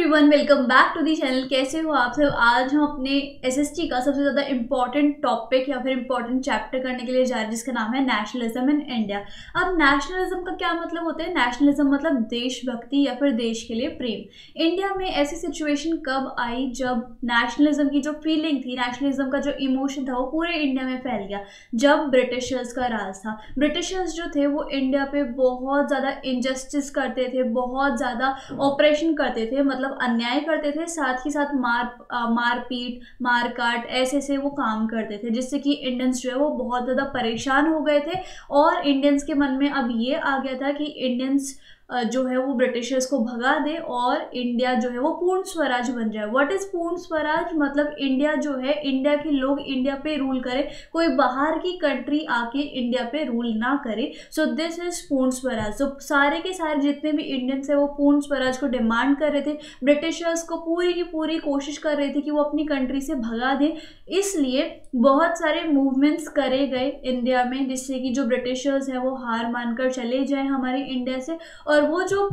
Everyone welcome back to the channel कैसे हो आप सब? आज हम अपने एसएसटी का सबसे ज़्यादा इंपॉर्टेंट टॉपिक या फिर इंपॉर्टेंट चैप्टर करने के लिए जा रहे हैं, जिसका नाम है नेशनलिज्म इन इंडिया अब नेशनलिज्म का क्या मतलब होता है? नेशनलिज्म मतलब देशभक्ति या फिर देश के लिए प्रेम. इंडिया में ऐसी सिचुएशन कब आई जब नेशनलिज्म की जो फीलिंग थी नेशनलिज्म का जो इमोशन था, वो पूरे इंडिया में फैल गया? जब ब्रिटिशर्स का राज था. ब्रिटिशर्स जो थे, वो इंडिया पे बहुत ज़्यादा इनजस्टिस करते थे, बहुत ज़्यादा ऑपरेशन करते थे. मतलब अन्याय करते थे, साथ ही साथ मार मारपीट मार काट ऐसे ऐसे वो काम करते थे, जिससे कि इंडियंस जो है वो बहुत ज़्यादा परेशान हो गए थे। और इंडियंस के मन में अब ये आ गया था कि इंडियंस जो है वो ब्रिटिशर्स को भगा दे और इंडिया जो है वो पूर्ण स्वराज बन जाए। व्हाट इज़ पूर्ण स्वराज? मतलब इंडिया जो है, इंडिया के लोग इंडिया पे रूल करें। कोई बाहर की कंट्री आके इंडिया पे रूल ना करे। सो दिस इज़ पूर्ण स्वराज। तो सारे के सारे जितने भी इंडियंस है, वो पूर्ण स्वराज को डिमांड कर रहे थे। ब्रिटिशर्स को पूरी की पूरी कोशिश कर रहे थे कि वो अपनी कंट्री से भगा दें। इसलिए बहुत सारे मूवमेंट्स करे गए इंडिया में, जिससे कि जो ब्रिटिशर्स हैं, वो हार मानकर चले जाएँ हमारे इंडिया से। और और वो जो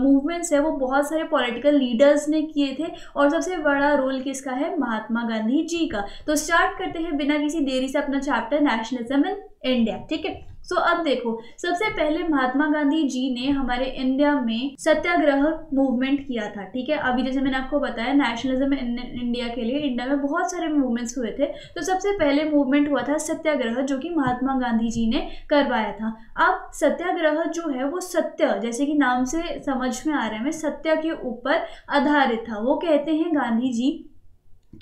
मूवमेंट्स uh, है वो बहुत सारे पॉलिटिकल लीडर्स ने किए थे और सबसे बड़ा रोल किसका है? महात्मा गांधी जी का। तो स्टार्ट करते हैं बिना किसी देरी से अपना चैप्टर नेशनलिज्म इन इंडिया ठीक है? सो अब देखो, सबसे पहले महात्मा गांधी जी ने हमारे इंडिया में सत्याग्रह मूवमेंट किया था, ठीक है? अभी जैसे मैंने आपको बताया नेशनलिज्म इंडिया के लिए इंडिया में बहुत सारे मूवमेंट्स हुए थे। तो सबसे पहले मूवमेंट हुआ था सत्याग्रह, जो कि महात्मा गांधी जी ने करवाया था। अब सत्याग्रह जो है, वो सत्य, जैसे कि नाम से समझ में आ रहा है, सत्य के ऊपर आधारित था। वो कहते हैं गांधी जी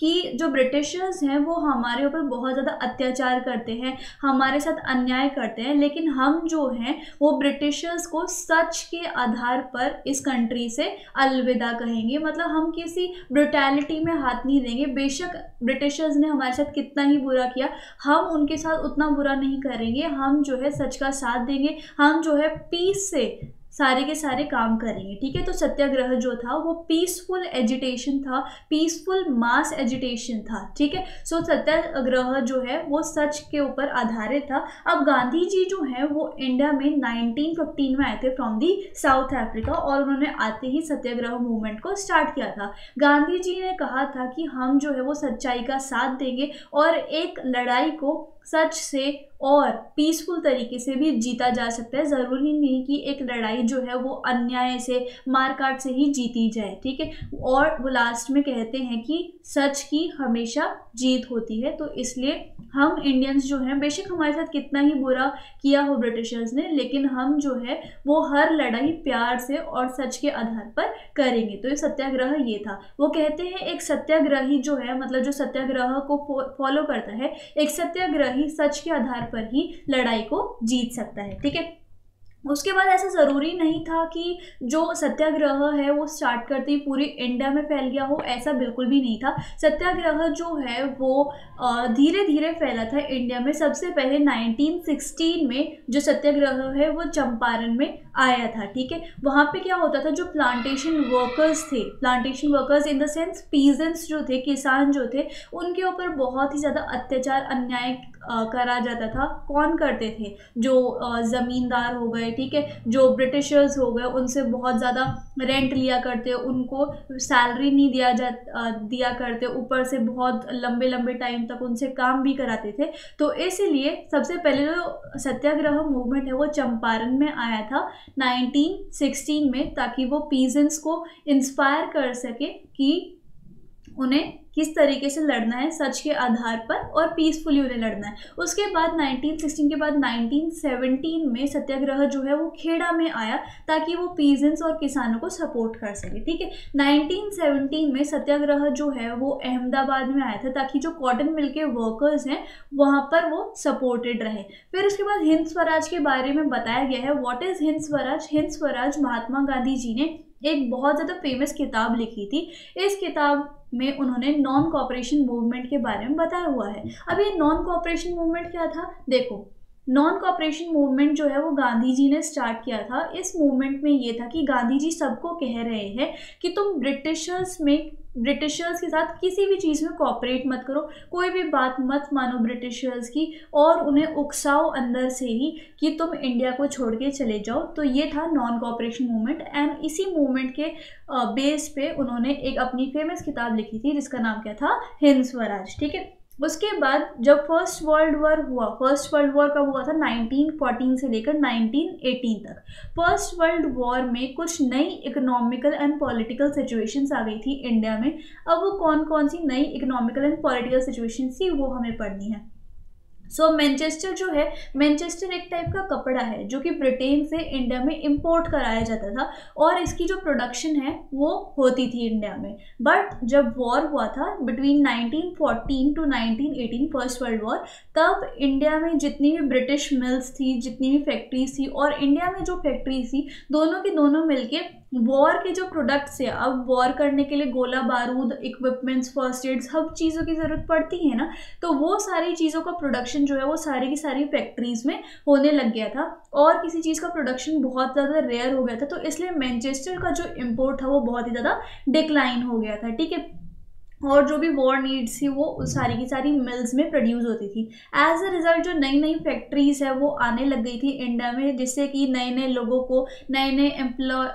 कि जो ब्रिटिशर्स हैं, वो हमारे ऊपर बहुत ज़्यादा अत्याचार करते हैं, हमारे साथ अन्याय करते हैं, लेकिन हम जो हैं, वो ब्रिटिशर्स को सच के आधार पर इस कंट्री से अलविदा कहेंगे। मतलब हम किसी ब्रुटैलिटी में हाथ नहीं देंगे। बेशक ब्रिटिशर्स ने हमारे साथ कितना ही बुरा किया, हम उनके साथ उतना बुरा नहीं करेंगे। हम जो है सच का साथ देंगे। हम जो है पीस से सारे के सारे काम करेंगे, ठीक है? तो सत्याग्रह जो था, वो पीसफुल एजिटेशन था पीसफुल मास एजिटेशन था, ठीक है? सो सत्याग्रह जो है, वो सच के ऊपर आधारित था। अब गांधी जी जो है, वो इंडिया में 1915 में आए थे फ्रॉम दी साउथ अफ्रीका और उन्होंने आते ही सत्याग्रह मूवमेंट को स्टार्ट किया था। गांधी जी ने कहा था कि हम जो है, वो सच्चाई का साथ देंगे और एक लड़ाई को सच से और पीसफुल तरीके से भी जीता जा सकता है। ज़रूरी नहीं कि एक लड़ाई जो है वो अन्याय से मारकाट से ही जीती जाए, ठीक है? और वो लास्ट में कहते हैं कि सच की हमेशा जीत होती है तो इसलिए हम इंडियंस जो हैं, बेशक हमारे साथ कितना ही बुरा किया हो ब्रिटिशर्स ने, लेकिन हम जो है, वो हर लड़ाई प्यार से और सच के आधार पर करेंगे। तो ये सत्याग्रह ये था। वो कहते हैं, एक सत्याग्रही जो है मतलब जो सत्याग्रह को फॉलो करता है, एक सत्याग्रही सच के आधार पर ही लड़ाई को जीत सकता है। ठीक है? उसके बाद ऐसा ज़रूरी नहीं था कि जो सत्याग्रह है वो स्टार्ट करते ही पूरी इंडिया में फैल गया हो, ऐसा बिल्कुल भी नहीं था। सत्याग्रह जो है वो धीरे धीरे फैला था इंडिया में। सबसे पहले 1916 में जो सत्याग्रह है वो चंपारण में आया था, ठीक है? वहाँ पे क्या होता था, जो प्लांटेशन वर्कर्स थे plantation workers in the sense peasants जो थे, किसान जो थे, उनके ऊपर बहुत ही ज़्यादा अत्याचार, अन्याय करा जाता था। कौन करते थे? जो ज़मींदार हो गए, ठीक है? जो ब्रिटिशर्स हो गए, उनसे बहुत ज़्यादा रेंट लिया करते, उनको सैलरी नहीं दिया जा दिया करते, ऊपर से बहुत लंबे लंबे टाइम तक उनसे काम भी कराते थे। तो इसीलिए सबसे पहले जो सत्याग्रह मूवमेंट है, वो चंपारण में आया था। 1916 में ताकि वो पीजेंस को इंस्पायर कर सके कि उन्हें किस तरीके से लड़ना है, सच के आधार पर और पीसफुली उन्हें लड़ना है। उसके बाद 1916 के बाद 1917 में सत्याग्रह जो है वो खेड़ा में आया ताकि वो पीजेंट्स और किसानों को सपोर्ट कर सके, ठीक है? 1917 में सत्याग्रह जो है वो अहमदाबाद में आया था ताकि जो कॉटन मिल के वर्कर्स हैं, वहाँ पर वो सपोर्टेड रहे। फिर उसके बाद हिंद स्वराज के बारे में बताया गया है। What is Hind Swaraj? Hind Swaraj Mahatma Gandhi ji ने एक बहुत ज़्यादा फ़ेमस किताब लिखी थी। इस किताब में उन्होंने नॉन कॉपरेशन मूवमेंट के बारे में बताया हुआ है। अब ये नॉन कॉपरेशन मूवमेंट क्या था? देखो नॉन कॉपरेशन मूवमेंट जो है वो गांधी जी ने स्टार्ट किया था। इस मूवमेंट में ये था कि गांधी जी सबको कह रहे हैं कि तुम ब्रिटिशर्स में ब्रिटिशर्स के साथ किसी भी चीज़ में कॉपरेट मत करो। कोई भी बात मत मानो ब्रिटिशर्स की, और उन्हें उकसाओ अंदर से ही कि तुम इंडिया को छोड़ के चले जाओ। तो ये था नॉन कॉपरेशन मूवमेंट एंड इसी मूवमेंट के बेस पे उन्होंने एक अपनी फ़ेमस किताब लिखी थी, जिसका नाम क्या था? हिंद स्वराज, ठीक है? उसके बाद जब फ़र्स्ट वर्ल्ड वॉर हुआ फ़र्स्ट वर्ल्ड वॉर कब हुआ था? 1914 से लेकर 1918 तक। फ़र्स्ट वर्ल्ड वॉर में कुछ नई इकोनॉमिकल एंड पॉलिटिकल सिचुएशंस आ गई थी इंडिया में। अब वो कौन कौन सी नई इकोनॉमिकल एंड पॉलिटिकल सिचुएशन थी, वो हमें पढ़नी है। सो so, मैनचेस्टर जो है मैनचेस्टर एक टाइप का कपड़ा है जो कि ब्रिटेन से इंडिया में इंपोर्ट कराया जाता था और इसकी जो प्रोडक्शन है वो होती थी इंडिया में. बट जब वॉर हुआ था between 1914 to 1918 first world war तब इंडिया में जितनी भी ब्रिटिश मिल्स थी जितनी भी फैक्ट्रीज थी और इंडिया में जो फैक्ट्रीज थी दोनों की दोनों मिलके वॉर के जो प्रोडक्ट्स है अब वॉर करने के लिए गोला बारूद इक्विपमेंट्स फ़र्स्ट एड सब चीज़ों की ज़रूरत पड़ती है ना तो वो सारी चीज़ों का प्रोडक्शन जो है वो सारी की सारी फैक्ट्रीज में होने लग गया था और किसी चीज़ का प्रोडक्शन बहुत ज़्यादा रेयर हो गया था तो इसलिए मैनचेस्टर का जो इम्पोर्ट था वो बहुत ही ज़्यादा डिक्लाइन हो गया था, ठीक है? और जो भी वॉर नीड्स थी वो सारी की सारी मिल्स में प्रोड्यूस होती थी। एज अ रिज़ल्ट जो नई नई फैक्ट्रीज है वो आने लग गई थी इंडिया में, जिससे कि नए नए लोगों को नए नए एम्प्लॉय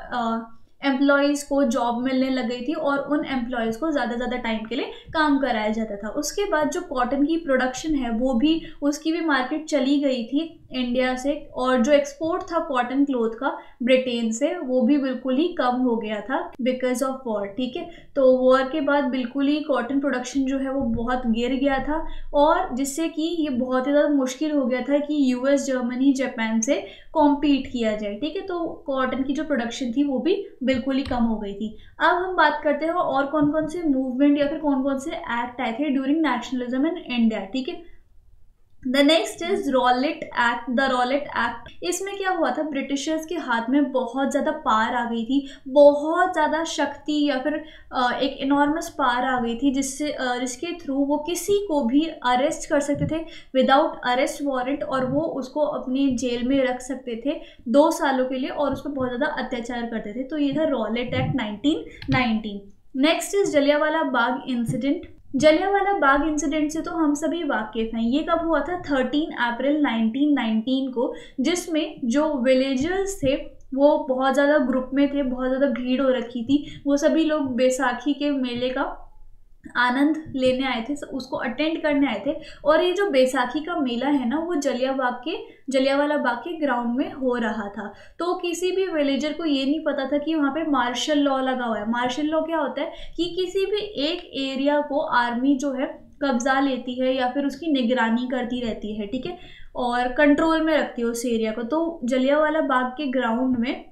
एम्प्लॉयज़ को जॉब मिलने लग गई थी और उन एम्प्लॉयज़ को ज़्यादा ज़्यादा टाइम के लिए काम कराया जाता था। उसके बाद जो कॉटन की प्रोडक्शन है, वो भी उसकी भी मार्केट चली गई थी इंडिया से और जो एक्सपोर्ट था कॉटन क्लोथ का ब्रिटेन से, वो भी बिल्कुल ही कम हो गया था बिकॉज़ ऑफ़ वॉर ठीक है? तो वॉर के बाद बिल्कुल ही कॉटन प्रोडक्शन जो है, वो बहुत गिर गया था और जिससे कि ये बहुत ही ज़्यादा मुश्किल हो गया था कि यूएस जर्मनी जापान से कॉम्पीट किया जाए, ठीक है? तो कॉटन की जो प्रोडक्शन थी, वो भी बिल्कुल ही कम हो गई थी। अब हम बात करते हैं और कौन कौन से मूवमेंट या फिर कौन कौन से एक्ट आए थे ड्यूरिंग नेशनलिज्म इन इंडिया ठीक है? The next is Rowlatt Act the Rowlatt Act इसमें क्या हुआ था? ब्रिटिशर्स के हाथ में बहुत ज़्यादा पार आ गई थी, बहुत ज़्यादा शक्ति या फिर एक इनॉर्मस पार आ गई थी जिससे जिसके थ्रू वो किसी को भी अरेस्ट कर सकते थे विदाउट अरेस्ट वारंट और वो उसको अपनी जेल में रख सकते थे दो सालों के लिए और उस पर बहुत ज़्यादा अत्याचार करते थे। तो ये था Rowlatt Act nineteen next is Jallianwala Bagh incident Jallianwala Bagh incident से तो हम सभी वाकिफ हैं। ये कब हुआ था? 13 अप्रैल 1919 को, जिसमें जो विलेजर्स थे, वो बहुत ज़्यादा ग्रुप में थे, बहुत ज़्यादा भीड़ हो रखी थी। वो सभी लोग बैसाखी के मेले का आनंद लेने आए थे उसको अटेंड करने आए थे। और ये जो बैसाखी का मेला है ना, वो जलियाबाग के जलियावाला बाग के ग्राउंड में हो रहा था। तो किसी भी विलेजर को ये नहीं पता था कि वहाँ पे मार्शल लॉ लगा हुआ है। मार्शल लॉ क्या होता है कि किसी भी एक एरिया को आर्मी जो है, कब्जा लेती है या फिर उसकी निगरानी करती रहती है, ठीक है? और कंट्रोल में रखती है उस एरिया को। तो जलियावाला बाग के ग्राउंड में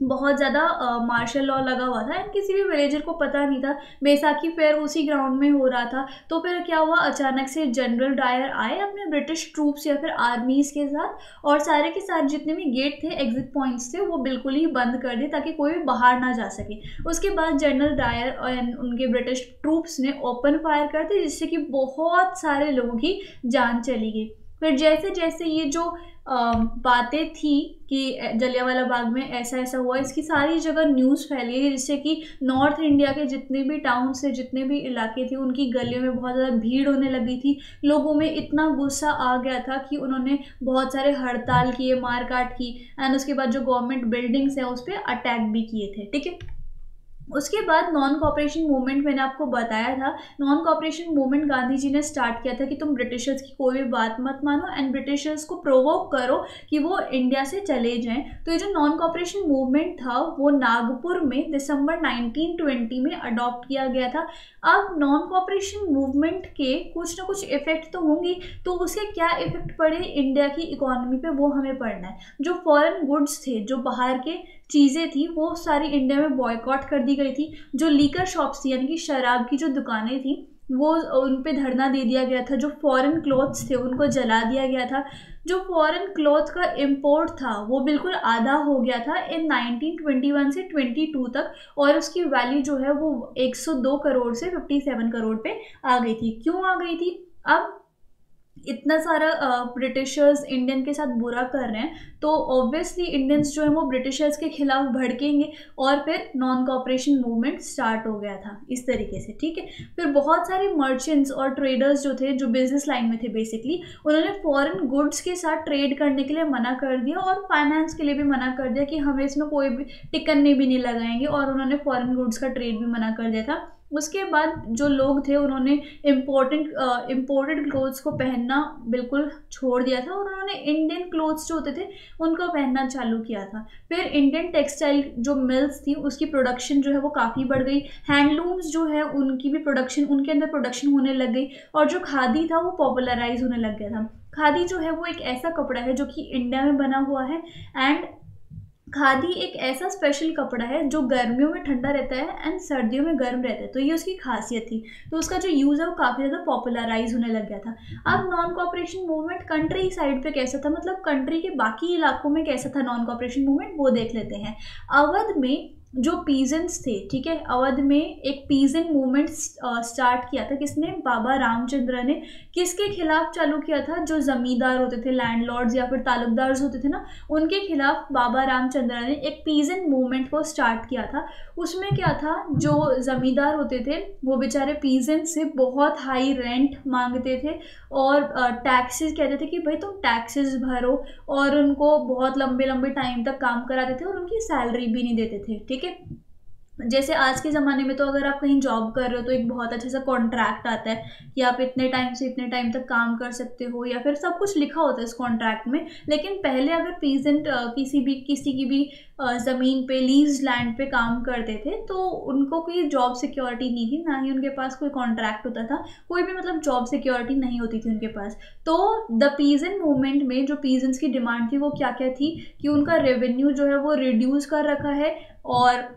बहुत ज़्यादा मार्शल लॉ लगा हुआ था एंड किसी भी विलेजर को पता नहीं था। बैसाखी फेयर उसी ग्राउंड में हो रहा था। तो फिर क्या हुआ? अचानक से जनरल डायर आए अपने ब्रिटिश ट्रूप्स या फिर आर्मीज़ के साथ और सारे के साथ जितने भी गेट थे एग्जिट पॉइंट्स थे, वो बिल्कुल ही बंद कर दिए ताकि कोई भी बाहर ना जा सके। उसके बाद जनरल डायर एंड उनके ब्रिटिश ट्रूप्स ने ओपन फायर कर दी जिससे कि बहुत सारे लोगों की जान चली गई। फिर जैसे जैसे ये जो बातें थी कि जलियावाला बाग में ऐसा ऐसा हुआ। इसकी सारी जगह न्यूज़ फैली है, जिससे कि नॉर्थ इंडिया के जितने भी टाउन से जितने भी इलाके थे, उनकी गलियों में बहुत ज़्यादा भीड़ होने लगी थी। लोगों में इतना गुस्सा आ गया था कि उन्होंने बहुत सारे हड़ताल किए, मारकाट की एंड उसके बाद जो गवर्नमेंट बिल्डिंग्स हैं, उस पर अटैक भी किए थे। ठीक है? उसके बाद नॉन कॉपरेशन मूवमेंट मैंने आपको बताया था। Non cooperation movement Gandhi ji ने स्टार्ट किया था कि तुम ब्रिटिशर्स की कोई भी बात मत मानो एंड ब्रिटिशर्स को प्रोवोक करो कि वो इंडिया से चले जाएँ। तो ये जो नॉन कॉपरेशन मूवमेंट था, वो नागपुर में दिसंबर 1920 में अडॉप्ट किया गया था। अब नॉन कॉपरेशन मूवमेंट के कुछ ना कुछ इफ़ेक्ट तो होंगी तो उसके क्या इफ़ेक्ट पड़े? इंडिया की इकोनॉमी पर वो हमें पढ़ना है। जो फॉरन गुड्स थे, जो बाहर के चीज़ें थी, वो सारी इंडिया में बॉयकॉट कर दी गई थी। जो लीकर शॉप्स थी, यानी कि शराब की जो दुकानें थी, वो उन पे धरना दे दिया गया था। जो फॉरेन क्लॉथ्स थे, उनको जला दिया गया था। जो फॉरेन क्लॉथ का इम्पोर्ट था, वो बिल्कुल आधा हो गया था इन 1921 से 22 तक, और उसकी वैल्यू जो है, वो 102 करोड़ से 57 करोड़ पे आ गई थी। क्यों आ गई थी? अब इतना सारा ब्रिटिशर्स इंडियन के साथ बुरा कर रहे हैं तो ऑब्वियसली इंडियंस जो है वो ब्रिटिशर्स के खिलाफ भड़केंगे और फिर नॉन कॉपरेशन मूवमेंट स्टार्ट हो गया था, इस तरीके से, ठीक है? फिर बहुत सारे मर्चेंट्स और ट्रेडर्स जो थे, जो बिज़नेस लाइन में थे बेसिकली उन्होंने फॉरेन गुड्स के साथ ट्रेड करने के लिए मना कर दिया और फाइनेंस के लिए भी मना कर दिया कि हमें इसमें कोई भी टिकन भी नहीं लगाएँगे और उन्होंने फॉरेन गुड्स का ट्रेड भी मना कर दिया था। उसके बाद जो लोग थे, उन्होंने इम्पोर्टेंट इम्पोर्टेड क्लोथ्स को पहनना बिल्कुल छोड़ दिया था और उन्होंने इंडियन क्लोथ्स जो होते थे, उनको पहनना चालू किया था। फिर इंडियन टेक्सटाइल जो मिल्स थी, उसकी प्रोडक्शन जो है वो काफ़ी बढ़ गई। हैंडलूम्स जो है, उनकी भी प्रोडक्शन उनके अंदर प्रोडक्शन होने लग गई और जो खादी था, वो पॉपुलराइज होने लग गया था। खादी जो है, वो एक ऐसा कपड़ा है जो कि इंडिया में बना हुआ है एंड खादी एक ऐसा स्पेशल कपड़ा है जो गर्मियों में ठंडा रहता है एंड सर्दियों में गर्म रहता है। तो ये उसकी खासियत थी। तो उसका जो यूज़ है वो काफ़ी ज़्यादा पॉपुलराइज होने लग गया था। अब non cooperation movement countryside पे कैसा था? मतलब कंट्री के बाकी इलाकों में कैसा था नॉन कॉपरेशन मूवमेंट वो देख लेते हैं। अवध में जो पीजेंट्स थे, ठीक है? अवध में एक पीजेंट मूवमेंट स्टार्ट किया था, किसने? बाबा रामचंद्र ने। किसके खिलाफ चालू किया था? जो ज़मींदार होते थे लैंडलॉर्ड्स या फिर तालुकदार होते थे ना, उनके खिलाफ बाबा रामचंद्र ने एक पीजेंट मूवमेंट को स्टार्ट किया था। उसमें क्या था? जो ज़मींदार होते थे, वो बेचारे पीजेंट से बहुत हाई रेंट मांगते थे और टैक्सेस कहते थे कि भाई तुम टैक्सेस भरो और उनको बहुत लंबे लंबे टाइम तक काम कराते थे और उनकी सैलरी भी नहीं देते थे, ठीक है? जैसे आज के ज़माने में तो अगर आप कहीं जॉब कर रहे हो तो एक बहुत अच्छा सा कॉन्ट्रैक्ट आता है कि आप इतने टाइम से इतने टाइम तक काम कर सकते हो या फिर सब कुछ लिखा होता है इस कॉन्ट्रैक्ट में, लेकिन पहले अगर पीजेंट किसी भी, किसी की भी ज़मीन पे लीज लैंड पे काम करते थे तो उनको कोई जॉब सिक्योरिटी नहीं थी, ना ही उनके पास कोई कॉन्ट्रैक्ट होता था, कोई भी मतलब जॉब सिक्योरिटी नहीं होती थी उनके पास। तो द पीजेंट मूवमेंट में जो पीजेंट्स की डिमांड थी वो क्या क्या थी कि उनका रेवेन्यू जो है वो रिड्यूस कर रखा है और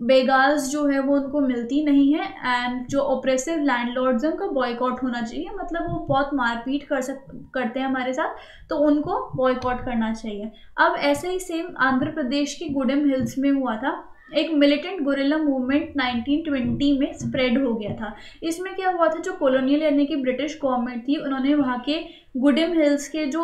बेगाज जो है वो उनको मिलती नहीं है एंड जो ओप्रेसिव लैंडलॉर्ड्स हैं उनका बॉयकॉट होना चाहिए। मतलब वो बहुत मारपीट कर सक, करते हैं हमारे साथ तो उनको बॉयकॉट करना चाहिए। अब ऐसे ही सेम आंध्र प्रदेश के गुडम हिल्स में हुआ था। एक मिलिटेंट गुरिल्ला मूवमेंट 1920 में स्प्रेड हो गया था। इसमें क्या हुआ था? जो कॉलोनियल यानी कि ब्रिटिश गवर्नमेंट थी, उन्होंने वहाँ के गुडम हिल्स के जो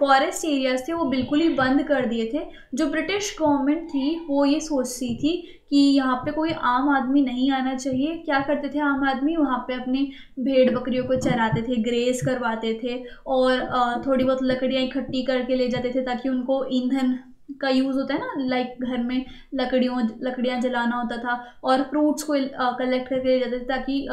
फॉरेस्ट एरियाज़ थे, वो बिल्कुल ही बंद कर दिए थे। जो ब्रिटिश गवर्नमेंट थी, वो ये सोचती थी कि यहाँ पे कोई आम आदमी नहीं आना चाहिए। क्या करते थे आम आदमी? वहाँ पे अपनी भेड़ बकरियों को चराते थे ग्रेस करवाते थे और थोड़ी बहुत लकड़ियाँ इकट्ठी करके ले जाते थे ताकि उनको ईंधन का यूज़ होता है ना लाइक घर में लकड़ियों, लकड़ियाँ जलाना होता था और फ्रूट्स को कलेक्ट करके ले जाते थे ताकि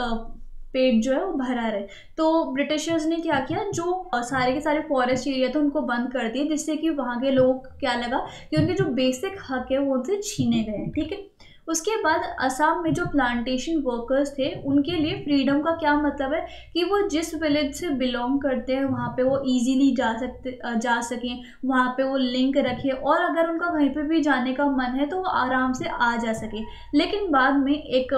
पेट जो है वो भरा रहे। तो ब्रिटिशर्स ने क्या किया, जो सारे के सारे फॉरेस्ट एरिया थे, उनको बंद कर दिए, जिससे कि वहाँ के लोग क्या लगा कि उनके जो बेसिक हक है, वो उनसे छीने गए हैं, ठीक है? उसके बाद असम में जो प्लांटेशन वर्कर्स थे, उनके लिए फ्रीडम का क्या मतलब है कि वो जिस विलेज से बिलोंग करते हैं, वहाँ पे वो इजीली जा सकते जा सकें, वहाँ पे वो लिंक रखें और अगर उनका कहीं पे भी जाने का मन है तो वो आराम से आ जा सके। लेकिन बाद में एक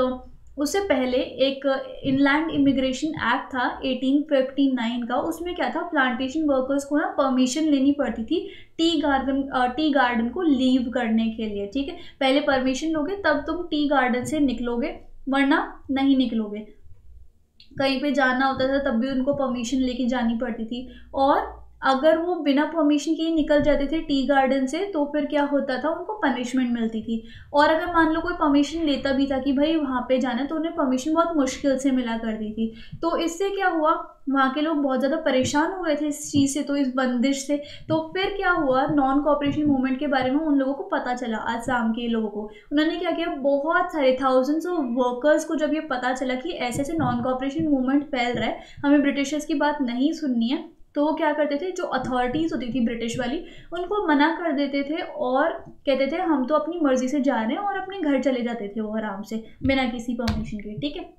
उससे पहले एक इनलैंड इमिग्रेशन एक्ट था 1859 का। उसमें क्या था? प्लांटेशन वर्कर्स को ना परमिशन लेनी पड़ती थी टी गार्डन टी गार्डन को लीव करने के लिए, ठीक है? पहले परमिशन लोगे, तब तुम टी गार्डन से निकलोगे, वरना नहीं निकलोगे। कहीं पे जाना होता था, तब भी उनको परमिशन लेके जानी पड़ती थी। और अगर वो बिना परमिशन के ही निकल जाते थे टी गार्डन से तो फिर क्या होता था? उनको पनिशमेंट मिलती थी। और अगर मान लो कोई परमिशन लेता भी था कि भाई वहाँ पे जाना तो उन्हें परमिशन बहुत मुश्किल से मिला करती थी। तो इससे क्या हुआ? वहाँ के लोग बहुत ज़्यादा परेशान हो गए थे इस चीज़ से तो इस बंदिश से। तो फिर क्या हुआ? नॉन कॉपरेशन मूवमेंट के बारे में उन लोगों को पता चला आसाम के लोगों को। उन्होंने क्या किया? बहुत सारे थाउजेंड्स ऑफ़ वर्कर्स को जब ये पता चला कि ऐसे ऐसे नॉन कॉपरेशन मूवमेंट फैल रहा है, हमें ब्रिटिशर्स की बात नहीं सुननी है तो वो क्या करते थे, जो अथॉरिटीज़ होती थी ब्रिटिश वाली, उनको मना कर देते थे और कहते थे, हम तो अपनी मर्ज़ी से जा रहे हैं और अपने घर चले जाते थे वो आराम से, बिना किसी परमिशन के, ठीक है?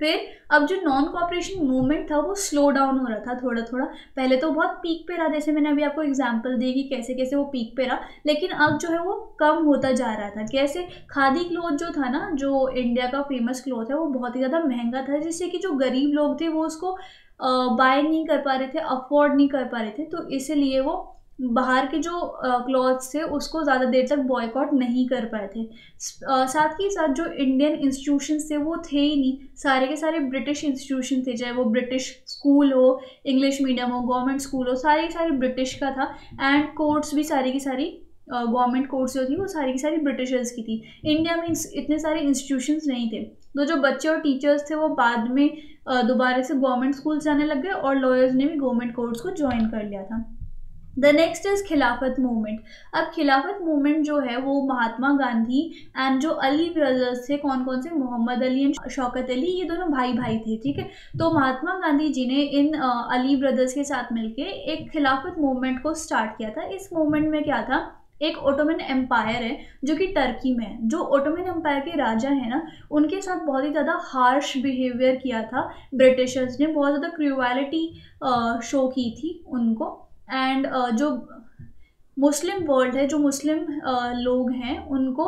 फिर अब जो नॉन कॉपरेशन मूवमेंट था, वो स्लो डाउन हो रहा था थोड़ा थोड़ा पहले तो बहुत पीक पे रहा, जैसे मैंने अभी आपको एग्जांपल दी कि कैसे कैसे वो पीक पे रहा, लेकिन अब जो है वो कम होता जा रहा था। कैसे खादी क्लोथ जो था ना, जो इंडिया का फ़ेमस क्लोथ है, वो बहुत ही ज़्यादा महँगा था, जिससे कि जो गरीब लोग थे, वो उसको बाय नहीं कर पा रहे थे अफोर्ड नहीं कर पा रहे थे तो इसीलिए वो बाहर के जो क्लॉथ्स थे, उसको ज़्यादा देर तक बॉयकॉट नहीं कर पाए थे। साथ ही साथ जो इंडियन इंस्टीट्यूशन थे, वो थे ही नहीं। सारे के सारे ब्रिटिश इंस्टीट्यूशन थे, चाहे वो ब्रिटिश स्कूल हो इंग्लिश मीडियम हो गवर्नमेंट स्कूल हो, सारे के सारे ब्रिटिश का था। एंड कोर्ट्स भी सारी की सारी गवर्नमेंट कोर्स जो थी, वो सारी की सारी ब्रिटिशर्स की थी। इंडिया में इतने सारे इंस्टीट्यूशंस नहीं थे। तो जो बच्चे और टीचर्स थे, वो बाद में दोबारा से गवर्नमेंट स्कूल जाने लग गए और लॉयर्स ने भी गवर्नमेंट कोर्स को ज्वाइन कर लिया था। The next is Khilafat movement अब खिलाफत मूवमेंट जो है, वो महात्मा गांधी एंड जो अली ब्रदर्स थे कौन कौन से? मोहम्मद अली एंड शौकत अली, ये दोनों भाई भाई थे, ठीक है? तो महात्मा गांधी जी ने इन अली ब्रदर्स के साथ मिलके एक खिलाफत मूवमेंट को स्टार्ट किया था। इस मूवमेंट में क्या था? एक ओटोमन एम्पायर है जो कि टर्की में है। जो ओटोमन एम्पायर के राजा हैं ना उनके साथ बहुत ही ज़्यादा हार्श बिहेवियर किया था ब्रिटिशर्स ने। बहुत ज़्यादा क्रूवालिटी शो की थी उनको। एंड uh, जो मुस्लिम वर्ल्ड है जो मुस्लिम uh, लोग हैं उनको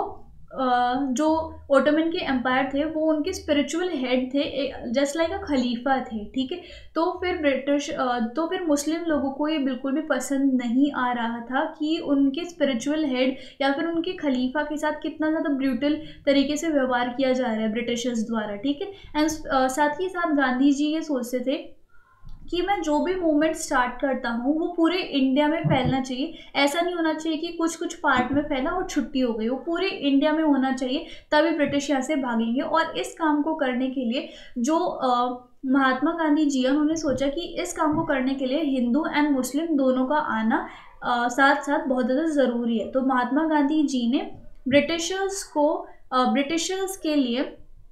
जो ओटोमन के एम्पायर थे, वो उनके स्पिरिचुअल हेड थे जस्ट लाइक अ खलीफा थे, ठीक है? तो फिर ब्रिटिश तो फिर मुस्लिम लोगों को ये बिल्कुल भी पसंद नहीं आ रहा था कि उनके स्पिरिचुअल हेड या फिर उनके खलीफा के साथ कितना ज़्यादा ब्रूटल तरीके से व्यवहार किया जा रहा है ब्रिटिशर्स द्वारा, ठीक है? एंड साथ ही साथ गांधी जी ये सोचते थे कि मैं जो भी मूवमेंट स्टार्ट करता हूँ वो पूरे इंडिया में फैलना चाहिए। ऐसा नहीं होना चाहिए कि कुछ कुछ पार्ट में फैला और छुट्टी हो गई वो पूरे इंडिया में होना चाहिए तभी ब्रिटिश यहाँ से भागेंगे। और इस काम को करने के लिए जो आ, महात्मा गांधी जी उन्होंने सोचा कि इस काम को करने के लिए हिंदू एंड मुस्लिम दोनों का आना आ, साथ साथ बहुत ज़्यादा ज़रूरी है। तो महात्मा गांधी जी ने ब्रिटिशर्स को ब्रिटिशर्स के लिए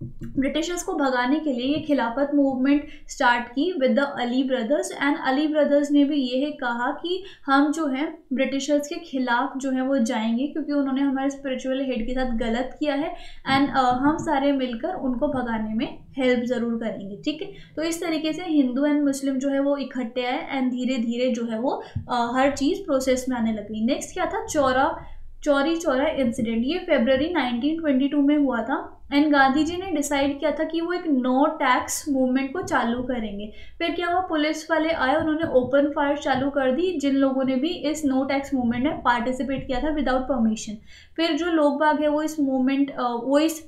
ब्रिटिशर्स को भगाने के लिए ये खिलाफत मूवमेंट स्टार्ट की with the Ali brothers and Ali brothers ने भी ये कहा कि हम जो है ब्रिटिशर्स के खिलाफ जो है वो जाएँगे क्योंकि उन्होंने हमारे स्पिरिचुअल हेड के साथ गलत किया है। एंड uh, हम सारे मिलकर उनको भगाने में हेल्प ज़रूर करेंगे ठीक है? तो इस तरीके से हिंदू एंड मुस्लिम जो है वो इकट्ठे आए एंड धीरे धीरे जो है वो uh, हर चीज़ प्रोसेस में आने लगी नेक्स्ट क्या था? चौरा चौरी चौरा इंसिडेंट ये फेबररी 1922 में हुआ था। एंड गांधी जी ने डिसाइड किया था कि वो एक नो टैक्स मूवमेंट को चालू करेंगे। फिर क्या हुआ? पुलिस वाले आए, उन्होंने ओपन फायर चालू कर दी। जिन लोगों ने भी इस नो टैक्स मूवमेंट में पार्टिसिपेट किया था विदाउट परमिशन फिर जो लोग बाग है वो इस मूवमेंट वो इस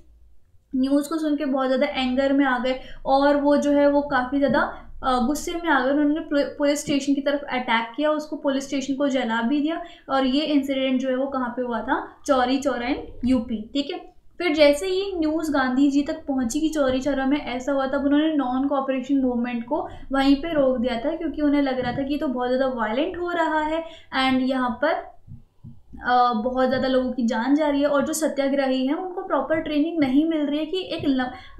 न्यूज़ को सुन के बहुत ज़्यादा एंगर में आ गए। और वो जो है, वो काफ़ी ज़्यादा गुस्से में आ गए, उन्होंने पुलिस स्टेशन की तरफ़ अटैक किया, उसको पुलिस स्टेशन को जला भी दिया और ये इंसिडेंट जो है वो कहाँ पे हुआ था? चौरी चौरा इन यूपी ठीक है? फिर जैसे ही न्यूज़ गांधी जी तक पहुँची कि चौरी चौरा में ऐसा हुआ, तब उन्होंने नॉन कॉपरेशन मूवमेंट को वहीं पे रोक दिया था, क्योंकि उन्हें लग रहा था कि ये तो बहुत ज़्यादा वायलेंट हो रहा है एंड यहाँ पर बहुत ज़्यादा लोगों की जान जा रही है और जो सत्याग्रही हैं, उनको प्रॉपर ट्रेनिंग नहीं मिल रही है कि एक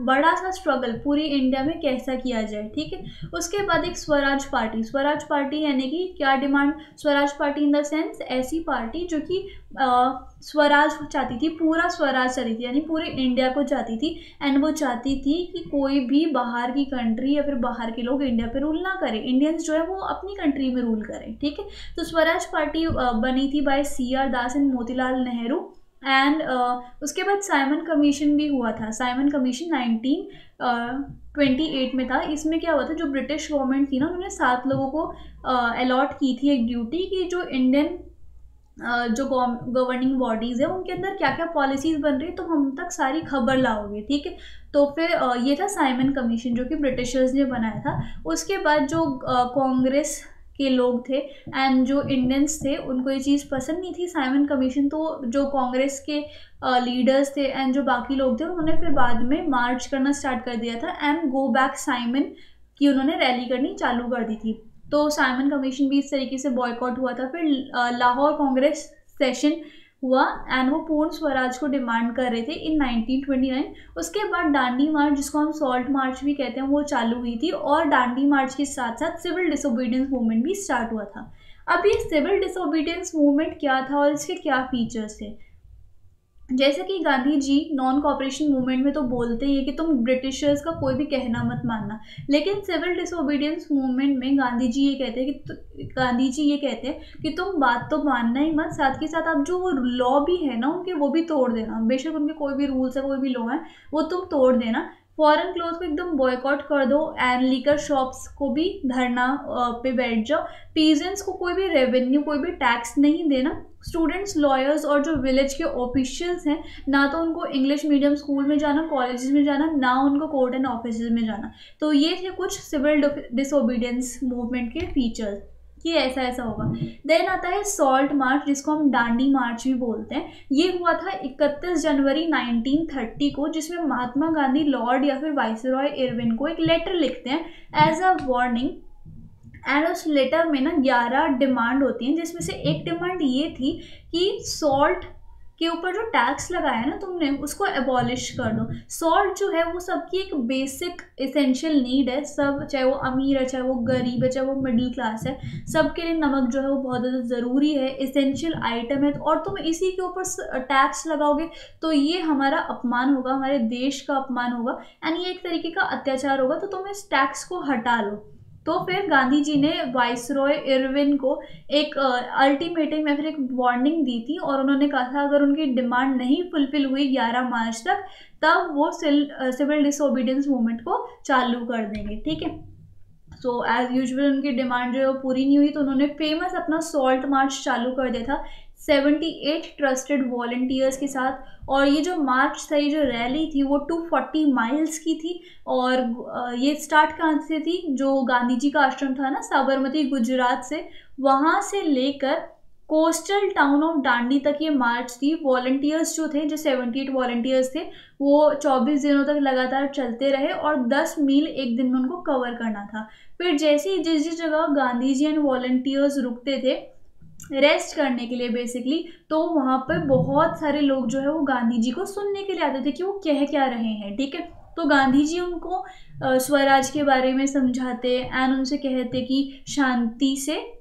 बड़ा सा स्ट्रगल पूरी इंडिया में कैसा किया जाए, ठीक है? उसके बाद एक स्वराज पार्टी स्वराज पार्टी यानी कि क्या demand Swaraj party in the sense ऐसी पार्टी जो कि स्वराज चाहती थी पूरा स्वराज चाहती थी यानी पूरे इंडिया को चाहती थी। एंड वो चाहती थी कि कोई भी बाहर की कंट्री या फिर बाहर के लोग इंडिया पे रूल ना करें। इंडियंस जो है वो अपनी कंट्री में रूल करें ठीक है? तो स्वराज पार्टी बनी थी by C R Das and Motilal Nehru and uh, उसके बाद साइमन कमीशन भी हुआ था। Simon Commission nineteen twenty eight में था। इसमें क्या हुआ था? जो ब्रिटिश गवर्नमेंट थी ना उन्होंने सात लोगों को अलॉट uh, की थी एक ड्यूटी कि जो इंडियन जो गवर्निंग बॉडीज़ है, उनके अंदर क्या क्या पॉलिसीज़ बन रही है तो हम तक सारी खबर लाओगे, ठीक है? तो फिर ये था साइमन कमीशन जो कि ब्रिटिशर्स ने बनाया था। उसके बाद जो कांग्रेस के लोग थे एंड जो इंडियंस थे, उनको ये चीज़ पसंद नहीं थी साइमन कमीशन तो जो कांग्रेस के लीडर्स थे एंड जो बाकी लोग थे, उन्होंने फिर बाद में मार्च करना स्टार्ट कर दिया था एंड गो बैक साइमन की उन्होंने रैली करनी चालू कर दी थी। तो साइमन कमीशन भी इस तरीके से बॉयकॉट हुआ था। फिर लाहौर कांग्रेस सेशन हुआ एंड वो पूर्ण स्वराज को डिमांड कर रहे थे इन 1929 उसके बाद डांडी मार्च जिसको हम सॉल्ट मार्च भी कहते हैं, वो चालू हुई थी और डांडी मार्च के साथ साथ सिविल डिसोबीडियंस मूवमेंट भी स्टार्ट हुआ था। अब ये सिविल डिसोबीडियंस मूवमेंट क्या था और इसके क्या फीचर्स थे? जैसे कि Gandhi ji non cooperation movement में तो बोलते ही है कि तुम ब्रिटिशर्स का कोई भी कहना मत मानना। लेकिन सिविल डिसोबीडियंस मूवमेंट में गांधी जी ये कहते हैं कि गांधी जी ये कहते हैं कि तुम बात तो मानना ही मत, साथ के साथ आप जो वो लॉ भी है ना, उनके वो भी तोड़ देना। बेशक उनके कोई भी रूल्स है, कोई भी लॉ है, वो तुम तोड़ देना। फॉरेन क्लोथ को एकदम बॉयकॉट कर दो एंड लीकर शॉप्स को भी धरना पे बैठ जाओ। पीजेंट्स को कोई भी रेवेन्यू कोई भी टैक्स नहीं देना। स्टूडेंट्स लॉयर्स और जो विलेज के ऑफिशियल्स हैं, ना तो उनको इंग्लिश मीडियम स्कूल में जाना कॉलेज में जाना, ना उनको कोर्ट एंड ऑफ़िस में जाना। तो ये थे कुछ सिविल डिसोबीडियंस मूवमेंट के फीचर्स कि ऐसा ऐसा होगा। देन आता है सॉल्ट मार्च जिसको हम डांडी मार्च भी बोलते हैं। ये हुआ था 31 जनवरी 1930 को, जिसमें महात्मा गांधी, लॉर्ड या फिर वाइसरॉय इरविन को एक लेटर लिखते हैं एज अ वार्निंग एंड उस लेटर में ना ग्यारह डिमांड होती हैं, जिसमें से एक डिमांड ये थी कि सॉल्ट के ऊपर जो टैक्स लगाया ना तुमने, उसको एबॉलिश कर दो। सॉल्ट जो है वो सबकी एक बेसिक इसेंशियल नीड है। सब, चाहे वो अमीर है, चाहे वो गरीब है, चाहे वो मिडिल क्लास है, सबके लिए नमक जो है वो बहुत ज़्यादा ज़रूरी है इसेंशियल आइटम है। और तुम इसी के ऊपर टैक्स लगाओगे तो ये हमारा अपमान होगा, हमारे देश का अपमान होगा। एंड ये एक तरीके का अत्याचार होगा तो तुम इस टैक्स को हटा लो। तो फिर गांधी जी ने वाइस रॉय इरविन को एक अल्टीमेटम या फिर एक वार्निंग दी थी और उन्होंने कहा था, अगर उनकी डिमांड नहीं फुलफिल हुई 11 मार्च तक, तब वो सिविल डिसोबीडियंस मूवमेंट को चालू कर देंगे। ठीक है? सो एज यूजल उनकी डिमांड जो है वो पूरी नहीं हुई तो उन्होंने फ़ेमस अपना सॉल्ट मार्च चालू कर दिया था। सेवेंटी एट ट्रस्टेड वॉल्टियर्स के साथ। और ये जो मार्च था, ये जो रैली थी, वो टू फोर्टी माइल्स की थी। और ये स्टार्ट कहाँ से थी? जो गांधी जी का आश्रम था ना, साबरमती, गुजरात से। वहाँ से लेकर कोस्टल टाउन ऑफ़ डांडी तक ये मार्च थी। वॉल्टियर्स जो थे, जो सेवेंटी एट वॉल्टियर्स थे, वो चौबीस दिनों तक लगातार चलते रहे और दस मील एक दिन में उनको कवर करना था। फिर जैसे ही जिस जिस जगह गांधी जी एंड वॉल्टियर्स रुकते थे रेस्ट करने के लिए बेसिकली तो वहाँ पर बहुत सारे लोग जो है वो गांधी जी को सुनने के लिए आते थे कि वो कह क्या रहे हैं, ठीक है? तो गांधी जी उनको स्वराज के बारे में समझाते एंड उनसे कहते कि शांति से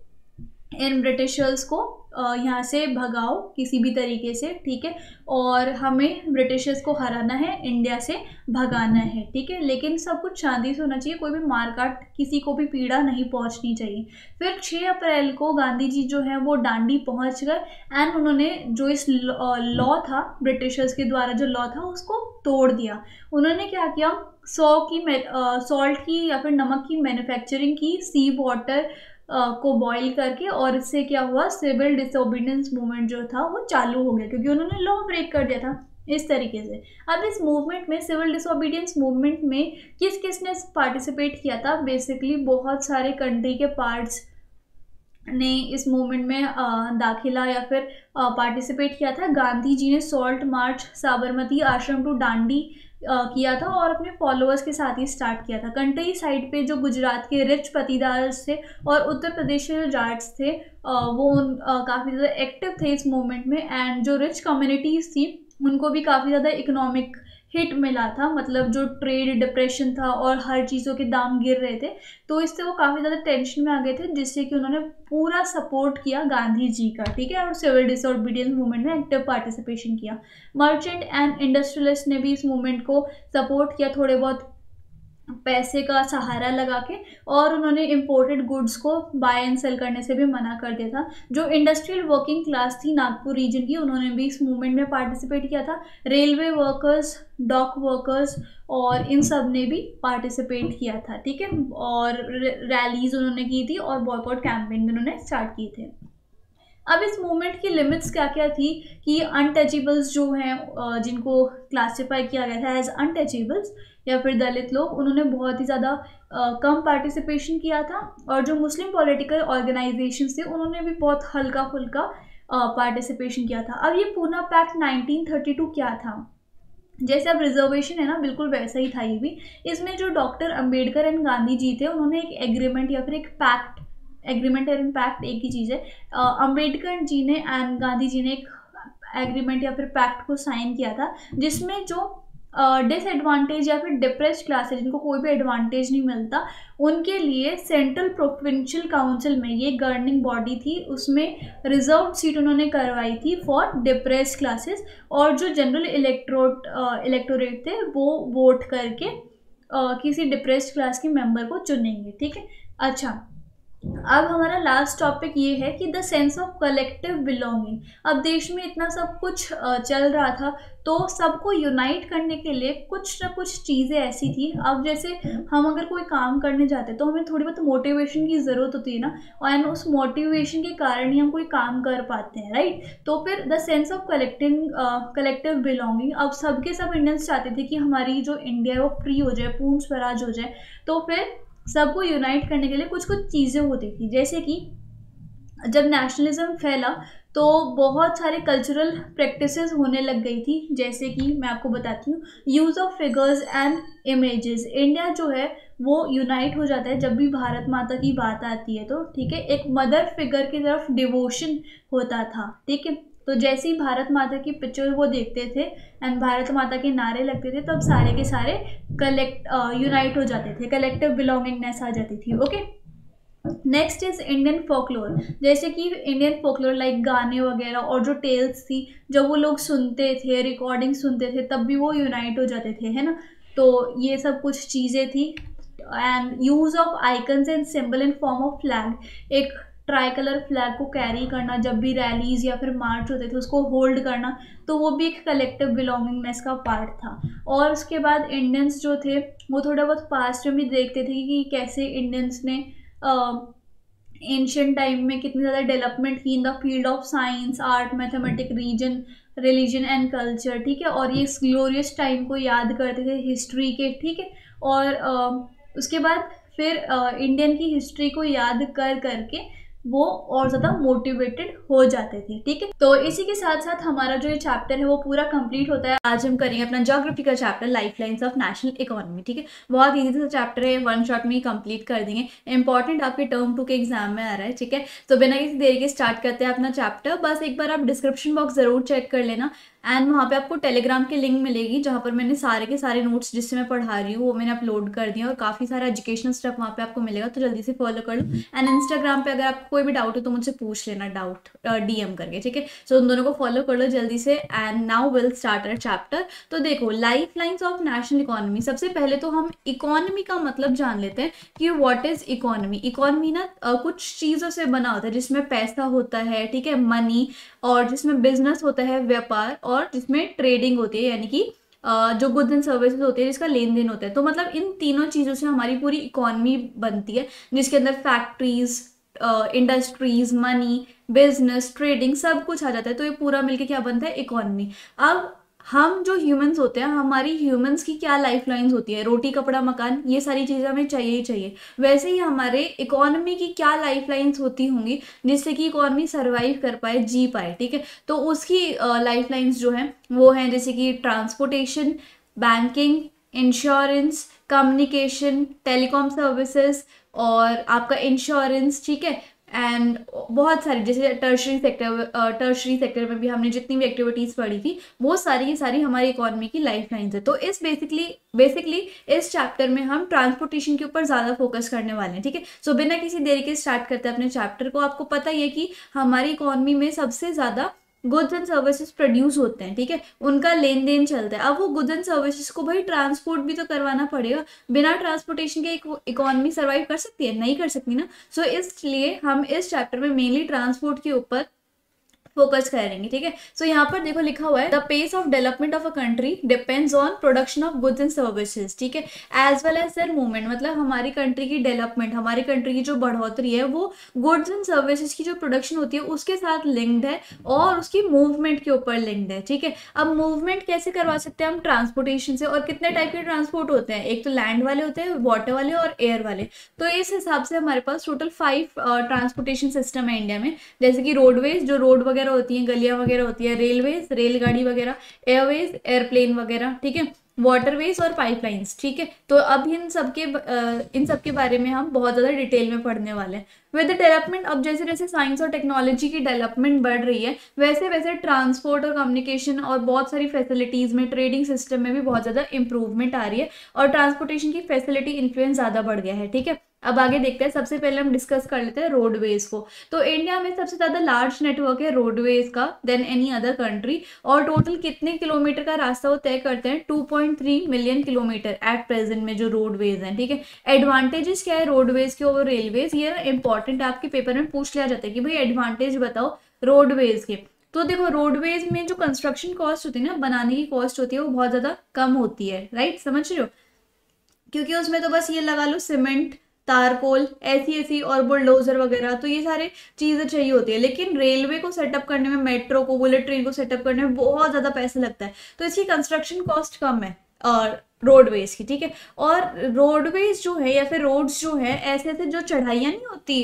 इन ब्रिटिशर्स को यहाँ से भगाओ किसी भी तरीके से, ठीक है? और हमें ब्रिटिशर्स को हराना है, इंडिया से भगाना है, ठीक है? लेकिन सब कुछ शांति से होना चाहिए, कोई भी मारकाट किसी को भी पीड़ा नहीं पहुँचनी चाहिए। फिर 6 अप्रैल को गांधी जी जो है वो डांडी पहुँच गए एंड उन्होंने जो इस लॉ था, ब्रिटिशर्स के द्वारा जो लॉ था, उसको तोड़ दिया। उन्होंने क्या किया? सौ की सॉल्ट की या फिर नमक की मैन्युफैक्चरिंग की सी वाटर को बॉईल करके और इससे क्या हुआ? सिविल डिसोबीडियंस मूवमेंट जो था, वो चालू हो गया, क्योंकि उन्होंने लॉ ब्रेक कर दिया था इस तरीके से। अब इस मूवमेंट में सिविल डिसोबीडियंस मूवमेंट में किस किस ने पार्टिसिपेट किया था? बेसिकली बहुत सारे कंट्री के पार्ट्स ने इस मूवमेंट में दाखिला या फिर पार्टिसिपेट किया था। गांधी जी ने सॉल्ट मार्च साबरमती आश्रम टू डांडी किया था और अपने फॉलोअर्स के साथ ही स्टार्ट किया था। कंटई साइड पे जो गुजरात के रिच पतीदार थे और उत्तर प्रदेश के जो जाट्स थे वो काफ़ी ज़्यादा एक्टिव थे इस मूवमेंट में एंड जो रिच कम्युनिटीज़ थी, उनको भी काफ़ी ज़्यादा इकोनॉमिक हिट मिला था मतलब जो ट्रेड डिप्रेशन था और हर चीज़ों के दाम गिर रहे थे तो इससे वो काफ़ी ज़्यादा टेंशन में आ गए थे, जिससे कि उन्होंने पूरा सपोर्ट किया गांधी जी का, ठीक है? और सिविल डिसऑर्बिडियंस मूवमेंट में एक्टिव पार्टिसिपेशन किया। मर्चेंट एंड इंडस्ट्रियलिस्ट ने भी इस मूवमेंट को सपोर्ट किया, थोड़े बहुत पैसे का सहारा लगा के और उन्होंने इम्पोर्टेड गुड्स को बाय एंड सेल करने से भी मना कर दिया था। जो इंडस्ट्रियल वर्किंग क्लास थी नागपुर रीजन की, उन्होंने भी इस मूवमेंट में पार्टिसिपेट किया था। रेलवे वर्कर्स डॉक वर्कर्स और इन सबने भी पार्टिसिपेट किया था, ठीक है? और रैलीज उन्होंने की थी और बॉयकॉट कैंपेन भी उन्होंने स्टार्ट किए थे। अब इस मूवमेंट की लिमिट्स क्या क्या थी कि अनटचेबल्स जो हैं जिनको क्लासिफाई किया गया था एज अनटचेबल्स या फिर दलित लोग, उन्होंने बहुत ही ज़्यादा कम पार्टिसिपेशन किया था और जो मुस्लिम पॉलिटिकल ऑर्गेनाइजेशन थे, उन्होंने भी बहुत हल्का फुल्का पार्टिसिपेशन किया था। अब ये पूना पैक्ट 1932 क्या था? जैसे अब रिजर्वेशन है ना, बिल्कुल वैसा ही था ये भी। इसमें जो डॉक्टर अंबेडकर एंड गांधी जी थे, उन्होंने एक एग्रीमेंट या फिर एक पैक्ट एग्रीमेंट एंड पैक्ट एक ही चीज़ है। अंबेडकर जी ने एंड गांधी जी ने एक एग्रीमेंट या फिर पैक्ट को साइन किया था, जिसमें जो डिसएडवांटेज uh, या फिर डिप्रेस क्लास है जिनको कोई भी एडवांटेज नहीं मिलता उनके लिए सेंट्रल प्रोविंशियल काउंसिल में ये गवर्निंग बॉडी थी उसमें रिज़र्व सीट उन्होंने करवाई थी फॉर डिप्रेस क्लासेस और जो जनरल इलेक्ट्रोट इलेक्टोरेट थे वो वोट करके uh, किसी डिप्रेस्ड क्लास के मेंबर को चुनेंगे ठीक है? अच्छा अब हमारा लास्ट टॉपिक ये है कि the sense of collective belonging अब देश में इतना सब कुछ चल रहा था तो सबको यूनाइट करने के लिए कुछ ना कुछ चीज़ें ऐसी थी। अब जैसे हम अगर कोई काम करने जाते तो हमें थोड़ी बहुत मोटिवेशन की ज़रूरत होती है ना, और एंड उस मोटिवेशन के कारण ही हम कोई काम कर पाते हैं राइट तो फिर the sense of collecting collective belonging अब सबके सब इंडियंस चाहते थे कि हमारी जो इंडिया है, वो फ्री हो जाए, पूर्ण स्वराज हो जाए। तो फिर सबको यूनाइट करने के लिए कुछ कुछ चीज़ें होती थी। जैसे कि जब नेशनलिज्म फैला तो बहुत सारे कल्चरल प्रैक्टिसेस होने लग गई थी। जैसे कि मैं आपको बताती हूँ use of figures and images India जो है, वो यूनाइट हो जाता है जब भी भारत माता की बात आती है तो ठीक है? एक मदर फिगर की तरफ़ डिवोशन होता था, ठीक है? तो जैसे ही भारत माता की पिक्चर वो देखते थे एंड भारत माता के नारे लगते थे, तब सारे के सारे कलेक्ट यूनाइट हो जाते थे कलेक्टिव बिलोंगिंगनेस आ जाती थी okay next is Indian folklore जैसे कि इंडियन फोकलोर लाइक गाने वगैरह और जो टेल्स थी, जब वो लोग सुनते थे रिकॉर्डिंग सुनते थे, तब भी वो यूनाइट हो जाते थे, है ना? तो ये सब कुछ चीज़ें थी and use of icons and symbol in form of flag एक ट्राई कलर फ्लैग को कैरी करना जब भी रैलीज या फिर मार्च होते थे उसको होल्ड करना तो वो भी एक कलेक्टिव बिलोंगिंगनेस का पार्ट था। और उसके बाद इंडियंस जो थे वो थोड़ा बहुत पास्ट में भी देखते थे कि कैसे इंडियंस ने एंशियन टाइम में कितनी ज़्यादा डेवलपमेंट की in the field of science art mathematic region religion and culture ठीक है? और ये इस ग्लोरियस टाइम को याद करते थे हिस्ट्री के ठीक है? और uh, उसके बाद फिर इंडियन की हिस्ट्री को याद कर करके वो और ज़्यादा मोटिवेटेड हो जाते थे, ठीक है? तो इसी के साथ साथ हमारा जो ये चैप्टर है, वो पूरा कंप्लीट होता है। आज हम करेंगे अपना जोग्राफी का chapter life lines of national economy ठीक है? बहुत ईजी सा चैप्टर है वन शॉट में ही कंप्लीट कर देंगे। इंपॉर्टेंट आपके टर्म टू के एग्ज़ाम में आ रहा है, ठीक है? तो बिना किसी देरी के स्टार्ट करते हैं अपना चैप्टर बस एक बार आप डिस्क्रिप्शन बॉक्स ज़रूर चेक कर लेना। एंड वहाँ पे आपको टेलीग्राम की लिंक मिलेगी जहाँ पर मैंने सारे के सारे नोट्स जिससे मैं पढ़ा रही हूँ वो मैंने अपलोड कर दिया और काफ़ी सारा एजुकेशनल स्टफ़ वहाँ पे आपको मिलेगा तो जल्दी से फॉलो कर लो। एंड इंस्टाग्राम पे अगर आपको कोई भी डाउट हो तो मुझसे पूछ लेना डाउट डीएम करके ठीक है? सो उन दोनों को फॉलो कर लो जल्दी से। And now will start our chapter तो देखो life lines of national economy सबसे पहले तो हम इकोनॉमी का मतलब जान लेते हैं कि वॉट इज़ इकोनॉमी इकोनॉमी ना कुछ चीज़ों से बना होता है जिसमें पैसा होता है ठीक है? मनी और जिसमें बिज़नेस होता है, व्यापार और जिसमें ट्रेडिंग होती है, यानी कि जो गुड्स एंड सर्विसेज़ होती है, जिसका लेन देन होता है। तो मतलब इन तीनों चीज़ों से हमारी पूरी इकोनॉमी बनती है, जिसके अंदर factories industries money business trading सब कुछ आ जाता है। तो ये पूरा मिलके क्या बनता है? इकोनॉमी अब हम जो ह्यूमंस होते हैं, हमारी ह्यूमंस की क्या लाइफ लाइन्स होती है? रोटी, कपड़ा, मकान, ये सारी चीज़ें हमें चाहिए ही चाहिए। वैसे ही हमारे इकोनॉमी की क्या लाइफ लाइन्स होती होंगी, जिससे कि इकोनॉमी सर्वाइव कर पाए, जी पाए, ठीक है? तो उसकी लाइफ लाइन्स जो हैं, वो हैं जैसे कि transportation banking insurance communication telecom services और आपका इंश्योरेंस ठीक है? एंड बहुत सारी, जैसे टर्शरी सेक्टर टर्शरी सेक्टर में भी हमने जितनी भी एक्टिविटीज़ पढ़ी थी, वो सारी की सारी हमारी इकोनॉमी की लाइफ लाइन है। तो इस बेसिकली बेसिकली इस चैप्टर में हम ट्रांसपोर्टेशन के ऊपर ज़्यादा फोकस करने वाले हैं, ठीक है? सो बिना किसी देरी के स्टार्ट करते हैं अपने चैप्टर को। आपको पता ही है कि हमारी इकोनॉमी में सबसे ज़्यादा गुड्स एंड सर्विसेज़ प्रोड्यूस होते हैं ठीक है? उनका लेन देन चलता है। अब वो गुड्स एंड सर्विसेज़ को भाई ट्रांसपोर्ट भी तो करवाना पड़ेगा। बिना ट्रांसपोर्टेशन के इकोनॉमी सर्वाइव कर सकती है? नहीं कर सकती ना? सो so, इसलिए हम इस चैप्टर में मेनली ट्रांसपोर्ट के ऊपर फोकस करेंगे, ठीक है? सो यहाँ पर देखो लिखा हुआ है the pace of development of a country depends on production of goods and services ठीक है? As well as their movement मतलब हमारी कंट्री की डेवलपमेंट हमारी कंट्री की जो बढ़ोतरी है, वो गुड्स एंड सर्विसेज़ की जो प्रोडक्शन होती है, उसके साथ लिंक्ड है और उसकी मूवमेंट के ऊपर लिंक्ड है, ठीक है? अब मूवमेंट कैसे करवा सकते हैं हम ट्रांसपोर्टेशन से और कितने टाइप के ट्रांसपोर्ट होते हैं? एक तो लैंड वाले होते हैं वाटर वाले और एयर वाले। तो इस हिसाब से हमारे पास टोटल फाइव ट्रांसपोर्टेशन सिस्टम है इंडिया में। जैसे कि रोडवेज़ जो रोड वगैरह वगैरह होती हैं, गलियाँ वगैरह होती है रेलवेज रेलगाड़ी वगैरह एयरवेज एयरप्लेन वगैरह, ठीक है? वाटरवेज और पाइपलाइंस ठीक है? तो अब इन सब के इन सब के बारे में हम बहुत ज़्यादा डिटेल में पढ़ने वाले हैं। विद डेवलपमेंट अब जैसे जैसे साइंस और टेक्नोलॉजी की डेवलपमेंट बढ़ रही है, वैसे वैसे ट्रांसपोर्ट और कम्युनिकेशन और बहुत सारी फैसिलिटीज़ में ट्रेडिंग सिस्टम में भी बहुत ज़्यादा इंप्रूवमेंट आ रही है और ट्रांसपोर्टेशन की फैसिलिटी इन्फ्लुएंस ज़्यादा बढ़ गया है, ठीक है? अब आगे देखते हैं, सबसे पहले हम डिस्कस कर लेते हैं रोडवेज़ को। तो इंडिया में सबसे ज़्यादा लार्ज नेटवर्क है रोडवेज़ का देन एनी अदर कंट्री और टोटल कितने किलोमीटर का रास्ता वो तय करते हैं? 2.3 मिलियन किलोमीटर एट प्रेजेंट में जो रोडवेज़ हैं, ठीक है? एडवांटेजेस क्या है रोडवेज़ के ओवर रेलवेज ये इंपॉर्टेंट आपके पेपर में पूछ लिया जाता है कि भाई एडवांटेज बताओ रोडवेज़ के। तो देखो रोडवेज़ में जो कंस्ट्रक्शन कॉस्ट होती है ना, बनाने की कॉस्ट होती है, वो बहुत ज़्यादा कम होती है राइट समझ रहे हो? क्योंकि उसमें तो बस ये लगा लो सीमेंट तारकोल ऐसी ऐसी और बुलडोजर वगैरह तो ये सारे चीज़ें चाहिए होती है। लेकिन रेलवे को सेटअप करने में, मेट्रो को, बुलेट ट्रेन को सेटअप करने में बहुत ज़्यादा पैसा लगता है। तो इसकी कंस्ट्रक्शन कॉस्ट कम है और रोडवेज़ की, ठीक है? और रोडवेज़ जो है या फिर रोड्स जो है, ऐसे ऐसे जो चढ़ाइयाँ नहीं होती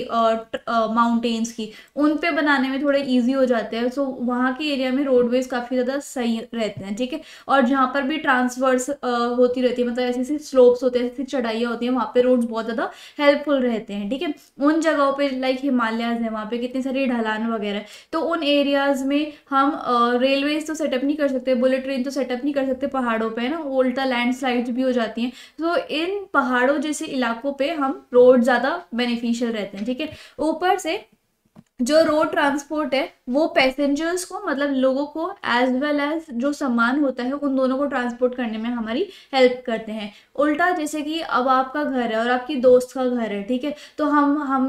माउंटेन्स की, उन पे बनाने में थोड़े इजी हो जाते हैं। सो वहाँ के एरिया में रोडवेज़ काफ़ी ज़्यादा सही रहते हैं, ठीक है? और जहाँ पर भी ट्रांसवर्स होती रहती है मतलब ऐसे ऐसे स्लोप्स होते हैं, ऐसी चढ़ाइयाँ होती हैं, वहाँ पे रोड्स बहुत ज़्यादा हेल्पफुल रहते हैं, ठीक है? उन जगहों पर लाइक हिमालयाज है, वहाँ पे कितनी सारी ढलान वगैरह तो उन एरियाज़ में हम रेलवेज तो सेटअप नहीं कर सकते बुलेट ट्रेन तो सेटअप नहीं कर सकते पहाड़ों पर है ना? उल्टा लैंड साइड्स भी हो जाती हैं। तो इन पहाड़ों जैसे इलाकों पे हम रोड ज़्यादा बेनिफिशियल रहते हैं, ठीक है? ऊपर से जो रोड ट्रांसपोर्ट है, वो पैसेंजर्स को मतलब लोगों को एज वेल एज जो सामान होता है, उन दोनों को ट्रांसपोर्ट करने में हमारी हेल्प करते हैं। उल्टा जैसे कि अब आपका घर है और आपकी दोस्त का घर है, ठीक है? तो हम हम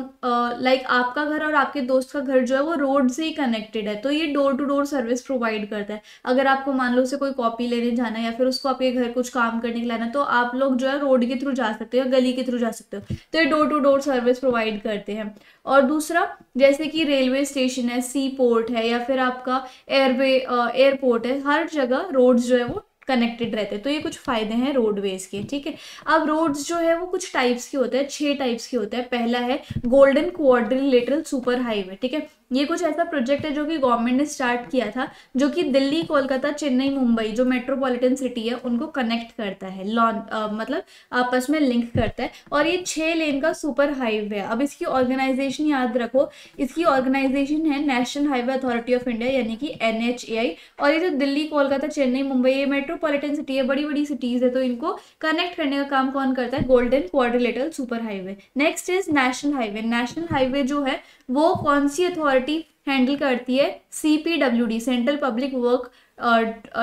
लाइक आपका घर और आपके दोस्त का घर जो है वो रोड से ही कनेक्टेड है तो ये door to door service provide करता है। अगर आपको मान लो उसे कोई कॉपी लेने जाना है या फिर उसको आपके घर कुछ काम करने के लाना तो आप लोग जो है रोड के थ्रू जा सकते हो या गली के थ्रू जा सकते हो तो ये door to door service provide करते हैं। और दूसरा, जैसे कि रेलवे स्टेशन है सी पोर्ट है या फिर आपका एयरवे एयरपोर्ट है, हर जगह रोड्स जो है वो कनेक्टेड रहते हैं। तो ये कुछ फ़ायदे हैं रोडवेज़ के, ठीक है? अब रोड्स जो है, वो कुछ टाइप्स के होते हैं, छह टाइप्स के होते हैं। पहला है गोल्डन क्वाड्रिलेटरल सुपर हाईवे ठीक है? ये कुछ ऐसा प्रोजेक्ट है जो कि गवर्नमेंट ने स्टार्ट किया था, जो कि दिल्ली, कोलकाता, चेन्नई, मुंबई, जो मेट्रोपॉलिटन सिटी है, उनको कनेक्ट करता है लॉन मतलब आपस में लिंक करता है। और ये छः लेन का सुपर हाईवे है। अब इसकी ऑर्गेनाइजेशन याद रखो, इसकी ऑर्गेनाइजेशन है National Highway Authority of India यानी कि NHAI और ये जो दिल्ली, कोलकाता, चेन्नई, मुंबई, ये मेट्रोपॉलिटन सिटी है बड़ी बड़ी सिटीज़ है तो इनको कनेक्ट करने का काम कौन करता है? Golden Quadrilateral super highway next is national highway national highway जो है वो कौन सी अथॉरिटी हैंडल करती है? C P W D Central Public Work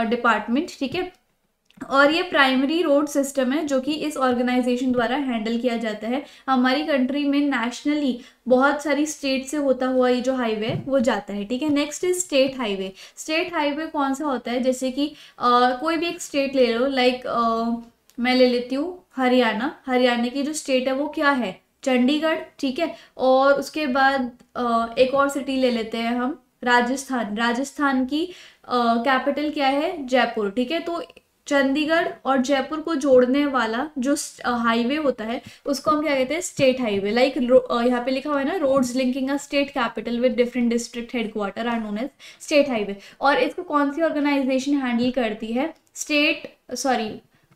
Department ठीक है? और ये प्राइमरी रोड सिस्टम है जो कि इस ऑर्गेनाइजेशन द्वारा हैंडल किया जाता है। हमारी कंट्री में नेशनली बहुत सारी स्टेट से होता हुआ ये जो हाईवे वो जाता है ठीक है? Next is state highway state highway कौन सा होता है? जैसे कि आ, कोई भी एक स्टेट ले लो लाइक मैं ले लेती हूँ हरियाणा। हरियाणा की जो स्टेट है वो क्या है? चंडीगढ़, ठीक है? और उसके बाद एक और सिटी ले लेते हैं हम, राजस्थान। राजस्थान की कैपिटल क्या है? जयपुर, ठीक है? तो चंडीगढ़ और जयपुर को जोड़ने वाला जो हाईवे होता है, उसको हम क्या कहते हैं? स्टेट हाईवे लाइक यहाँ पे लिखा हुआ है ना roads linking a state capital with different district headquarter are known as state highway और इसको कौन सी ऑर्गेनाइजेशन हैंडल करती है? State sorry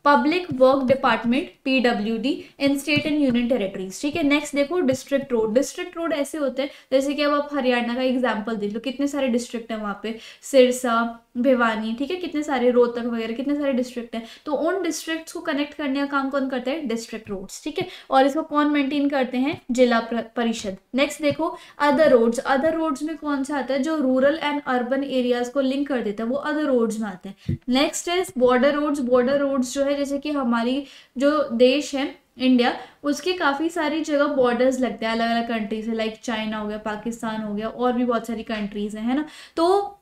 public work department PWD in state and union territories ठीक है? नेक्स्ट देखो डिस्ट्रिक्ट रोड डिस्ट्रिक्ट रोड ऐसे होते हैं, जैसे कि अब आप हरियाणा का एग्ज़ाम्पल देख लो, कितने सारे डिस्ट्रिक्ट हैं वहाँ पे? सिरसा, भिवानी, ठीक है? कितने सारे, रोहतक वगैरह, कितने सारे डिस्ट्रिक्ट हैं? तो उन डिस्ट्रिक्ट को कनेक्ट करने का काम कौन करता है? डिस्ट्रिक्ट रोड्स ठीक है? और इसको कौन मेंटेन करते हैं? जिला परिषद. नेक्स्ट देखो अदर रोड्स अदर रोड्स में कौन सा आता है? जो रूरल एंड अर्बन एरियाज़ को लिंक कर देता है, वो अदर रोड्स में आते हैं. नेक्स्ट है बॉर्डर रोड्स बॉर्डर रोड्स जो है जैसे कि हमारी जो देश है इंडिया उसके काफ़ी सारी जगह बॉर्डर्स लगते हैं अलग अलग कंट्रीज़ है लाइक चाइना हो गया पाकिस्तान हो गया, और भी बहुत सारी कंट्रीज़ हैं, है ना? तो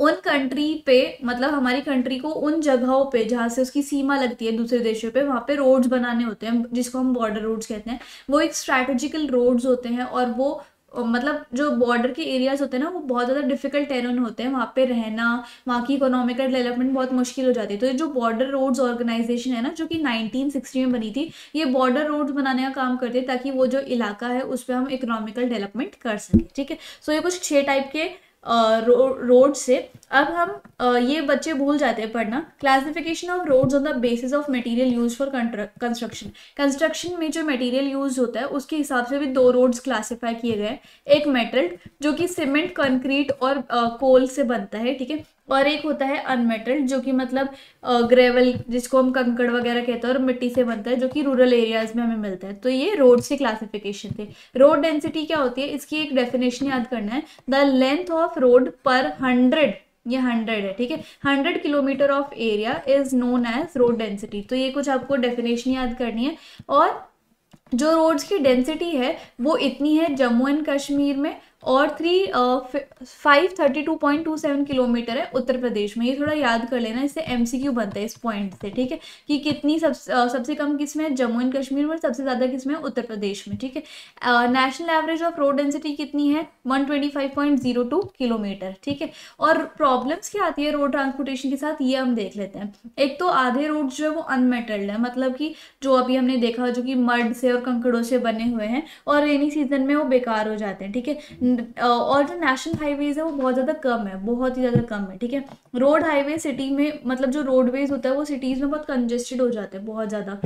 उन कंट्री पे मतलब हमारी कंट्री को उन जगहों पे, जहाँ से उसकी सीमा लगती है दूसरे देशों पे, वहाँ पे रोड्स बनाने होते हैं, जिसको हम बॉर्डर रोड्स कहते हैं। वो एक स्ट्रैटेजिकल रोड्स होते हैं और वो मतलब जो बॉर्डर के एरियाज़ होते हैं ना, वो बहुत ज़्यादा डिफ़िकल्ट टेरन होते हैं। वहाँ पे रहना, वहाँ की इकोनॉमिकल डेवलपमेंट बहुत मुश्किल हो जाती है। तो ये जो बॉर्डर रोड्स ऑर्गेनाइजेशन है ना, जो कि 1960 में बनी थी, ये बॉर्डर रोड्स बनाने का काम करती है ताकि वो जो इलाका है, उस पर हम इकोनॉमिकल डेवलपमेंट कर सकें। ठीक है? सो ये कुछ छः टाइप के रोड से। अब हम ये बच्चे भूल जाते हैं पढ़ना। Classification of roads on the basis of material use for construction construction में जो मटेरियल यूज़ होता है, उसके हिसाब से भी दो रोड्स क्लासिफाई किए गए हैं। एक मेटल जो कि सीमेंट कंक्रीट और कोल से बनता है, ठीक है? और एक होता है अनमेटल्ड जो कि मतलब ग्रेवल जिसको हम कंकड़ वगैरह कहते हैं और मिट्टी से बनता है, जो कि रूरल एरियाज़ में हमें मिलता है। तो ये रोड से क्लासिफिकेशन थे। रोड डेंसिटी क्या होती है? इसकी एक डेफिनेशन याद करना है। The length of road per hundred ये हंड्रेड है, ठीक है? Hundred kilometre of area is known as road density तो ये कुछ आपको डेफिनेशन याद करनी है। और जो रोड्स की डेंसिटी है, वो इतनी है जम्मू एंड कश्मीर में। और three five thirty two point two seven kilometre है उत्तर प्रदेश में। ये थोड़ा याद कर लेना इससे एम सी क्यू बनता है इस पॉइंट से ठीक है? कि कितनी सब uh, सबसे कम किसमें है? जम्मू एंड कश्मीर में सबसे ज़्यादा किसमें है? उत्तर प्रदेश में ठीक है? National average of road density कितनी है? One twenty five point zero two kilometre ठीक है? और प्रॉब्लम्स क्या आती है रोड ट्रांसपोर्टेशन के साथ? ये हम देख लेते हैं। एक तो आधे रोड जो है वो अनमेटल्ड है मतलब कि जो अभी हमने देखा जो कि मर्ड से और कंकड़ों से बने हुए हैं और रेनी सीज़न में वो बेकार हो जाते हैं ठीक है? और जो नेशनल हाईवेज है वो बहुत ज़्यादा कम है बहुत ही ज़्यादा कम है ठीक है? रोड हाईवे सिटी में मतलब जो रोडवेज़ होता है वो सिटीज़ में बहुत कंजेस्टेड हो जाते हैं बहुत ज़्यादा।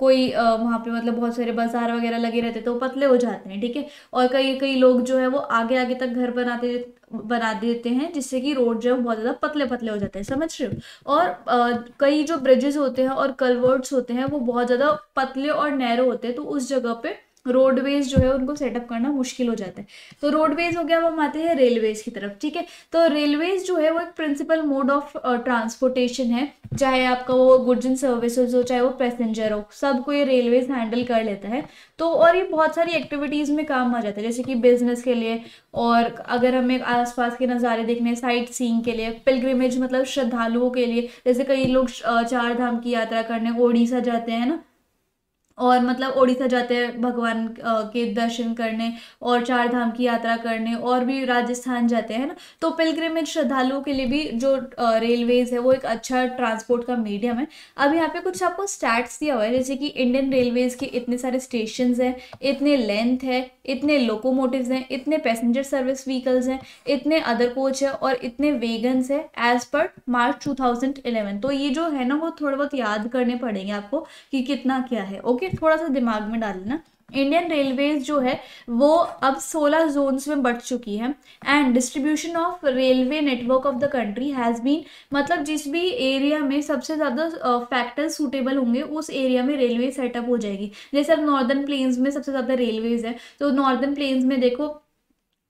कोई वहाँ पे मतलब बहुत सारे बाज़ार वगैरह लगे रहते तो पतले हो जाते हैं ठीक है? और कई कई लोग जो है वो आगे आगे तक घर बनाते बना देते हैं जिससे कि रोड जो है बहुत ज़्यादा पतले पतले हो जाते हैं समझ रहे हो? और आ, कई जो ब्रिजेस होते हैं और कलवर्ट्स होते हैं वो बहुत ज़्यादा पतले और नैरो होते हैं तो उस जगह पे रोडवेज़ जो है उनको सेटअप करना मुश्किल हो जाता है। तो रोडवेज़ हो गया, अब हम आते हैं रेलवेज की तरफ़, ठीक है? तो रेलवेज जो है वो एक प्रिंसिपल मोड ऑफ़ ट्रांसपोर्टेशन है। चाहे आपका वो गुड्स एंड सर्विसेज़ हो, चाहे वो पैसेंजर हो सबको ये रेलवेज हैंडल कर लेता है। तो और ये बहुत सारी एक्टिविटीज़ में काम आ जाता है, जैसे कि बिज़नेस के लिए, और अगर हमें आसपास के नज़ारे देखने साइट सीइंग के लिए पिलग्रिमेज मतलब श्रद्धालुओं के लिए, जैसे कई लोग चार धाम की यात्रा करने, ओडिशा जाते हैं ना और मतलब उड़ीसा जाते हैं भगवान के दर्शन करने और चार धाम की यात्रा करने और भी राजस्थान जाते हैं ना तो पिलग्रिमेज श्रद्धालुओं के लिए भी जो रेलवेज है वो एक अच्छा ट्रांसपोर्ट का मीडियम है। अब यहाँ पे कुछ आपको स्टैट्स दिया हुआ है, जैसे कि इंडियन रेलवेज के इतने सारे स्टेशन हैं, इतने लेंथ है, इतने लोकोमोटिव्स हैं, इतने पैसेंजर सर्विस व्हीकल्स हैं, इतने अदर कोच है और इतने वेगन्स है एज पर मार्च टू तो ये जो है ना, वो थोड़ा बहुत याद करने पड़ेंगे आपको कि कितना क्या है, ओके? ओके थोड़ा सा दिमाग में डाल लेना। इंडियन रेलवेज जो है, वो अब 16 जोन्स में बढ़ चुकी है and distribution of railway network of the country has been मतलब जिस भी एरिया में सबसे ज़्यादा फैक्टर्स सूटेबल होंगे, उस एरिया में रेलवे सेटअप हो जाएगी। जैसे अब नॉर्दर्न प्लेन्स में सबसे ज़्यादा रेलवेज है तो नॉर्दर्न प्लेन्स में देखो,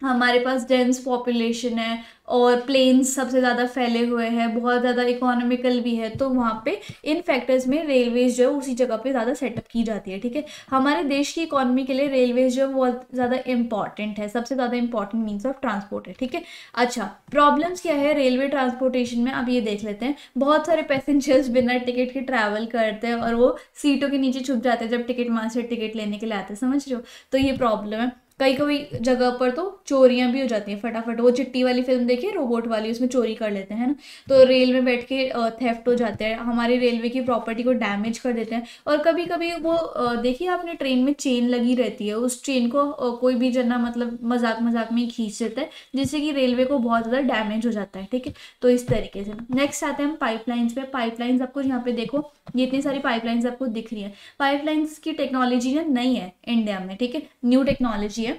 हमारे पास डेंस पॉपुलेशन है और प्लेन्स सबसे ज़्यादा फैले हुए हैं, बहुत ज़्यादा इकोनॉमिकल भी है तो वहाँ पे इन फैक्टर्स में रेलवेज जो है उसी जगह पे ज़्यादा सेटअप की जाती है, ठीक है? हमारे देश की इकोनॉमी के लिए रेलवेज जो है बहुत ज़्यादा इंपॉर्टेंट है, सबसे ज़्यादा इंपॉर्टेंट मीन्स ऑफ़ ट्रांसपोर्ट है, ठीक है? अच्छा प्रॉब्लम्स क्या है रेलवे ट्रांसपोर्टेशन में? अब ये देख लेते हैं। बहुत सारे पैसेंजर्स बिना टिकट के ट्रैवल करते हैं और वो सीटों के नीचे छुप जाते हैं जब टिकट वहाँ से टिकट लेने के लिए आते हैं, समझ रहे हो? तो ये प्रॉब्लम है। कई कई जगह पर तो चोरियाँ भी हो जाती हैं फटाफट। वो चिट्टी वाली फ़िल्म देखिए, रोबोट वाली, उसमें चोरी कर लेते हैं ना? तो रेल में बैठ के थेफ्ट हो जाते हैं, हमारी रेलवे की प्रॉपर्टी को डैमेज कर देते हैं। और कभी कभी वो देखिए आपने ट्रेन में चेन लगी रहती है, उस चेन को कोई भी जना मतलब मज़ाक मज़ाक में खींच देता है, जिससे कि रेलवे को बहुत ज़्यादा डैमेज हो जाता है, ठीक है? तो इस तरीके से। नेक्स्ट आते हैं हम पाइपलाइंस पे। पाइपलाइंस आपको यहाँ पे देखो, ये इतनी सारी पाइपलाइंस आपको दिख रही है। पाइपलाइंस की टेक्नोलॉजी नहीं है इंडिया में, ठीक है? न्यू टेक्नोलॉजी है।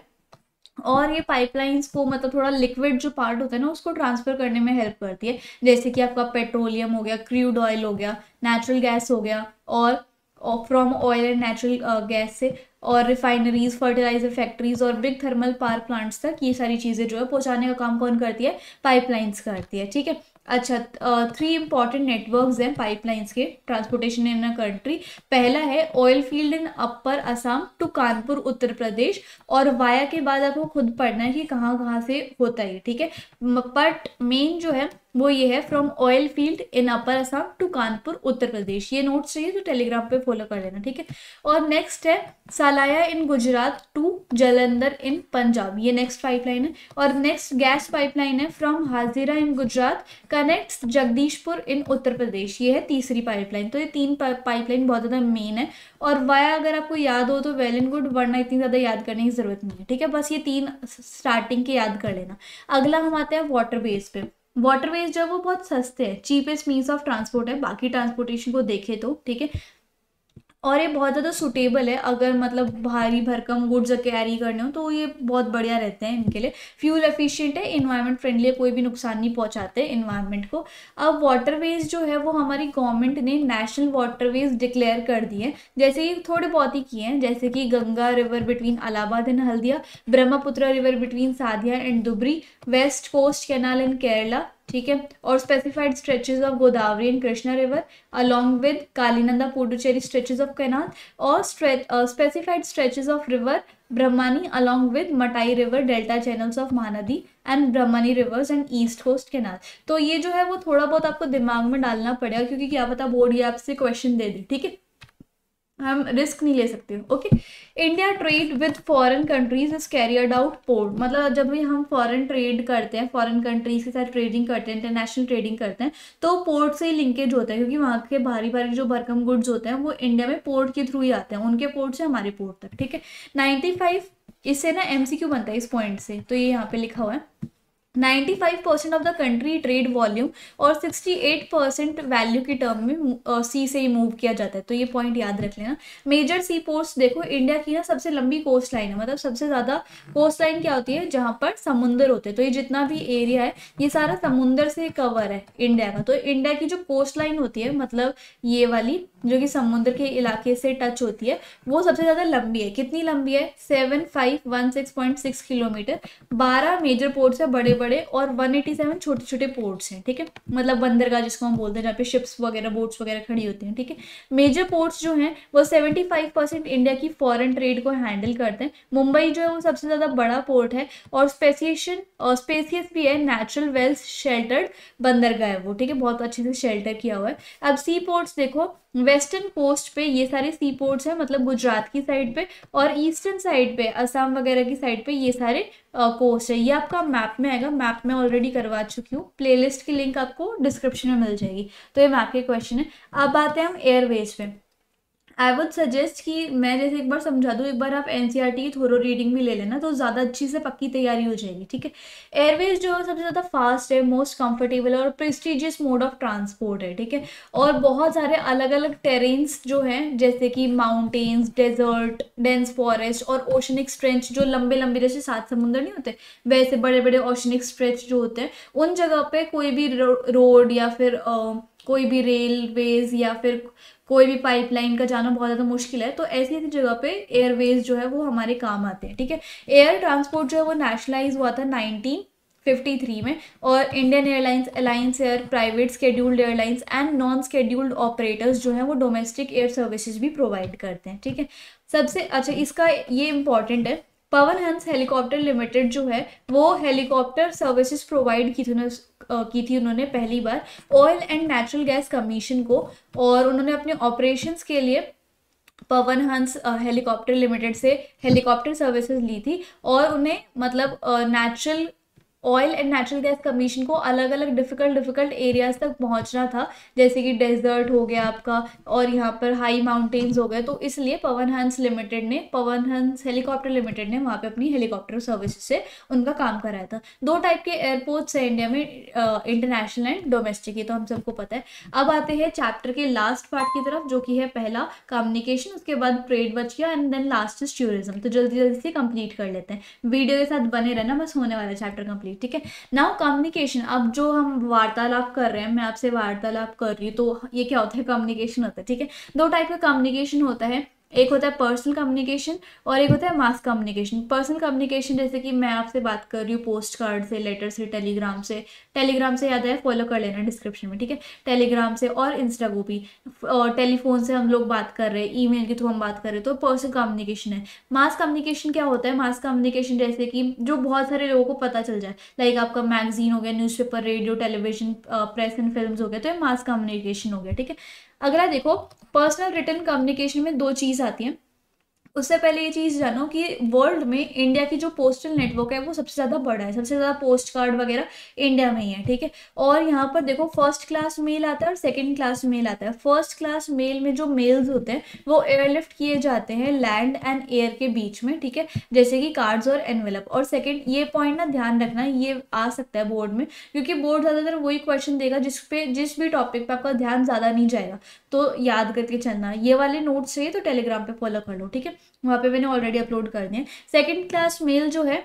और ये पाइपलाइंस को मतलब थोड़ा लिक्विड जो पार्ट होता है ना, उसको ट्रांसफ़र करने में हेल्प करती है। जैसे कि आपका पेट्रोलियम हो गया क्रूड ऑयल हो गया नेचुरल गैस हो गया और from oil and natural gas से और रिफाइनरीज फर्टिलाइज़र फैक्ट्रीज और बिग थर्मल पावर प्लांट्स तक ये सारी चीज़ें जो है पहुँचाने का काम कौन करती है? पाइपलाइंस करती है, ठीक है? अच्छा थ्री इंपॉर्टेंट नेटवर्क्स हैं पाइपलाइंस के ट्रांसपोर्टेशन इन अ कंट्री पहला है oil field in upper Assam to Kanpur Uttar Pradesh और वाया के बाद आपको खुद पढ़ना है कि कहाँ कहाँ से होता है ठीक है? बट मेन जो है वो ये है from oil field in upper Assam to Kanpur Uttar Pradesh ये नोट्स चाहिए तो टेलीग्राम पे फॉलो कर लेना, ठीक है? और नेक्स्ट है Salaya in Gujarat to Jalandhar in Punjab ये नेक्स्ट पाइपलाइन है। और नेक्स्ट गैस पाइपलाइन है from Hazira in Gujarat connect Jagdishpur in Uttar Pradesh ये है तीसरी पाइपलाइन तो ये तीन पाइपलाइन बहुत ज़्यादा मेन है। और वाया अगर आपको याद हो तो वेल एंड गुड वरना इतनी ज़्यादा याद करने की ज़रूरत नहीं है, ठीक है? बस ये तीन स्टार्टिंग के याद कर लेना। अगला हम आते हैं वाटर बेस पे। वाटरवेज जो है वो बहुत सस्ते हैं। चीपेस्ट मीन्स ऑफ़ ट्रांसपोर्ट है। बाकी ट्रांसपोर्टेशन को देखे तो ठीक है? और ये बहुत ज़्यादा सुटेबल है, अगर मतलब भारी भरकम गुड्स कैरी करने हो तो ये बहुत बढ़िया रहते हैं इनके लिए। फ्यूल एफिशिएंट है इन्वायरमेंट फ्रेंडली है, कोई भी नुकसान नहीं पहुंचाते इन्वायरमेंट को। अब वाटरवेज जो है, वो हमारी गवर्नमेंट ने नेशनल वाटरवेज डिक्लेयर कर दिए हैं। जैसे कि थोड़े बहुत ही किए हैं, जैसे कि Ganga river between Allahabad and Haldia Brahmaputra river between Sadiya and Dhubri west coast canal in Kerala ठीक है? और specified stretches of Godavari and Krishna river along with Kakinada Puducherry stretches of canal और specified stretches of river Brahmani along with Matai river delta channels of Mahanadi and Brahmani rivers and east coast canal तो ये जो है वो थोड़ा बहुत आपको दिमाग में डालना पड़ेगा, क्योंकि क्या पता बोर्ड ये आपसे क्वेश्चन दे दी, ठीक है? हम रिस्क नहीं ले सकते। Okay India trade with foreign countries is carried out port मतलब जब भी हम फॉरेन ट्रेड करते हैं फॉरेन कंट्रीज़ के साथ ट्रेडिंग करते हैं इंटरनेशनल ट्रेडिंग करते हैं तो पोर्ट से ही लिंकेज होता है, क्योंकि वहाँ के भारी भारी जो भरकम गुड्स होते हैं, वो इंडिया में पोर्ट के थ्रू ही आते हैं। उनके पोर्ट से हमारे पोर्ट तक, ठीक है? नाइन्टी फाइव इससे ना एमसीक्यू बनता है इस पॉइंट से। तो ये यहाँ पे लिखा हुआ है। 95 percent of the country trade volume और 68 परसेंट वैल्यू की टर्म में सी से ही मूव किया जाता है। तो ये पॉइंट याद रख लेना। मेजर सी पोर्ट्स देखो इंडिया की ना सबसे लंबी कोस्ट लाइन है। मतलब सबसे ज़्यादा कोस्ट लाइन क्या होती है? जहाँ पर समुंदर होते हैं। तो ये जितना भी एरिया है, ये सारा समुंदर से कवर है इंडिया का। तो इंडिया की जो कोस्ट लाइन होती है मतलब ये वाली जो कि समुद्र के इलाके से टच होती है, वो सबसे ज़्यादा लंबी है। कितनी लंबी है? Seven five one six point six kilometre बारह मेजर पोर्ट्स है बड़े बड़े और वन एटी सेवन छोटे छोटे पोर्ट्स हैं, ठीक है? मतलब बंदरगाह जिसको हम बोलते हैं, जहाँ पे शिप्स वगैरह बोट्स वगैरह खड़ी होती हैं, ठीक है? मेजर पोर्ट्स जो हैं, वो सेवेंटी फाइव परसेंट इंडिया की फॉरन ट्रेड को हैंडल करते हैं। मुंबई जो है, वो सबसे ज़्यादा बड़ा पोर्ट है, और स्पेसिएशन स्पेसियस भी है नेचुरल वेल्थ शेल्टर्ड बंदरगाह है वो, ठीक है? बहुत अच्छे से शेल्टर किया हुआ है। अब सी पोर्ट्स देखो वेस्टर्न कोस्ट पे ये सारे सी पोर्ट्स हैं मतलब गुजरात की साइड पे और ईस्टर्न साइड पे, असम वगैरह की साइड पे ये सारे कोस्ट है। ये आपका मैप में आएगा मैप में ऑलरेडी करवा चुकी हूँ। प्लेलिस्ट की लिंक आपको डिस्क्रिप्शन में मिल जाएगी। तो ये मैप के क्वेश्चन है। अब आते हैं हम एयरवेज पे। आई वुड सजेस्ट कि मैं जैसे एक बार समझा दूँ एक बार आप एन सी आर टी की थोरो रीडिंग भी ले लेना तो ज़्यादा अच्छी से पक्की तैयारी हो जाएगी ठीक है? एयरवेज जो है सबसे ज़्यादा फास्ट है मोस्ट कंफर्टेबल है और प्रेस्टिजियस मोड ऑफ़ ट्रांसपोर्ट है ठीक है? और बहुत सारे अलग अलग टेरेन्स जो हैं जैसे कि माउंटेन्स डेजर्ट डेंस फॉरेस्ट और ओशनिक स्ट्रेंच जो लंबे लंबे जैसे सात समुंदर नहीं होते वैसे बड़े बड़े ओशनिक स्ट्रेच जो होते हैं उन जगह पे कोई भी रोड या फिर uh, कोई भी रेलवेज या फिर कोई भी पाइपलाइन का जाना बहुत ज़्यादा मुश्किल है तो ऐसी ऐसी जगह पे एयरवेज जो है वो हमारे काम आते हैं, ठीक है? एयर ट्रांसपोर्ट जो है वो नेशनलाइज हुआ था नाइनटीन 53 में और Indian Airlines Alliance Air private scheduled airlines and non scheduled operators जो हैं वो डोमेस्टिक एयर सर्विसेज़ भी प्रोवाइड करते हैं, ठीक है? सबसे अच्छा इसका ये इंपॉर्टेंट है, पवन हंस हेलीकॉप्टर लिमिटेड जो है, वो हेलीकॉप्टर सर्विसेज़ प्रोवाइड की थी की थी उन्होंने पहली बार oil and natural gas commission को, और उन्होंने अपने ऑपरेशंस के लिए पवन हंस हेलीकॉप्टर लिमिटेड से हेलीकॉप्टर सर्विसेज़ ली थी, और उन्हें मतलब natural oil and natural gas commission को अलग अलग डिफ़िकल्ट डिफ़िकल्ट एरियाज़ तक पहुँचना था। जैसे कि डेजर्ट हो गया आपका, और यहाँ पर हाई माउंटेन्स हो गए तो इसलिए पवन हंस लिमिटेड ने, पवन हंस हेलीकॉप्टर लिमिटेड ने वहाँ पे अपनी हेलीकॉप्टर सर्विस से उनका काम कराया था। दो टाइप के एयरपोर्ट्स है इंडिया में इंटरनेशनल एंड डोमेस्टिक ये तो हम सबको पता है। अब आते हैं चैप्टर के लास्ट पार्ट की तरफ़, जो कि है पहला कम्युनिकेशन उसके बाद ट्रेड बच गया and then last is tourism तो जल्दी जल्दी से कंप्लीट कर लेते हैं। वीडियो के साथ बने रहना, बस होने वाला चैप्टर कंप्लीट ठीक है? नाउ कम्युनिकेशन अब जो हम वार्तालाप कर रहे हैं, मैं आपसे वार्तालाप कर रही हूँ तो ये क्या होता है? कम्युनिकेशन होता है, ठीक है? दो टाइप का कम्युनिकेशन होता है। एक होता है पर्सनल कम्युनिकेशन और एक होता है मास कम्युनिकेशन पर्सनल कम्युनिकेशन जैसे कि मैं आपसे बात कर रही हूँ पोस्ट कार्ड से लेटर से टेलीग्राम से। टेलीग्राम से याद है? फॉलो कर लेना डिस्क्रिप्शन में, ठीक है? टेलीग्राम से और इंस्टा को भी। और टेलीफोन से हम लोग बात कर रहे हैं ईमेल के थ्रू हम बात कर रहे हैं तो पर्सनल कम्युनिकेशन है। मास कम्युनिकेशन क्या होता है? मास कम्युनिकेशन जैसे कि जो बहुत सारे लोगों को पता चल जाए। लाइक आपका मैगजीन हो गया newspaper radio television press and film हो गया तो ये मास कम्युनिकेशन हो गया, ठीक है? अगला देखो पर्सनल रिटर्न कम्युनिकेशन में दो चीज़ आती हैं। उससे पहले ये चीज़ जानो कि वर्ल्ड में इंडिया की जो पोस्टल नेटवर्क है, वो सबसे ज़्यादा बड़ा है, सबसे ज़्यादा पोस्ट कार्ड वगैरह इंडिया में ही है, ठीक है? और यहाँ पर देखो फ़र्स्ट क्लास मेल आता है और सेकेंड क्लास मेल आता है। फ़र्स्ट क्लास मेल में जो मेल्स होते हैं, वो एयरलिफ्ट किए जाते हैं लैंड एंड एयर के बीच में, ठीक है? जैसे कि कार्ड्स और एनवेलप और सेकेंड ये पॉइंट ना ध्यान रखना, ये आ सकता है बोर्ड में, क्योंकि बोर्ड ज़्यादातर वही क्वेश्चन देगा जिस पे, जिस भी टॉपिक पर आपका ध्यान ज़्यादा नहीं जाएगा। तो याद करके चलना, ये वाले नोट्स चाहिए तो टेलीग्राम पर फॉलो कर लो, ठीक है? वहाँ पे मैंने ऑलरेडी अपलोड कर दिए। सेकेंड क्लास मेल जो है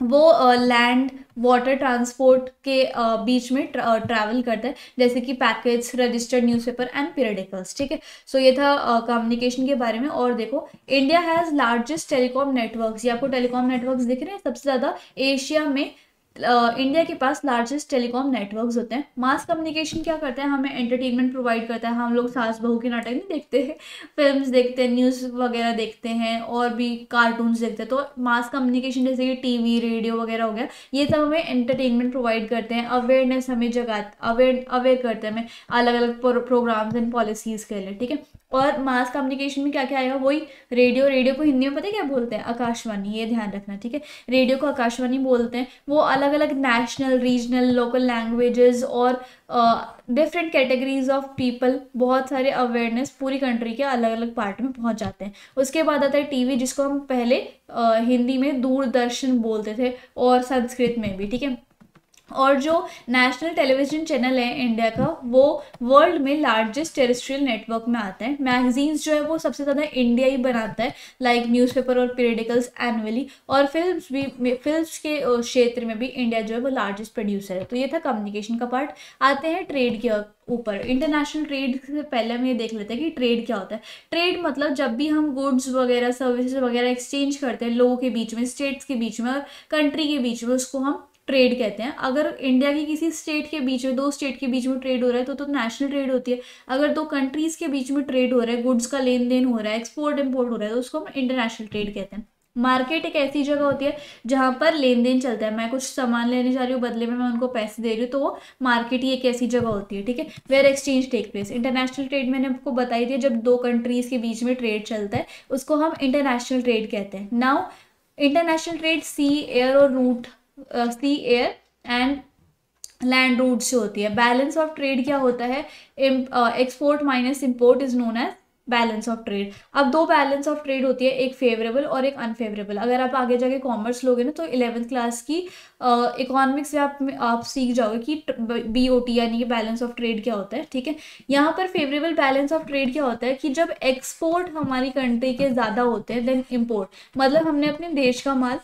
वो लैंड वाटर ट्रांसपोर्ट के uh, बीच में ट्रैवल करता है। जैसे कि package registered newspaper and periodicals ठीक है? सो ये था कम्युनिकेशन के बारे में। और देखो India has largest telecom networks ये आपको टेलीकॉम नेटवर्क्स दिख रहे हैं? सबसे ज़्यादा एशिया में इंडिया के पास लार्जेस्ट टेलीकॉम नेटवर्क्स होते हैं। मास कम्युनिकेशन क्या करता है? हमें एंटरटेनमेंट प्रोवाइड करता है। हम लोग सास बहू के नाटक नहीं देखते हैं। फिल्म्स देखते हैं न्यूज़ वगैरह देखते हैं और भी कार्टून्स देखते हैं। तो मास कम्युनिकेशन जैसे कि टीवी रेडियो वगैरह हो गया, ये सब हमें एंटरटेनमेंट प्रोवाइड करते हैं। अवेयरनेस हमें जगा अवेयर अवेयर करते हैं हमें। अलग अलग प्रोग्राम्स एंड पॉलिसीज़ के लिए, ठीक है? और मास कम्युनिकेशन में क्या क्या आएगा वही रेडियो रेडियो को हिंदी में पता है क्या बोलते हैं? आकाशवाणी ये ध्यान रखना ठीक है? रेडियो को आकाशवाणी बोलते हैं। वो अलग अलग नेशनल रीजनल लोकल लैंग्वेजेस और डिफरेंट कैटेगरीज ऑफ़ पीपल बहुत सारे अवेयरनेस पूरी कंट्री के अलग अलग पार्ट में पहुँच जाते हैं। उसके बाद आता है टीवी जिसको हम पहले uh, हिंदी में दूरदर्शन बोलते थे और संस्कृत में भी ठीक है? और जो नेशनल टेलीविज़न चैनल है इंडिया का, वो वर्ल्ड में लार्जेस्ट टेरिस्ट्रियल नेटवर्क में आता है। मैगजीन्स जो है, वो सबसे ज़्यादा इंडिया ही बनाता है लाइक न्यूज़पेपर और पीरियडिकल्स एनुअली और फिल्म्स भी फिल्म्स के क्षेत्र में भी इंडिया जो है, वो लार्जेस्ट प्रोड्यूसर है। तो ये था कम्युनिकेशन का पार्ट आते हैं ट्रेड के ऊपर। इंटरनेशनल ट्रेड से पहले हम ये देख लेते हैं कि ट्रेड क्या होता है। ट्रेड मतलब जब भी हम गुड्स वगैरह सर्विसेज़ वगैरह एक्सचेंज करते हैं, लोगों के बीच में स्टेट्स के बीच में और कंट्री के बीच में, उसको हम ट्रेड कहते हैं। अगर इंडिया की किसी स्टेट के बीच में, दो स्टेट के बीच में ट्रेड हो रहा है तो तो नेशनल ट्रेड होती है। अगर दो कंट्रीज़ के बीच में ट्रेड हो रहा है गुड्स का लेन देन हो रहा है एक्सपोर्ट इम्पोर्ट हो रहा है तो उसको हम इंटरनेशनल ट्रेड कहते हैं। मार्केट एक ऐसी जगह होती है, जहाँ पर लेन देन चलता है। मैं कुछ सामान लेने जा रही हूँ, बदले में मैं उनको पैसे दे रही हूँ तो वो मार्केट ही एक ऐसी जगह होती है, ठीक है? Where exchange take place international trade मैंने आपको बताई थी, जब दो कंट्रीज़ के बीच में ट्रेड चलता है, उसको हम इंटरनेशनल ट्रेड कहते हैं। Now international trade sea air और route sea air and land route से होती है। बैलेंस ऑफ़ ट्रेड क्या होता है? Export minus import is known as balance of trade अब दो बैलेंस ऑफ़ ट्रेड होती है, एक फेवरेबल और एक अनफेवरेबल अगर आप आगे जाके कॉमर्स लोगे ना तो इलेवेंथ क्लास की इकोनॉमिक्स से आप आप सीख जाओगे कि बी ओ टी यानी कि बैलेंस ऑफ़ ट्रेड क्या होता है, ठीक है? यहाँ पर फेवरेबल बैलेंस ऑफ़ ट्रेड क्या होता है कि जब एक्सपोर्ट हमारी कंट्री के ज़्यादा होते हैं देन इम्पोर्ट मतलब हमने अपने देश का माल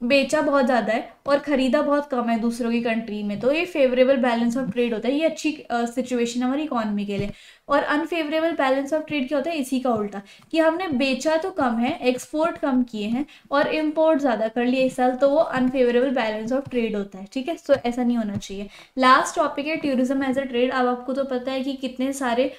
बेचा बहुत ज़्यादा है और ख़रीदा बहुत कम है दूसरों की कंट्री में तो ये फेवरेबल बैलेंस ऑफ़ ट्रेड होता है। ये अच्छी सिचुएशन है हमारी इकॉनमी के लिए। और अनफेवरेबल बैलेंस ऑफ़ ट्रेड क्या होता है? इसी का उल्टा, कि हमने बेचा तो कम है एक्सपोर्ट कम किए हैं और इम्पोर्ट ज़्यादा कर लिए, इस साल तो वो अनफेवरेबल बैलेंस ऑफ़ ट्रेड होता है, ठीक है? सो ऐसा नहीं होना चाहिए। लास्ट टॉपिक है टूरिज़्म एज अ ट्रेड अब आपको तो पता है कि कितने सारे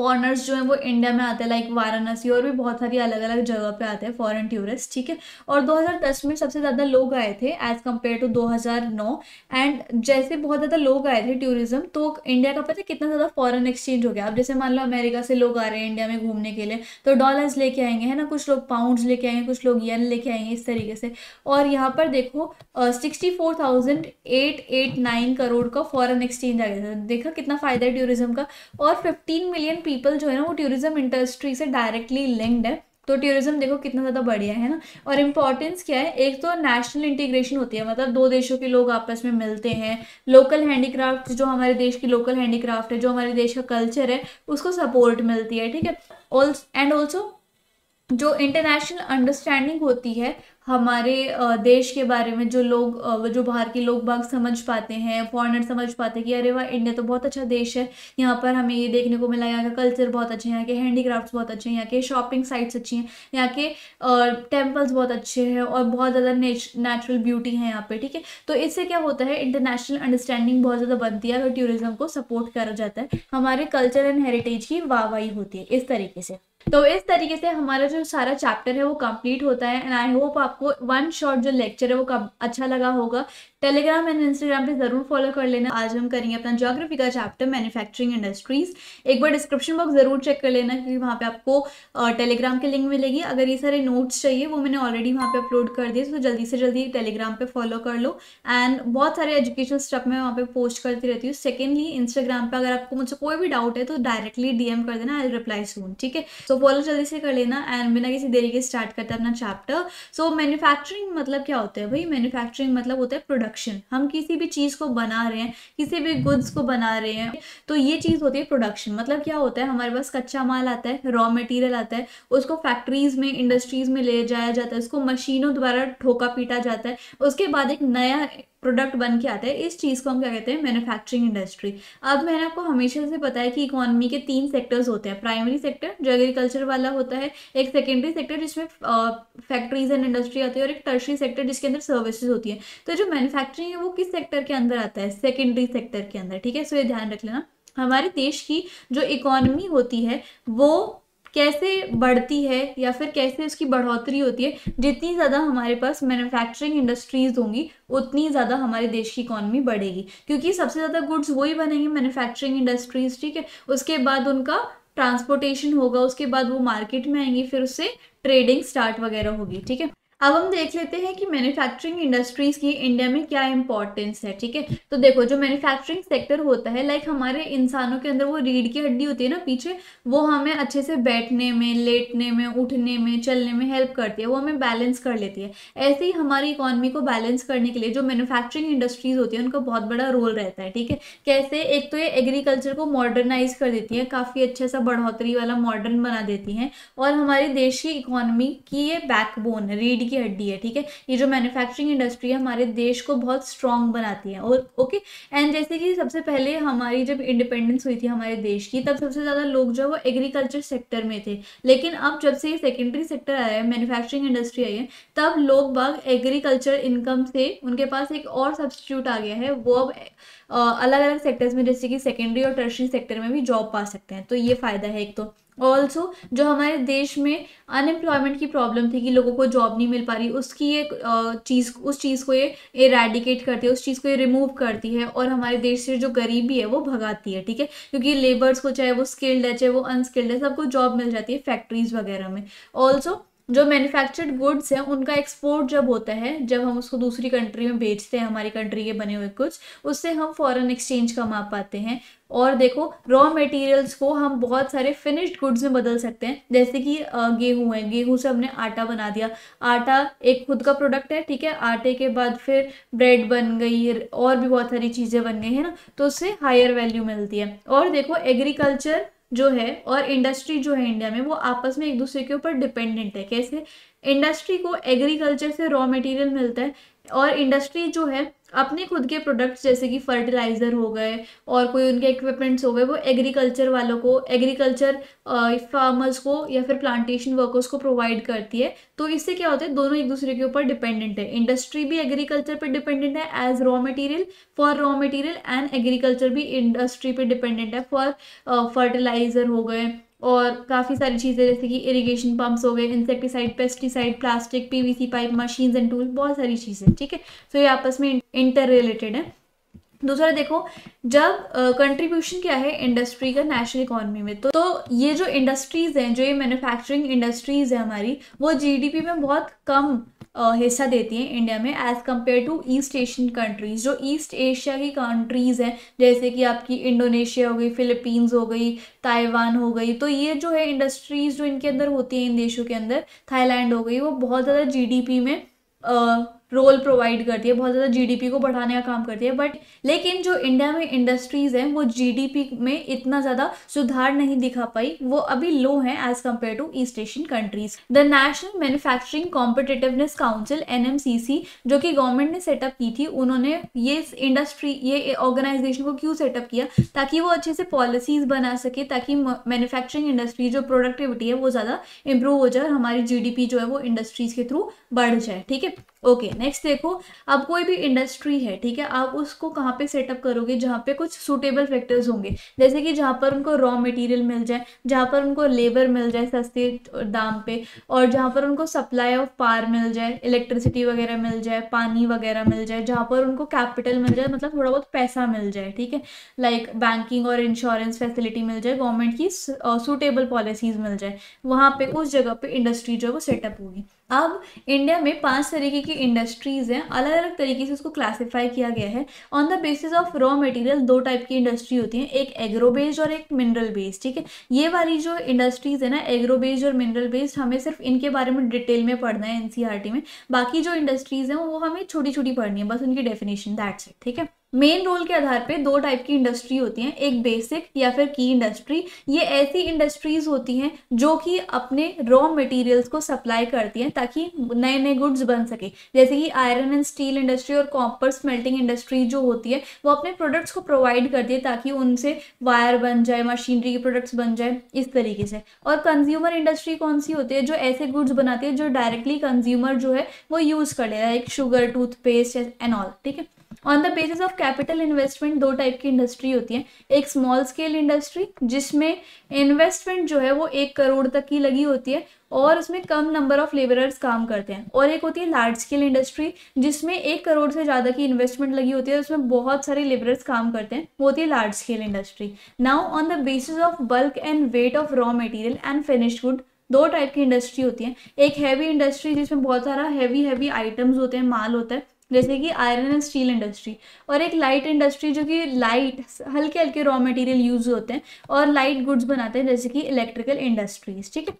फॉरनर्स जो हैं वो इंडिया में आते हैं लाइक वाराणसी और भी बहुत सारी अलग अलग जगह पे आते हैं फॉरेन टूरिस्ट ठीक है? और 2010 में सबसे ज़्यादा लोग आए थे एज़ कंपेयर टू 2009 एंड जैसे बहुत ज़्यादा लोग आए थे टूरिज़्म तो इंडिया का पता कितना ज़्यादा फॉरन एक्सचेंज हो गया? अब जैसे मान लो अमेरिका से लोग आ रहे हैं इंडिया में घूमने के लिए तो डॉलर्स लेके आएँगे, है ना? कुछ लोग पाउंड्स लेके आएँगे, कुछ लोग येन लेके आएँगे इस तरीके से। और यहाँ पर देखो sixty four thousand eight eight nine crore का फॉरन एक्सचेंज आ गया था। देखा कितना फ़ायदा है टूरिज़्म का? और फिफ्टीन मिलियन पीपल जो है ना, वो टूरिज़्म इंडस्ट्री से डायरेक्टली लिंक्ड है। तो टूरिज़्म देखो कितना ज़्यादा बढ़िया है ना। और इम्पॉर्टेंस क्या है? एक तो नेशनल इंटीग्रेशन होती है। मतलब दो देशों के लोग आपस में मिलते हैं। लोकल हैंडीक्राफ्ट जो हमारे देश की लोकल हैंडीक्राफ्ट है, जो हमारे देश का कल्चर है, उसको सपोर्ट मिलती है, ठीक है? एंड ऑल्सो जो इंटरनेशनल अंडरस्टैंडिंग होती है हमारे देश के बारे में जो लोग जो बाहर के लोग बाग समझ पाते हैं फॉरनर समझ पाते हैं कि अरे वाह इंडिया तो बहुत अच्छा देश है। यहाँ पर हमें ये देखने को मिला, यहाँ का कल्चर बहुत अच्छे हैं, यहाँ के हैंडीक्राफ्ट्स बहुत अच्छे हैं, यहाँ के शॉपिंग साइट्स अच्छी हैं, यहाँ के टेम्पल्स बहुत अच्छे हैं और बहुत ज़्यादा नेचुरल ब्यूटी है यहाँ पे, ठीक है? तो इससे क्या होता है इंटरनेशनल अंडरस्टैंडिंग बहुत ज़्यादा बनती है, अगर टूरिज़्म को सपोर्ट करा जाता है, हमारे कल्चर एंड हेरिटेज की वाहवाही होती है, इस तरीके से। तो इस तरीके से हमारा जो सारा चैप्टर है वो कंप्लीट होता है एंड आई होप आपको वन शॉर्ट जो लेक्चर है वो अच्छा लगा होगा। टेलीग्राम एंड इंस्टाग्राम पे ज़रूर फॉलो कर लेना। आज हम करेंगे अपना जोग्राफी का चैप्टर मैन्युफैक्चरिंग इंडस्ट्रीज़ एक बार डिस्क्रिप्शन बॉक्स ज़रूर चेक कर लेना क्योंकि वहाँ पे आपको टेलीग्राम की लिंक मिलेगी। अगर ये सारे नोट्स चाहिए, वो मैंने ऑलरेडी वहाँ पे अपलोड कर दिए तो जल्दी से जल्दी टेलीग्राम पे फॉलो कर लो। एंड बहुत सारे एजुकेशनल स्टफ़ मैं वहाँ पे पोस्ट करती रहती हूँ। सेकेंडली इंस्टाग्राम पे अगर आपको मुझसे कोई भी डाउट है तो डायरेक्टली डीएम कर देना आई रिप्लाई सून ठीक है? सो फॉलो जल्दी से कर लेना एंड बिना किसी देरी के स्टार्ट करते हैं अपना चैप्टर सो मैन्युफैक्चरिंग मतलब क्या होता है भाई? मैन्युफैक्चरिंग मतलब होता है प्रोडक्शन हम किसी भी चीज़ को बना रहे हैं, किसी भी गुड्स को बना रहे हैं तो ये चीज़ होती है प्रोडक्शन मतलब क्या होता है, हमारे पास कच्चा माल आता है रॉ मटेरियल आता है, उसको फैक्ट्रीज में इंडस्ट्रीज़ में ले जाया जाता है, उसको मशीनों द्वारा ठोका पीटा जाता है, उसके बाद एक नया प्रोडक्ट बन के आते हैं, इस चीज़ को हम क्या कहते हैं मैन्युफैक्चरिंग इंडस्ट्री अब मैंने आपको हमेशा से पता है कि इकोनॉमी के तीन सेक्टर्स होते हैं। प्राइमरी सेक्टर जो एग्रीकल्चर वाला होता है, एक सेकेंडरी सेक्टर जिसमें फैक्ट्रीज एंड इंडस्ट्री आती है, और एक टर्शरी सेक्टर जिसके अंदर सर्विसेज़ होती है। तो जो मैन्युफैक्चरिंग है, वो किस सेक्टर के अंदर आता है? सेकेंडरी सेक्टर के अंदर, ठीक है? सो ये ध्यान रख लेना। हमारे देश की जो इकोनॉमी होती है, वो कैसे बढ़ती है या फिर कैसे उसकी बढ़ोतरी होती है, जितनी ज़्यादा हमारे पास मैन्युफैक्चरिंग इंडस्ट्रीज़ होंगी, उतनी ज़्यादा हमारे देश की इकॉनमी बढ़ेगी। क्योंकि सबसे ज़्यादा गुड्स वही बनेंगे मैन्युफैक्चरिंग इंडस्ट्रीज़ ठीक है? उसके बाद उनका ट्रांसपोर्टेशन होगा, उसके बाद वो मार्केट में आएँगी, फिर उससे ट्रेडिंग स्टार्ट वगैरह होगी, ठीक है? अब हम देख लेते हैं कि मैन्युफैक्चरिंग इंडस्ट्रीज़ की इंडिया में क्या इंपॉर्टेंस है, ठीक है? तो देखो, जो मैन्युफैक्चरिंग सेक्टर होता है लाइक हमारे इंसानों के अंदर वो रीढ़ की हड्डी होती है ना पीछे, वो हमें अच्छे से बैठने में, लेटने में, उठने में, चलने में हेल्प करती है, वो हमें बैलेंस कर लेती है। ऐसे ही हमारी इकॉनमी को बैलेंस करने के लिए जो मैन्युफैक्चरिंग इंडस्ट्रीज़ होती है, उनका बहुत बड़ा रोल रहता है, ठीक है? कैसे? एक तो ये एग्रीकल्चर को मॉडर्नाइज कर देती है, काफ़ी अच्छे सा बढ़ोतरी वाला मॉडर्न बना देती हैं, और हमारे देश की इकॉनमी की ये बैकबोन रीढ़ की हड्डी है, ठीक है? ये जो मैन्युफैक्चरिंग इंडस्ट्री है, हमारे देश को बहुत स्ट्रांग बनाती है। और ओके एंड जैसे कि सबसे पहले हमारी जब इंडिपेंडेंस हुई थी हमारे देश की, तब सबसे ज़्यादा लोग जो है वो एग्रीकल्चर सेक्टर में थे। लेकिन अब जब से ये सेकेंडरी सेक्टर आया है मैन्युफैक्चरिंग इंडस्ट्री आई है, तब लोग बाग एग्रीकल्चर इनकम से उनके पास एक और सब्सिट्यूट आ गया है। वो अब अलग अलग सेक्टर्स में, जैसे कि सेकेंडरी और टर्शरी सेक्टर में भी जॉब पा सकते हैं। तो ये फ़ायदा है एक तो। ऑल्सो जो हमारे देश में अनएम्प्लॉयमेंट की प्रॉब्लम थी कि लोगों को जॉब नहीं मिल पा रही, उसकी ये चीज़, उस चीज़ को ये इरेडिकेट करती है, उस चीज़ को ये रिमूव करती है और हमारे देश से जो गरीबी है, वो भगाती है, ठीक है? क्योंकि लेबर्स को चाहे वो स्किल्ड है, चाहे वो अनस्किल्ड है, सबको जॉब मिल जाती है फैक्ट्रीज वगैरह में। ऑल्सो जो मैन्युफैक्चर्ड गुड्स हैं, उनका एक्सपोर्ट जब होता है, जब हम उसको दूसरी कंट्री में बेचते हैं, हमारी कंट्री के बने हुए कुछ, उससे हम फॉरेन एक्सचेंज कमा पाते हैं। और देखो रॉ मटेरियल्स को हम बहुत सारे फिनिश्ड गुड्स में बदल सकते हैं। जैसे कि गेहूँ है, गेहूँ से हमने आटा बना दिया। आटा एक खुद का प्रोडक्ट है, ठीक है? आटे के बाद फिर ब्रेड बन गई, और भी बहुत सारी चीज़ें बन गई, है ना? तो उससे हायर वैल्यू मिलती है। और देखो एग्रीकल्चर जो है और इंडस्ट्री जो है इंडिया में, वो आपस में एक दूसरे के ऊपर डिपेंडेंट है। कैसे? इंडस्ट्री को एग्रीकल्चर से रॉ मटेरियल मिलता है और इंडस्ट्री जो है अपने खुद के प्रोडक्ट्स जैसे कि फर्टिलाइज़र हो गए और कोई उनके इक्विपमेंट्स हो गए, वो एग्रीकल्चर वालों को एग्रीकल्चर फार्मर्स को या फिर प्लांटेशन वर्कर्स को प्रोवाइड करती है। तो इससे क्या होता है, दोनों एक दूसरे के ऊपर डिपेंडेंट है। इंडस्ट्री भी एग्रीकल्चर पर डिपेंडेंट है as raw material for raw material and agriculture भी इंडस्ट्री पर डिपेंडेंट है। फॉर फर्टिलाइज़र हो गए और काफ़ी सारी चीज़ें जैसे कि इरिगेशन पंप्स हो गए insecticide pesticide plastic PVC pipe machines and tools बहुत सारी चीज़ें ठीक है? सो ये आपस में इंटर रिलेटेड है। दूसरा देखो जब कंट्रीब्यूशन uh, क्या है इंडस्ट्री का नेशनल इकोनॉमी में तो, तो ये जो इंडस्ट्रीज़ हैं जो ये मैन्युफैक्चरिंग इंडस्ट्रीज़ है हमारी वो जीडीपी में बहुत कम हिस्सा देती हैं इंडिया में as compare to east Asian countries जो ईस्ट एशिया की कंट्रीज़ हैं, जैसे कि आपकी इंडोनेशिया हो गई फिलीपींस हो गई ताइवान हो गई तो ये जो है इंडस्ट्रीज़ जो इनके अंदर होती हैं इन देशों के अंदर थाईलैंड हो गई, वो बहुत ज़्यादा जीडीपी में रोल प्रोवाइड करती है, बहुत ज़्यादा जीडीपी को बढ़ाने का काम करती है बट लेकिन जो इंडिया में इंडस्ट्रीज़ हैं, वो जीडीपी में इतना ज़्यादा सुधार नहीं दिखा पाई, वो अभी लो हैं as compare to east Asian countries the national manufacturing competitiveness council NMCC जो कि गवर्नमेंट ने सेटअप की थी, उन्होंने ये इंडस्ट्री ये ऑर्गेनाइजेशन को क्यों सेटअप किया? ताकि वो अच्छे से पॉलिसीज़ बना सके, ताकि मैन्युफैक्चरिंग इंडस्ट्री जो प्रोडक्टिविटी है, वो ज़्यादा इंप्रूव हो जाए हमारी जीडीपी जो है, वो इंडस्ट्रीज़ के थ्रू बढ़ जाए, ठीक है? ओके नेक्स्ट देखो, अब कोई भी इंडस्ट्री है, ठीक है, आप उसको कहाँ पे सेटअप करोगे जहाँ पे कुछ सुटेबल फैक्टर्स होंगे? जैसे कि जहाँ पर उनको रॉ मटेरियल मिल जाए, जहाँ पर उनको लेबर मिल जाए सस्ते दाम पे, और जहाँ पर उनको सप्लाई ऑफ़ पावर मिल जाए इलेक्ट्रिसिटी वगैरह मिल जाए, पानी वगैरह मिल जाए, जहाँ पर उनको कैपिटल मिल जाए मतलब थोड़ा बहुत पैसा मिल जाए, ठीक है? लाइक बैंकिंग और इंश्योरेंस फैसिलिटी मिल जाए गवर्नमेंट की सूटेबल पॉलिसीज़ मिल जाए, वहाँ पे उस जगह पे इंडस्ट्री जो है वो सेटअप होगी। अब इंडिया में पाँच तरीके की इंडस्ट्रीज़ हैं। अलग अलग तरीके से उसको क्लासिफाई किया गया है। On the basis of raw material दो टाइप की इंडस्ट्री होती है। एक एग्रो बेस्ड और एक मिनरल बेस्ड ठीक है? ये वाली जो इंडस्ट्रीज़ है ना एग्रो बेस्ड और मिनरल बेस्ड हमें सिर्फ़ इनके बारे में डिटेल में पढ़ना है एनसीईआरटी में। बाकी जो इंडस्ट्रीज़ हैं, वो हमें छोटी छोटी पढ़नी है, बस उनकी डेफिनेशन दैट्स इट ठीक है? मेन रोल के आधार पे दो टाइप की इंडस्ट्री होती हैं, एक बेसिक या फिर की इंडस्ट्री ये ऐसी इंडस्ट्रीज़ होती हैं जो कि अपने रॉ मटेरियल्स को सप्लाई करती हैं ताकि नए नए गुड्स बन सके। जैसे कि आयरन एंड स्टील इंडस्ट्री और कॉपर स्मेल्टिंग इंडस्ट्री जो होती है, वो अपने प्रोडक्ट्स को प्रोवाइड करती है ताकि उनसे वायर बन जाए मशीनरी के प्रोडक्ट्स बन जाए, इस तरीके से। और कंज्यूमर इंडस्ट्री कौन सी होती है जो ऐसे गुड्स बनाती है जो डायरेक्टली कंज्यूमर जो है वो यूज़ कर ले like sugar toothpaste and all ठीक है? On the basis of capital investment दो टाइप की इंडस्ट्री होती है। एक स्मॉल स्केल इंडस्ट्री जिसमें इन्वेस्टमेंट जो है वो एक करोड़ तक की लगी होती है और उसमें कम नंबर ऑफ़ लेबरर्स काम करते हैं। और एक होती है लार्ज स्केल इंडस्ट्री जिसमें एक करोड़ से ज़्यादा की इन्वेस्टमेंट लगी होती है उसमें बहुत सारे लेबरर्स काम करते हैं। वो होती है large scale industry now on the basis of bulk and weight of raw material and finished good दो टाइप की इंडस्ट्री होती है। एक हैवी इंडस्ट्री जिसमें बहुत सारा हैवी हैवी आइटम्स होते हैं, माल होता है। जैसे कि आयरन एंड स्टील इंडस्ट्री और एक लाइट इंडस्ट्री जो कि लाइट हल्के हल्के रॉ मटेरियल यूज़ होते हैं और लाइट गुड्स बनाते हैं जैसे कि इलेक्ट्रिकल इंडस्ट्रीज़ ठीक है?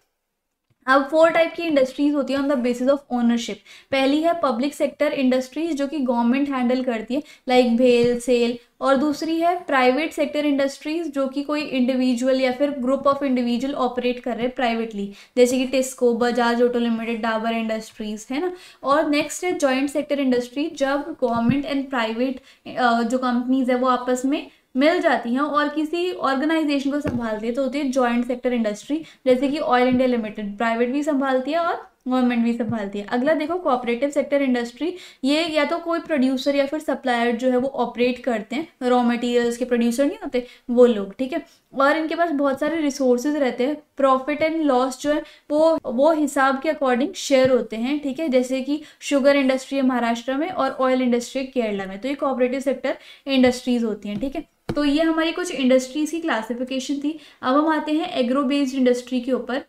अब फोर टाइप की इंडस्ट्रीज़ होती है on the basis of ownership पहली है पब्लिक सेक्टर इंडस्ट्रीज़ जो कि गवर्नमेंट हैंडल करती है लाइक भेल, सेल, और दूसरी है प्राइवेट सेक्टर इंडस्ट्रीज़ जो कि कोई इंडिविजुअल या फिर ग्रुप ऑफ़ इंडिविजुअल ऑपरेट कर रहे हैं प्राइवेटली जैसे कि TISCO Bajaj auto limited Dabur industries है ना? और नेक्स्ट है जॉइंट सेक्टर इंडस्ट्री जब गवर्नमेंट एंड प्राइवेट जो कंपनीज़ है वो आपस में मिल जाती हैं और किसी ऑर्गेनाइजेशन को संभालती है तो होती है जॉइंट सेक्टर इंडस्ट्री जैसे कि ऑयल इंडिया लिमिटेड प्राइवेट भी संभालती है और गवर्नमेंट भी संभालती है। अगला देखो कोऑपरेटिव सेक्टर इंडस्ट्री ये या तो कोई प्रोड्यूसर या फिर सप्लायर जो है वो ऑपरेट करते हैं रॉ मटेरियल्स के प्रोड्यूसर नहीं होते, वो लोग, ठीक है? और इनके पास बहुत सारे रिसोर्सेज रहते हैं प्रॉफिट एंड लॉस जो है, वो वो हिसाब के अकॉर्डिंग शेयर होते हैं, ठीक है? जैसे कि शुगर इंडस्ट्री है महाराष्ट्र में और ऑयल इंडस्ट्री केरला में तो ये कोऑपरेटिव सेक्टर इंडस्ट्रीज़ होती हैं, ठीक है? तो ये हमारी कुछ इंडस्ट्रीज़ की क्लासिफिकेशन थी। अब हम आते हैं एग्रो बेस्ड इंडस्ट्री के ऊपर,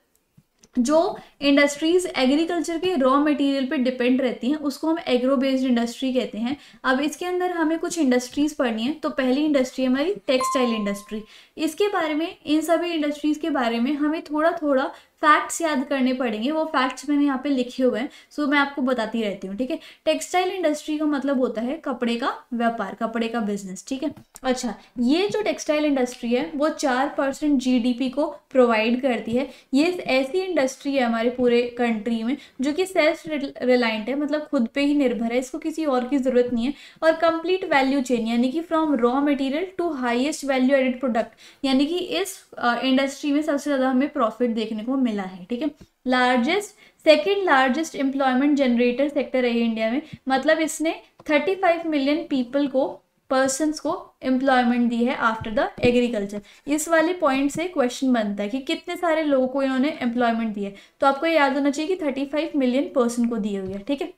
जो इंडस्ट्रीज़ एग्रीकल्चर के रॉ मटेरियल पे डिपेंड रहती हैं, उसको हम एग्रो बेस्ड इंडस्ट्री कहते हैं। अब इसके अंदर हमें कुछ इंडस्ट्रीज़ पढ़नी है तो पहली इंडस्ट्री हमारी टेक्सटाइल इंडस्ट्री इसके बारे में, इन सभी इंडस्ट्रीज़ के बारे में हमें थोड़ा थोड़ा फैक्ट्स याद करने पड़ेंगे, वो फैक्ट्स मैंने यहाँ पे लिखे हुए हैं सो मैं आपको बताती रहती हूँ, ठीक है? टेक्सटाइल इंडस्ट्री का मतलब होता है कपड़े का व्यापार, कपड़े का बिज़नेस ठीक है? अच्छा ये जो टेक्सटाइल इंडस्ट्री है, वो चार परसेंट जीडीपी को प्रोवाइड करती है। ये ऐसी इंडस्ट्री है हमारे पूरे कंट्री में, जो कि सेल्फ रिलायंट है मतलब खुद पे ही निर्भर है, इसको किसी और की ज़रूरत नहीं है, और कंप्लीट वैल्यू चेन यानी कि from raw material to highest value added product यानी कि इस इंडस्ट्री में सबसे ज़्यादा हमें प्रॉफिट देखने को मिल मिला है, ठीक है? Largest second largest employment generator sector है इंडिया में। मतलब इसने 35 मिलियन पीपल को पर्सन को एम्प्लॉयमेंट दी है आफ्टर द एग्रीकल्चर इस वाले पॉइंट से क्वेश्चन बनता है कि कितने सारे लोगों को इन्होंने एम्प्लॉयमेंट दी है। तो आपको याद होना चाहिए कि 35 मिलियन पर्सन को दिए हुए ठीक है?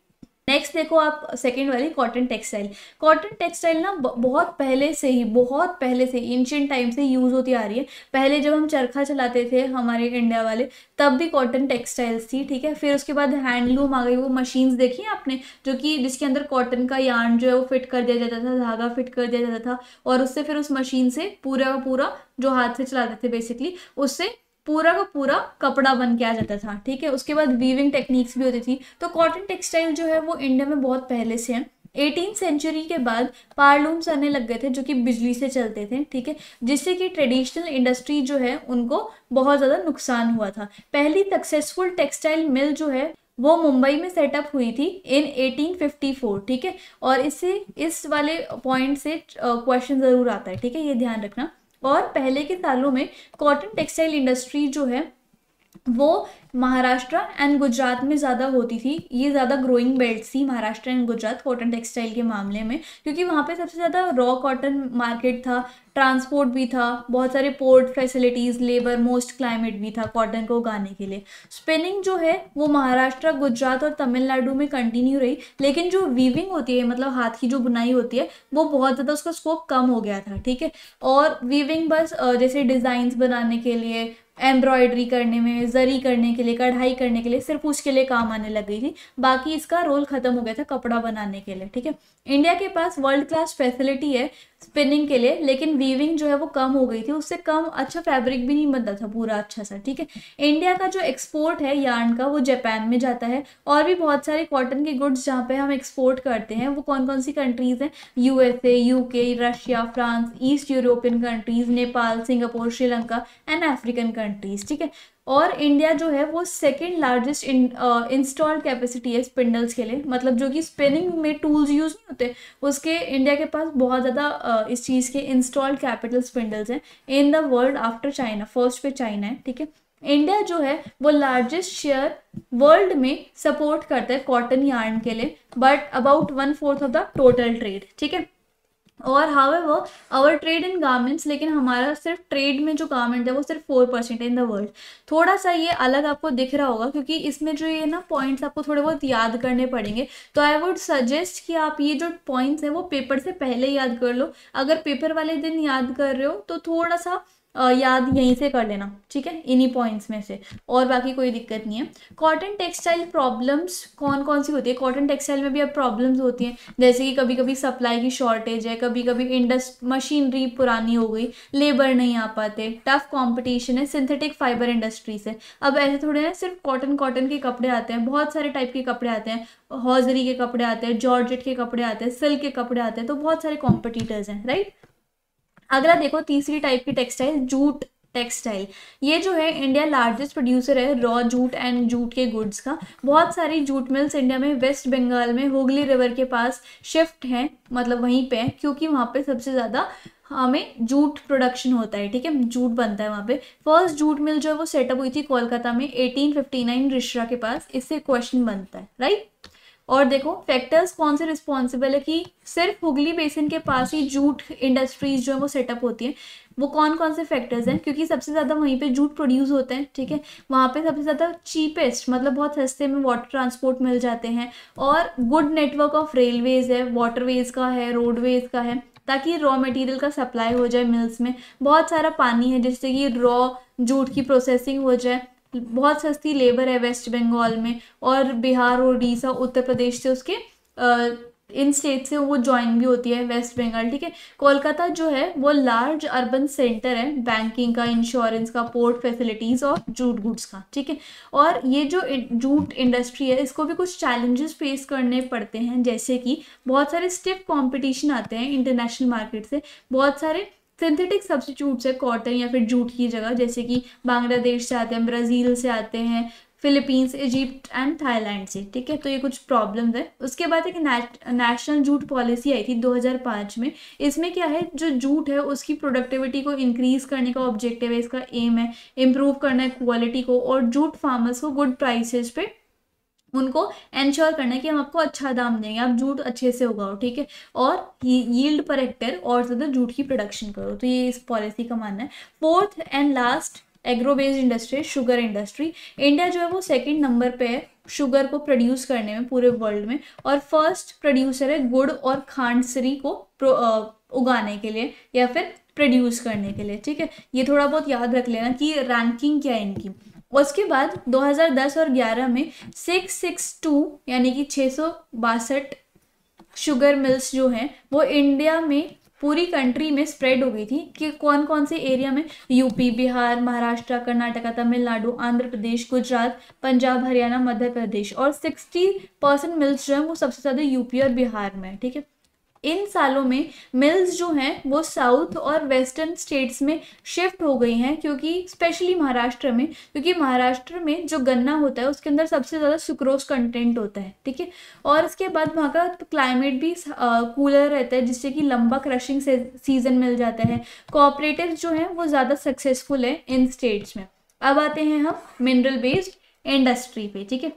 नेक्स्ट देखो आप सेकेंड वाली कॉटन टेक्सटाइल कॉटन टेक्सटाइल ना बहुत पहले से ही, बहुत पहले से एंशियंट टाइम से यूज़ होती आ रही है। पहले जब हम चरखा चलाते थे हमारे इंडिया वाले, तब भी कॉटन टेक्सटाइल्स थी, ठीक है? फिर उसके बाद हैंडलूम आ गई, वो मशीन्स देखी आपने? जो कि जिसके अंदर कॉटन का यार्न जो है वो फिट कर दिया जाता था, धागा फिट कर दिया जाता था, और उससे फिर उस मशीन से पूरा पूरा जो हाथ से चलाते थे बेसिकली उससे पूरा का पूरा कपड़ा बन के आ जाता था, ठीक है? उसके बाद वीविंग टेक्निक्स भी होती थी। तो कॉटन टेक्सटाइल जो है, वो इंडिया में बहुत पहले से है। एटीन सेंचुरी के बाद पार्लूम्स आने लग गए थे, जो कि बिजली से चलते थे, ठीक है? जिससे कि ट्रेडिशनल इंडस्ट्री जो है, उनको बहुत ज़्यादा नुकसान हुआ था। पहली सक्सेसफुल टेक्सटाइल मिल जो है, वो मुंबई में सेटअप हुई थी इन 1854 ठीक है? और इससे इस वाले पॉइंट से क्वेश्चन ज़रूर आता है, ठीक है? ये ध्यान रखना। और पहले के सालों में कॉटन टेक्सटाइल इंडस्ट्री जो है वो महाराष्ट्र एंड गुजरात में ज़्यादा होती थी। ये ज़्यादा ग्रोइंग बेल्ट थी Maharashtra and Gujarat cotton textile के मामले में, क्योंकि वहाँ पे सबसे ज़्यादा रॉ कॉटन मार्केट था ट्रांसपोर्ट भी था, बहुत सारे port facilities labour most climate भी था कॉटन को उगाने के लिए। स्पिनिंग जो है, वो महाराष्ट्र, गुजरात और तमिलनाडु में कंटिन्यू रही, लेकिन जो वीविंग होती है मतलब हाथ की जो बुनाई होती है, वो बहुत ज़्यादा उसका स्कोप कम हो गया था, ठीक है? और वीविंग बस जैसे डिज़ाइंस बनाने के लिए एम्ब्रॉयडरी करने में, जरी करने के लिए, कढ़ाई करने के लिए सिर्फ़ उसके लिए काम आने लग गई थी। बाकी इसका रोल ख़त्म हो गया था कपड़ा बनाने के लिए, ठीक है? इंडिया के पास वर्ल्ड क्लास फैसिलिटी है। स्पिनिंग के लिए, लेकिन वीविंग जो है वो कम हो गई थी, उससे कम अच्छा फैब्रिक भी नहीं बनता था पूरा अच्छा सा, ठीक है? इंडिया का जो एक्सपोर्ट है यार्न का, वो जापान में जाता है, और भी बहुत सारे कॉटन के गुड्स जहाँ पे हम एक्सपोर्ट करते हैं, वो कौन कौन सी कंट्रीज़ हैं? USA UK Russia France east European countries Nepal Singapore Sri Lanka and African countries ठीक है? और इंडिया जो है वो सेकेंड लार्जेस्ट इंस्टॉल्ड कैपेसिटी है स्पिंडल्स के लिए। मतलब जो कि स्पिनिंग में टूल्स यूज़ नहीं होते उसके इंडिया के पास बहुत ज़्यादा uh, इस चीज़ के इंस्टॉल्ड कैपिटल स्पिंडल्स हैं in the world after China first पे चाइना है ठीक है? इंडिया जो है वो लार्जेस्ट शेयर वर्ल्ड में सपोर्ट करता है कॉटन यार्न के लिए but about one fourth of the total trade ठीक है? और हावे वो आवर ट्रेड इन गारमेंट्स लेकिन हमारा सिर्फ़ ट्रेड में जो गारमेंट है, वो सिर्फ़ फोर परसेंट है इन द वर्ल्ड थोड़ा सा ये अलग आपको दिख रहा होगा, क्योंकि इसमें जो ये ना पॉइंट्स आपको थोड़े बहुत याद करने पड़ेंगे. तो आई वुड सजेस्ट कि आप ये जो पॉइंट्स हैं, वो पेपर से पहले याद कर लो. अगर पेपर वाले दिन याद कर रहे हो तो थोड़ा सा याद यहीं से कर लेना, ठीक है? इन्हीं पॉइंट्स में से। और बाकी कोई दिक्कत नहीं है। कॉटन टेक्सटाइल प्रॉब्लम्स कौन कौन सी होती है? कॉटन टेक्सटाइल में भी अब प्रॉब्लम्स होती हैं। जैसे कि कभी कभी सप्लाई की शॉर्टेज है कभी कभी इंडस्ट मशीनरी पुरानी हो गई लेबर नहीं आ पाते। टफ कॉम्पिटिशन है सिंथेटिक फाइबर इंडस्ट्री से अब ऐसे थोड़े ना सिर्फ़ कॉटन कॉटन के कपड़े आते हैं। बहुत सारे टाइप के कपड़े आते हैं। हॉजरी के कपड़े आते हैं जॉर्जेट के कपड़े आते हैं सिल्क के कपड़े आते हैं तो बहुत सारे कॉम्पिटिटर्स हैं राइट अगला देखो तीसरी टाइप की टेक्सटाइल जूट टेक्सटाइल ये जो है इंडिया लार्जेस्ट प्रोड्यूसर है रॉ जूट एंड जूट के गुड्स का. बहुत सारी जूट मिल्स इंडिया में वेस्ट बंगाल में, हुगली रिवर के पास शिफ्ट हैं मतलब वहीं पे क्योंकि वहाँ पे सबसे ज़्यादा हमें जूट प्रोडक्शन होता है, ठीक है? जूट बनता है वहाँ पे. फ़र्स्ट जूट मिल जो है वो सेटअप हुई थी कोलकाता में 1859 रिश्रा के पास. इससे क्वेश्चन बनता है राइट और देखो फैक्टर्स कौन से रिस्पॉन्सिबल है कि सिर्फ़ हुगली बेसिन के पास ही जूट इंडस्ट्रीज़ जो है वो सेटअप होती हैं। वो कौन कौन से फैक्टर्स हैं? क्योंकि सबसे ज़्यादा वहीं पे जूट प्रोड्यूस होते हैं, ठीक है? वहाँ पे सबसे ज़्यादा चीपेस्ट मतलब बहुत सस्ते में वाटर ट्रांसपोर्ट मिल जाते हैं और गुड नेटवर्क ऑफ़ रेलवेज़ है वाटरवेज़ का है रोडवेज़ का है, ताकि रॉ मटेरियल का सप्लाई हो जाए मिल्स में। बहुत सारा पानी है जिससे कि रॉ जूट की प्रोसेसिंग हो जाए। बहुत सस्ती लेबर है वेस्ट बंगाल में और बिहार उड़ीसा उत्तर प्रदेश से उसके इन स्टेट से वो ज्वाइन भी होती है वेस्ट बंगाल ठीक है? कोलकाता जो है, वो लार्ज अर्बन सेंटर है बैंकिंग का इंश्योरेंस का पोर्ट फैसिलिटीज़ और जूट गुड्स का, ठीक है? और ये जो जूट इंडस्ट्री है, इसको भी कुछ चैलेंजेस फेस करने पड़ते हैं, जैसे कि बहुत सारे स्टिफ कॉम्पिटिशन आते हैं इंटरनेशनल मार्केट से, बहुत सारे सिंथेटिक सब्सटीट्यूट्स है कॉटन या फिर जूट की जगह, जैसे कि बांग्लादेश से आते हैं, ब्राज़ील से आते हैं, फिलीपींस, इजिप्ट एंड थाईलैंड से, ठीक है? तो ये कुछ प्रॉब्लम्स है। उसके बाद एक नेशनल जूट पॉलिसी आई थी 2005 में। इसमें क्या है, जो जूट है, उसकी प्रोडक्टिविटी को इंक्रीज करने का ऑब्जेक्टिव है, इसका एम है इम्प्रूव करना है क्वालिटी को, और जूट फार्मर्स को गुड प्राइसेस पे उनको इंश्योर करना है कि हम आपको अच्छा दाम देंगे, आप जूट अच्छे से उगाओ, ठीक है? और यील्ड पर हेक्टर और ज़्यादा जूट की प्रोडक्शन करो। तो ये इस पॉलिसी का मानना है। Fourth and last agro based industry sugar industry India जो है वो सेकेंड नंबर पे है शुगर को प्रोड्यूस करने में, पूरे वर्ल्ड में। और फ़र्स्ट प्रोड्यूसर है गुड़ और खांडसरी को उगाने के लिए या फिर प्रोड्यूस करने के लिए, ठीक है? ये थोड़ा बहुत याद रख लेना कि रैंकिंग क्या है इनकी। उसके बाद 2010 और 11 में 662 यानी कि छः सौ बासठ शुगर मिल्स जो हैं, वो इंडिया में, पूरी कंट्री में स्प्रेड हो गई थी कि कौन कौन से एरिया में? यूपी बिहार, महाराष्ट्र, कर्नाटका, तमिलनाडु, आंध्र प्रदेश, गुजरात, पंजाब, हरियाणा, मध्य प्रदेश और 60 परसेंट मिल्स जो है, वो सबसे ज़्यादा यूपी और बिहार में ठीक है? इन सालों में मिल्स जो हैं, वो साउथ और वेस्टर्न स्टेट्स में शिफ्ट हो गई हैं, क्योंकि स्पेशली महाराष्ट्र में, क्योंकि महाराष्ट्र में जो गन्ना होता है, उसके अंदर सबसे ज़्यादा सुक्रोज कंटेंट होता है, ठीक है? और इसके बाद वहाँ का क्लाइमेट भी कूलर रहता है, जिससे कि लंबा क्रशिंग सीज़न मिल जाता है। कोऑपरेटिव जो हैं, वो ज़्यादा सक्सेसफुल है इन स्टेट्स में। अब आते हैं हम मिनरल बेस्ड इंडस्ट्री पे, ठीक है?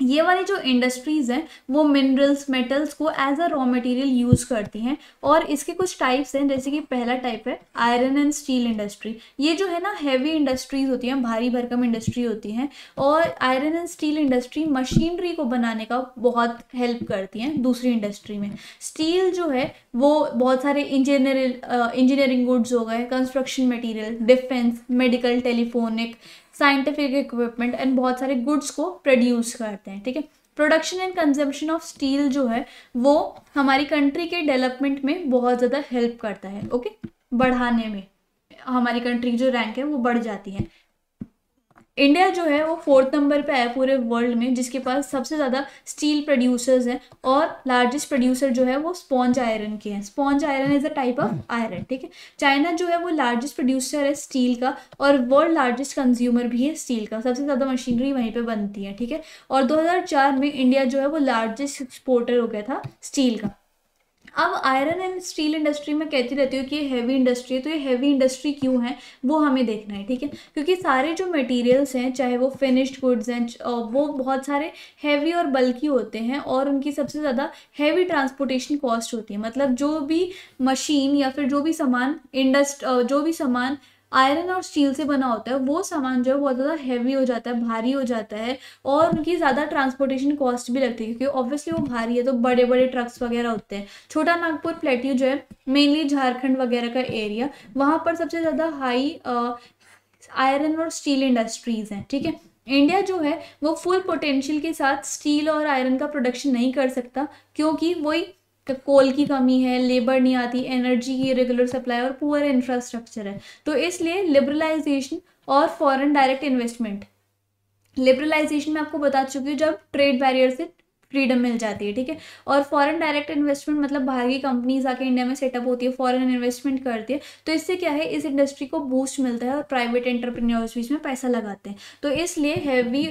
ये वाली जो इंडस्ट्रीज़ हैं, वो मिनरल्स मेटल्स को as a raw material use करती हैं और इसके कुछ टाइप्स हैं, जैसे कि पहला टाइप है आयरन एंड स्टील इंडस्ट्री ये जो है ना हैवी इंडस्ट्रीज़ होती हैं, भारी भरकम इंडस्ट्री होती हैं और iron and steel industry machinery को बनाने का बहुत हेल्प करती हैं दूसरी इंडस्ट्री में. स्टील जो है, वो बहुत सारे इंजीनियर इंजीनियरिंग गुड्स हो गए construction material defence medical telephonic scientific equipment and बहुत सारे गुड्स को प्रोड्यूस करते हैं, ठीक है? Production and consumption of steel जो है, वो हमारी कंट्री के डेवलपमेंट में बहुत ज़्यादा हेल्प करता है ओके बढ़ाने में, हमारी कंट्री जो रैंक है, वो बढ़ जाती है। इंडिया जो है, वो फोर्थ नंबर पे है पूरे वर्ल्ड में, जिसके पास सबसे ज़्यादा स्टील प्रोड्यूसर्स हैं और लार्जेस्ट प्रोड्यूसर जो है, वो स्पॉन्ज आयरन के हैं। Sponge iron is a type of iron ठीक है? चाइना जो है, वो लार्जेस्ट प्रोड्यूसर है स्टील का और वर्ल्ड लार्जेस्ट कंज्यूमर भी है स्टील का। सबसे ज़्यादा मशीनरी वहीं पर बनती है, ठीक है? और दो हज़ार चार में इंडिया जो है, वो लार्जेस्ट एक्सपोर्टर हो गया था स्टील का। अब आयरन एंड स्टील इंडस्ट्री में कहती रहती हूँ कि ये हैवी इंडस्ट्री है तो ये हैवी इंडस्ट्री क्यों है, वो हमें देखना है, ठीक है? क्योंकि सारे जो मटेरियल्स हैं, चाहे वो फिनिश्ड गुड्स हैं वो बहुत सारे हैवी और बल्कि होते हैं और उनकी सबसे ज़्यादा हैवी ट्रांसपोर्टेशन कॉस्ट होती है। मतलब जो भी मशीन या फिर जो भी सामान इंडस्ट जो भी सामान आयरन और स्टील से बना होता है, वो सामान जो है बहुत ज़्यादा हैवी हो जाता है, भारी हो जाता है और उनकी ज़्यादा ट्रांसपोर्टेशन कॉस्ट भी लगती है क्योंकि ऑब्वियसली वो भारी है तो बड़े बड़े ट्रक्स वगैरह होते हैं। छोटा नागपुर प्लेट्यू जो है मेनली झारखंड वगैरह का एरिया वहाँ पर सबसे ज़्यादा हाई आयरन और स्टील इंडस्ट्रीज़ हैं, ठीक है? इंडिया जो है, वो फुल पोटेंशियल के साथ स्टील और आयरन का प्रोडक्शन नहीं कर सकता, क्योंकि वही कोल की कमी है लेबर नहीं आती एनर्जी की रेगुलर सप्लाई और पुअर इंफ्रास्ट्रक्चर है। तो इसलिए लिबरलाइजेशन और फॉरेन डायरेक्ट इन्वेस्टमेंट लिबरलाइजेशन में आपको बता चुकी हूँ जब ट्रेड बैरियर से फ्रीडम मिल जाती है, ठीक है? और फॉरेन डायरेक्ट इन्वेस्टमेंट मतलब बाहर की कंपनीज़ आके इंडिया में सेटअप होती है फॉरेन इन्वेस्टमेंट करती है। तो इससे क्या है, इस इंडस्ट्री को बूस्ट मिलता है और प्राइवेट एंटरप्रेन्योर्स भी इसमें पैसा लगाते हैं। तो इसलिए हैवी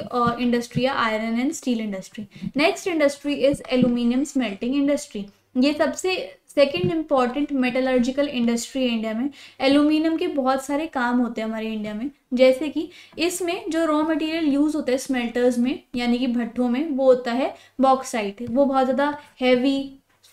इंडस्ट्री है iron and steel industry next industry is aluminium smelting industry ये सबसे सेकेंड इंपॉर्टेंट मेटलर्जिकल इंडस्ट्री है इंडिया में एल्यूमिनियम के बहुत सारे काम होते हैं हमारे इंडिया में। जैसे कि इसमें जो रॉ मटेरियल यूज़ होता है स्मेल्टर्स में, यानी कि भट्टों में, वो होता है बॉक्साइट वो बहुत ज़्यादा हैवी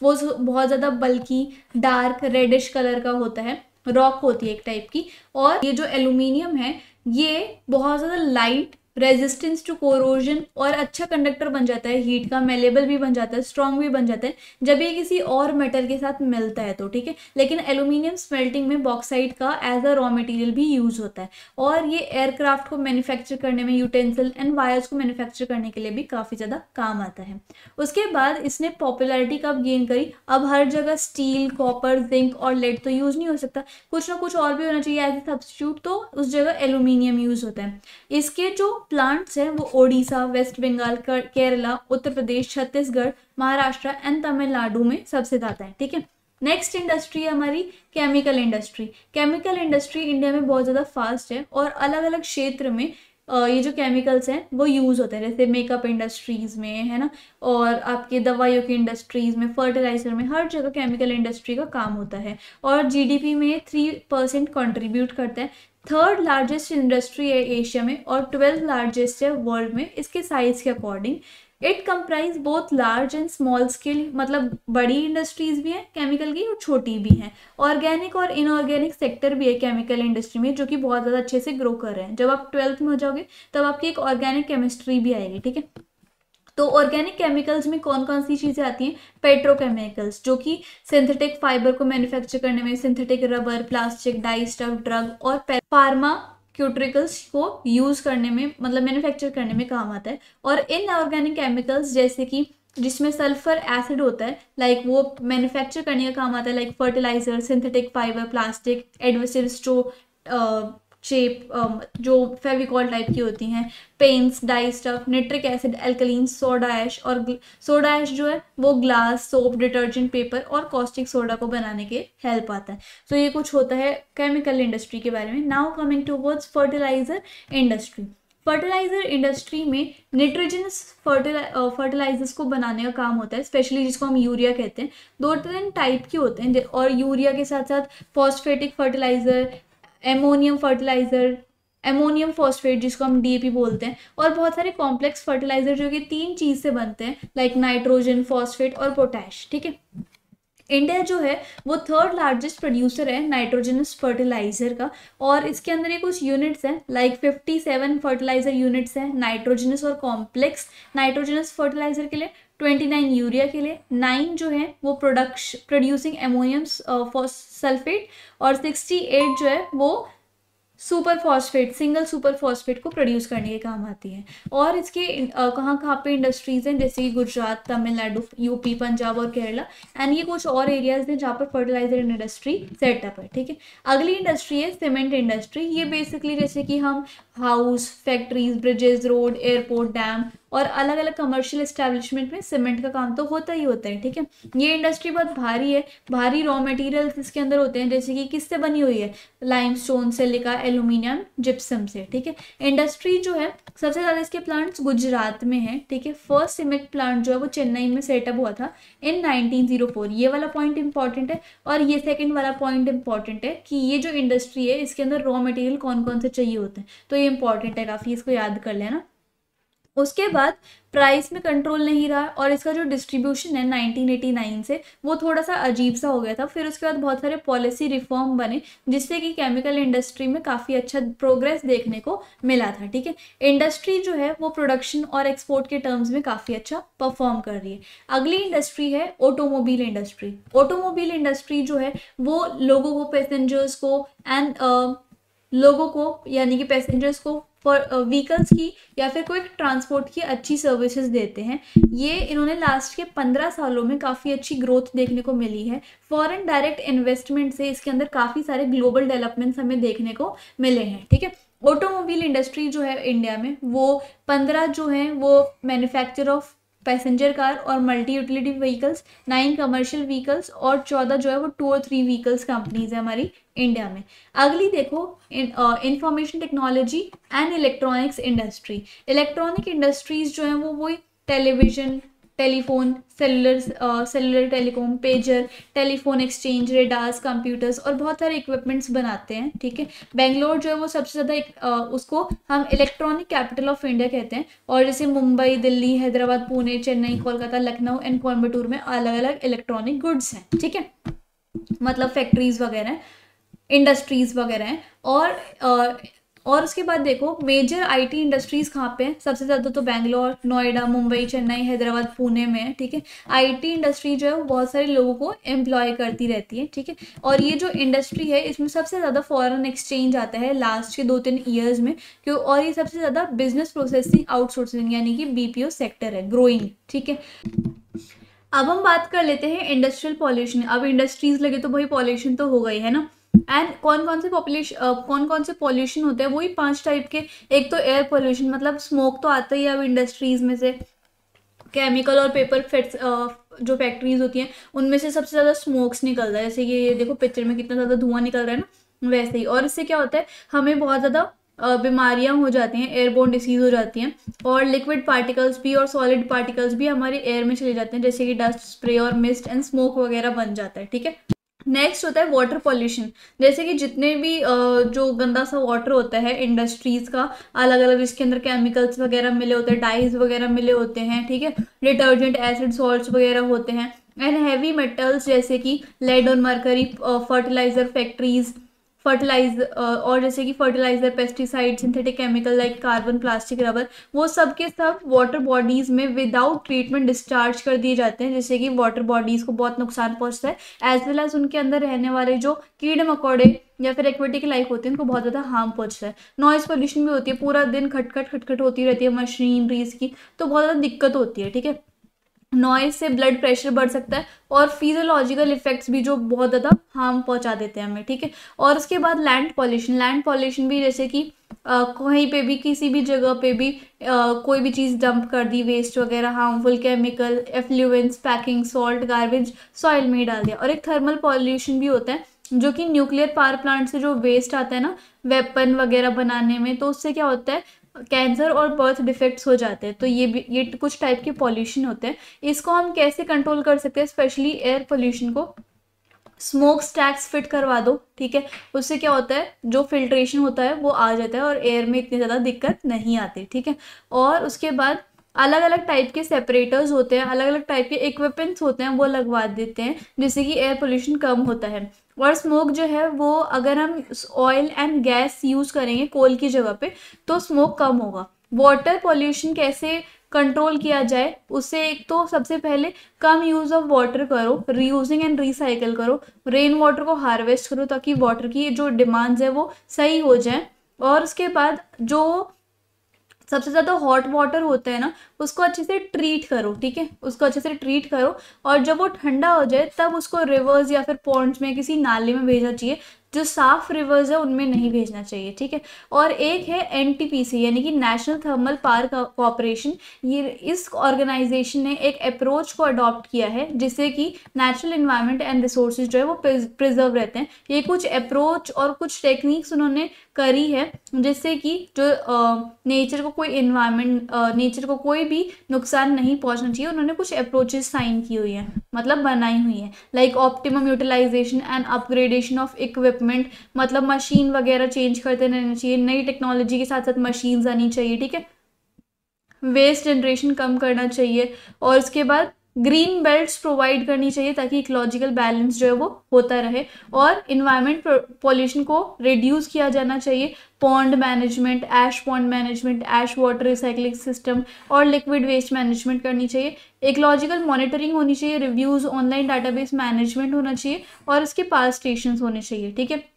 वो बहुत ज़्यादा बल्कि डार्क रेडिश कलर का होता है। रॉक होती है एक टाइप की। और ये जो एल्यूमिनियम है, ये बहुत ज़्यादा लाइट रेजिस्टेंस टू कोरोजन और अच्छा कंडक्टर बन जाता है हीट का मेलेबल भी बन जाता है स्ट्रॉन्ग भी बन जाता है। जब ये किसी और मेटल के साथ मिलता है तो ठीक है? लेकिन एल्यूमिनियम स्मेल्टिंग में बॉक्साइड का एज अ रॉ मटेरियल भी यूज़ होता है। और ये एयरक्राफ्ट को मैन्युफैक्चर करने में यूटेंसिल एंड वायर्स को मैन्युफैक्चर करने के लिए भी काफ़ी ज़्यादा काम आता है। उसके बाद इसने पॉपुलरिटी कब गेन करी? अब हर जगह स्टील कॉपर जिंक और लेड तो यूज़ नहीं हो सकता। कुछ ना कुछ और भी होना चाहिए एज ए सब्सिट्यूट तो उस जगह एल्यूमिनियम यूज़ होता है। इसके जो प्लांट्स हैं, वो ओडिशा वेस्ट बंगाल केरला उत्तर प्रदेश छत्तीसगढ़ महाराष्ट्र एंड तमिलनाडु में सबसे ज़्यादा है, ठीक है? नेक्स्ट इंडस्ट्री है हमारी chemical industry chemical industry India में बहुत ज़्यादा फास्ट है और अलग अलग क्षेत्र में ये जो केमिकल्स हैं, वो यूज़ होते हैं, जैसे मेकअप इंडस्ट्रीज़ में, है ना? और आपके दवाइयों की इंडस्ट्रीज़ में फर्टिलाइज़र में, हर जगह केमिकल इंडस्ट्री का काम होता है और जीडीपी में थ्री परसेंट कॉन्ट्रीब्यूट करता है। थर्ड लार्जेस्ट इंडस्ट्री है एशिया में और ट्वेल्थ लार्जेस्ट है वर्ल्ड में, इसके साइज़ के according it comprise both large and small scale मतलब बड़ी इंडस्ट्रीज़ भी हैं केमिकल की और छोटी भी हैं. ऑर्गेनिक और इनऑर्गेनिक सेक्टर भी है केमिकल इंडस्ट्री में, जो कि बहुत ज़्यादा अच्छे से ग्रो कर रहे हैं. जब आप ट्वेल्थ में हो जाओगे, तब आपकी एक ऑर्गेनिक केमिस्ट्री भी आएगी, ठीक है? तो ऑर्गेनिक केमिकल्स में कौन कौन सी चीज़ें आती हैं? पेट्रोकेमिकल्स जो कि सिंथेटिक फाइबर को मैन्युफैक्चर करने में synthetic rubber plastic dye stuff drug और फार्मा क्यूट्रिकल्स को यूज़ करने में मतलब मैन्युफैक्चर करने में काम आता है। और इन ऑर्गेनिक केमिकल्स जैसे कि जिसमें सल्फ़र एसिड होता है लाइक वो मैन्युफैक्चर करने का काम आता है like fertiliser synthetic fibre plastic adhesive स्टो शेप um, जो फेविकॉल टाइप की होती हैं paints dye stuff nitric acid alkaline soda ash और सोडा ऐश जो है वो ग्लास सोप डिटर्जेंट पेपर और कॉस्टिक सोडा को बनाने के हेल्प आता है। सो so, ये कुछ होता है केमिकल इंडस्ट्री के बारे में। Now coming to words fertiliser industry fertiliser industry में निट्रोजनस फर्टिलाइजर्स को बनाने का काम होता है स्पेशली जिसको हम यूरिया कहते हैं। दो तीन टाइप के होते हैं और यूरिया के साथ साथ phosphatic fertiliser ammonium fertiliser, ammonium phosphate, जिसको हम डीएपी बोलते हैं, और बहुत सारे कॉम्प्लेक्स फर्टिलाइज़र जो कि तीन चीज़ से बनते हैं लाइक नाइट्रोजन फॉस्फेट और पोटैश ठीक है? इंडिया जो है, वो थर्ड लार्जेस्ट प्रोड्यूसर है नाइट्रोजनस फर्टिलाइज़र का, और इसके अंदर ये कुछ यूनिट्स हैं like fifty seven fertiliser units हैं नाइट्रोजनस और कॉम्प्लेक्स नाइट्रोजनस फर्टिलाइज़र के लिए ट्वेंटी नाइन यूरिया के लिए। नाइन जो है, वो प्रोडक्श प्रोड्यूसिंग एमोनियम सल्फेट और सिक्सटी एट जो है, वो super phosphate single super phosphate को प्रोड्यूस करने के काम आती है। और इसके कहाँ कहाँ पे इंडस्ट्रीज़ हैं, जैसे कि गुजरात तमिलनाडु यूपी पंजाब और केरला। एंड ये कुछ और एरियाज़ हैं जहाँ पर फर्टिलाइज़र इंडस्ट्री सेटअप है, ठीक है? अगली इंडस्ट्री है सीमेंट इंडस्ट्री ये बेसिकली जैसे कि हम house, factories, bridges, road, airport, dam और अलग अलग कमर्शियल इस्टेब्लिशमेंट में सीमेंट का काम तो होता ही होता है, ठीक है? ये इंडस्ट्री बहुत भारी है, भारी रॉ मटेरियल्स इसके अंदर होते हैं, जैसे कि किससे बनी हुई है? Lime stone silica aluminium gypsum से, ठीक है? इंडस्ट्री जो है, सबसे ज़्यादा इसके प्लांट्स गुजरात में है, ठीक है? फ़र्स्ट सीमेंट प्लांट जो है, वो चेन्नई में सेटअप हुआ था इन 1904 ये वाला पॉइंट इंपॉर्टेंट है और ये सेकेंड वाला पॉइंट इंपॉर्टेंट है कि ये जो इंडस्ट्री है, इसके अंदर रॉ मटेरियल कौन कौन से चाहिए होते हैं? तो ये इंपॉर्टेंट है, काफ़ी इसको याद कर लेना। उसके बाद प्राइस में कंट्रोल नहीं रहा और इसका जो डिस्ट्रीब्यूशन है 1989 से, वो थोड़ा सा अजीब सा हो गया था। फिर उसके बाद बहुत सारे पॉलिसी रिफॉर्म बने, जिससे कि केमिकल इंडस्ट्री में काफ़ी अच्छा प्रोग्रेस देखने को मिला था, ठीक है? इंडस्ट्री जो है, वो प्रोडक्शन और एक्सपोर्ट के टर्म्स में काफ़ी अच्छा परफॉर्म कर रही है। अगली इंडस्ट्री है ऑटोमोबाइल इंडस्ट्री ऑटोमोबाइल इंडस्ट्री जो है, वो लोगों को पैसेंजर्स को एंड लोगों को यानी कि पैसेंजर्स को फॉर व्हीकल्स uh, की या फिर कोई ट्रांसपोर्ट की अच्छी सर्विसेज़ देते हैं। ये इन्होंने लास्ट के पंद्रह सालों में काफ़ी अच्छी ग्रोथ देखने को मिली है। फॉरेन डायरेक्ट इन्वेस्टमेंट से इसके अंदर काफ़ी सारे ग्लोबल डेवलपमेंट्स हमें देखने को मिले हैं ठीक है? ऑटोमोबाइल इंडस्ट्री जो है इंडिया में वो पंद्रह जो है वो मैन्युफैक्चर ऑफ़ पैसेंजर कार और multi utility vehicles nine commercial vehicles और चौदह जो है वो टू और थ्री व्हीकल्स कंपनीज़ है हमारी इंडिया में। अगली देखो information technology and electronics industry electronic industries जो है वो वही television telephone, cellular cellular telecom, pager, telephone exchange, radars, computers और बहुत सारे इक्विपमेंट्स बनाते हैं, ठीक है? बेंगलोर जो है वो सबसे ज़्यादा उसको हम इलेक्ट्रॉनिक कैपिटल ऑफ़ इंडिया कहते हैं और जैसे मुंबई, दिल्ली, हैदराबाद, पुणे, चेन्नई, कोलकाता, लखनऊ एंड कोयम्बटूर में अलग अलग इलेक्ट्रॉनिक गुड्स हैं, ठीक है? मतलब फैक्ट्रीज वगैरह इंडस्ट्रीज़ वगैरह हैं और और उसके बाद देखो मेजर आईटी इंडस्ट्रीज़ कहाँ पे हैं? सबसे ज़्यादा तो बैंगलोर, नोएडा, मुंबई, चेन्नई, हैदराबाद, पुणे में है, ठीक है? आईटी इंडस्ट्री जो है वो बहुत सारे लोगों को एम्प्लॉय करती रहती है, ठीक है? और ये जो इंडस्ट्री है, इसमें सबसे ज़्यादा फॉरेन एक्सचेंज आता है लास्ट के दो तीन ईयर्स में, क्यों? और ये सबसे ज़्यादा बिज़नेस प्रोसेसिंग आउटसोर्सिंग यानी कि बीपीओ सेक्टर है ग्रोइंग ठीक है? अब हम बात कर लेते हैं इंडस्ट्रियल पॉल्यूशन अब इंडस्ट्रीज़ लगे तो वही पॉल्यूशन तो हो गई, है ना? एंड कौन कौन से पॉपुलेशन कौन कौन से पॉल्यूशन होते हैं, वही पाँच टाइप के। एक तो एयर पॉल्यूशन मतलब स्मोक तो आता ही है अब इंडस्ट्रीज़ में से। केमिकल और पेपर फेट्स जो फैक्ट्रीज होती हैं, उनमें से सबसे ज़्यादा स्मोक्स निकल रहा है। जैसे ये देखो पिक्चर में कितना ज़्यादा धुआँ निकल रहा है ना, वैसे ही। और इससे क्या होता है, हमें बहुत ज़्यादा बीमारियाँ हो जाती हैं एयरबोर्न डिसीज हो जाती हैं। और लिक्विड पार्टिकल्स भी और सॉलिड पार्टिकल्स भी हमारे एयर में चले जाते हैं, जैसे कि डस्ट स्प्रे और मिस्ट एंड स्मोक वगैरह बन जाता है, ठीक है? नेक्स्ट होता है वाटर पॉल्यूशन जैसे कि जितने भी जो गंदा सा वाटर होता है इंडस्ट्रीज़ का अलग अलग इसके अंदर केमिकल्स वगैरह मिले होते हैं डाइज वगैरह मिले होते हैं, ठीक है? डिटर्जेंट एसिड सॉल्ट वगैरह होते हैं. एंड हैवी मेटल्स जैसे कि लेड और मरकरी फर्टिलाइज़र फैक्ट्रीज फर्टिलाइज और जैसे कि fertiliser pesticide synthetic chemical like carbon plastic rubber वो सब के सब वाटर बॉडीज में विदाउट ट्रीटमेंट डिस्चार्ज कर दिए जाते हैं जैसे कि वाटर बॉडीज को बहुत नुकसान पहुँचता है एज वेल एज उनके अंदर रहने वाले जो कीड़े मकोड़े या फिर एक्वेटिक लाइफ होती है, उनको बहुत ज़्यादा हार्म पहुँचता है। नॉइज़ पोल्यूशन भी होती है, पूरा दिन खटखट खटखट होती रहती है मशीनरीज की तो बहुत ज़्यादा दिक्कत होती है, ठीक है? नॉइज़ से ब्लड प्रेशर बढ़ सकता है और फिजियोलॉजिकल इफेक्ट्स भी जो बहुत ज़्यादा हार्म पहुँचा देते हैं हमें ठीक है? और उसके बाद लैंड पॉल्यूशन लैंड पॉल्यूशन भी जैसे कि कहीं पे भी किसी भी जगह पे भी आ, कोई भी चीज़ डंप कर दी वेस्ट वगैरह harmful chemical effluence packing salt garbage soil में ही डाल दिया। और एक थर्मल पॉल्यूशन भी होता है जो कि न्यूक्लियर पावर प्लांट से जो वेस्ट आता है ना वेपन वगैरह बनाने में तो उससे क्या होता है कैंसर और बर्थ डिफेक्ट्स हो जाते हैं तो ये भी, ये कुछ टाइप के पॉल्यूशन होते हैं। इसको हम कैसे कंट्रोल कर सकते हैं? स्पेशली एयर पोल्यूशन को स्मोक स्टैक्स फिट करवा दो, ठीक है? उससे क्या होता है? जो फिल्ट्रेशन होता है, वो आ जाता है और एयर में इतनी ज़्यादा दिक्कत नहीं आती, ठीक है? और उसके बाद अलग अलग टाइप के सेपरेटर्स होते हैं अलग अलग टाइप के इक्विपमेंट्स होते हैं, वो लगवा देते हैं, जिससे कि एयर पोल्यूशन कम होता है। और स्मोक जो है वो अगर हम ऑयल एंड गैस यूज़ करेंगे कोल की जगह पे तो स्मोक कम होगा। वाटर पॉल्यूशन कैसे कंट्रोल किया जाए, उससे एक तो सबसे पहले कम यूज़ ऑफ़ वाटर करो रीयूजिंग एंड रिसाइकल करो रेन वाटर को हार्वेस्ट करो ताकि वाटर की जो डिमांड्स है वो सही हो जाए। और उसके बाद जो सबसे ज़्यादा हॉट वाटर होता है ना उसको अच्छे से ट्रीट करो, ठीक है? उसको अच्छे से ट्रीट करो और जब वो ठंडा हो जाए, तब उसको रिवर्स या फिर पॉन्ड्स में किसी नाले में भेजना चाहिए, जो साफ़ रिवर्स है, उनमें नहीं भेजना चाहिए, ठीक है? और एक है एनटीपीसी यानी कि नेशनल थर्मल पावर कॉपरेशन ये, इस ऑर्गेनाइजेशन ने एक अप्रोच को अडॉप्ट किया है, जिससे कि नेचुरल इन्वायरमेंट एंड रिसोर्सेज जो है, वो प्रिजर्व रहते हैं। ये कुछ अप्रोच और कुछ टेक्निक्स उन्होंने करी है, जिससे कि जो नेचर को कोई इन्वायरमेंट नेचर को कोई भी नुकसान नहीं पहुँचना चाहिए। उन्होंने कुछ अप्रोचेस साइन की हुई है मतलब बनाई हुई है। Like optimum utilisation and upgradation of equipment मतलब मशीन वगैरह चेंज करते रहना चाहिए। नई टेक्नोलॉजी के साथ साथ मशीन्स आनी चाहिए, ठीक है? वेस्ट जनरेशन कम करना चाहिए। और उसके बाद ग्रीन बेल्ट्स प्रोवाइड करनी चाहिए ताकि इकोलॉजिकल बैलेंस जो है वो होता रहे और इन्वायरमेंट पॉल्यूशन को रिड्यूस किया जाना चाहिए। Pond management ash pond management ash water recycling system और लिक्विड वेस्ट मैनेजमेंट करनी चाहिए। इकोलॉजिकल मॉनिटरिंग होनी चाहिए रिव्यूज़ ऑनलाइन डाटाबेस मैनेजमेंट होना चाहिए और इसके पास स्टेशन होने चाहिए, ठीक है?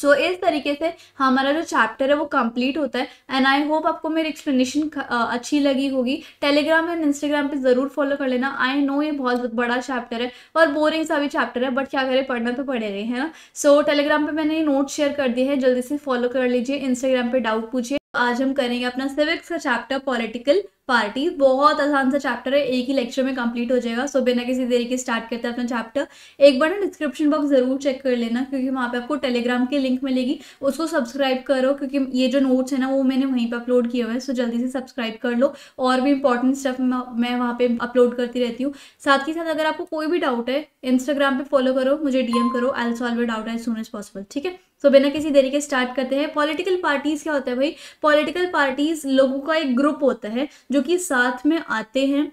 सो so, इस तरीके से हमारा जो चैप्टर है वो कंप्लीट होता है। एंड आई होप आपको मेरी एक्सप्लेनेशन अच्छी लगी होगी। टेलीग्राम एंड इंस्टाग्राम पे ज़रूर फॉलो कर लेना। आई नो ये बहुत बड़ा चैप्टर है और बोरिंग सा भी चैप्टर है बट क्या करें पढ़ना तो पड़ेगा है ना? सो so, टेलीग्राम पे मैंने नोट शेयर कर दिए हैं। जल्दी से फॉलो कर लीजिए। इंस्टाग्राम पे डाउट पूछिए। आज हम करेंगे अपना सिविक्स का चैप्टर पॉलिटिकल पार्टी। बहुत आसान सा चैप्टर है एक ही लेक्चर में कंप्लीट हो जाएगा। सो बिना किसी देरी के स्टार्ट करते हैं अपना चैप्टर एक बार ना डिस्क्रिप्शन बॉक्स ज़रूर चेक कर लेना क्योंकि वहाँ पे आपको टेलीग्राम की लिंक मिलेगी। उसको सब्सक्राइब करो क्योंकि ये जो नोट्स है ना वो मैंने वहीं पर अपलोड किए हुए हैं। सो जल्दी से सब्सक्राइब कर लो। और भी इंपॉर्टेंट स्टफ़ मैं वहाँ पे अपलोड करती रहती हूँ। साथ ही साथ अगर आपको कोई भी डाउट है इंस्टाग्राम पे फॉलो करो मुझे डीएम करो I solve doubt as soon as possible ठीक है? सो so, बिना किसी देरी के स्टार्ट करते हैं। पॉलिटिकल पार्टीज़ क्या होता है भाई? पॉलिटिकल पार्टीज़ लोगों का एक ग्रुप होता है जो कि साथ में आते हैं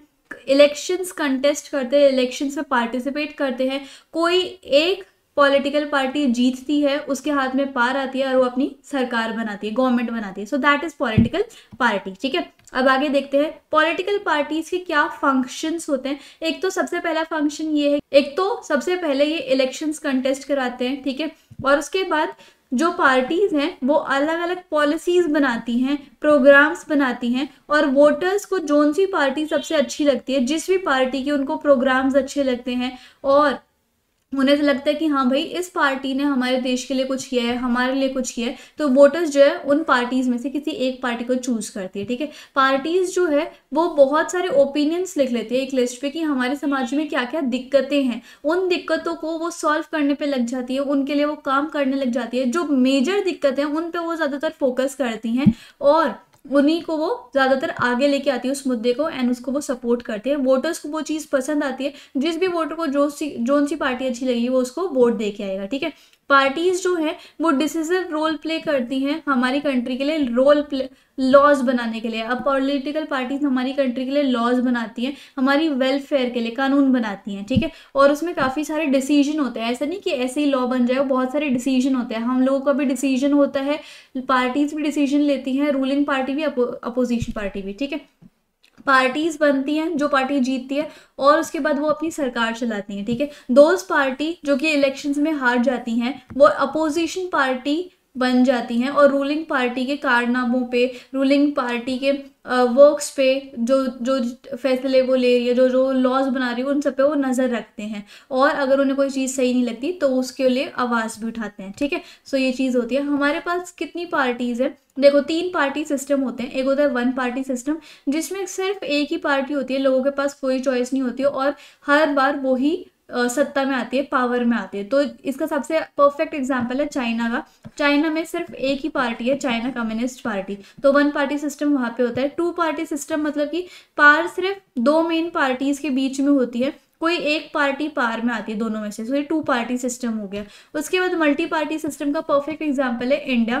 इलेक्शंस कंटेस्ट करते हैं इलेक्शंस में पार्टिसिपेट करते हैं, कोई एक पॉलिटिकल पार्टी जीतती है, उसके हाथ में पार आती है और वो अपनी सरकार बनाती है गवर्नमेंट बनाती है। So that is political party ठीक है? अब आगे देखते हैं पॉलिटिकल पार्टीज़ के क्या फ़ंक्शंस होते हैं? एक तो सबसे पहला फ़ंक्शन ये है, एक तो सबसे पहले ये इलेक्शंस कंटेस्ट कराते हैं, ठीक है? और उसके बाद जो पार्टीज़ हैं, वो अलग अलग पॉलिसीज़ बनाती हैं प्रोग्राम्स बनाती हैं और वोटर्स को जोन सी पार्टी सबसे अच्छी लगती है, जिस भी पार्टी के उनको प्रोग्राम्स अच्छे लगते हैं और उन्हें तो लगता है कि हाँ भाई, इस पार्टी ने हमारे देश के लिए कुछ किया है, हमारे लिए कुछ किया है तो वोटर्स जो है, उन पार्टीज़ में से किसी एक पार्टी को चूज़ करती है, ठीक है? पार्टीज़ जो है, वो बहुत सारे ओपिनियंस लिख लेते हैं एक लिस्ट पे कि हमारे समाज में क्या क्या दिक्कतें हैं। उन दिक्कतों को वो सॉल्व करने पर लग जाती है, उनके लिए वो काम करने लग जाती है, जो मेजर दिक्कतें हैं, उन पर वो ज़्यादातर फोकस करती हैं और उन्हीं को वो ज़्यादातर आगे लेके आती है उस मुद्दे को एंड उसको वो सपोर्ट करते हैं। वोटर्स को वो चीज़ पसंद आती है। जिस भी वोटर को जो सी जोन सी पार्टी अच्छी लगी वो उसको वोट दे के आएगा, ठीक है? पार्टीज़ जो है, वो डिसीज़न रोल प्ले करती हैं हमारी कंट्री के लिए रोल प्ले लॉज बनाने के लिए। अब पॉलिटिकल पार्टीज़ हमारी कंट्री के लिए लॉज बनाती हैं, हमारी वेलफेयर के लिए कानून बनाती हैं, ठीक है? और उसमें काफ़ी सारे डिसीज़न होते हैं। ऐसा नहीं कि ऐसे ही लॉ बन जाए, बहुत सारे डिसीज़न होते हैं। हम लोगों का भी डिसीज़न होता है पार्टीज़ भी डिसीज़न लेती हैं रूलिंग पार्टी भी अपोजिशन पार्टी भी, ठीक है? पार्टीज़ बनती हैं, जो पार्टी जीतती है, और उसके बाद वो अपनी सरकार चलाती हैं, ठीक है? दोज पार्टी, जो कि इलेक्शंस में हार जाती हैं, वो अपोजिशन पार्टी बन जाती हैं और रूलिंग पार्टी के कारनामों पे रूलिंग पार्टी के वर्क्स पे जो जो फैसले वो ले रही है, जो जो लॉज बना रही है, उन सब पे वो नज़र रखते हैं। और अगर उन्हें कोई चीज़ सही नहीं लगती तो उसके लिए आवाज़ भी उठाते हैं, ठीक है? सो ये चीज़ होती है। हमारे पास कितनी पार्टीज़ है? देखो, तीन पार्टी सिस्टम होते हैं। एक होता है वन पार्टी सिस्टम जिसमें सिर्फ़ एक ही पार्टी होती है। लोगों के पास कोई चॉइस नहीं होती और हर बार वो ही सत्ता में आती है पावर में आती है। तो इसका सबसे परफेक्ट एग्ज़ाम्पल है चाइना का। चाइना में सिर्फ़ एक ही पार्टी है चाइना कम्युनिस्ट पार्टी तो वन पार्टी सिस्टम वहाँ पे होता है। टू पार्टी सिस्टम मतलब कि पार सिर्फ़ दो मेन पार्टीज़ के बीच में होती है। कोई एक पार्टी पार में आती है दोनों में से। तो ये टू पार्टी सिस्टम हो गया। उसके बाद मल्टी पार्टी सिस्टम का परफेक्ट एग्ज़ाम्पल है इंडिया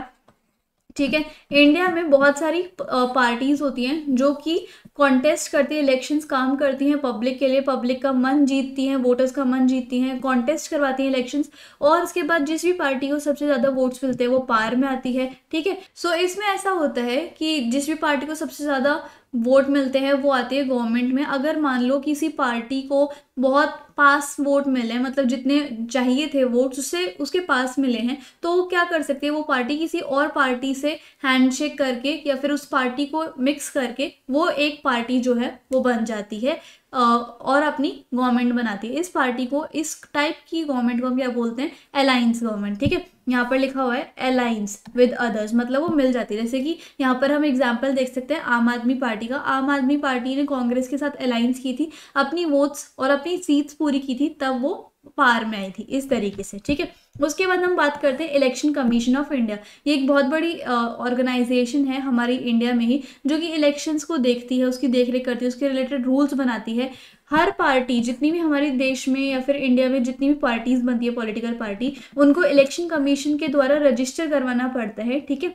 ठीक है? इंडिया में बहुत सारी पार्टीज़ होती हैं जो कि कॉन्टेस्ट करती है इलेक्शंस काम करती हैं पब्लिक के लिए पब्लिक का मन जीतती हैं वोटर्स का मन जीतती हैं कॉन्टेस्ट करवाती हैं इलेक्शंस और उसके बाद जिस भी पार्टी को सबसे ज़्यादा वोट्स मिलते हैं वो पार में आती है, ठीक है? सो इसमें ऐसा होता है कि जिस भी पार्टी को सबसे ज़्यादा वोट मिलते हैं, वो आती है गवर्नमेंट में। अगर मान लो किसी पार्टी को बहुत पास वोट मिले मतलब जितने चाहिए थे वोट उससे, उसके पास मिले हैं तो वो क्या कर सकती है? वो पार्टी किसी और पार्टी से हैंडशेक करके या फिर उस पार्टी को मिक्स करके वो एक पार्टी जो है, वो बन जाती है। और अपनी गवर्नमेंट बनाती है। इस पार्टी को, इस टाइप की गवर्नमेंट को हम क्या बोलते हैं? अलायंस गवर्नमेंट ठीक है? यहाँ पर लिखा हुआ है अलायंस विद अदर्स मतलब वो मिल जाती है। जैसे कि यहाँ पर हम एग्ज़ाम्पल देख सकते हैं, आम आदमी पार्टी का। आम आदमी पार्टी ने कांग्रेस के साथ अलायंस की थी, अपनी वोट्स और अपनी सीट्स पूरी की थी, तब वो पार में आई थी इस तरीके से ठीक है? उसके बाद हम बात करते हैं इलेक्शन कमीशन ऑफ़ इंडिया ये एक बहुत बड़ी ऑर्गेनाइजेशन है हमारी इंडिया में ही जो कि इलेक्शंस को देखती है उसकी देख रेख करती है उसके रिलेटेड रूल्स बनाती है। हर पार्टी जितनी भी हमारे देश में या फिर इंडिया में जितनी भी पार्टीज़ बनती है पॉलिटिकल पार्टी उनको इलेक्शन कमीशन के द्वारा रजिस्टर करवाना पड़ता है ठीक है?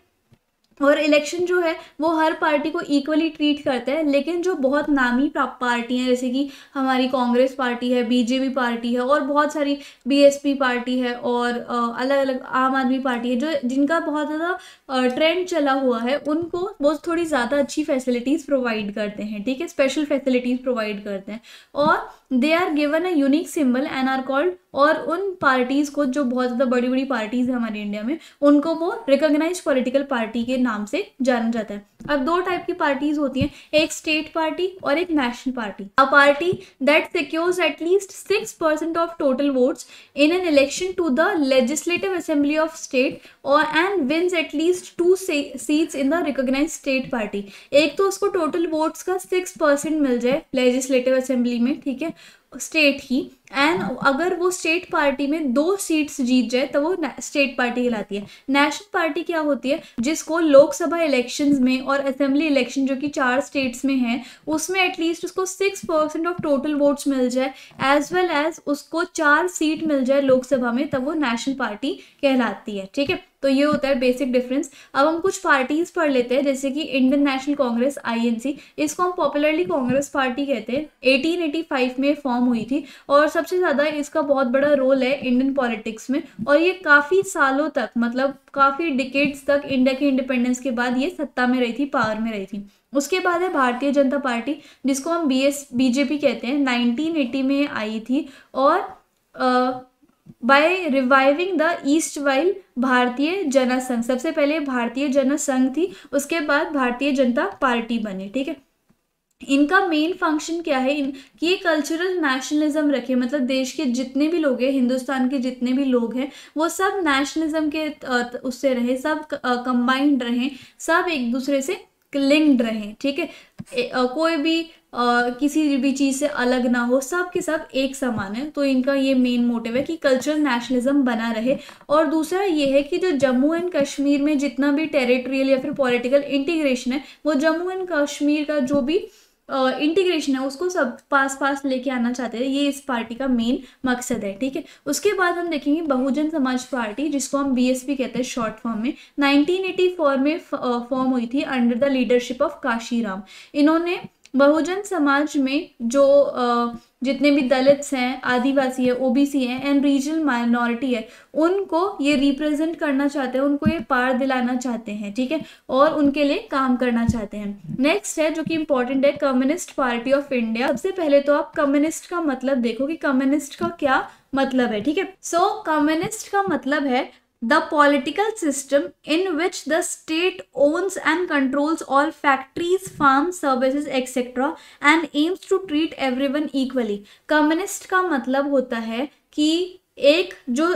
और इलेक्शन जो है, वो हर पार्टी को इक्वली ट्रीट करता है, लेकिन जो बहुत नामी पार्टी हैं, जैसे कि हमारी कांग्रेस पार्टी है बीजेपी पार्टी है और बहुत सारी बीएसपी पार्टी है और अलग अलग आम आदमी पार्टी है, जो जिनका बहुत ज़्यादा ट्रेंड चला हुआ है, उनको वो थोड़ी ज़्यादा अच्छी फैसिलिटीज़ प्रोवाइड करते हैं, ठीक है? स्पेशल फैसिलिटीज़ प्रोवाइड करते हैं। और they are given a unique symbol and are called और उन पार्टीज़ को जो बहुत ज़्यादा बड़ी बड़ी पार्टीज़ है हमारे इंडिया में, उनको वो रिकोगनाइज पॉलिटिकल पार्टी के नाम से जाना जाता है। अब दो टाइप की पार्टीज़ होती हैं, एक स्टेट पार्टी और एक national party a party that secures at least six percent of total votes in an election to the legislative assembly of state और and wins at least two seats in the recognise state party एक तो उसको total votes का six percent मिल जाए legislative assembly में, ठीक है? स्टेट की एंड अगर वो स्टेट पार्टी में दो सीट्स जीत जाए तो वो स्टेट पार्टी कहलाती है। नेशनल पार्टी क्या होती है जिसको लोकसभा इलेक्शंस में और असेंबली इलेक्शन जो कि चार स्टेट्स में है उसमें एटलीस्ट उसको six percent of total votes मिल जाए एज वेल एज उसको चार सीट मिल जाए लोकसभा में तब वो नेशनल पार्टी कहलाती है ठीक है? तो ये होता है बेसिक डिफरेंस अब हम कुछ पार्टीज़ पढ़ लेते हैं, जैसे कि इंडियन नेशनल कांग्रेस आईएनसी इसको हम पॉपुलरली कांग्रेस पार्टी कहते हैं. 1885 में फॉर्म हुई थी और सबसे ज़्यादा इसका बहुत बड़ा रोल है इंडियन पॉलिटिक्स में. और ये काफ़ी सालों तक मतलब काफ़ी डिकेट्स तक इंडिया के इंडिपेंडेंस के बाद ये सत्ता में रही थी पावर में रही थी. उसके बाद है भारतीय जनता पार्टी, जिसको हम बी एस बीजेपी कहते हैं. 1980 में आई थी और by reviving the east while Bharatiya Jansangh सबसे पहले भारतीय जनसंघ थी, उसके बाद भारतीय जनता पार्टी बनी, ठीक है? इनका मेन फ़ंक्शन क्या है? इन, कि ये कल्चरल नेशनलिज्म रखे मतलब देश के जितने भी लोग हैं, हिंदुस्तान के जितने भी लोग हैं, वो सब नेशनलिज्म के उससे रहे, सब कंबाइंड रहें, सब एक दूसरे से लिंक्ड रहें, ठीक है? कोई भी आ, किसी भी चीज़ से अलग ना हो सब के सब एक समान है। तो इनका ये मेन मोटिव है कि कल्चरल नेशनलिज्म बना रहे। और दूसरा ये है कि जो जम्मू एंड कश्मीर में जितना भी टेरिटोरियल या फिर पॉलिटिकल इंटीग्रेशन है वो जम्मू एंड कश्मीर का जो भी इंटीग्रेशन है, उसको सब पास पास लेके आना चाहते हैं। ये इस पार्टी का मेन मकसद है, ठीक है? उसके बाद हम देखेंगे बहुजन समाज पार्टी जिसको हम बीएसपी कहते हैं शॉर्ट फॉर्म में। 1984 में फॉर्म हुई थी under the leadership of Kashiram. इन्होंने बहुजन समाज में जो जितने भी दलित्स हैं, आदिवासी है ओबीसी हैं एंड रीजनल माइनॉरिटी है, उनको ये रिप्रेजेंट करना चाहते हैं, उनको ये पार दिलाना चाहते हैं, ठीक है? और उनके लिए काम करना चाहते हैं। नेक्स्ट है, जो कि इंपॉर्टेंट है कम्युनिस्ट पार्टी ऑफ़ इंडिया सबसे पहले तो आप कम्युनिस्ट का मतलब देखो कि कम्युनिस्ट का क्या मतलब है, ठीक है? सो कम्युनिस्ट का मतलब है the political system in which the state owns and controls all factories, farms, services, etc. and aims to treat everyone equally. Communist का मतलब होता है कि एक जो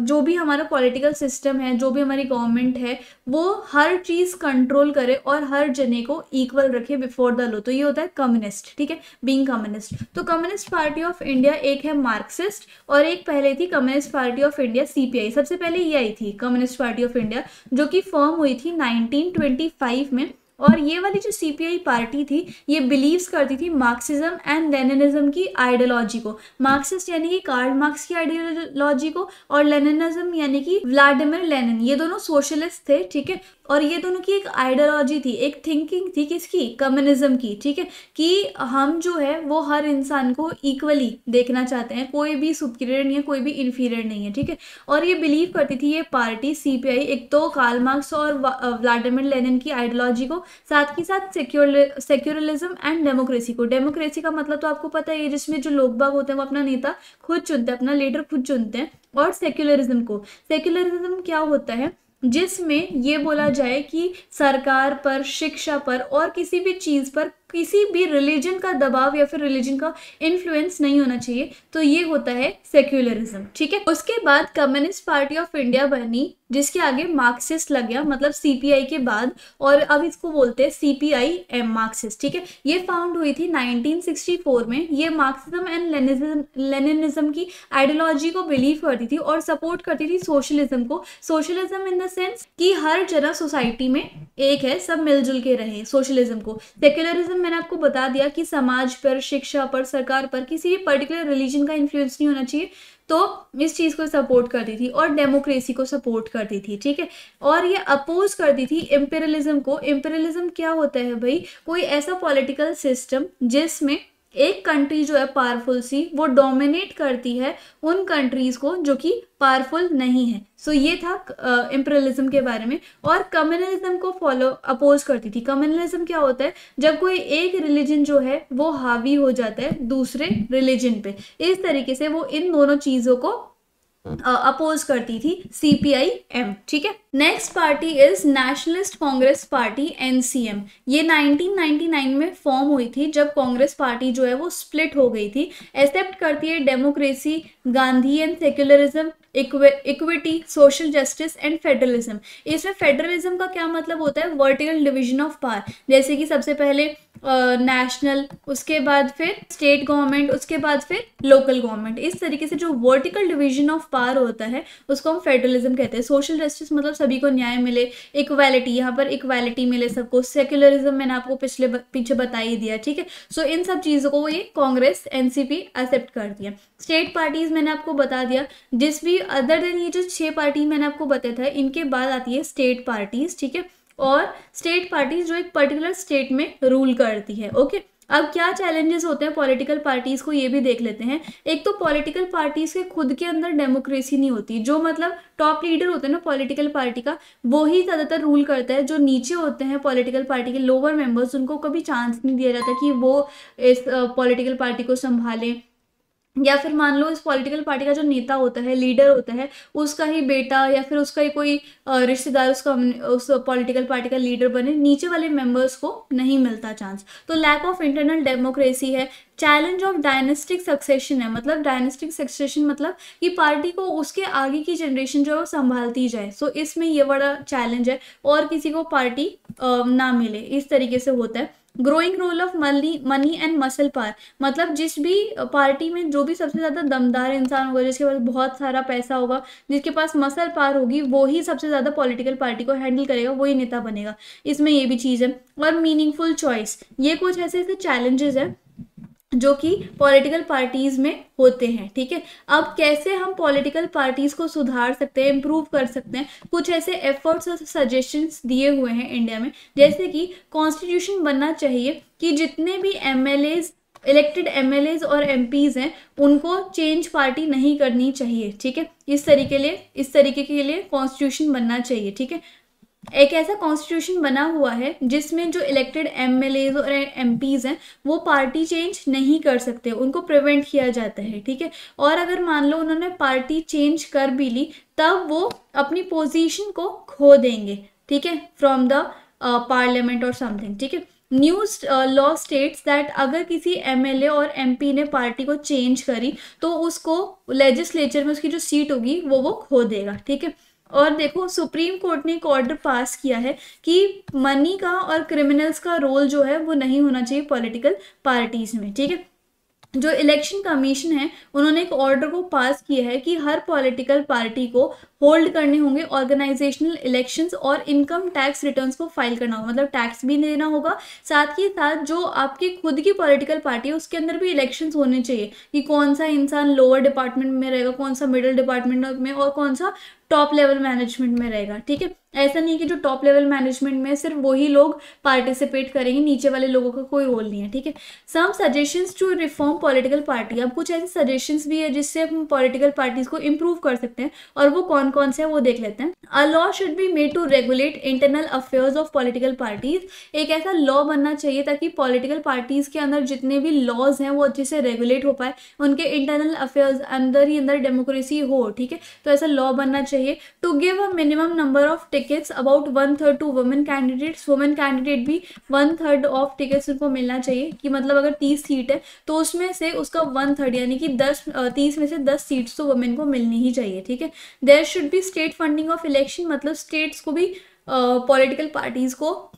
जो भी हमारा पॉलिटिकल सिस्टम है, जो भी हमारी गवर्नमेंट है, वो हर चीज़ कंट्रोल करे और हर जने को इक्वल रखे बिफोर द लो तो ये होता है कम्युनिस्ट ठीक है? बीइंग कम्युनिस्ट तो कम्युनिस्ट पार्टी ऑफ़ इंडिया एक है मार्क्सिस्ट और एक पहले थी Communist Party of India CPI सबसे पहले ये आई थी कम्युनिस्ट पार्टी ऑफ़ इंडिया जो कि फॉर्म हुई थी नाइनटीन में. और ये वाली जो सीपीआई पार्टी थी, ये बिलीव्स करती थी मार्क्सिज्म एंड लेनिज्म की आइडियोलॉजी को। मार्क्सिस्ट यानी कि कार्ल मार्क्स की आइडियोलॉजी को और लेनिज्म यानी कि व्लाडिमिर लेनिन ये दोनों सोशलिस्ट थे, ठीक है? और ये दोनों की एक आइडियोलॉजी थी, एक थिंकिंग थी किसकी? कम्युनिज्म की, ठीक है? कि हम जो है, वो हर इंसान को इक्वली देखना चाहते हैं, कोई भी सुपीरियर नहीं है, कोई भी इन्फीरियर नहीं है, ठीक है? और ये बिलीव करती थी ये पार्टी सीपीआई एक तो कार्ल मार्क्स और व्लादिमिर लेनिन की आइडियोलॉजी को, साथ ही साथ सेक्युलरिज्म एंड डेमोक्रेसी को। डेमोक्रेसी का मतलब तो आपको पता है जिसमें जो लोग बाग होते हैं, वो अपना नेता खुद चुनते हैं, अपना लीडर खुद चुनते हैं, और सेक्युलरिज्म को। सेक्युलरिज्म क्या होता है? जिसमें ये बोला जाए कि सरकार पर शिक्षा पर और किसी भी चीज़ पर किसी भी रिलीजन का दबाव या फिर रिलीजन का इन्फ्लुएंस नहीं होना चाहिए तो ये होता है सेक्युलरिज्म ठीक है? उसके बाद कम्युनिस्ट पार्टी ऑफ़ इंडिया बनी, जिसके आगे मार्क्सिस्ट लग गया मतलब सीपीआई के बाद, और अब इसको बोलते हैं सीपीआई एम मार्क्सिस्ट ठीक है? ये फाउंड हुई थी 1964 में, ये मार्क्सिज्म एंड लेनिनिज्म की आइडियोलॉजी को बिलीव करती थी और सपोर्ट करती थी सोशलिज्म को। सोशलिज्म इन द सेंस कि हर जना सोसाइटी में एक है, सब मिलजुल के रहे सोशलिज्म को। सेक्युलरिज्म मैंने आपको बता दिया कि समाज पर, शिक्षा पर, सरकार पर किसी भी पर्टिकुलर रिलीजन का इन्फ्लुएंस नहीं होना चाहिए। तो इस चीज़ को सपोर्ट करती थी और डेमोक्रेसी को सपोर्ट करती थी, ठीक है? और ये अपोज करती थी इम्पेरियलिज्म को। इम्पेरियलिज्म क्या होता है भाई? कोई ऐसा पॉलिटिकल सिस्टम जिसमें एक कंट्री जो है पावरफुल सी वो डोमिनेट करती है उन कंट्रीज़ को जो कि पावरफुल नहीं है। सो so, ये था इम्परलिज्म uh, के बारे में। और कम्युनलिज्म को फॉलो अपोज करती थी। कम्युनलिज्म क्या होता है? जब कोई एक रिलीजन जो है वो हावी हो जाता है दूसरे रिलीजन पे। इस तरीके से वो इन दोनों चीज़ों को अपोज करती थी सीपीआई एम ठीक है? Next party is Nationalist Congress Party NCM ये 1999 में फॉर्म हुई थी, जब कांग्रेस पार्टी जो है वो स्प्लिट हो गई थी। एक्सेप्ट करती है democracy Gandhi and secularism equity social justice and federalism इसमें फेडरलिज्म का क्या मतलब होता है? वर्टिकल डिविजन ऑफ़ पावर जैसे कि सबसे पहले नेशनल उसके बाद फिर स्टेट गवर्नमेंट उसके बाद फिर लोकल गवर्नमेंट इस तरीके से जो वर्टिकल डिवीज़न ऑफ़ पावर होता है, उसको हम फेडरलिज्म कहते हैं। सोशल जस्टिस मतलब सभी को न्याय मिले इक्वालिटी यहाँ पर इक्वालिटी मिले सबको। सेक्युलरिज्म मैंने आपको पिछले पीछे बता ही दिया, ठीक है? सो इन सब चीज़ों को ये कांग्रेस एनसीपी एक्सेप्ट कर दिया। स्टेट पार्टीज़ मैंने आपको बता दिया। जिस भी अदर देन ये जो छः पार्टी मैंने आपको बताया था, इनके बाद आती है स्टेट पार्टीज़ ठीक है? और स्टेट पार्टीज़ जो एक पर्टिकुलर स्टेट में रूल करती है ओके अब क्या चैलेंजेस होते हैं पॉलिटिकल पार्टीज़ को ये भी देख लेते हैं। एक तो पॉलिटिकल पार्टीज़ के खुद के अंदर डेमोक्रेसी नहीं होती, जो मतलब टॉप लीडर होते हैं ना पॉलिटिकल पार्टी का वो ही ज़्यादातर रूल करता है। जो नीचे होते हैं पॉलिटिकल पार्टी के लोअर मेंबर्स उनको कभी चांस नहीं दिया जाता कि वो इस पॉलिटिकल पार्टी को संभालें। या फिर मान लो इस पॉलिटिकल पार्टी का जो नेता होता है, लीडर होता है, उसका ही बेटा या फिर उसका ही कोई रिश्तेदार उसका उस पॉलिटिकल पार्टी का लीडर बने, नीचे वाले मेंबर्स को नहीं मिलता चांस। तो लैक ऑफ़ इंटरनल डेमोक्रेसी है चैलेंज ऑफ़ डायनेस्टिक सक्सेशन है मतलब डायनेस्टिक सक्सेशन मतलब कि पार्टी को उसके आगे की जनरेशन जो है वो संभालती जाए। सो इसमें ये बड़ा चैलेंज है और किसी को पार्टी ना मिले, इस तरीके से होता है। Growing role of money money and muscle power मतलब जिस भी पार्टी में जो भी सबसे ज़्यादा दमदार इंसान होगा, जिसके पास बहुत सारा पैसा होगा, जिसके पास मसल पार होगी, वो ही सबसे ज़्यादा पॉलिटिकल पार्टी को हैंडल करेगा वही नेता बनेगा। इसमें ये भी चीज़ है। और मीनिंगफुल चॉइस ये कुछ ऐसे ऐसे चैलेंजेस है जो कि पॉलिटिकल पार्टीज़ में होते हैं, ठीक है? अब कैसे हम पॉलिटिकल पार्टीज़ को सुधार सकते हैं इम्प्रूव कर सकते हैं? कुछ ऐसे एफर्ट्स और सजेशंस दिए हुए हैं इंडिया में, जैसे कि कॉन्स्टिट्यूशन बनना चाहिए कि जितने भी एम इलेक्टेड एम और एम हैं, उनको चेंज पार्टी नहीं करनी चाहिए, ठीक है? इस तरीके लिए, इस तरीके के लिए कॉन्स्टिट्यूशन बनना चाहिए, ठीक है? एक ऐसा कॉन्स्टिट्यूशन बना हुआ है जिसमें जो इलेक्टेड एम और एम हैं, वो पार्टी चेंज नहीं कर सकते, उनको प्रिवेंट किया जाता है, ठीक है? और अगर मान लो उन्होंने पार्टी चेंज कर भी ली, तब वो अपनी पोजीशन को खो देंगे, ठीक है? फ्रॉम द पार्लियामेंट और समथिंग ठीक है? न्यू लॉ स्टेट्स दैट अगर किसी एमएलए और एमपी ने पार्टी को चेंज करी तो उसको लेजिस्लेचर में उसकी जो सीट होगी, वो वो खो देगा, ठीक है? और देखो सुप्रीम कोर्ट ने एक ऑर्डर पास किया है कि मनी का और क्रिमिनल्स का रोल जो है, वो नहीं होना चाहिए पॉलिटिकल पार्टीज़ में, ठीक है? जो इलेक्शन कमीशन है, उन्होंने एक ऑर्डर को पास किया है कि हर पॉलिटिकल पार्टी को होल्ड करने होंगे ऑर्गेनाइजेशनल इलेक्शंस और इनकम टैक्स रिटर्न्स को फ़ाइल करना होगा। मतलब टैक्स भी देना होगा, साथ ही साथ जो आपकी खुद की पॉलिटिकल पार्टी है, उसके अंदर भी इलेक्शंस होने चाहिए कि कौन सा इंसान लोअर डिपार्टमेंट में रहेगा, कौन सा मिडिल डिपार्टमेंट में और कौन सा टॉप लेवल मैनेजमेंट में रहेगा, ठीक है? ऐसा नहीं कि जो टॉप लेवल मैनेजमेंट में सिर्फ़ वही लोग पार्टिसिपेट करेंगे, नीचे वाले लोगों का कोई रोल नहीं है, ठीक है? Some suggestions to reform political party अब कुछ ऐसे सजेशंस भी है जिससे हम पॉलिटिकल पार्टीज़ को इम्प्रूव कर सकते हैं और वो कौन कौन से है वो देख लेते हैं। A law should be made to regulate internal affairs of political parties एक ऐसा लॉ बनना चाहिए ताकि पॉलिटिकल पार्टीज़ के अंदर जितने भी लॉज हैं वो अच्छे से रेगुलेट हो पाए। उनके इंटरनल अफेयर्स अंदर ही अंदर डेमोक्रेसी हो, ठीक है? तो ऐसा लॉ बनना चाहिए। To give a minimum number of tickets about one third to women candidates women candidate भी वन थर्ड ऑफ़ टिकट्स उनको मिलना चाहिए। कि मतलब अगर तीस सीट है तो उसमें से उसका वन थर्ड यानी कि दस, तीस में से दस सीट्स तो वुमेन को मिलनी ही चाहिए, ठीक है? There should be state funding of election मतलब स्टेट्स को भी पॉलिटिकल uh, पार्टीज़ को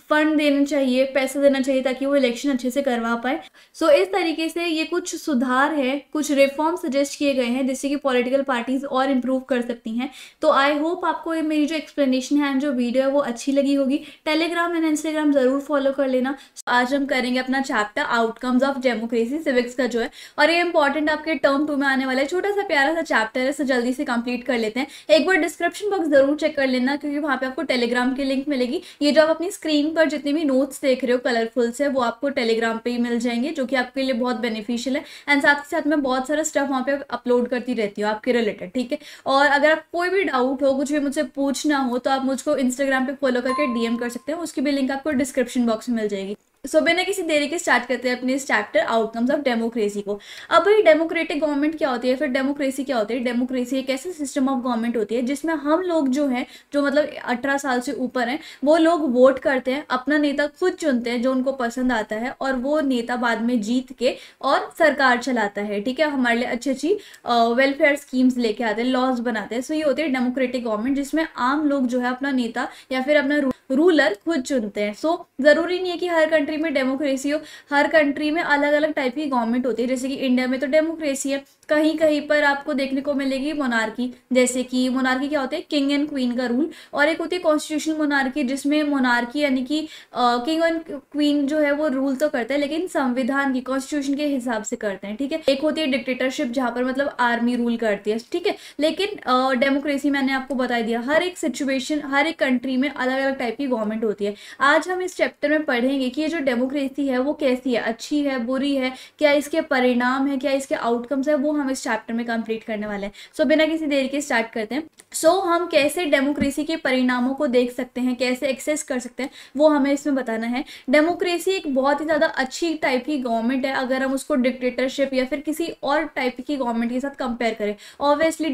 फंड देना चाहिए पैसा देना चाहिए ताकि वो इलेक्शन अच्छे से करवा पाए। सो so, इस तरीके से ये कुछ सुधार है कुछ रिफॉर्म सजेस्ट किए गए हैं जिससे कि पॉलिटिकल पार्टीज़ और इम्प्रूव कर सकती हैं। तो आई होप आपको ये मेरी जो एक्सप्लेनेशन है जो वीडियो है वो अच्छी लगी होगी। टेलीग्राम एंड इंस्टाग्राम ज़रूर फॉलो कर लेना। so, आज हम करेंगे अपना chapter outcomes of democracy civics का जो है। और ये इंपॉर्टेंट आपके टर्म टू में आने वाला है। छोटा सा प्यारा सा चैप्टर है तो जल्दी से कंप्लीट कर लेते हैं। एक बार डिस्क्रिप्शन बॉक्स ज़रूर चेक कर लेना क्योंकि वहाँ पे आपको टेलीग्राम की लिंक मिलेगी। ये जो आप अपनी स्क्रीन स्क्रीन पर जितने भी नोट्स देख रहे हो कलरफुल्स है वो आपको टेलीग्राम पे ही मिल जाएँगे, जो कि आपके लिए बहुत बेनिफिशियल है। एंड साथ ही साथ मैं बहुत सारा स्टफ़ वहाँ पे अपलोड करती रहती हूँ आपके रिलेटेड ठीक है? और अगर आप कोई भी डाउट हो, कुछ भी मुझसे पूछना हो तो आप मुझको इंस्टाग्राम पे फॉलो करके डीएम कर सकते हैं, उसकी भी लिंक आपको डिस्क्रिप्शन बॉक्स में मिल जाएगी। सो बिना किसी देरी के स्टार्ट करते हैं अपने इस चैप्टर आउटकम्स ऑफ़ डेमोक्रेसी को। अब भाई डेमोक्रेटिक गवर्नमेंट क्या होती है? फिर डेमोक्रेसी क्या होती है? डेमोक्रेसी एक ऐसे सिस्टम ऑफ़ गवर्नमेंट होती है, जिसमें हम लोग जो हैं, जो मतलब अठारह साल से ऊपर हैं, वो लोग वोट करते हैं, अपना नेता खुद चुनते हैं जो उनको पसंद आता है, और वो नेता बाद में जीत के और सरकार चलाता है, ठीक है? हमारे लिए अच्छी अच्छी वेलफेयर स्कीम्स लेके आते हैं लॉज बनाते हैं। सो ये होती है डेमोक्रेटिक गवर्नमेंट जिसमें आम लोग जो है अपना नेता या फिर अपना रूलर खुद चुनते हैं। सो ज़रूरी नहीं है कि हर कंट्री में डेमोक्रेसी हो, हर कंट्री में अलग अलग टाइप की गवर्नमेंट होती है। जैसे कि इंडिया में तो डेमोक्रेसी है। कहीं कहीं पर आपको देखने को मिलेगी मोनार्की जैसे कि मोनार्की क्या होते हैं? किंग एंड क्वीन का रूल और एक होती है कॉन्स्टिट्यूशनल मोनार्की जिसमें मोनार्की यानी कि किंग एंड क्वीन जो है वो रूल तो करते हैं, लेकिन संविधान की कॉन्स्टिट्यूशन के हिसाब से करते हैं, ठीक है? एक होती है डिक्टेटरशिप जहाँ पर मतलब आर्मी रूल करती है, ठीक है? लेकिन डेमोक्रेसी मैंने आपको बता दिया, हर एक सिचुएशन हर एक कंट्री में अलग अलग टाइप की गवर्नमेंट होती है। आज हम इस चैप्टर में पढ़ेंगे कि ये जो डेमोक्रेसी है, वो कैसी है? अच्छी है, बुरी है? क्या इसके परिणाम है? क्या इसके आउटकम्स है? वो हम इस चैप्टर में कंप्लीट करने वाले हैं। सो so, बिना किसी देरी के स्टार्ट करते हैं। सो so, हम कैसे डेमोक्रेसी के परिणामों को देख सकते हैं कैसे एक्सेस कर सकते हैं वो हमें इसमें बताना है। डेमोक्रेसी एक बहुत ही ज़्यादा अच्छी टाइप की गवर्नमेंट है। अगर हम उसको डिक्टेटरशिप या फिर किसी और टाइप की गवर्नमेंट के साथ कंपेयर करें ऑब्वियसली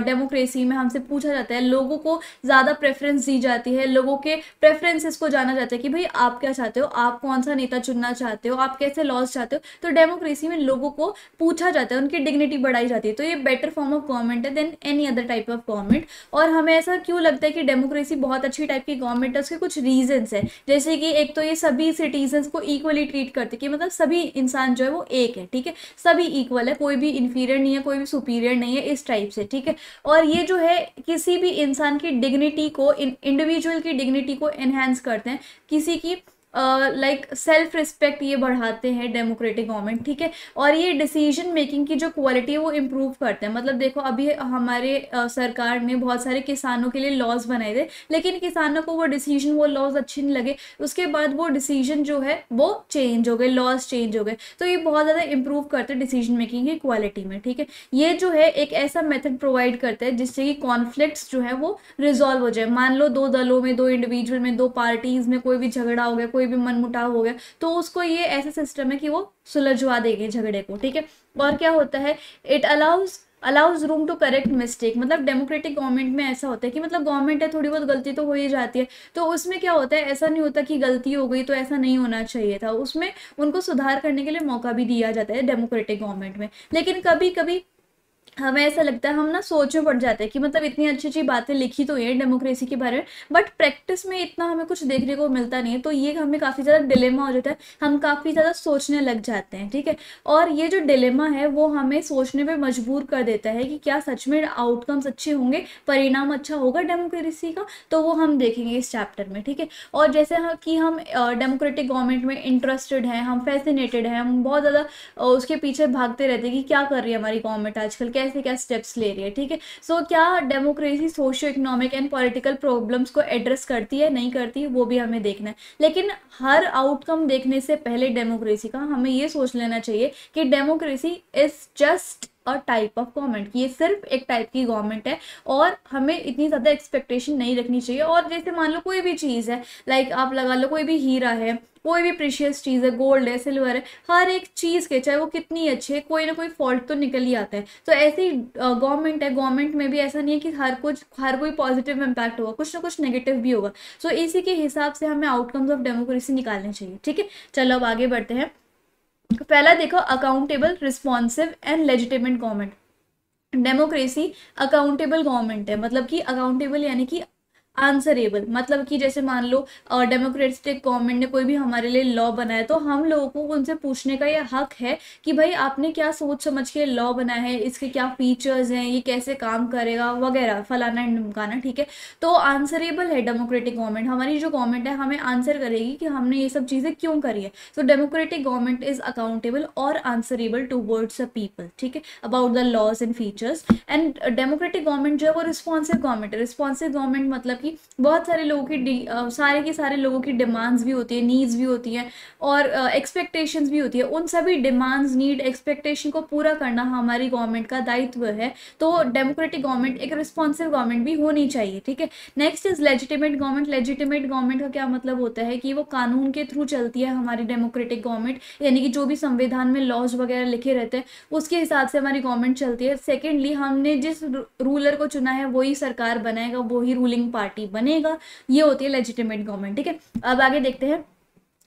डेमोक्रेसी में हमसे पूछा जाता है लोगों को ज़्यादा प्रेफरेंस दी जाती है लोगों के प्रेफरेंसेस को जाना जाता है कि भाई आप क्या चाहते हो आप कौन सा नेता चुनना चाहते हो आप कैसे लॉस चाहते हो। तो डेमोक्रेसी में लोगों को पूछा जाता है उनकी डिग्निटी बढ़ाई जाती है तो ये बेटर फॉर्म ऑफ़ गवर्नमेंट है than any other type of government और हमें ऐसा क्यों लगता है कि डेमोक्रेसी बहुत अच्छी टाइप की गवर्नमेंट है, उसके कुछ रीजन्स है. जैसे कि एक तो ये सभी सिटीजन्स को इक्वली ट्रीट करते कि मतलब सभी इंसान जो है वो एक है, ठीक है? सभी इक्वल है, कोई भी इन्फीरियर नहीं है, कोई भी सुपीरियर नहीं है इस टाइप से, ठीक है? और ये जो है, किसी भी इंसान की डिग्निटी को इंडिविजुअल की डिग्निटी को एनहेंस करते हैं, किसी की लाइक सेल्फ रिस्पेक्ट ये बढ़ाते हैं डेमोक्रेटिक गवर्नमेंट ठीक है? और ये डिसीज़न मेकिंग की जो क्वालिटी है वो इम्प्रूव करते हैं। मतलब देखो, अभी हमारे सरकार ने बहुत सारे किसानों के लिए लॉज बनाए थे, लेकिन किसानों को वो डिसीज़न वो लॉज अच्छे नहीं लगे। उसके बाद वो डिसीज़न जो है, वो चेंज हो गए लॉज चेंज हो गए। तो ये बहुत ज़्यादा इंप्रूव करते हैं डिसीज़न मेकिंग की क्वालिटी में, ठीक है? ये जो है, एक ऐसा मेथड प्रोवाइड करता है जिससे कि कॉन्फ्लिक्ट जो है वो रिजॉल्व हो जाए। मान लो दो दलों में, दो इंडिविजुअल में, दो पार्टीज़ में कोई भी झगड़ा हो गया, कोई कोई भी मनमुटाव हो गया तो उसको ये ऐसा सिस्टम है कि वो सुलझवा देगी झगड़े को, ठीक है? और क्या होता है it allows allows room to correct mistake मतलब डेमोक्रेटिक गवर्नमेंट में ऐसा होता है कि मतलब गवर्नमेंट है, थोड़ी बहुत गलती तो हो ही जाती है तो उसमें क्या होता है, ऐसा नहीं होता कि गलती हो गई तो ऐसा नहीं होना चाहिए था, उसमें उनको सुधार करने के लिए मौका भी दिया जाता है डेमोक्रेटिक गवर्नमेंट में, लेकिन कभी कभी हमें ऐसा लगता है, हम ना सोच पड़ जाते हैं कि मतलब इतनी अच्छी अच्छी बातें लिखी तो है डेमोक्रेसी के बारे में, बट प्रैक्टिस में इतना हमें कुछ देखने को मिलता नहीं है तो ये हमें काफ़ी ज़्यादा डिलेमा हो जाता है। हम काफ़ी ज़्यादा सोचने लग जाते हैं, ठीक है? और ये जो डिलेमा है, वो हमें सोचने पर मजबूर कर देता है कि क्या सच में आउटकम्स अच्छे होंगे, परिणाम अच्छा होगा डेमोक्रेसी का तो वो हम देखेंगे इस चैप्टर में, ठीक है? और जैसे हम, कि हम डेमोक्रेटिक गवर्नमेंट में इंटरेस्टेड हैं, हम फैसिनेटेड हैं, हम बहुत ज़्यादा उसके पीछे भागते रहते हैं कि क्या कर रही है हमारी गवर्नमेंट आजकल कैसे क्या स्टेप्स ले रही है, ठीक है? सो क्या democracy socio economic and political problems को एड्रेस करती है, नहीं करती वो भी हमें देखना है। लेकिन हर आउटकम देखने से पहले डेमोक्रेसी का हमें ये सोच लेना चाहिए कि democracy is just a type of government ये सिर्फ़ एक टाइप की गवर्नमेंट है और हमें इतनी ज़्यादा एक्सपेक्टेशन नहीं रखनी चाहिए। और जैसे मान लो कोई भी चीज़ है लाइक आप लगा लो कोई भी हीरा है कोई भी प्रीशियस चीज़ है गोल्ड है सिल्वर है हर एक चीज़ के चाहे वो कितनी अच्छी है कोई ना कोई फॉल्ट तो निकल ही आता है। तो ऐसे ही गवर्नमेंट है गवर्नमेंट में भी ऐसा नहीं है कि हर कुछ हर कोई पॉजिटिव इम्पैक्ट होगा कुछ ना कुछ नेगेटिव भी होगा। सो so, इसी के हिसाब से हमें आउटकम्स ऑफ़ डेमोक्रेसी निकालने चाहिए ठीक है? चलो अब आगे बढ़ते हैं। पहला देखो accountable responsive and legitimate government democracy accountable government है। मतलब कि अकाउंटेबल यानी कि आंसरेबल मतलब कि जैसे मान लो डेमोक्रेटिक गवर्नमेंट ने कोई भी हमारे लिए लॉ बनाया तो हम लोगों को उनसे पूछने का ये हक है कि भाई आपने क्या सोच समझ के लॉ बनाया है, इसके क्या फीचर्स हैं, ये कैसे काम करेगा, वगैरह, फलाना एंड ढमकाना ठीक है? तो आंसरेबल है डेमोक्रेटिक गवर्नमेंट हमारी जो गवर्नमेंट है, हमें आंसर करेगी कि हमने ये सब चीज़ें क्यों करी है। तो डेमोक्रेटिक गवर्नमेंट इज़ अकाउंटेबल और answerable towards a people ठीक है? About the laws and features and democratic government जो है, वो रिस्पॉन्सिव गवर्नमेंट है। रिस्पॉन्सिव गवर्नमेंट मतलब कि बहुत सारे लोगों की सारे के सारे लोगों की डिमांड्स भी होती है नीड्स भी होती हैं और एक्सपेक्टेशंस भी होती है। उन सभी डिमांड्स नीड एक्सपेक्टेशन को पूरा करना हमारी गवर्नमेंट का दायित्व है। तो डेमोक्रेटिक गवर्नमेंट एक रिस्पॉन्सिव गवर्नमेंट भी होनी चाहिए, ठीक है? Next is legitimate government legitimate government का क्या मतलब होता है कि वो कानून के थ्रू चलती है हमारी डेमोक्रेटिक गवर्नमेंट यानी कि जो भी संविधान में लॉज वगैरह लिखे रहते हैं, उसके हिसाब से हमारी गवर्नमेंट चलती है। सेकेंडली हमने जिस रूलर को चुना है, वही सरकार बनाएगा, वही रूलिंग पार्टी बनेगा ये होती है लेजिटिमेट गवर्नमेंट ठीक है? अब आगे देखते हैं।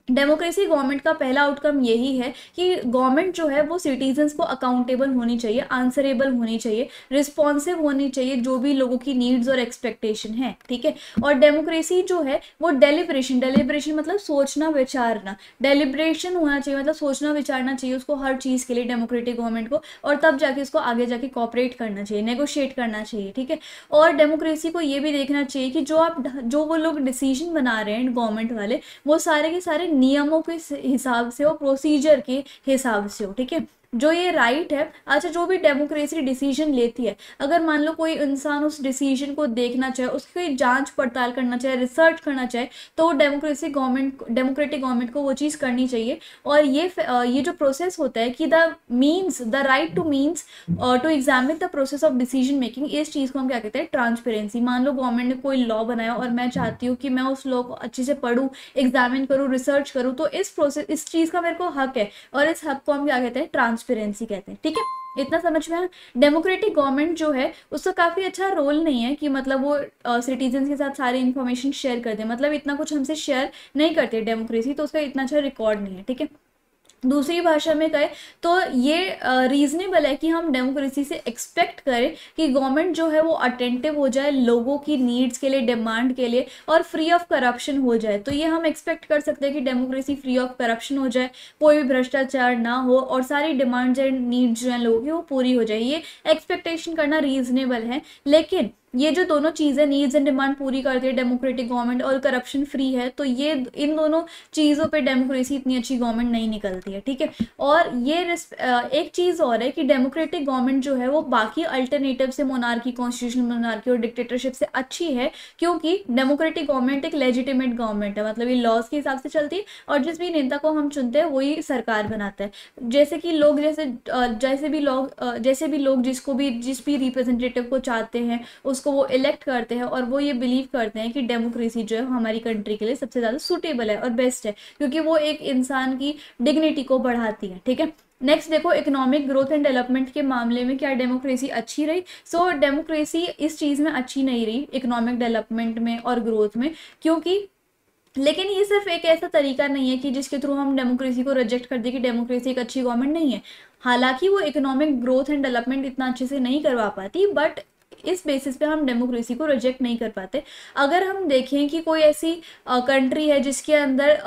डेमोक्रेसी गवर्नमेंट का पहला आउटकम यही है कि गवर्नमेंट जो है वो सिटीजन्स को अकाउंटेबल होनी चाहिए आंसरेबल होनी चाहिए रिस्पॉन्सिव होनी चाहिए जो भी लोगों की नीड्स और एक्सपेक्टेशन है, ठीक है? और डेमोक्रेसी जो है वो डेलिब्रेशन डेलिब्रेशन मतलब सोचना, विचारना। डेलिब्रेशन होना चाहिए मतलब सोचना, विचारना चाहिए उसको हर चीज़ के लिए डेमोक्रेटिक गवर्नमेंट को और तब जाके उसको आगे जाके कॉपरेट करना चाहिए नेगोशिएट करना चाहिए, ठीक है? और डेमोक्रेसी को ये भी देखना चाहिए कि जो आप, जो वो लोग डिसीज़न बना रहे हैं गवर्नमेंट वाले, वो सारे के सारे नियमों के हिसाब से हो प्रोसीजर के हिसाब से हो ठीक है? जो ये राइट है अच्छा जो भी डेमोक्रेसी डिसीज़न लेती है, अगर मान लो कोई इंसान उस डिसीज़न को देखना चाहे, उसकी जाँच पड़ताल करना चाहे रिसर्च करना चाहे तो वो डेमोक्रेसी गवर्नमेंट डेमोक्रेटिक गवर्नमेंट को वो चीज़ करनी चाहिए। और ये ये जो प्रोसेस होता है कि the means the right to means to examine the process of decision making इस चीज़ को हम क्या कहते हैं ट्रांसपेरेंसी मान लो गवर्नमेंट ने कोई लॉ बनाया और मैं चाहती हूँ कि मैं उस लॉ को अच्छे से पढ़ूँ एग्जामिन करूँ रिसर्च करूँ तो इस प्रोसेस इस चीज़ का मेरे को हक है। और इस हक को हम क्या कहते हैं ट्रांस ट्रांसपेरेंसी कहते हैं। ठीक है? इतना समझ में डेमोक्रेटिक गवर्नमेंट जो है, उसका काफ़ी अच्छा रोल नहीं है कि मतलब वो सिटीजन के साथ सारी इन्फॉर्मेशन शेयर कर दे। मतलब इतना कुछ हमसे शेयर नहीं करते डेमोक्रेसी तो उसका इतना अच्छा रिकॉर्ड नहीं है। ठीक है? दूसरी भाषा में कहे तो ये रीज़नेबल है कि हम डेमोक्रेसी से एक्सपेक्ट करें कि गवर्नमेंट जो है वो अटेंटिव हो जाए लोगों की नीड्स के लिए डिमांड के लिए और फ्री ऑफ़ करप्शन हो जाए। तो ये हम एक्सपेक्ट कर सकते हैं कि डेमोक्रेसी फ्री ऑफ़ करप्शन हो जाए, कोई भी भ्रष्टाचार ना हो और सारी डिमांड्स एंड नीड्स जो हैं लोगों की वो पूरी हो जाए। ये एक्सपेक्टेशन करना रीज़नेबल है, लेकिन ये जो दोनों चीज़ें नीड्स एंड डिमांड पूरी करती है डेमोक्रेटिक गवर्नमेंट और करप्शन फ्री है तो ये इन दोनों चीज़ों पे डेमोक्रेसी इतनी अच्छी गवर्नमेंट नहीं निकलती है, ठीक है? और ये एक चीज़ और है कि डेमोक्रेटिक गवर्नमेंट जो है, वो बाकी अल्टरनेटिव से मोनार्की कॉन्स्टिट्यूशन मोनार्की और डिक्टेटरशिप से अच्छी है, क्योंकि डेमोक्रेटिक गवर्नमेंट एक लेजिटिमेट गवर्नमेंट है मतलब ये लॉज के हिसाब से चलती है और जिस भी नेता को हम चुनते हैं, वही सरकार बनाता है। जैसे कि लोग, जैसे जैसे भी लोग जैसे भी लोग जिसको भी, जिस भी रिप्रेजेंटेटिव को चाहते हैं उसको उसको वो इलेक्ट करते हैं और वो ये बिलीव करते हैं कि डेमोक्रेसी जो है हमारी कंट्री के लिए सबसे ज़्यादा सूटेबल है और बेस्ट है क्योंकि वो एक इंसान की डिग्निटी को बढ़ाती है ठीक है? नेक्स्ट देखो इकोनॉमिक ग्रोथ एंड डेवलपमेंट के मामले में क्या डेमोक्रेसी अच्छी रही? सो so, डेमोक्रेसी इस चीज़ में अच्छी नहीं रही इकोनॉमिक डेवलपमेंट में और ग्रोथ में क्योंकि लेकिन ये सिर्फ़ एक ऐसा तरीका नहीं है कि जिसके थ्रू हम डेमोक्रेसी को रिजेक्ट कर दें कि डेमोक्रेसी एक अच्छी गवर्नमेंट नहीं है। हालाँकि वो इकोनॉमिक ग्रोथ एंड डेवलपमेंट इतना अच्छे से नहीं करवा पाती बट इस बेसिस पे हम डेमोक्रेसी को रिजेक्ट नहीं कर पाते। अगर हम देखें कि कोई ऐसी कंट्री है जिसके अंदर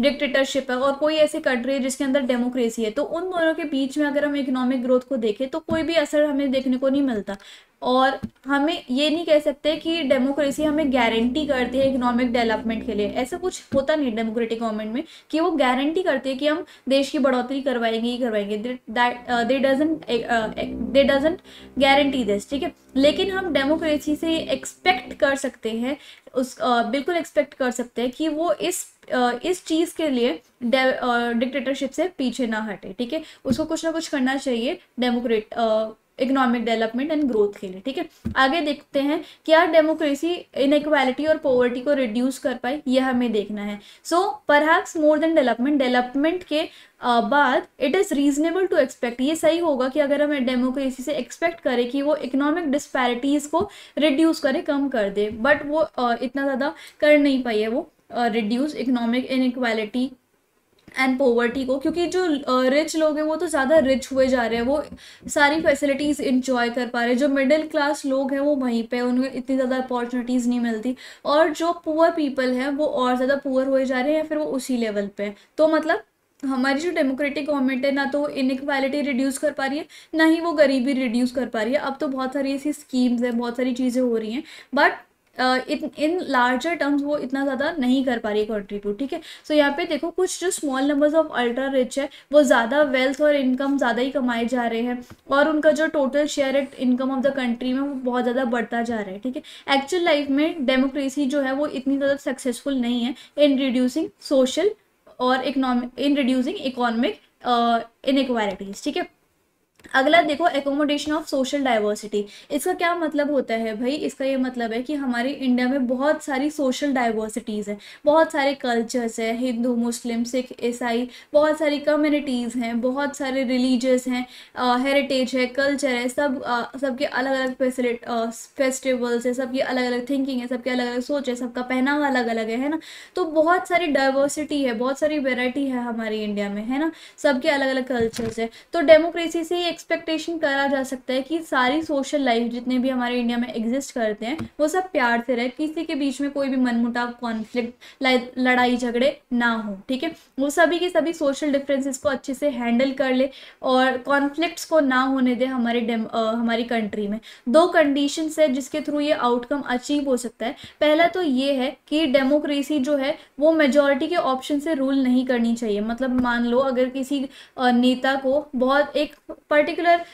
डिक्टेटरशिप है और कोई ऐसी कंट्री है जिसके अंदर डेमोक्रेसी है तो उन दोनों के बीच में अगर हम इकोनॉमिक ग्रोथ को देखें तो कोई भी असर हमें देखने को नहीं मिलता। और हमें ये नहीं कह सकते कि डेमोक्रेसी हमें गारंटी करती है इकोनॉमिक डेवलपमेंट के लिए। ऐसा कुछ होता नहीं डेमोक्रेटिक गवर्नमेंट में कि वो गारंटी करती है कि हम देश की बढ़ोतरी करवाएँगे ही करवाएँगे। They doesn't they doesn't guarantee this ठीक है? लेकिन हम डेमोक्रेसी से एक्सपेक्ट कर सकते हैं उस uh, बिल्कुल एक्सपेक्ट कर सकते हैं कि वो इस uh, इस चीज़ के लिए डिक्टेटरशिप uh, से पीछे ना हटे ठीक है? उसको कुछ ना कुछ करना चाहिए democrat economic development and growth के लिए ठीक है? आगे देखते हैं क्या डेमोक्रेसी इनक्वालिटी और पॉवर्टी को रिड्यूस कर पाए यह हमें देखना है। So perhaps more than development development के बाद it is reasonable to expect ये सही होगा कि अगर हमें डेमोक्रेसी से एक्सपेक्ट करें कि वो इकोनॉमिक डिस्पैरिटीज़ को रिड्यूस करे कम कर दे बट वो uh, इतना ज़्यादा कर नहीं पाई है वो reduce economic inequality and poverty को, क्योंकि जो रिच लोग हैं, वो तो ज़्यादा रिच हुए जा रहे हैं, वो सारी फैसिलिटीज़ इंजॉय कर पा रहे हैं। जो मिडिल क्लास लोग हैं, वो वहीं पे उनको इतनी ज़्यादा अपॉर्चुनिटीज़ नहीं मिलती। और जो पुअर पीपल हैं, वो और ज़्यादा पुअर हुए जा रहे हैं या फिर वो उसी लेवल पे तो मतलब हमारी जो डेमोक्रेटिक गवर्नमेंट है, ना तो इनक्वालिटी रिड्यूस कर पा रही है, ना ही वो गरीबी रिड्यूस कर पा रही है। अब तो बहुत सारी ऐसी स्कीम्स हैं, बहुत सारी चीज़ें हो रही हैं। But in in larger terms वो इतना ज़्यादा नहीं कर पा रही है कॉन्ट्रीब्यूट ठीक है? सो यहाँ पे देखो, कुछ जो small numbers of ultra rich है, वो ज़्यादा वेल्थ और इनकम ज़्यादा ही कमाए जा रहे हैं और उनका जो total share at income of the country में वो बहुत ज़्यादा बढ़ता जा रहा है, ठीक है? एक्चुअल लाइफ में डेमोक्रेसी जो है वो इतनी ज़्यादा सक्सेसफुल नहीं है इन रिड्यूसिंग सोशल और economic in reducing economic inequalities ठीक है? अगला देखो एकोमोडेशन ऑफ़ सोशल डाइवर्सिटी इसका क्या मतलब होता है भाई? इसका ये मतलब है कि हमारे इंडिया में बहुत सारी सोशल डाइवर्सिटीज़ हैं। बहुत सारे कल्चर्स हैं हिंदू मुस्लिम सिख ईसाई बहुत सारी कम्युनिटीज़ हैं, बहुत सारे रिलीजियस हैं हेरिटेज है कल्चर है, सब सबके अलग अलग फैसिलिट फेस्टिवल्स है, सबकी अलग अलग थिंकिंग है, सबके अलग अलग सोच है, सबका पहनावा अलग अलग है ना? तो बहुत सारी डाइवर्सिटी है, बहुत सारी वेराइटी है हमारे इंडिया में, है ना? सबके अलग अलग कल्चर्स है। तो डेमोक्रेसी से एक्सपेक्टेशन करा जा सकता है कि सारी सोशल लाइफ जितने भी हमारे इंडिया में एग्जिस्ट करते हैं वो सब प्यार से रहे। किसी के बीच में कोई भी मनमुटाव कॉन्फ्लिक्ट लड़ाई झगड़े ना हो ठीक है? वो सभी के सभी सोशल डिफरेंसेस को अच्छे से हैंडल कर ले और कॉन्फ्लिक्ट्स को ना होने दे हमारे आ, हमारी कंट्री में। दो कंडीशन है जिसके थ्रू ये आउटकम अचीव हो सकता है। पहला तो ये है कि डेमोक्रेसी जो है वो मेजोरिटी के ऑप्शन से रूल नहीं करनी चाहिए। मतलब मान लो अगर किसी नेता को बहुत एक पर्टिकुलर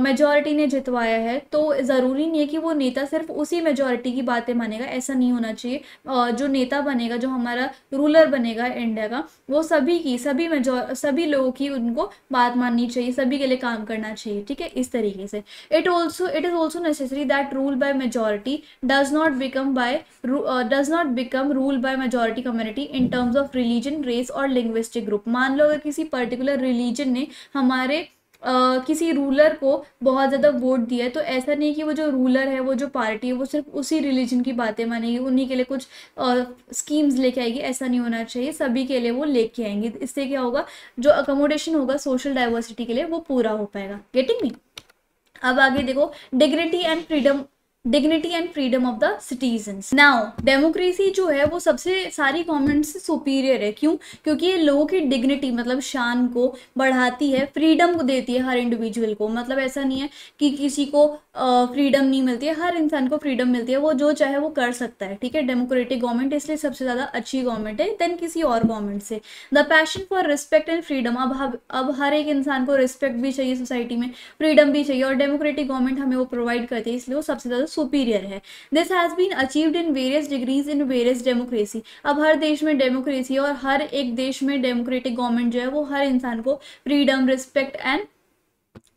मेजॉरिटी ने जितवाया है तो ज़रूरी नहीं है कि वो नेता सिर्फ़ उसी मेजॉरिटी की बातें मानेगा, ऐसा नहीं होना चाहिए। जो नेता बनेगा, जो हमारा रूलर बनेगा इंडिया का, वो सभी की, सभी मेजोर सभी लोगों की उनको बात माननी चाहिए, सभी के लिए काम करना चाहिए, ठीक है? इस तरीके से। It also it is also necessary that rule by majority does not become by does not become rule by majority community in terms of religion race और लिंग्विस्टिक ग्रुप मान लो अगर किसी पर्टिकुलर रिलीजन ने हमारे Uh, किसी ruler को बहुत ज़्यादा वोट दिया है तो ऐसा नहीं कि वो जो रूलर है वो जो पार्टी है वो सिर्फ़ उसी रिलीजन की बातें मानेगी उन्हीं के लिए कुछ स्कीम्स लेके आएगी ऐसा नहीं होना चाहिए सभी के लिए वो लेके आएँगी। इससे क्या होगा जो अकोमोडेशन होगा सोशल डाइवर्सिटी के लिए वो पूरा हो पाएगा। गेटिंग मी अब आगे देखो dignity and freedom dignity and freedom of the citizen now democracy जो है, वो सबसे सारी गवर्नमेंट से सुपीरियर है। क्यों? क्योंकि ये लोगों की डिग्निटी मतलब शान को बढ़ाती है फ्रीडम को देती है हर इंडिविजुअल को। मतलब ऐसा नहीं है कि किसी को फ्रीडम नहीं मिलती है, हर इंसान को फ्रीडम मिलती है, वो जो चाहे वो कर सकता है, ठीक है? डेमोक्रेटिक गवर्नमेंट इसलिए सबसे ज़्यादा अच्छी गवर्नमेंट है देन किसी और गवर्नमेंट से। The passion for respect and freedom अब अब हर एक इंसान को रिस्पेक्ट भी चाहिए सोसाइटी में फ्रीडम भी चाहिए और डेमोक्रेटिक गवर्नमेंट हमें वो प्रोवाइड करती है, इसलिए वो सबसे ज़्यादा सुपीरियर है। This has been achieved in various degrees in various democracy अब हर देश में डेमोक्रेसी और हर एक देश में डेमोक्रेटिक गवर्नमेंट जो है वो हर इंसान को फ्रीडम रिस्पेक्ट एंड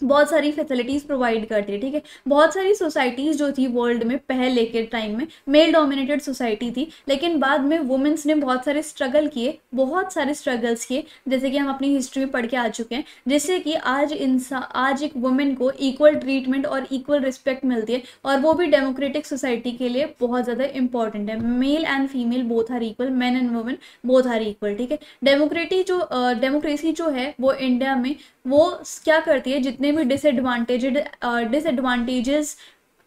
बहुत सारी फैसिलिटीज़ प्रोवाइड करती है ठीक है? बहुत सारी सोसाइटीज़ जो थी वर्ल्ड में, पहले के टाइम में मेल डोमिनेटेड सोसाइटी थी, लेकिन बाद में वुमेंस ने बहुत सारे स्ट्रगल किए, बहुत सारे स्ट्रगल्स किए, जैसे कि हम अपनी हिस्ट्री में पढ़ के आ चुके हैं, जिससे कि आज इंसान आज एक वुमेन को इक्वल ट्रीटमेंट और इक्वल रिस्पेक्ट मिलती है, और वो भी डेमोक्रेटिक सोसाइटी के लिए बहुत ज़्यादा इंपॉर्टेंट है। Male and female both are equal man and women both are equal ठीक है? डेमोक्रेटी जो डेमोक्रेसी जो है, वो इंडिया में वो क्या करती है, जितने भी disadvantage disadvantages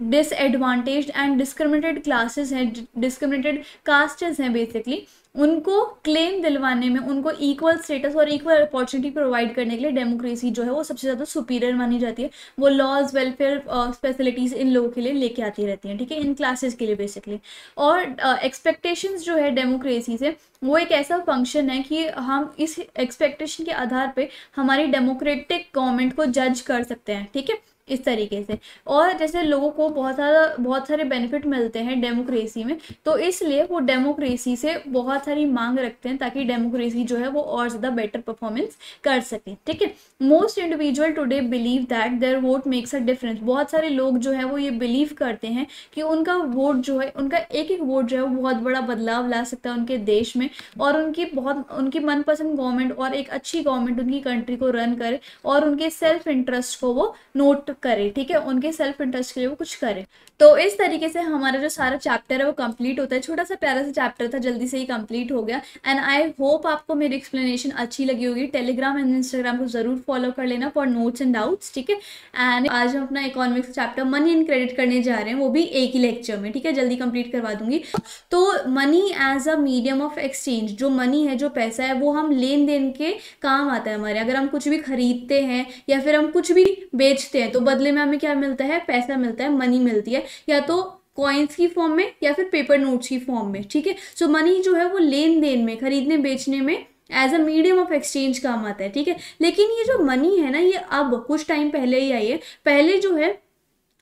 disadvantage and discriminated classes हैं डिस्क्रिमिनेटेड कास्टेस हैं बेसिकली उनको क्लेम दिलवाने में उनको इक्वल स्टेटस और इक्वल अपॉर्चुनिटी प्रोवाइड करने के लिए डेमोक्रेसी जो है वो सबसे ज़्यादा सुपीरियर मानी जाती है। वो लॉज वेलफेयर फैसिलिटीज़ इन लोगों के लिए लेके आती रहती हैं ठीक है? इन क्लासेस के लिए बेसिकली और एक्सपेक्टेशंस uh, जो है डेमोक्रेसी से वो एक ऐसा फ़ंक्शन है कि हम इस एक्सपेक्टेशन के आधार पर हमारी डेमोक्रेटिक गवर्नमेंट को जज कर सकते हैं ठीक है? इस तरीके से। और जैसे लोगों को बहुत सारा, बहुत सारे बेनिफिट मिलते हैं डेमोक्रेसी में तो इसलिए वो डेमोक्रेसी से बहुत सारी मांग रखते हैं ताकि डेमोक्रेसी जो है वो और ज़्यादा बेटर परफॉर्मेंस कर सके, ठीक है? Most individual today believe that their vote makes a difference बहुत सारे लोग जो है वो ये बिलीव करते हैं कि उनका वोट जो है, उनका एक एक वोट जो है वो बहुत बड़ा बदलाव ला सकता है उनके देश में और उनकी बहुत, उनकी मनपसंद गवर्नमेंट और एक अच्छी गवर्नमेंट उनकी कंट्री को रन करे और उनके सेल्फ इंटरेस्ट को वो नोट करे, ठीक है? उनके सेल्फ इंटरेस्ट के लिए वो कुछ करे। तो इस तरीके से हमारा जो सारा चैप्टर है वो कंप्लीट होता है। छोटा सा प्यारा सा चैप्टर था, जल्दी से ही कंप्लीट हो गया। एंड आई होप आपको मेरी एक्सप्लेनेशन अच्छी लगी होगी। टेलीग्राम एंड इंस्टाग्राम को ज़रूर फॉलो कर लेना फॉर नोट्स एंड डाउट्स ठीक है? एंड आज हम अपना economics chapter money and credit करने जा रहे हैं, वो भी एक ही लेक्चर में, ठीक है? जल्दी कंप्लीट करवा दूँगी। तो money as a medium of exchange जो मनी है, जो पैसा है, वो हम लेन देन के काम आता है हमारे। अगर हम कुछ भी खरीदते हैं या फिर हम कुछ भी बेचते हैं तो बदले में हमें क्या मिलता है? पैसा मिलता है मनी मिलती है, या तो कॉइन्स की फॉर्म में, या फिर पेपर नोट्स की फॉर्म में, ठीक है? सो मनी जो है वो लेन देन में, खरीदने, बेचने में as a medium of exchange काम आता है, ठीक है? लेकिन ये जो मनी है ना, ये अब कुछ टाइम पहले ही आई है। पहले जो है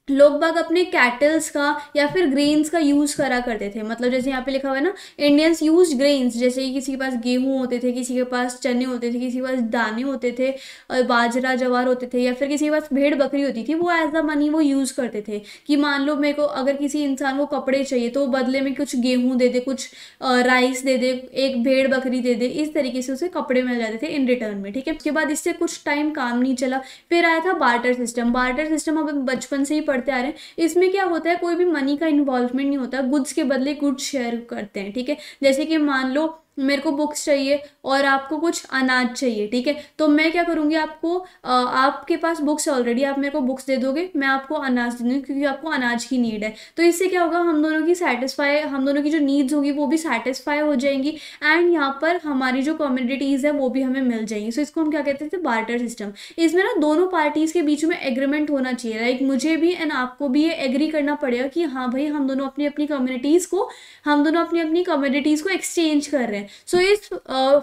लोग बाग अपने कैटल्स का या फिर ग्रेन्स का यूज़ करा करते थे। मतलब जैसे यहाँ पे लिखा हुआ है ना इंडियंस यूज़ ग्रेन्स जैसे कि किसी के पास गेहूँ होते थे, किसी के पास चने होते थे, किसी के पास दाने होते थे, और बाजरा, जवार होते थे, या फिर किसी के पास भेड़ बकरी होती थी, वो एज अ मनी वो यूज़ करते थे कि मान लो मेरे को अगर किसी इंसान को कपड़े चाहिए तो बदले में कुछ गेहूँ दे दे, कुछ राइस दे दे, एक भेड़ बकरी दे दे, इस तरीके से उसे कपड़े मिल जाते थे इन रिटर्न में, ठीक है? उसके बाद इससे कुछ टाइम काम नहीं चला, फिर आया था बार्टर सिस्टम बार्टर सिस्टम अब बचपन से ही पढ़ते आ रहे हैं। इसमें क्या होता है, कोई भी मनी का इन्वॉल्वमेंट नहीं होता। गुड्स के बदले गुड्स शेयर करते हैं, ठीक है? जैसे कि मान लो मेरे को बुक्स चाहिए और आपको कुछ अनाज चाहिए ठीक है? तो मैं क्या करूँगी आपको आ, आपके पास बुक्स है ऑलरेडी आप मेरे को बुक्स दे दोगे मैं आपको अनाज दे दूँगी क्योंकि आपको अनाज की नीड है। तो इससे क्या होगा हम दोनों की सेटिस्फाई हम दोनों की जो नीड्स होगी वो भी सेटिस्फाई हो जाएँगी एंड यहाँ पर हमारी जो कम्युनिटीज़ है वो भी हमें मिल जाएँगी। सो इसको हम क्या कहते थे? बार्टर सिस्टम इसमें ना दोनों पार्टीज़ के बीच में एग्रीमेंट होना चाहिए। लाइक मुझे भी एंड आपको भी ये एग्री करना पड़ेगा कि हाँ भाई हम दोनों अपनी अपनी कम्युनिटीज़ को हम दोनों अपनी अपनी कम्युनिटीज़ को एक्सचेंज कर रहे हैं। सो so, इस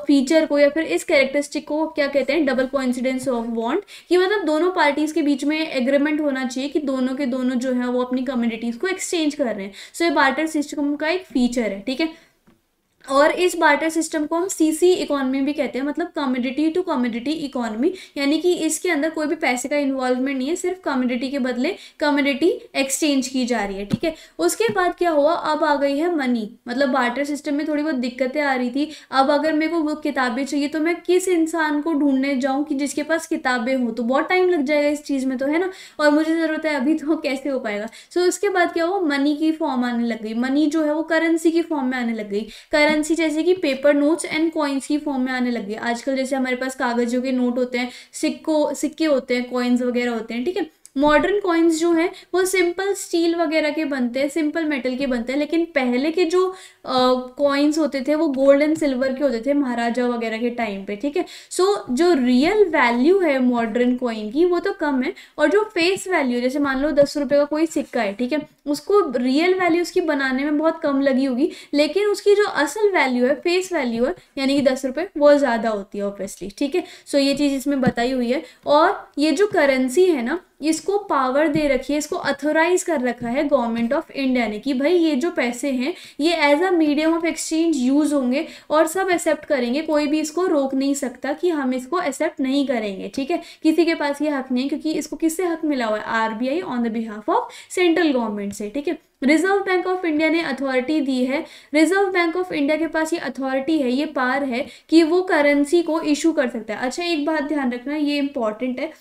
फीचर को या फिर इस कैरेक्टरिस्टिक को क्या कहते हैं? डबल कोइंसिडेंस ऑफ़ बॉन्ड कि मतलब दोनों पार्टीज़ के बीच में एग्रीमेंट होना चाहिए कि दोनों के दोनों जो है वो अपनी कम्युनिटीज को एक्सचेंज कर रहे हैं। सो so, ये बार्टर सिस्टम का एक फीचर है ठीक है? और इस बार्टर सिस्टम को हम सीसी इकोनॉमी भी कहते हैं मतलब कम्युनिटी टू कम्युनिटी इकोनॉमी यानी कि इसके अंदर कोई भी पैसे का इन्वॉल्वमेंट नहीं है, सिर्फ़ कम्युनिटी के बदले कम्युनिटी एक्सचेंज की जा रही है, ठीक है? उसके बाद क्या हुआ? अब आ गई है मनी मतलब बार्टर सिस्टम में थोड़ी बहुत दिक्कतें आ रही थी। अब अगर मेरे को वो किताबें चाहिए तो मैं किस इंसान को ढूँढने जाऊँ कि जिसके पास किताबें हों? तो बहुत टाइम लग जाएगा इस चीज़ में तो है ना? और मुझे ज़रूरत है अभी तो कैसे हो पाएगा? सो उसके बाद क्या हुआ? मनी की फॉर्म आने लग गई। मनी जो है वो करेंसी की फॉर्म में आने लग गई। करेंसी जैसे कि पेपर नोट्स एंड कॉइन्स की फॉर्म में आने लग गई। आजकल जैसे हमारे पास कागजों के नोट होते हैं, सिक्को, सिक्के होते हैं कॉइन्स वगैरह होते हैं, ठीक है? मॉडर्न कॉइन्स जो हैं वो सिंपल स्टील वगैरह के बनते हैं सिंपल मेटल के बनते हैं लेकिन पहले के जो कॉइन्स होते थे वो गोल्ड एंड सिल्वर के होते थे महाराजा वगैरह के टाइम पे ठीक है? सो so, जो रियल वैल्यू है मॉडर्न कॉइन की वो तो कम है और जो फेस वैल्यू जैसे मान लो दस रुपये का कोई सिक्का है ठीक है? उसको रियल वैल्यू उसकी बनाने में बहुत कम लगी होगी लेकिन उसकी जो असल वैल्यू है फेस वैल्यू है यानी कि दस रुपये वो ज़्यादा होती है ऑब्वियसली ठीक है? सो ये चीज़ इसमें बताई हुई है और ये जो करेंसी है ना इसको पावर दे रखी है, इसको अथोराइज कर रखा है गवर्नमेंट ऑफ़ इंडिया ने कि भाई ये जो पैसे हैं, ये as a medium of exchange use होंगे और सब एक्सेप्ट करेंगे, कोई भी इसको रोक नहीं सकता कि हम इसको एक्सेप्ट नहीं करेंगे, ठीक है? किसी के पास ये हक नहीं है क्योंकि इसको किससे हक मिला हुआ है? RBI on the behalf of central government से, ठीक है? रिज़र्व बैंक ऑफ़ इंडिया ने अथॉरिटी दी है रिज़र्व बैंक ऑफ़ इंडिया के पास ये अथॉरिटी है, ये पार है कि वो करेंसी को इशू कर सकता है। अच्छा एक बात ध्यान रखना, ये इंपॉर्टेंट है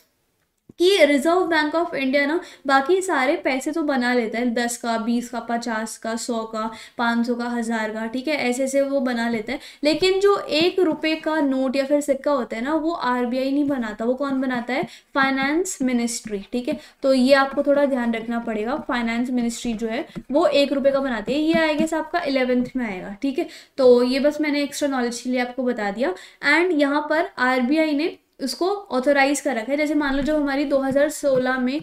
कि रिज़र्व बैंक ऑफ़ इंडिया ना, बाकी सारे पैसे तो बना लेता है, दस का, बीस का, पचास का, सौ का, पाँच सौ का, हज़ार का, ठीक है, ऐसे ऐसे वो बना लेता है। लेकिन जो एक रुपए का नोट या फिर सिक्का होता है ना, वो आरबीआई नहीं बनाता, वो कौन बनाता है? फाइनेंस मिनिस्ट्री ठीक है? तो ये आपको थोड़ा ध्यान रखना पड़ेगा फाइनेंस मिनिस्ट्री जो है, वो एक रुपये का बनाती है। ये आएगा आपका इलेवेंथ में आएगा, ठीक है? तो ये बस मैंने एक्स्ट्रा नॉलेज के लिए आपको बता दिया। एंड यहाँ पर आरबीआई ने उसको ऑथोराइज कर रखा है जैसे मान लो जब हमारी 2016 में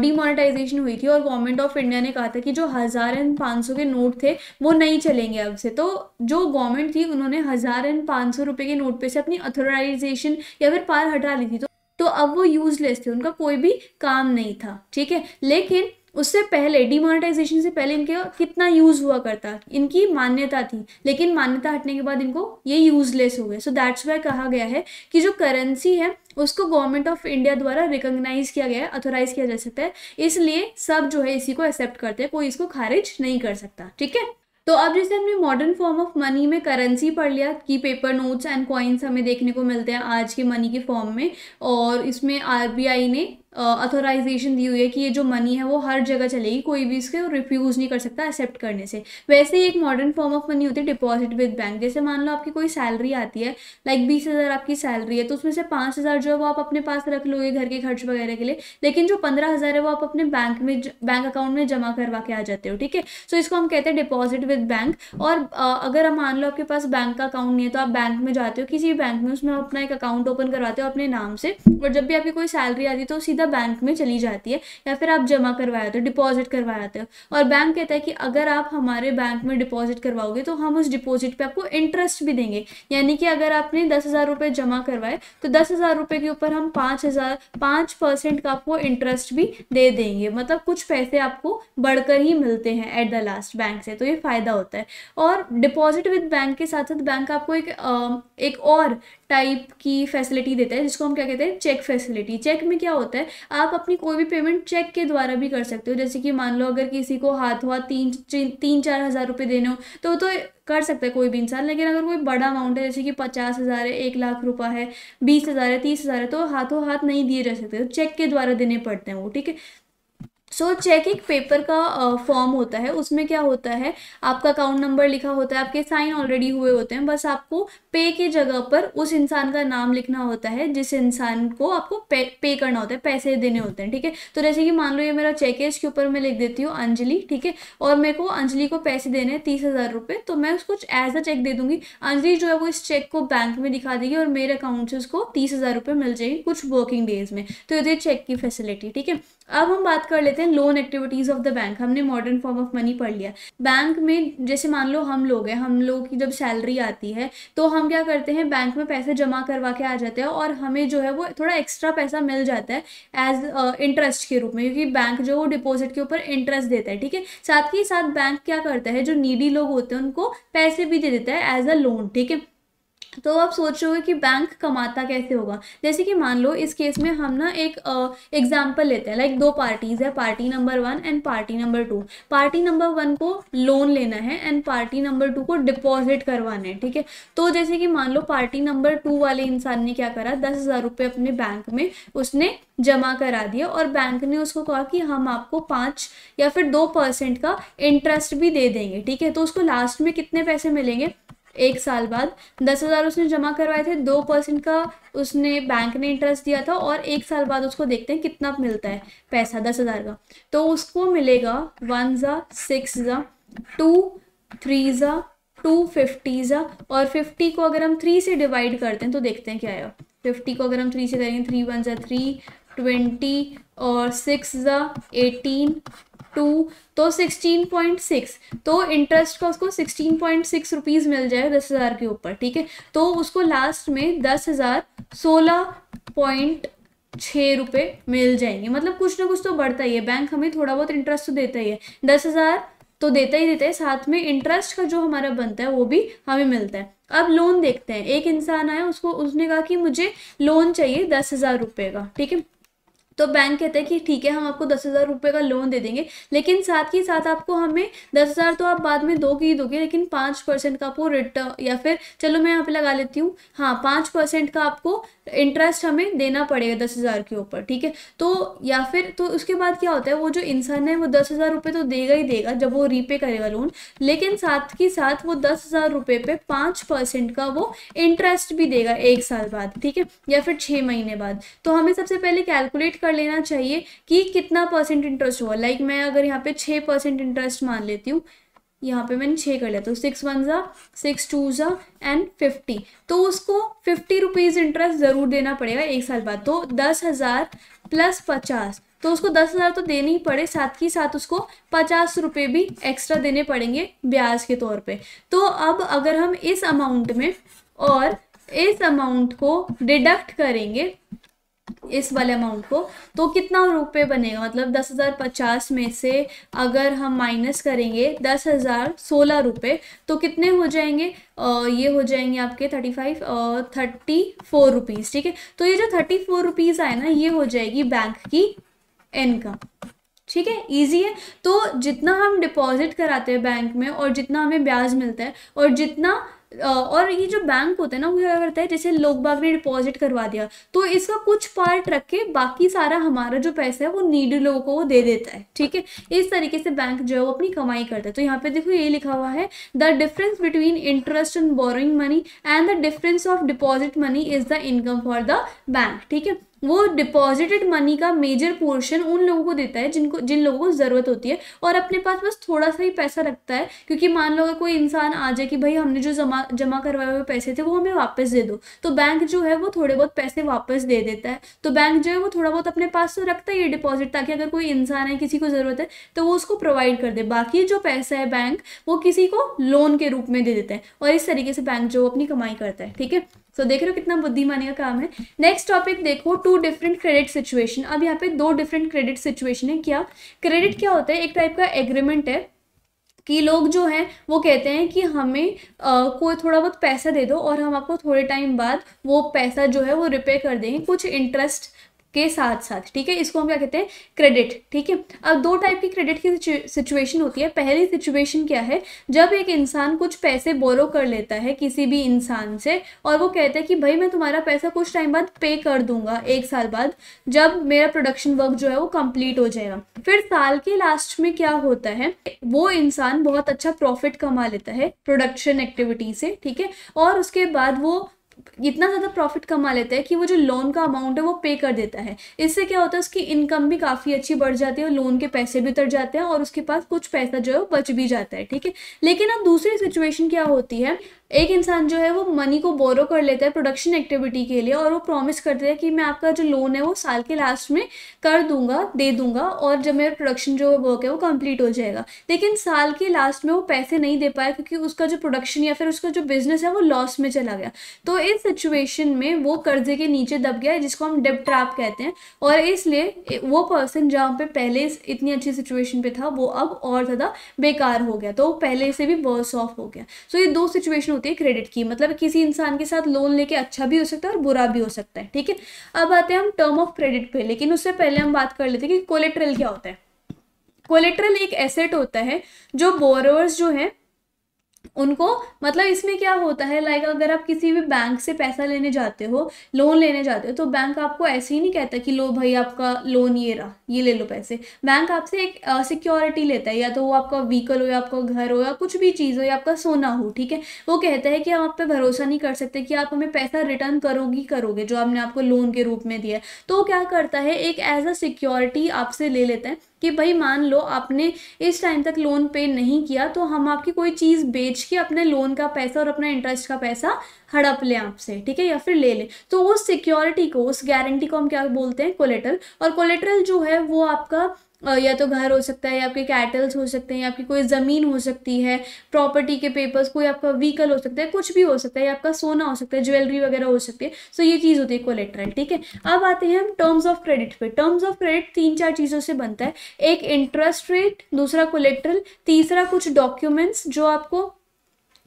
डीमोनेटाइजेशन हुई थी और गवर्नमेंट ऑफ़ इंडिया ने कहा था कि जो हज़ार एंड पाँच सौ के नोट थे, वो नहीं चलेंगे अब से। तो जो गवर्नमेंट थी, उन्होंने हज़ार एंड पाँच सौ रुपये के नोट पे से अपनी ऑथोराइजेशन या फिर पार हटा ली थी। तो तो अब वो यूजलेस थे, उनका कोई भी काम नहीं था, ठीक है? लेकिन उससे पहले डिमोनेटाइजेशन से पहले इनके कितना यूज़ हुआ करता। इनकी मान्यता थी, लेकिन मान्यता हटने के बाद इनको ये यूजलेस हो गए। सो दैट्स वाई कहा गया है कि जो करेंसी है, उसको गवर्नमेंट ऑफ़ इंडिया द्वारा रिकोगनाइज किया गया है अथोराइज किया जा सकता है। इसलिए सब जो है इसी को एक्सेप्ट करते हैं, कोई इसको खारिज नहीं कर सकता, ठीक है? तो अब जैसे हमने मॉडर्न फॉर्म ऑफ़ मनी में करेंसी पढ़ लिया, कि पेपर नोट्स एंड कॉइन्स हमें देखने को मिलते हैं आज के मनी के फॉर्म में, और इसमें आरबीआई ने अथोराइजेशन दी हुई है कि ये जो मनी है वो हर जगह चलेगी, कोई भी इसके रिफ्यूज़ नहीं कर सकता एक्सेप्ट करने से। वैसे ही एक मॉडर्न फॉर्म ऑफ़ मनी होती है डिपॉजिट विद बैंक जैसे मान लो आपकी कोई सैलरी आती है लाइक बीस हज़ार आपकी सैलरी है तो उसमें से पाँच हज़ार जो है वो आप अपने पास रख लोगे घर के खर्च वगैरह के लिए, लेकिन जो पंद्रह हज़ार है वो आप अपने बैंक में बैंक अकाउंट में जमा करवा के आ जाते हो, ठीक है? सो इसको हम कहते हैं डिपॉजिट विद बैंक और अगर हम मान लो आपके पास बैंक का अकाउंट नहीं है तो आप बैंक में जाते हो, किसी भी बैंक में उसमें अपना एक अकाउंट ओपन करवाते हो अपने नाम से, और जब भी आपकी कोई सैलरी आती है तो सीधा सीधा बैंक में चली जाती है या फिर आप जमा करवाए हो डिपॉजिट करवाए हो। और बैंक कहता है कि अगर आप हमारे बैंक में डिपॉजिट करवाओगे तो हम उस डिपॉजिट पे आपको इंटरेस्ट भी देंगे। यानी कि अगर आपने दस हज़ार रुपये जमा करवाए तो दस हज़ार रुपये के ऊपर हम पाँच हज़ार, पाँच परसेंट का आपको इंटरेस्ट भी दे देंगे। मतलब कुछ पैसे आपको बढ़कर ही मिलते हैं एट द लास्ट बैंक से तो ये फ़ायदा होता है। और डिपॉजिट विद बैंक के साथ साथ बैंक आपको एक एक और टाइप की फैसिलिटी देता है, जिसको हम क्या कहते हैं चेक फैसिलिटी चेक में क्या होता है, आप अपनी कोई भी पेमेंट चेक के द्वारा भी कर सकते हो. जैसे कि मान लो अगर किसी को हाथ हाथ तीन तीन चार हज़ार रुपये देने हो तो तो कर सकता है कोई भी इंसान. लेकिन अगर कोई बड़ा अमाउंट है, जैसे कि पचास हज़ार है, एक लाख रुपया है, बीस हज़ार है, तीस हज़ार है तो हाथों हाथ नहीं दिए जा सकते. तो चेक के द्वारा देने पड़ते हैं वो, ठीक है? सो so, चेक एक पेपर का फॉर्म होता है उसमें क्या होता है? आपका अकाउंट नंबर लिखा होता है आपके साइन ऑलरेडी हुए होते हैं बस आपको पे की जगह पर उस इंसान का नाम लिखना होता है जिस इंसान को आपको पे पे करना होता है पैसे देने होते हैं ठीक है? तो जैसे कि मान लो ये मेरा चेक है इसके ऊपर मैं लिख देती हूँ अंजलि ठीक है? और मेरे को अंजलि को पैसे देने हैं तीस हज़ार रुपये तो मैं उसको एज अ चेक दे दूँगी। अंजलि जो है वो इस चेक को बैंक में दिखा देगी और मेरे अकाउंट से उसको तीस हज़ार रुपये मिल जाएगी कुछ वर्किंग डेज़ में। तो ये चेक की फैसिलिटी ठीक है? अब हम बात कर लेते हैं loan activities of the bank हमने मॉडर्न फॉर्म ऑफ़ मनी पढ़ लिया। बैंक में जैसे मान लो हम लोग हैं, हम लोग की जब सैलरी आती है तो हम क्या करते हैं बैंक में पैसे जमा करवा के आ जाते हैं और हमें जो है वो थोड़ा एक्स्ट्रा पैसा मिल जाता है एज इंटरेस्ट के रूप में, क्योंकि बैंक जो वो डिपॉजिट के ऊपर इंटरेस्ट देता है, ठीक है? साथ ही साथ बैंक क्या करता है, जो नीडी लोग होते हैं, उनको पैसे भी दे देता है एज अ लोन ठीक है? तो आप सोच रहे हो कि बैंक कमाता कैसे होगा? जैसे कि मान लो, इस केस में हम ना एक एग्ज़ाम्पल लेते हैं लाइक दो पार्टीज़ है party number one and party number two party number one को लोन लेना है एंड पार्टी नंबर टू को डिपॉजिट करवाना है, ठीक है? तो जैसे कि मान लो पार्टी नंबर टू वाले इंसान ने क्या करा? दस हज़ार रुपये अपने बैंक में उसने जमा करा दिया और बैंक ने उसको कहा कि हम आपको पाँच या फिर दो परसेंट का इंटरेस्ट भी दे देंगे, ठीक है? तो उसको लास्ट में कितने पैसे मिलेंगे? एक साल बाद। दस हज़ार उसने जमा करवाए थे, दो परसेंट का उसने बैंक ने इंटरेस्ट दिया था और एक साल बाद उसको देखते हैं कितना मिलता है पैसा, दस हज़ार का। तो उसको मिलेगा वन ज़ा सिक्स ज़ा टू थ्री ज़ा टू फिफ्टी ज़ा और फिफ्टी को अगर हम थ्री से डिवाइड करते हैं तो देखते हैं क्या आएगा फिफ्टी को अगर हम थ्री से करेंगे थ्री वन ज़ा थ्री ट्वेंटी और सिक्स ज़ा एटीन टू तो सिक्सटीन पॉइंट सिक्स तो इंटरेस्ट का उसको सिक्सटीन पॉइंट सिक्स रुपीज़ मिल जाए दस हज़ार के ऊपर, ठीक है? तो उसको लास्ट में दस हज़ार सोलह पॉइंट छः रुपये मिल जाएँगे। मतलब कुछ ना कुछ तो बढ़ता ही है। बैंक हमें थोड़ा बहुत इंटरेस्ट तो देता ही है। दस हज़ार तो देता ही देता है। साथ में इंटरेस्ट का जो हमारा बनता है, वो भी हमें मिलता है। अब लोन देखते हैं। एक इंसान आया, उसको, उसने कहा कि मुझे लोन चाहिए दस हज़ार रुपये का, ठीक है? तो बैंक कहते हैं कि ठीक है, हम आपको दस हज़ार रुपये का लोन दे देंगे, लेकिन साथ ही साथ आपको हमें दस हज़ार तो आप बाद में दो ही दोगे, लेकिन पाँच परसेंट का आपको रिटर्न या फिर, चलो मैं यहाँ पे लगा लेती हूँ हाँ पाँच परसेंट का आपको इंटरेस्ट हमें देना पड़ेगा दस हज़ार के ऊपर, ठीक है? तो या फिर तो उसके बाद क्या होता है, वो जो इंसान है, वो दस हज़ार रुपये तो देगा ही देगा जब वो रीपे करेगा लोन लेकिन साथ ही साथ वो दस हज़ार रुपये पे पाँच परसेंट का वो इंटरेस्ट भी देगा एक साल बाद, ठीक है? या फिर छः महीने बाद। तो हमें सबसे पहले कैलकुलेट कर लेना चाहिए कि कितना परसेंट इंटरेस्ट हुआ। लाइक मैं अगर यहाँ पे छः परसेंट इंटरेस्ट मान लेती हूँ यहाँ पे मैंने छः कर लिया तो सिक्स वन ज़ा सिक्स टू ज़ा एंड फिफ्टी तो उसको फिफ्टी रुपीज़ इंटरेस्ट ज़रूर देना पड़ेगा एक साल बाद। तो दस हज़ार प्लस पचास तो उसको दस हज़ार तो देने ही पड़े, साथ ही साथ उसको पचास रुपये भी एक्स्ट्रा देने पड़ेंगे ब्याज के तौर पे। तो अब अगर हम इस अमाउंट में और इस अमाउंट को डिडक्ट करेंगे इस वाले अमाउंट को तो कितना रुपए बनेगा? मतलब दस हज़ार पचास में से अगर हम माइनस करेंगे दस हज़ार सोलह रुपये तो कितने हो जाएँगे? आ, ये हो जाएँगे आपके thirty five thirty four rupees ठीक है? तो ये जो थर्टी फोर रुपीज़ आए ना ये हो जाएगी बैंक की इनकम ठीक है? इजी है? तो जितना हम डिपॉजिट कराते हैं बैंक में और जितना हमें ब्याज मिलता है और जितना और ये जो बैंक होता है ना, वो क्या करता है? जैसे लोग बाग ने डिपॉजिट करवा दिया तो इसका कुछ पार्ट रख के बाकी सारा हमारा जो पैसा है, वो नीडी लोगों को दे देता है, ठीक है? इस तरीके से बैंक जो है वो अपनी कमाई करता है। तो यहाँ पे देखो, ये लिखा हुआ है the difference between interest and borrowing money and the difference of deposit money is the income for the bank ठीक है? वो डिपॉजिटेड मनी का मेजर पोर्शन उन लोगों को देता है जिनको, जिन लोगों को ज़रूरत होती है और अपने पास बस थोड़ा सा ही पैसा रखता है क्योंकि मान लो अगर कोई इंसान आ जाए कि भाई हमने जो जमा जमा करवाए हुए पैसे थे वो हमें वापस दे दो तो बैंक जो है वो थोड़े बहुत पैसे वापस दे देता है। तो बैंक जो है वो थोड़ा बहुत अपने पास तो रखता ही है डिपॉजिट ताकि अगर कोई इंसान है, किसी को ज़रूरत है तो वो उसको प्रोवाइड कर दे। बाकी जो पैसा है बैंक वो किसी को लोन के रूप में दे देता है और इस तरीके से बैंक जो अपनी कमाई करता है, ठीक है? सो so, देख रहे हो कितना बुद्धिमानी का काम है। नेक्स्ट टॉपिक देखो टू डिफरेंट क्रेडिट सिचुएशन अब यहाँ पे दो डिफरेंट क्रेडिट सिचुएशन है। क्या? क्रेडिट क्या होता है? एक टाइप का एग्रीमेंट है कि लोग जो हैं वो कहते हैं कि हमें आ, कोई थोड़ा बहुत पैसा दे दो और हम आपको थोड़े टाइम बाद वो पैसा जो है वो रिपे कर देंगे। कुछ इंटरेस्ट के साथ साथ, ठीक है? इसको हम क्या कहते हैं? क्रेडिट ठीक है? अब दो टाइप की क्रेडिट की सिचुएशन होती है। पहली सिचुएशन क्या है? जब एक इंसान कुछ पैसे बोरो कर लेता है किसी भी इंसान से और वो कहता है कि, भाई, मैं तुम्हारा पैसा कुछ टाइम बाद पे कर दूँगा, एक साल बाद, जब मेरा प्रोडक्शन वर्क जो है वो कंप्लीट हो जाएगा। फिर साल के लास्ट में क्या होता है? वो इंसान बहुत अच्छा प्रॉफिट कमा लेता है प्रोडक्शन एक्टिविटी से, ठीक है? और उसके बाद वो इतना ज़्यादा प्रॉफिट कमा लेता है कि वो जो लोन का अमाउंट है वो पे कर देता है। इससे क्या होता है, उसकी इनकम भी काफ़ी अच्छी बढ़ जाती है और लोन के पैसे भी उतर जाते हैं और उसके पास कुछ पैसा जो है वो बच भी जाता है, ठीक है? लेकिन अब दूसरी सिचुएशन क्या होती है एक इंसान जो है वो मनी को बोरो कर लेता है प्रोडक्शन एक्टिविटी के लिए और वो प्रॉमिस करते हैं कि मैं आपका जो लोन है वो साल के लास्ट में कर दूँगा दे दूँगा और जब मेरा प्रोडक्शन जो वर्क है वो कंप्लीट हो जाएगा। लेकिन साल के लास्ट में वो पैसे नहीं दे पाया क्योंकि उसका जो प्रोडक्शन या फिर उसका जो बिज़नेस है वो लॉस में चला गया। तो इस सिचुएशन में वो कर्जे के नीचे दब गया है जिसको हम डेप ट्रैप कहते हैं। और इसलिए वो पर्सन जहाँ पे पहले इतनी अच्छी सिचुएशन पे था वो अब और ज़्यादा बेकार हो गया। तो पहले से भी वर्स ऑफ़ हो गया। सो so, ये दो सिचुएशन होती है क्रेडिट की। मतलब किसी इंसान के साथ लोन लेके अच्छा भी हो सकता है और बुरा भी हो सकता है, ठीक है? अब आते हैं हम टर्म ऑफ़ क्रेडिट पे, लेकिन उससे पहले हम बात कर लेते हैं कि कोलेट्रल क्या होता है। कोलेट्रल एक एसेट होता है जो बोरोवर्स जो है उनको मतलब इसमें क्या होता है लाइक अगर आप किसी भी बैंक से पैसा लेने जाते हो लोन लेने जाते हो तो बैंक आपको ऐसे ही नहीं कहता कि लो भाई आपका लोन ये रहा, ये ले लो पैसे। बैंक आपसे एक सिक्योरिटी लेता है, या तो वो आपका व्हीकल हो, या आपका घर हो, या कुछ भी चीज़ हो, या आपका सोना हो, ठीक है? वो कहता है कि हम आप पे भरोसा नहीं कर सकते कि आप हमें पैसा रिटर्न करोगी करोगे, जो आपने आपको लोन के रूप में दिया है। तो वो क्या करता है, एक एज अ सिक्योरिटी आपसे ले लेता है। कि भाई मान लो आपने इस टाइम तक लोन पे नहीं किया तो हम आपकी कोई चीज़ बेच के अपने लोन का पैसा और अपना इंटरेस्ट का पैसा हड़प लें आपसे, ठीक है, या फिर ले लें। तो उस सिक्योरिटी को, उस गारंटी को हम क्या बोलते हैं? कोलेटरल और कोलेटरल जो है, वो आपका या तो घर हो सकता है, या आपके कैटल्स हो सकते हैं, या आपकी कोई ज़मीन हो सकती है प्रॉपर्टी के पेपर्स कोई आपका व्हीकल हो सकता है, कुछ भी हो सकता है, या आपका सोना हो सकता है ज्वेलरी वगैरह हो सकती है सो ये चीज़ होती है कोलेट्रल ठीक है? अब आते हैं हम टर्म्स ऑफ़ क्रेडिट पे। टर्म्स ऑफ़ क्रेडिट तीन चार चीज़ों से बनता है। एक इंटरेस्ट रेट दूसरा कोलेट्रल तीसरा कुछ डॉक्यूमेंट्स जो आपको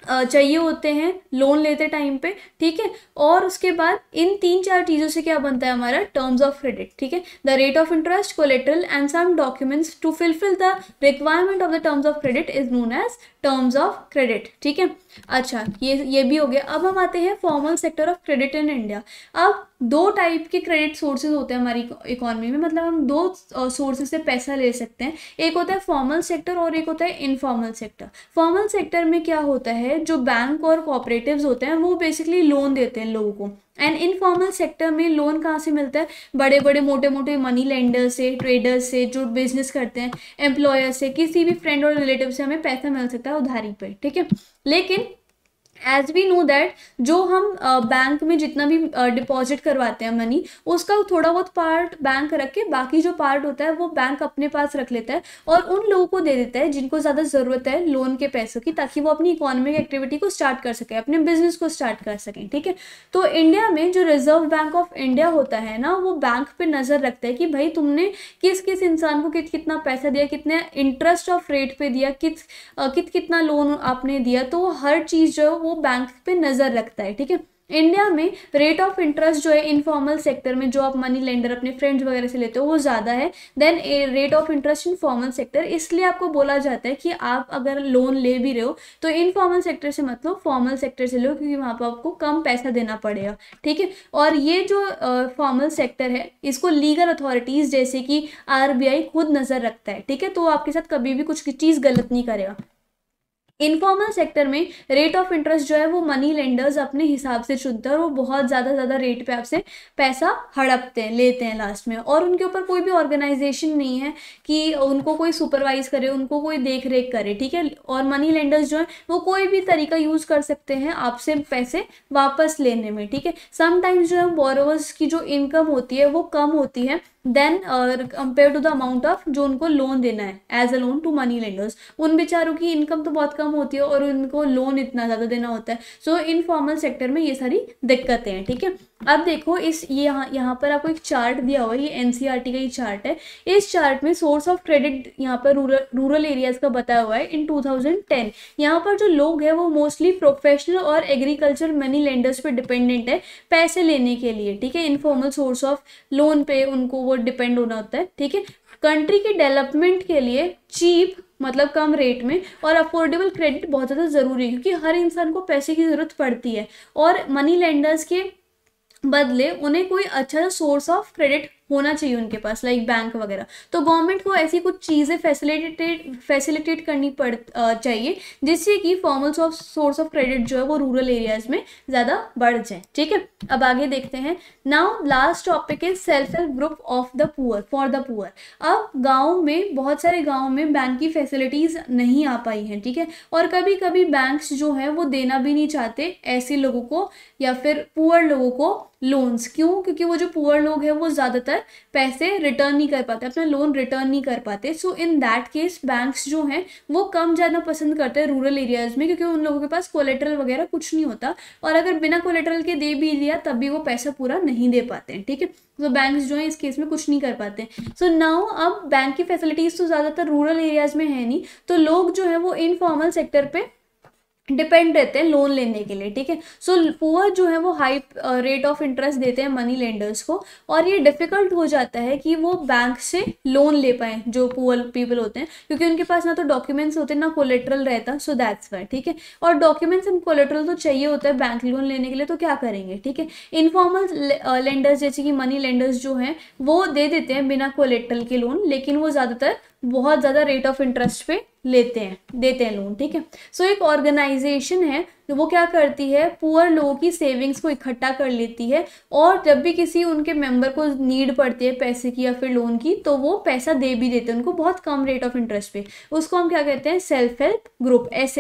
चाहिए होते हैं लोन लेते टाइम पे, ठीक है? और उसके बाद इन तीन चार चीज़ों से क्या बनता है हमारा? टर्म्स ऑफ़ क्रेडिट ठीक है? The rate of interest collateral and some documents to fulfil the requirement of the terms of credit is known as terms of credit ठीक है? अच्छा ये ये भी हो गया। अब हम आते हैं formal sector of credit in India अब दो टाइप के क्रेडिट सोर्सेज होते हैं हमारी इकोनॉमी में। मतलब हम दो सोर्सेज से पैसा ले सकते हैं। एक होता है फॉर्मल सेक्टर और एक होता है इनफॉर्मल सेक्टर फॉर्मल सेक्टर में क्या होता है? जो बैंक और कोऑपरेटिव्स होते हैं, वो बेसिकली लोन देते हैं लोगों को। एंड इनफॉर्मल सेक्टर में लोन कहाँ से मिलता है? बड़े बड़े मोटे मोटे मनी लेंडर से ट्रेडर्स से, जो बिज़नेस करते हैं एम्प्लॉयर से, किसी भी फ्रेंड और रिलेटिव से हमें पैसा मिल सकता है उधारी पर ठीक है? लेकिन एज वी नो दैट जो हम बैंक में जितना भी डिपॉजिट करवाते हैं मनी उसका थोड़ा बहुत पार्ट बैंक रख के बाकी जो पार्ट होता है वो बैंक अपने पास रख लेता है और उन लोगों को दे देता है जिनको ज़्यादा ज़रूरत है लोन के पैसों की, ताकि वो अपनी इकोनॉमिक एक्टिविटी को स्टार्ट कर सके, अपने बिज़नेस को स्टार्ट कर सकें, ठीक है? तो इंडिया में जो रिज़र्व बैंक ऑफ़ इंडिया होता है ना, वो बैंक पे नज़र रखता है कि भाई तुमने किस किस इंसान को कित, कितना पैसा दिया, कितने इंटरेस्ट ऑफ़ रेट पे दिया, कित कित, कितना लोन आपने दिया तो हर चीज़ जो है वो बैंक पे नज़र रखता है ठीक है? इंडिया में रेट ऑफ़ इंटरेस्ट जो है इनफॉर्मल सेक्टर में जो आप मनी लेंडर अपने फ्रेंड्स वगैरह से लेते हो वो ज़्यादा है. Then rate of interest in formal sector इसलिए आपको बोला जाता है कि आप अगर लोन ले भी रहे हो तो इनफॉर्मल सेक्टर से मतलब फॉर्मल सेक्टर से लो क्योंकि वहाँ पर आपको कम पैसा देना पड़ेगा ठीक है? और ये जो फॉर्मल uh, सेक्टर है इसको लीगल अथॉरिटीज़ जैसे कि आर खुद नज़र रखता है ठीक है? तो आपके साथ कभी भी कुछ चीज़ गलत नहीं करेगा. इनफॉर्मल सेक्टर में रेट ऑफ़ इंटरेस्ट जो है वो मनी लेंडर्स अपने हिसाब से चुनते हैं और वो बहुत ज़्यादा ज़्यादा रेट पे आपसे पैसा हड़पते हैं, लेते हैं लास्ट में। और उनके ऊपर कोई भी ऑर्गेनाइजेशन नहीं है कि उनको कोई सुपरवाइज करे, उनको कोई देख रेख करे, ठीक है? और मनी लेंडर्स जो है, वो कोई भी तरीका यूज़ कर सकते हैं आपसे पैसे वापस लेने में, ठीक है? समटाइम्स जो है बोरोवर्स की जो इनकम होती है, वो कम होती है। Then compare to the amount of जो उनको लोन देना है as a loan to money lenders उन बेचारों की इनकम तो बहुत कम होती है और उनको लोन इतना ज़्यादा देना होता है। सो इनफॉर्मल सेक्टर में ये सारी दिक्कतें हैं, ठीक है? अब देखो, इस ये यहाँ यहाँ पर आपको एक चार्ट दिया हुआ है, ये एनसीईआरटी का ही चार्ट है। इस चार्ट में सोर्स ऑफ़ क्रेडिट यहाँ पर रूरल रूरल एरियाज़ का बताया हुआ है इन 2010 यहाँ पर जो लोग हैं, वो मोस्टली प्रोफेशनल और एग्रीकल्चर मनी लेंडर्स पे डिपेंडेंट है, पैसे लेने के लिए, ठीक है? इनफॉर्मल सोर्स ऑफ़ लोन पे उनको वो डिपेंड होना होता है, ठीक है? कंट्री के डेवलपमेंट के लिए चीप मतलब कम रेट में और अफोर्डेबल क्रेडिट बहुत ज़्यादा ज़रूरी है, क्योंकि हर इंसान को पैसे की ज़रूरत पड़ती है। और मनी लेंडर्स के बदले उन्हें कोई अच्छा सोर्स ऑफ़ क्रेडिट होना चाहिए उनके पास लाइक बैंक वगैरह। तो गवर्नमेंट को ऐसी कुछ चीज़ें फैसिलिटेट फैसिलिटेट करनी पड़ चाहिए, जिससे कि formals of source of credit जो है वो रूरल एरियाज़ में ज़्यादा बढ़ जाए। ठीक है? अब आगे देखते हैं। Now last topic is self help group of the poor for the poor अब गाँव में, बहुत सारे गाँव में बैंक की फैसिलिटीज़ नहीं आ पाई हैं, ठीक है? थीके? और कभी कभी बैंक्स जो हैं वो देना भी नहीं चाहते ऐसे लोगों को, या फिर पुअर लोगों को लोन्स क्यों? क्योंकि वो जो पुअर लोग हैं, वो ज़्यादातर पैसे रिटर्न नहीं कर पाते, अपना लोन रिटर्न नहीं कर पाते। So in that case banks जो हैं, वो कम जाना पसंद करते हैं रूरल एरियाज़ में, क्योंकि उन लोगों के पास कोलेट्रल वगैरह कुछ नहीं होता। और अगर बिना कोलेट्रल के दे भी दिया, तब भी वो पैसा पूरा नहीं दे पाते हैं, ठीक है? तो बैंक्स जो है, इस केस में कुछ नहीं कर पाते सो so नाउ अब बैंक की फैसिलिटीज़ तो ज़्यादातर रूरल एरियाज़ में है नहीं तो लोग जो है, वो इनफॉर्मल सेक्टर पे डिपेंड रहते हैं लोन लेने के लिए, ठीक है? सो पुअर जो है वो हाई रेट ऑफ़ इंटरेस्ट देते हैं मनी लेंडर्स को और ये डिफ़िकल्ट हो जाता है कि वो बैंक से लोन ले पाए, जो पुअर पीपल होते हैं, क्योंकि उनके पास ना तो डॉक्यूमेंट्स होते हैं ना कोलेट्रल रहता सो दैट्स वाई ठीक है? और डॉक्यूमेंट्स एंड कोलेट्रल तो चाहिए होता है बैंक लोन लेने के लिए तो क्या करेंगे, ठीक है? इनफॉर्मल लेंडर्स जैसे कि मनी लेंडर्स जो हैं, वो दे देते हैं बिना कोलेट्रल के लोन लेकिन वो ज़्यादातर, बहुत ज़्यादा रेट ऑफ़ इंटरेस्ट पे लेते हैं, देते हैं लोन, ठीक है? सो एक ऑर्गेनाइजेशन है वो क्या करती है? पुअर लोगों की सेविंग्स को इकट्ठा कर लेती है और जब भी किसी उनके मेंबर को नीड पड़ती है पैसे की या फिर लोन की तो वो पैसा दे भी देते हैं, उनको बहुत कम रेट ऑफ़ इंटरेस्ट पे। उसको हम क्या कहते हैं? सेल्फ हेल्प ग्रुप एस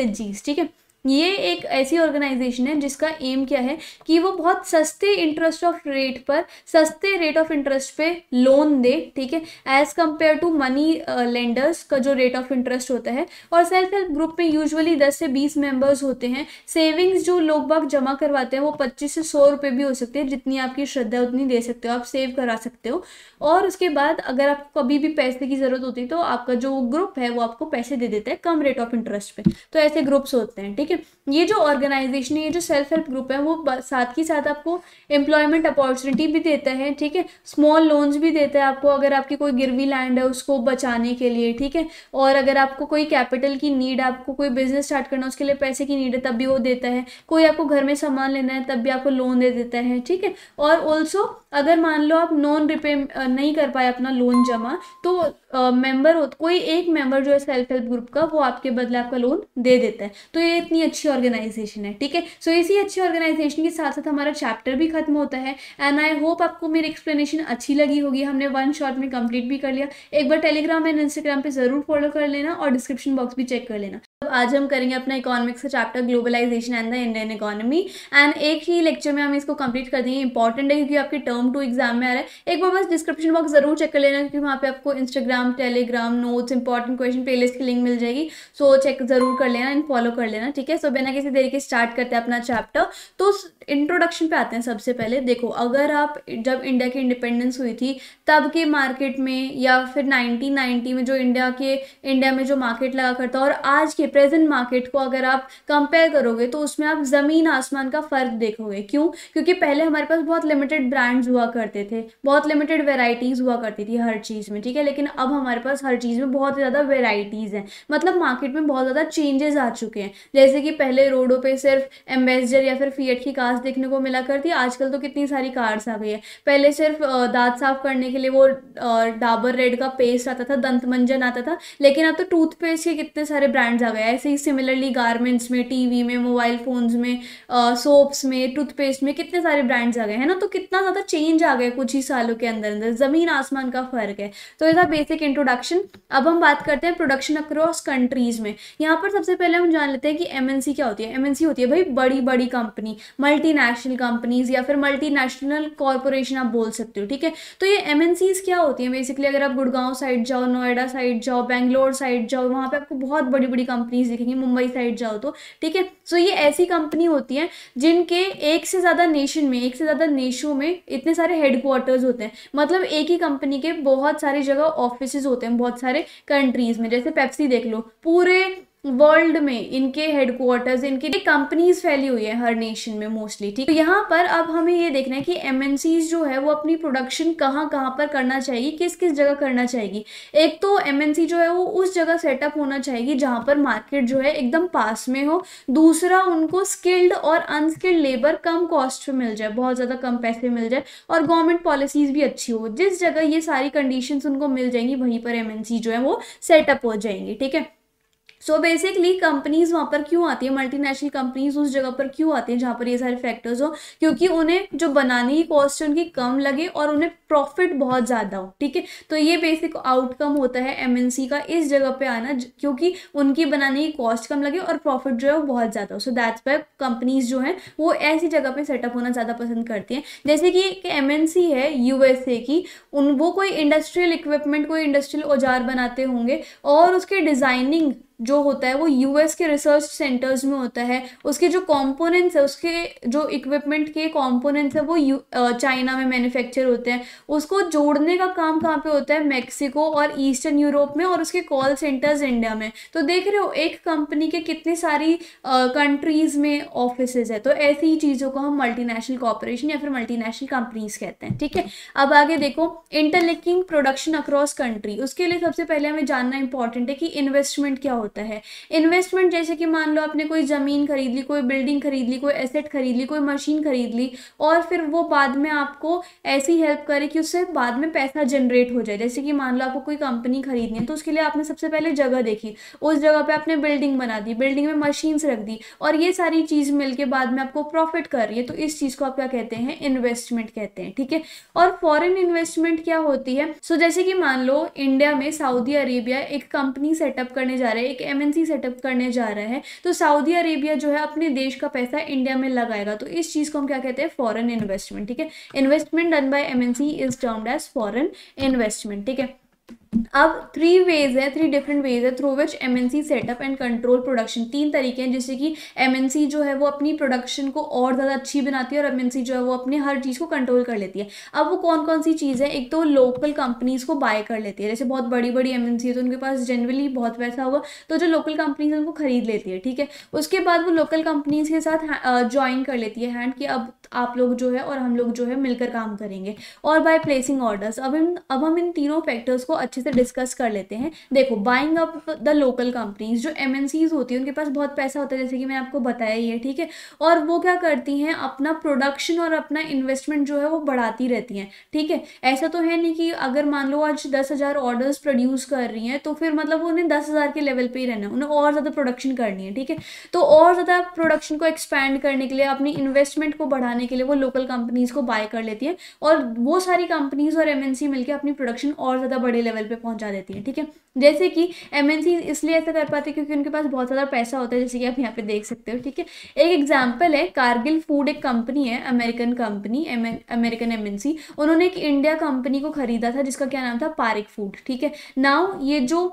ठीक है? ये एक ऐसी ऑर्गेनाइजेशन है जिसका एम क्या है कि वो बहुत सस्ते इंटरेस्ट ऑफ़ रेट पर, सस्ते रेट ऑफ़ इंटरेस्ट पे लोन दे, ठीक है? As compare to money lenders का जो रेट ऑफ़ इंटरेस्ट होता है, और सेल्फ हेल्प ग्रुप में यूजुअली दस से बीस मेंबर्स होते हैं। सेविंग्स जो लोग बाग जमा करवाते हैं, वो पच्चीस से सौ रुपये भी हो सकते हैं, जितनी आपकी श्रद्धा उतनी दे सकते हो, आप सेव करा सकते हो। और उसके बाद अगर आपको कभी भी पैसे की ज़रूरत होती है तो आपका जो ग्रुप है, वो आपको पैसे दे देता है कम रेट ऑफ़ इंटरेस्ट पे। तो ऐसे ग्रुप्स होते हैं, ठीक है? ये जो ऑर्गेनाइजेशन है ये जो सेल्फ हेल्प ग्रुप है, वो साथ ही साथ आपको एम्प्लॉयमेंट अपॉर्चुनिटी भी देता है, ठीक है? स्मॉल लोन्स भी देता है आपको अगर आपकी कोई गिरवी लैंड है उसको बचाने के लिए, ठीक है? और अगर आपको कोई कैपिटल की नीड आपको कोई बिज़नेस स्टार्ट करना उसके लिए पैसे की नीड है, तब भी वो देता है। कोई आपको घर में सामान लेना है, तब भी आपको लोन दे देता है, ठीक है? और ऑल्सो अगर मान लो आप नॉन रिपे नहीं कर पाए अपना लोन जमा तो मेंबर हो, कोई एक मेंबर जो है सेल्फ हेल्प ग्रुप का, वो आपके बदले आपका लोन दे देता है। तो ये इतनी अच्छी ऑर्गेनाइजेशन है, ठीक है? सो इसी अच्छी ऑर्गेनाइजेशन के साथ साथ हमारा चैप्टर भी खत्म होता है एंड आई होप आपको मेरी एक्सप्लेनेशन अच्छी लगी होगी। हमने वन शॉट में कंप्लीट भी कर लिया। एक बार टेलीग्राम एंड इंस्टाग्राम पर ज़रूर फॉलो कर लेना और डिस्क्रिप्शन बॉक्स भी चेक कर लेना। आज हम करेंगे अपना इकोनॉमिक्स का chapter globalisation and the Indian economy and एक ही लेक्चर में हम इसको कंप्लीट कर देंगे. इंपॉर्टेंट है क्योंकि आपके टर्म टू एग्ज़ाम में आ रहा है. एक बार बस डिस्क्रिप्शन बॉक्स ज़रूर चेक कर लेना क्योंकि वहाँ पे आपको Instagram Telegram notes important question playlist की लिंक मिल जाएगी. सो so, चेक ज़रूर कर लेना एंड फॉलो कर लेना. ठीक है? सो बिना किसी तरीके स्टार्ट करते हैं अपना चैप्टर तो इंट्रोडक्शन पे आते हैं सबसे पहले। देखो, अगर आप जब इंडिया की इंडिपेंडेंस हुई थी, तब के मार्केट में या फिर 1990 में जो इंडिया के, इंडिया में जो मार्केट लगा करता और आज के प्रेजेंट मार्केट को अगर आप कंपेयर करोगे तो उसमें आप ज़मीन आसमान का फ़र्क देखोगे। क्यों? क्योंकि पहले हमारे पास बहुत लिमिटेड ब्रांड्स हुआ करते थे, बहुत लिमिटेड वेराइटीज़ हुआ करती थी हर चीज़ में, ठीक है? लेकिन अब हमारे पास हर चीज़ में बहुत ज़्यादा वेराइटीज़ हैं। मतलब मार्केट में बहुत ज़्यादा चेंजेस आ चुके हैं। जैसे कि पहले रोडों पर सिर्फ़ एम्बेसडर या फिर फीएट की कार्स देखने को मिला करती, आजकल तो कितनी सारी कार्स आ गई है। पहले सिर्फ़ दांत साफ़ करने के लिए वो डाबर रेड का पेस्ट आता था दंत मंजन आता था, लेकिन अब तो टूथपेस्ट के कितने सारे ब्रांड्स आ गए ऐसे ही सिमिलरली गारमेंट्स में टीवी में मोबाइल फोन्स में सोप्स में टूथपेस्ट में कितने सारे ब्रांड्स आ गए हैं ना? तो कितना ज़्यादा चेंज आ गया कुछ ही सालों के अंदर अंदर। ज़मीन आसमान का फ़र्क है। तो ये था बेसिक इंट्रोडक्शन अब हम बात करते हैं प्रोडक्शन अक्रॉस कंट्रीज़ में। यहाँ पर सबसे पहले हम जान लेते हैं कि एम क्या होती है? एम होती है भाई बड़ी बड़ी कंपनी मल्टीनेशनल कंपनीज़ या फिर मल्टीनेशनल कॉरपोरेशन आप बोल सकते हो, ठीक है? तो ये एम क्या होती है? बेसिकली अगर आप गुड़गांव साइड जाओ, नोएडा साइड जाओ, बेंगलोर साइड जाओ, वहाँ पे आपको बहुत बड़ी बड़ी कंपनीज़ दिखेंगी, मुंबई साइड जाओ तो ठीक है? सो ये ऐसी कंपनी होती है जिनके एक से ज़्यादा नेशन में, एक से ज़्यादा नेशों में इतने सारे हेडक्वार्टर्स होते हैं। मतलब एक ही कंपनी के बहुत सारी जगह ऑफ़िस होते हैं, बहुत सारे कंट्रीज़ में। जैसे पेप्सी देख लो, पूरे वर्ल्ड में, इनके हेडक्वार्टर्स इनकी कंपनीज़ फैली हुई है हर नेशन में मोस्टली ठीक? तो यहाँ पर अब हमें ये देखना है कि एम जो है, वो अपनी प्रोडक्शन कहाँ कहाँ पर करना चाहिए किस किस जगह करना चाहिए एक तो एमएनसी जो है, वो उस जगह सेटअप होना चाहिए जहाँ पर मार्केट जो है एकदम पास में हो। दूसरा, उनको स्किल्ड और अनस्किल्ड लेबर कम कॉस्ट पे मिल जाए, बहुत ज़्यादा कम पैसे मिल जाए और गवर्नमेंट पॉलिसीज़ भी अच्छी हो। जिस जगह ये सारी कंडीशन उनको मिल जाएँगी, वहीं पर एमएनसी जो है, वो सेटअप हो जाएँगी, ठीक है? सो बेसिकली कंपनीज़ वहाँ पर क्यों आती है? मल्टीनेशनल कंपनीज़ उस जगह पर क्यों आती हैं जहाँ पर ये सारे फैक्टर्स हो? क्योंकि उन्हें जो बनाने की कॉस्ट है, उनकी कम लगे और उन्हें प्रॉफिट बहुत ज़्यादा हो, ठीक है? तो ये बेसिक आउटकम होता है एमएनसी का इस जगह पे आना क्योंकि उनकी बनाने की कॉस्ट कम लगे और प्रॉफिट जो है वो बहुत ज़्यादा हो। सो दैट्स वाई कंपनीज़ जो हैं, वो ऐसी जगह पे सेटअप होना ज़्यादा पसंद करती हैं। जैसे कि एक एम है यूएसए की, उन, वो कोई इंडस्ट्रियल इक्विपमेंट कोई इंडस्ट्रियल औज़ार बनाते होंगे और उसके डिज़ाइनिंग जो होता है, वो यूएस के रिसर्च सेंटर्स में होता है। उसके जो कंपोनेंट्स है, उसके जो इक्विपमेंट के कंपोनेंट्स है, वो चाइना में मैन्युफैक्चर होते हैं। उसको जोड़ने का काम कहाँ पे होता है? मेक्सिको और ईस्टर्न यूरोप में और उसके कॉल सेंटर्स इंडिया में। तो देख रहे हो, एक कंपनी के कितनी सारी कंट्रीज़ में ऑफ़िस है। तो ऐसी ही चीज़ों को हम मल्टीनेशनल कॉपरेशन या फिर मल्टीनेशनल कंपनीज़ कहते हैं, ठीक है? अब आगे देखो इंटरलिंकिंग प्रोडक्शन अक्रॉस कंट्री उसके लिए सबसे पहले हमें जानना इंपॉर्टेंट है कि इन्वेस्टमेंट क्या होता है। इन्वेस्टमेंट जैसे कि मान लो आपने कोई ज़मीन खरीद ली, कोई बिल्डिंग खरीद ली, कोई एसेट खरीद ली, कोई मशीन खरीद ली और फिर वो बाद में आपको ऐसी हेल्प करे कि उससे बाद में पैसा जनरेट हो जाए। जैसे कि मान लो आपको कोई कंपनी खरीदनी है तो उसके लिए आपने सबसे पहले जगह देखी। उस जगह पर आपने बिल्डिंग बना दी बिल्डिंग में मशीन्स रख दी और ये सारी चीज़ मिल बाद में आपको प्रॉफिट कर रही है। तो इस चीज़ को आप क्या कहते हैं? इन्वेस्टमेंट कहते हैं, ठीक है? और फॉरेन इन्वेस्टमेंट क्या होती है? सो जैसे कि मान लो इंडिया में सऊदी अरेबिया एक कंपनी सेटअप करने जा रहा है एक एमएनसी सेटअप करने जा रहा है तो सऊदी अरेबिया जो है अपने देश का पैसा इंडिया में लगाएगा। तो इस चीज़ को हम क्या कहते हैं? फॉरन इन्वेस्टमेंट ठीक है? Investment done by MNC is termed as foreign investment ठीक है? अब थ्री वेज है थ्री डिफरेंट वेज है through which M N C setup and control production तीन तरीके हैं, जिससे कि एम एन सी जो है वो अपनी प्रोडक्शन को और ज़्यादा अच्छी बनाती है और एम एन सी जो है वो अपनी हर चीज़ को कंट्रोल कर लेती है। अब वो कौन कौन सी चीज़ है? एक तो लोकल कंपनीज़ को बाय कर लेती है। जैसे बहुत बड़ी बड़ी एम एन सी है तो उनके पास जनरली बहुत पैसा होगा तो जो लोकल कंपनीज़ उनको खरीद लेती है, ठीक है? उसके बाद वो लोकल कंपनीज़ के साथ ज्वाइन कर लेती है। हैंड कि अब आप लोग जो है और हम लोग जो है मिलकर काम करेंगे। और बाय प्लेसिंग ऑर्डर्स अब इन अब हम इन तीनों फैक्टर्स को अच्छे से डिस्कस कर लेते हैं। देखो buying up the local companies जो एम होती है, उनके पास बहुत पैसा होता है, जैसे कि मैंने आपको बताया ही है, ठीक है? और वो क्या करती हैं, अपना प्रोडक्शन और अपना इन्वेस्टमेंट जो है वो बढ़ाती रहती हैं, ठीक है? ऐसा तो है नहीं कि अगर मान लो आज दस हज़ार ऑर्डर्स प्रोड्यूस कर रही हैं तो फिर मतलब उन्हें दस हज़ार के लेवल पे ही रहना उन्हें और ज़्यादा प्रोडक्शन करनी है, ठीक है? तो और ज़्यादा प्रोडक्शन को एक्सपैंड करने के लिए अपनी इन्वेस्टमेंट को बढ़ाने के लिए वो लोकल कंपनीज़ को बाय कर लेती है और वो सारी कंपनीज़ और एमएनसी मिलकर अपनी प्रोडक्शन और ज़्यादा बड़े लेवल पे पहुँचा देती है, ठीक है? जैसे कि एमएनसी इसलिए ऐसा कर पाते हैं क्योंकि उनके पास बहुत ज़्यादा पैसा होता है, जैसे कि आप यहाँ पे देख सकते हो, ठीक है? एक एग्ज़ाम्पल है कारगिल फ़ूड एक कंपनी है अमेरिकन कंपनी अमेरिकन एमएनसी उन्होंने एक इंडिया कंपनी को खरीदा था, जिसका क्या नाम था? पारिक फ़ूड ठीक है? नाउ ये जो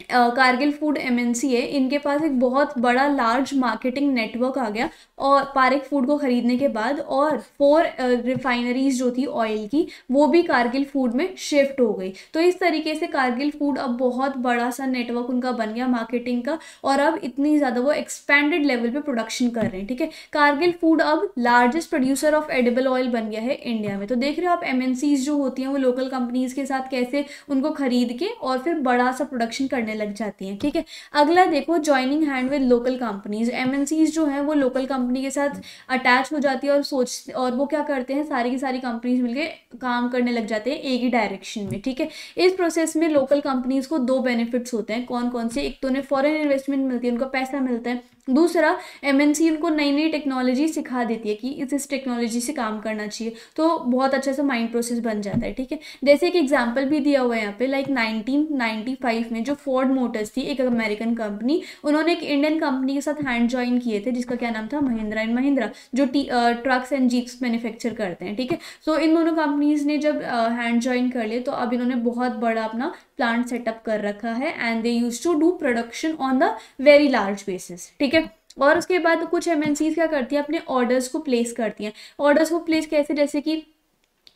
कारगिल फ़ूड एमएनसी है इनके पास एक बहुत बड़ा लार्ज मार्केटिंग नेटवर्क आ गया और पारिक फ़ूड को ख़रीदने के बाद और फोर रिफाइनरीज जो थी ऑयल की, वो भी कारगिल फ़ूड में शिफ्ट हो गई। तो इस तरीके से कारगिल फ़ूड अब बहुत बड़ा सा नेटवर्क उनका बन गया मार्केटिंग का और अब इतनी ज़्यादा वो एक्सपेंडेड लेवल पर प्रोडक्शन कर रहे हैं, ठीक है? कारगिल फ़ूड अब largest producer of edible oil बन गया है इंडिया में। तो देख रहे हो आप एम जो होती हैं, वो लोकल कंपनीज़ के साथ कैसे उनको खरीद के और फिर बड़ा सा प्रोडक्शन लग जाती हैं, ठीक है? अगला देखो joining hand with local companies M जो हैं, वो लोकल कंपनी के साथ अटैच हो जाती है और सोच, और वो क्या करते हैं, सारी की सारी कंपनीज़ मिलकर काम करने लग जाते हैं एक ही डायरेक्शन में, ठीक है? इस प्रोसेस में लोकल कंपनीज़ को दो बेनिफिट्स होते हैं कौन कौन से? एक तो उन्हें फॉरन इन्वेस्टमेंट मिलती है, उनका पैसा मिलता है दूसरा एमएनसी उनको नई नई टेक्नोलॉजी सिखा देती है कि इस इस टेक्नोलॉजी से काम करना चाहिए तो बहुत अच्छा सा माइंड प्रोसेस बन जाता है, ठीक है? जैसे एक एग्जांपल भी दिया हुआ है यहाँ पे लाइक 1995 में जो फोर्ड मोटर्स थी, एक अमेरिकन कंपनी उन्होंने एक इंडियन कंपनी के साथ हैंड ज्वाइन किए थे, जिसका क्या नाम था? महिंद्रा एंड महिंद्रा जो ट्रक्स एंड जीप्स मैन्युफैक्चर करते हैं, ठीक है? सो इन दोनों कंपनीज़ ने जब हैंड ज्वाइन कर लिए तो अब इन्होंने बहुत बड़ा अपना प्लांट सेटअप कर रखा है and they use to do production on the very large basis ठीक है? और उसके बाद कुछ एमएनसी क्या करती हैं? अपने ऑर्डर्स को प्लेस करती हैं। ऑर्डर्स को प्लेस कैसे? जैसे कि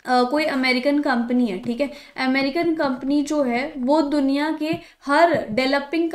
Uh, कोई अमेरिकन कंपनी है ठीक है? अमेरिकन कंपनी जो है वो दुनिया के हर डेवलपिंग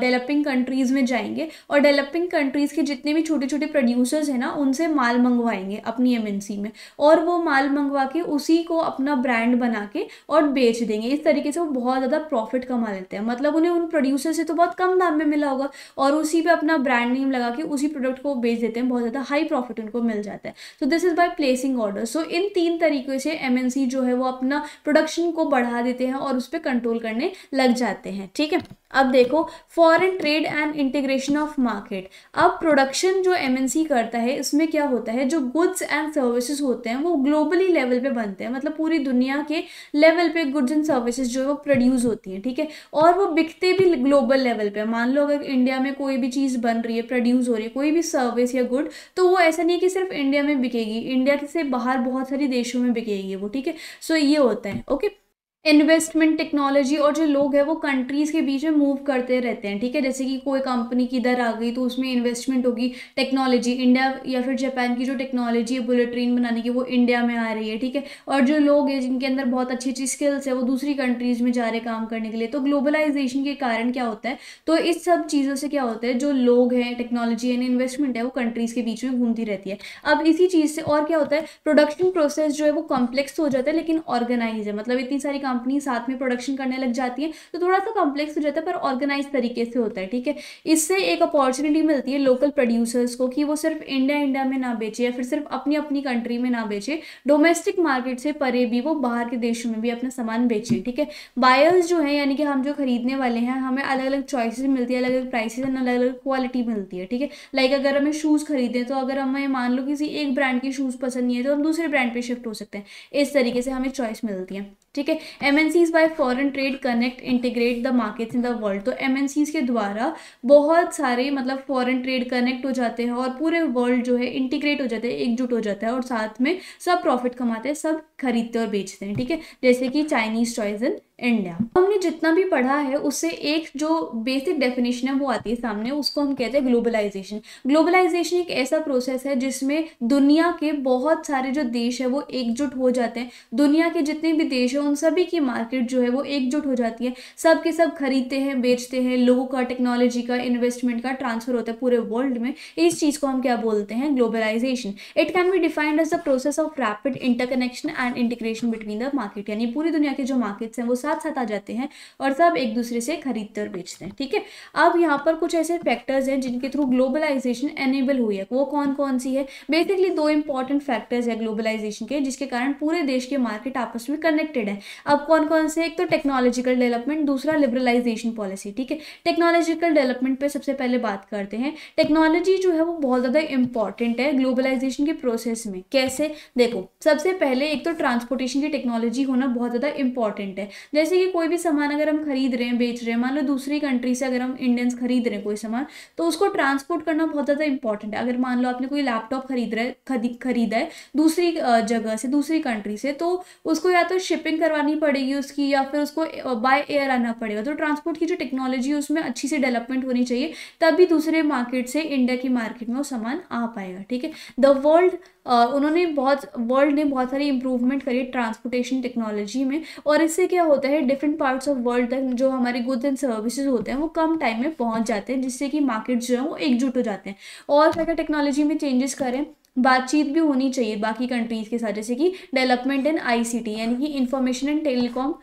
डेवलपिंग कंट्रीज़ में जाएँगे और डेवलपिंग कंट्रीज़ के जितने भी छोटे छोटे प्रोड्यूसर्स हैं ना उनसे माल मंगवाएँगे अपनी एमएनसी में और वो माल मंगवा के उसी को अपना ब्रांड बना के और बेच देंगे। इस तरीके से वो बहुत ज़्यादा प्रॉफिट कमा लेते हैं। मतलब उन्हें उन प्रोड्यूसर से तो बहुत कम दाम में मिला होगा और उसी पर अपना ब्रांड नेम लगा के उसी प्रोडक्ट को बेच देते हैं बहुत ज़्यादा हाई प्रॉफिट उनको मिल जाता है। तो this is by placing order so इन तीन तरीके से एमएनसी जो है वो अपना प्रोडक्शन को बढ़ा देते हैं और उस पर कंट्रोल करने लग जाते हैं, ठीक है? अब देखो foreign trade and integration of market अब प्रोडक्शन जो एमएनसी करता है, इसमें क्या होता है? जो गुड्स एंड सर्विसेज़ होते हैं, वो ग्लोबली लेवल पे बनते हैं। मतलब पूरी दुनिया के लेवल पे गुड्स एंड सर्विसेज़ जो है, वो प्रोड्यूस होती हैं, ठीक है? थीके? और वो बिकते भी ग्लोबल लेवल पे। मान लो अगर इंडिया में कोई भी चीज़ बन रही है प्रोड्यूस हो रही है, कोई भी सर्विस या गुड तो वो ऐसा नहीं है कि सिर्फ़ इंडिया में बिकेगी। इंडिया से बाहर बहुत सारी देशों में बिकेगी वो, ठीक है? सो ये होता है ओके इन्वेस्टमेंट टेक्नोलॉजी और जो लोग हैं वो कंट्रीज़ के बीच में मूव करते रहते हैं, ठीक है? जैसे कि कोई कंपनी किधर आ गई तो उसमें इन्वेस्टमेंट होगी, टेक्नोलॉजी, इंडिया या फिर जापान की जो टेक्नोलॉजी है, बुलेट ट्रेन बनाने की, वो इंडिया में आ रही है, ठीक है? और जो लोग हैं जिनके अंदर बहुत अच्छी अच्छी स्किल्स है, वो दूसरी कंट्रीज़ में जा रहे काम करने के लिए तो ग्लोबलाइजेशन के कारण क्या होता है? तो इस सब चीज़ों से क्या होता है, जो लोग हैं टेक्नोलॉजी एंड इन्वेस्टमेंट है, वो कंट्रीज़ के बीच में घूमती रहती है। अब इसी चीज़ से और क्या होता है प्रोडक्शन प्रोसेस जो है वो कॉम्प्लेक्स हो जाता है, लेकिन ऑर्गेनाइज है मतलब इतनी सारी कंपनी साथ में प्रोडक्शन करने लग जाती है तो थोड़ा सा कॉम्प्लेक्स हो जाता है, पर ऑर्गेनाइज तरीके से होता है, ठीक है? इससे एक अपॉर्चुनिटी मिलती है लोकल प्रोड्यूसर्स को कि वो सिर्फ़ इंडिया इंडिया में ना बेचे या फिर सिर्फ़ अपनी अपनी कंट्री में ना बेचे डोमेस्टिक मार्केट से परे भी वो बाहर के देशों में भी अपना सामान बेचे, ठीक है? बायर्स जो है, यानी कि हम जो खरीदने वाले हैं, हमें अलग अलग चॉइसेस मिलती है अलग अलग प्राइसेस एंड अलग अलग क्वालिटी मिलती है, ठीक है? लाइक अगर हमें शूज़ खरीदें तो अगर हमें मान लो किसी एक ब्रांड के शूज़ पसंद नहीं है तो हम दूसरे ब्रांड पे शिफ्ट हो सकते हैं। इस तरीके से हमें चॉइस मिलती है, ठीक है? M N Cs by foreign trade connect integrate the markets in the world तो एम एन सीज के द्वारा बहुत सारे मतलब फॉरन ट्रेड कनेक्ट हो जाते हैं और पूरे वर्ल्ड जो है इंटीग्रेट हो जाते हैं, एकजुट हो जाता है और साथ में सब प्रॉफिट कमाते हैं, सब खरीदते और बेचते हैं, ठीक है? जैसे कि चाइनीज़ इन इंडिया हमने जितना भी पढ़ा है, उससे एक जो बेसिक डेफिनेशन है, वो आती है सामने। उसको हम कहते हैं ग्लोबलाइजेशन ग्लोबलाइजेशन एक ऐसा प्रोसेस है, जिसमें दुनिया के बहुत सारे जो देश है, वो एकजुट हो जाते हैं। दुनिया के जितने भी देश है, उन सभी की मार्केट जो है, वो एकजुट हो जाती है। सब के सब खरीदते हैं, बेचते हैं, लोगों का टेक्नोलॉजी का इन्वेस्टमेंट का ट्रांसफ़र होता है पूरे वर्ल्ड में। इस चीज़ को हम क्या बोलते हैं? Globalisation it can be defined as the process of rapid interconnection and integration between the market यानी पूरी दुनिया के जो मार्केट्स हैं, वो साथ साथ आ जाते हैं और सब एक दूसरे से खरीदते और बेचते हैं, ठीक है? अब यहाँ पर कुछ ऐसे फैक्टर्स हैं जिनके थ्रू ग्लोबलाइजेशन एनेबल हुई है। वो कौन कौन सी है? बेसिकली दो इंपॉर्टेंट फैक्टर्स है ग्लोबलाइजेशन के, जिसके कारण पूरे देश के मार्केट आपस में कनेक्टेड है। अब कौन कौन से? एक तो टेक्नोलॉजिकल डेवलपमेंट दूसरा लिबरलाइजेशन पॉलिसी ठीक है? टेक्नोलॉजिकल डेवलपमेंट पे सबसे पहले बात करते हैं। टेक्नोलॉजी जो है वो बहुत ज़्यादा इंपॉर्टेंट है ग्लोबलाइजेशन के प्रोसेस में। कैसे? देखो, सबसे पहले एक तो ट्रांसपोर्टेशन की टेक्नोलॉजी होना बहुत ज़्यादा इंपॉर्टेंट है। जैसे कि कोई भी सामान अगर हम खरीद रहे हैं, बेच रहे हैं, मान लो दूसरी कंट्री से अगर हम इंडियंस खरीद रहे हैं कोई सामान तो उसको ट्रांसपोर्ट करना बहुत ज़्यादा इंपॉर्टेंट है। अगर मान लो आपने कोई लैपटॉप खरीद रहा खरीदा है दूसरी जगह से, दूसरी कंट्री से तो उसको या तो शिपिंग करवानी पड़ेगी उसकी या फिर उसको बाय एयर आना पड़ेगा। तो ट्रांसपोर्ट की जो टेक्नोलॉजी है, उसमें अच्छी सी डेवलपमेंट होनी चाहिए, तभी दूसरे मार्केट से इंडिया की मार्केट में वो सामान आ पाएगा, ठीक है? द वर्ल्ड उन्होंने बहुत वर्ल्ड ने बहुत सारी इंप्रूवमेंट करी ट्रांसपोर्टेशन टेक्नोलॉजी में और इससे क्या होता है डिफरेंट पार्ट्स ऑफ़ वर्ल्ड तक जो हमारे गुड्स एंड सर्विसेज़ होते हैं, वो कम टाइम में पहुँच जाते हैं, जिससे कि मार्केट जो है वो एकजुट हो जाते हैं। और क्या क्या टेक्नोलॉजी में चेंजेस करें बातचीत भी होनी चाहिए बाकी कंट्रीज़ के साथ, जैसे कि डेवलपमेंट इन आईसीटी यानी कि information and telecom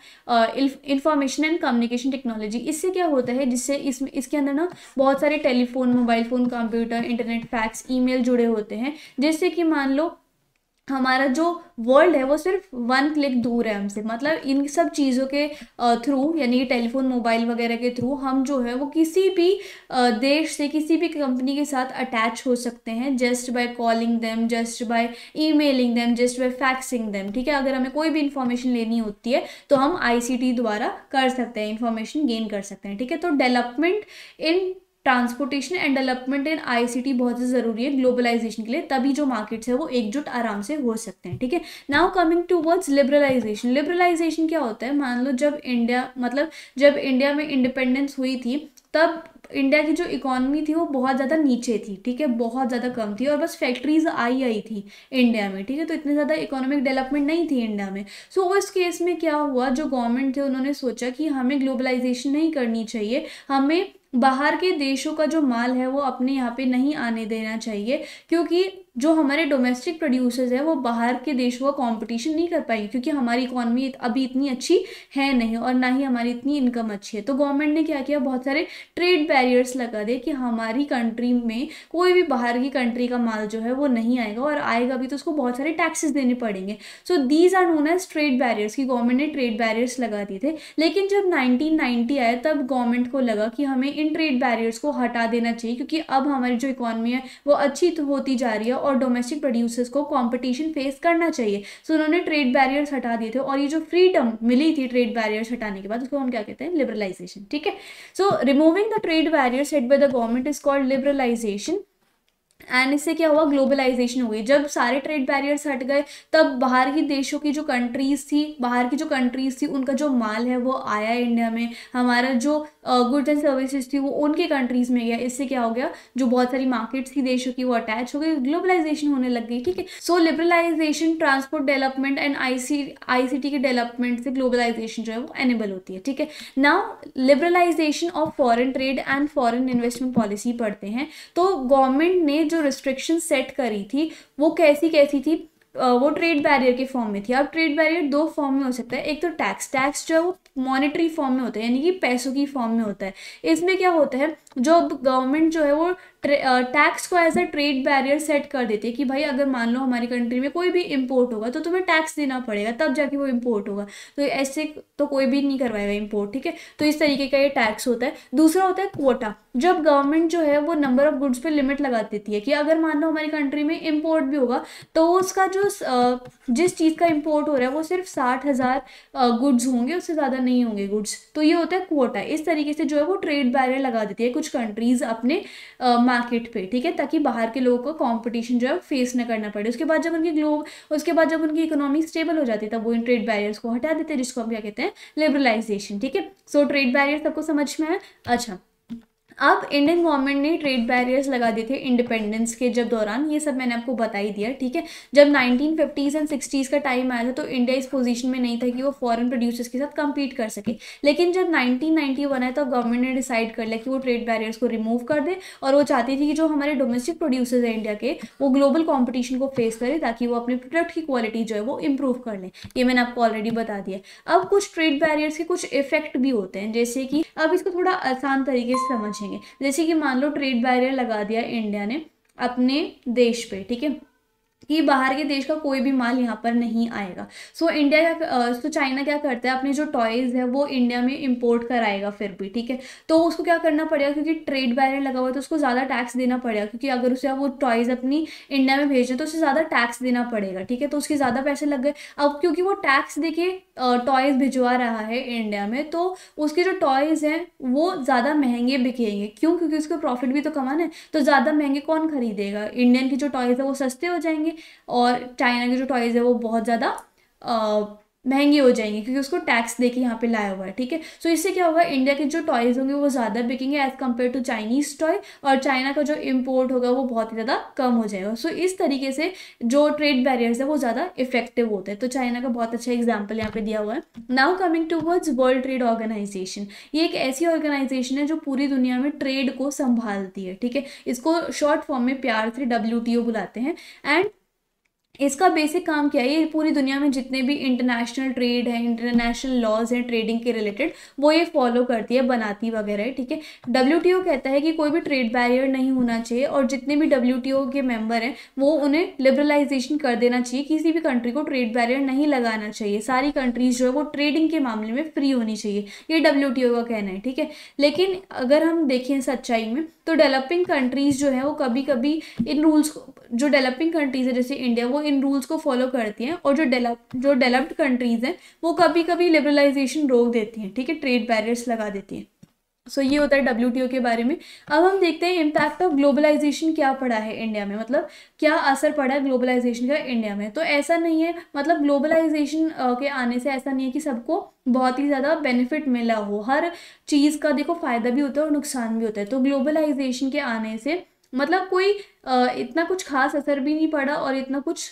information and communication technology इससे क्या होता है, जिससे इस, इसके अंदर ना बहुत सारे telephone mobile phone computer internet fax email जुड़े होते हैं जिससे कि मान लो हमारा जो वर्ल्ड है वो सिर्फ़ वन क्लिक दूर है हमसे। मतलब इन सब चीज़ों के थ्रू यानी टेलीफोन मोबाइल वगैरह के थ्रू हम जो है वो किसी भी देश से किसी भी कंपनी के साथ अटैच हो सकते हैं just by calling them just by emailing them just by faxing them ठीक है? अगर हमें कोई भी इन्फॉर्मेशन लेनी होती है तो हम आईसीटी द्वारा कर सकते हैं इन्फॉर्मेशन गेन कर सकते हैं, ठीक है? तो development in transportation and development in ICT बहुत ही ज़रूरी है ग्लोबलाइजेशन के लिए तभी जो मार्केट्स है वो एकजुट आराम से हो सकते हैं ठीक है? Now coming towards liberalisation liberalisation क्या होता है? मान लो जब इंडिया मतलब जब इंडिया में इंडिपेंडेंस हुई थी तब इंडिया की जो इकोनॉमी थी वो बहुत ज़्यादा नीचे थी ठीक है? बहुत ज़्यादा कम थी और बस फैक्ट्रीज आई आई थी इंडिया में ठीक है? तो इतनी ज़्यादा इकोनॉमिक डेवलपमेंट नहीं थी इंडिया में। सो so, उस केस में क्या हुआ? जो गवर्नमेंट थे उन्होंने सोचा कि हमें ग्लोबलाइजेशन नहीं करनी चाहिए हमें बाहर के देशों का जो माल है वो अपने यहाँ पे नहीं आने देना चाहिए, क्योंकि जो हमारे डोमेस्टिक प्रोड्यूसर्स हैं, वो बाहर के देशों का कंपटीशन नहीं कर पाएँगे, क्योंकि हमारी इकॉनमी अभी इतनी अच्छी है नहीं और ना ही हमारी इतनी इनकम अच्छी है। तो गवर्नमेंट ने क्या किया? बहुत सारे ट्रेड बैरियर्स लगा दे कि हमारी कंट्री में कोई भी बाहर की कंट्री का माल जो है वो नहीं आएगा और आएगा भी तो उसको बहुत सारे टैक्सेस देने पड़ेंगे। So these are known as trade barriers की गवर्नमेंट ने ट्रेड बैरियर्स लगा दिए थे। लेकिन जब नाइनटीन आया, तब गवर्नमेंट को लगा कि हमें इन ट्रेड बैरियर्स को हटा देना चाहिए, क्योंकि अब हमारी जो इकॉनमी है, वो अच्छी तो होती जा रही है और डोमेस्टिक प्रोड्यूसर्स को कॉम्पिटिशन फेस करना चाहिए। सो उन्होंने ट्रेड बैरियर्स हटा दिए थे और ये जो फ्रीडम मिली थी ट्रेड बैरियर्स हटाने के बाद, उसको हम क्या कहते हैं? लिबरलाइजेशन ठीक है? So removing the trade barriers set by the government is called liberalisation and इससे क्या हुआ? ग्लोबलाइजेशन हुई जब सारे ट्रेड बैरियर्स हट गए, तब बाहर की देशों की जो कंट्रीज़ थी, बाहर की जो कंट्रीज़ थी, उनका जो माल है, वो आया इंडिया में। हमारा जो गुड्स एंड सर्विसेज़ थी, वो उनके कंट्रीज़ में गया। इससे क्या हो गया? जो बहुत सारी मार्केट्स थी देशों की, वो अटैच हो गई। ग्लोबलाइजेशन होने लग गई, ठीक है? So liberalisation transport development and I C के डेवलपमेंट से ग्लोबलाइजेशन जो है, वो एनेबल होती है, ठीक है? Now liberalisation of foreign trade and foreign investment policy पढ़ते हैं। तो गवर्नमेंट ने जो रिस्ट्रिक्शन सेट करी थी, वो कैसी कैसी थी? वो ट्रेड बैरियर के फॉर्म में थी। अब ट्रेड बैरियर दो फॉर्म में हो सकता है। एक तो टैक्स टैक्स जो है वो मॉनेटरी फॉर्म में होता है, यानी कि पैसों की फॉर्म में होता है। इसमें क्या होता है? जो गवर्नमेंट जो है वो टैक्स को as a trade barrier set कर देती है कि भाई अगर मान लो हमारी कंट्री में कोई भी इम्पोर्ट होगा तो तुम्हें टैक्स देना पड़ेगा, तब जाके वो इम्पोर्ट होगा। तो ऐसे तो कोई भी नहीं करवाएगा इम्पोर्ट ठीक है? तो इस तरीके का ये टैक्स होता है। दूसरा होता है कोटा जब गवर्नमेंट जो है वो नंबर ऑफ़ गुड्स पे लिमिट लगा देती है कि अगर मान लो हमारी कंट्री में इम्पोर्ट भी होगा तो उसका जो जिस चीज़ का इम्पोर्ट हो रहा है वो सिर्फ़ साठ हज़ार गुड्स होंगे, उससे ज़्यादा नहीं होंगे गुड्स तो ये होता है कोटा इस तरीके से जो है वो ट्रेड बैरियर लगा देती है कुछ कंट्रीज़ अपने मार्केट पे, ठीक है? ताकि बाहर के लोगों को कॉम्पिटिशन जो है फेस न करना पड़े। उसके बाद जब उनकी ग्लोब उसके बाद जब उनकी इकोनॉमी स्टेबल हो जाती है, तब वो इन ट्रेड बैरियर्स को हटा देते हैं, जिसको हम क्या कहते हैं? लिबरलाइजेशन ठीक है? सो ट्रेड बैरियर सबको समझ में है अच्छा। अब इंडियन गवर्नमेंट ने ट्रेड बैरियर्स लगा दिए थे इंडिपेंडेंस के जब दौरान, ये सब मैंने आपको बता ही दिया, ठीक है? जब नाइनटीन फिफ्टीज़ एंड सिक्सटीज़ का टाइम आया था तो इंडिया इस पोजीशन में नहीं था कि वो फॉरेन प्रोड्यूसर्स के साथ कम्पीट कर सके। लेकिन जब नाइनटीन आया तो गवर्नमेंट ने डिसाइड कर लिया कि वो ट्रेड बैरियर्स को रिमूव कर दे, और वो चाहती थी कि जो हमारे डोमेस्टिक प्रोड्यूसर्स हैं इंडिया के, वो ग्लोबल कॉम्पिटिशन को फेस करें, ताकि वो अपने प्रोडक्ट की क्वालिटी जो है, वो इम्प्रूव कर लें। ये मैंने आपको ऑलरेडी बता दिया। अब कुछ ट्रेड बैरियर्स के कुछ इफ़ेक्ट भी होते हैं, जैसे कि, अब इसको थोड़ा आसान तरीके से समझेंगे जैसे कि मान लो ट्रेड बैरियर लगा दिया इंडिया ने अपने देश पे, ठीक है? कि बाहर के देश का कोई भी माल यहाँ पर नहीं आएगा। सो इंडिया क्या सो चाइना क्या करता है? अपने जो टॉयज़ है, वो इंडिया में इंपोर्ट कराएगा फिर भी, ठीक है? तो उसको क्या करना पड़ेगा? क्योंकि ट्रेड बैरियर लगा हुआ है तो उसको ज़्यादा टैक्स देना पड़ेगा। क्योंकि अगर उसे वो टॉयज़ अपनी इंडिया में भेजें तो उसे ज़्यादा टैक्स देना पड़ेगा, ठीक है? तो उसके ज़्यादा पैसे लग गए। अब क्योंकि वो टैक्स देके टॉयज़ भिजवा रहा है इंडिया में तो उसके जो टॉयज़ हैं, वो ज़्यादा महँगे बिकेंगे। क्यों? क्योंकि उसको प्रॉफिट भी तो कमाना है तो ज़्यादा महँगे कौन खरीदेगा? इंडियन की जो टॉयज़ है, वो सस्ते हो जाएँगे। और चाइना के जो टॉयज़ है वो बहुत ज़्यादा महँगी हो जाएँगे क्योंकि उसको टैक्स दे के यहाँ पे लाया हुआ है, ठीक है? सो इससे क्या होगा इंडिया के जो टॉयज़ होंगे वो ज़्यादा बिकेंगे as compare to Chinese toy और चाइना का जो इम्पोर्ट होगा वो बहुत ही ज़्यादा कम हो जाएगा। सो इस तरीके से जो ट्रेड बैरियर्स है वो ज़्यादा इफ़ेक्टिव होते हैं। तो चाइना का बहुत अच्छा एग्ज़ाम्पल यहाँ पे दिया हुआ है। Now coming towards world trade organisation ये एक ऐसी ऑर्गेनाइजेशन है जो पूरी दुनिया में ट्रेड को संभालती है, ठीक है? इसको शॉर्ट फॉर्म में प्यार से डब्ल्यू बुलाते हैं। एंड इसका बेसिक काम क्या है? ये पूरी दुनिया में जितने भी इंटरनेशनल ट्रेड है इंटरनेशनल लॉज हैं ट्रेडिंग के रिलेटेड वो ये फॉलो करती है, बनाती वगैरह है? ठीक है डब्ल्यू कहता है कि कोई भी ट्रेड बैरियर नहीं होना चाहिए और जितने भी डब्ल्यू के मेंबर हैं, वो उन्हें लिबरलाइजेशन कर देना चाहिए। किसी भी कंट्री को ट्रेड बैरियर नहीं लगाना चाहिए। सारी कंट्रीज़ जो है वो ट्रेडिंग के मामले में फ्री होनी चाहिए। ये डब्ल्यूटीओ का कहना है, ठीक है? लेकिन अगर हम देखें सच्चाई में तो डेवलपिंग कंट्रीज़ जो है, वो कभी कभी इन रूल्स जो डेवलपिंग कंट्रीज़ है जैसे इंडिया वो इन रूल्स को फॉलो करती हैं और जो डेवलप जो डेवलप्ड कंट्रीज़ हैं वो कभी कभी लिबरलाइजेशन रोक देती हैं ठीक है? ट्रेड बैरियर्स लगा देती हैं। सो so, ये होता है डब्ल्यूटीओ के बारे में। अब हम देखते हैं इम्पैक्ट ऑफ़ ग्लोबलाइजेशन क्या पड़ा है इंडिया में? मतलब क्या असर पड़ा है ग्लोबलाइजेशन का इंडिया में? तो ऐसा नहीं है मतलब ग्लोबलाइजेशन के आने से ऐसा नहीं है कि सबको बहुत ही ज़्यादा बेनिफिट मिला हो। हर चीज़ का देखो फ़ायदा भी होता है और नुकसान भी होता है। तो ग्लोबलाइजेशन के आने से मतलब कोई इतना कुछ खास असर भी नहीं पड़ा और इतना कुछ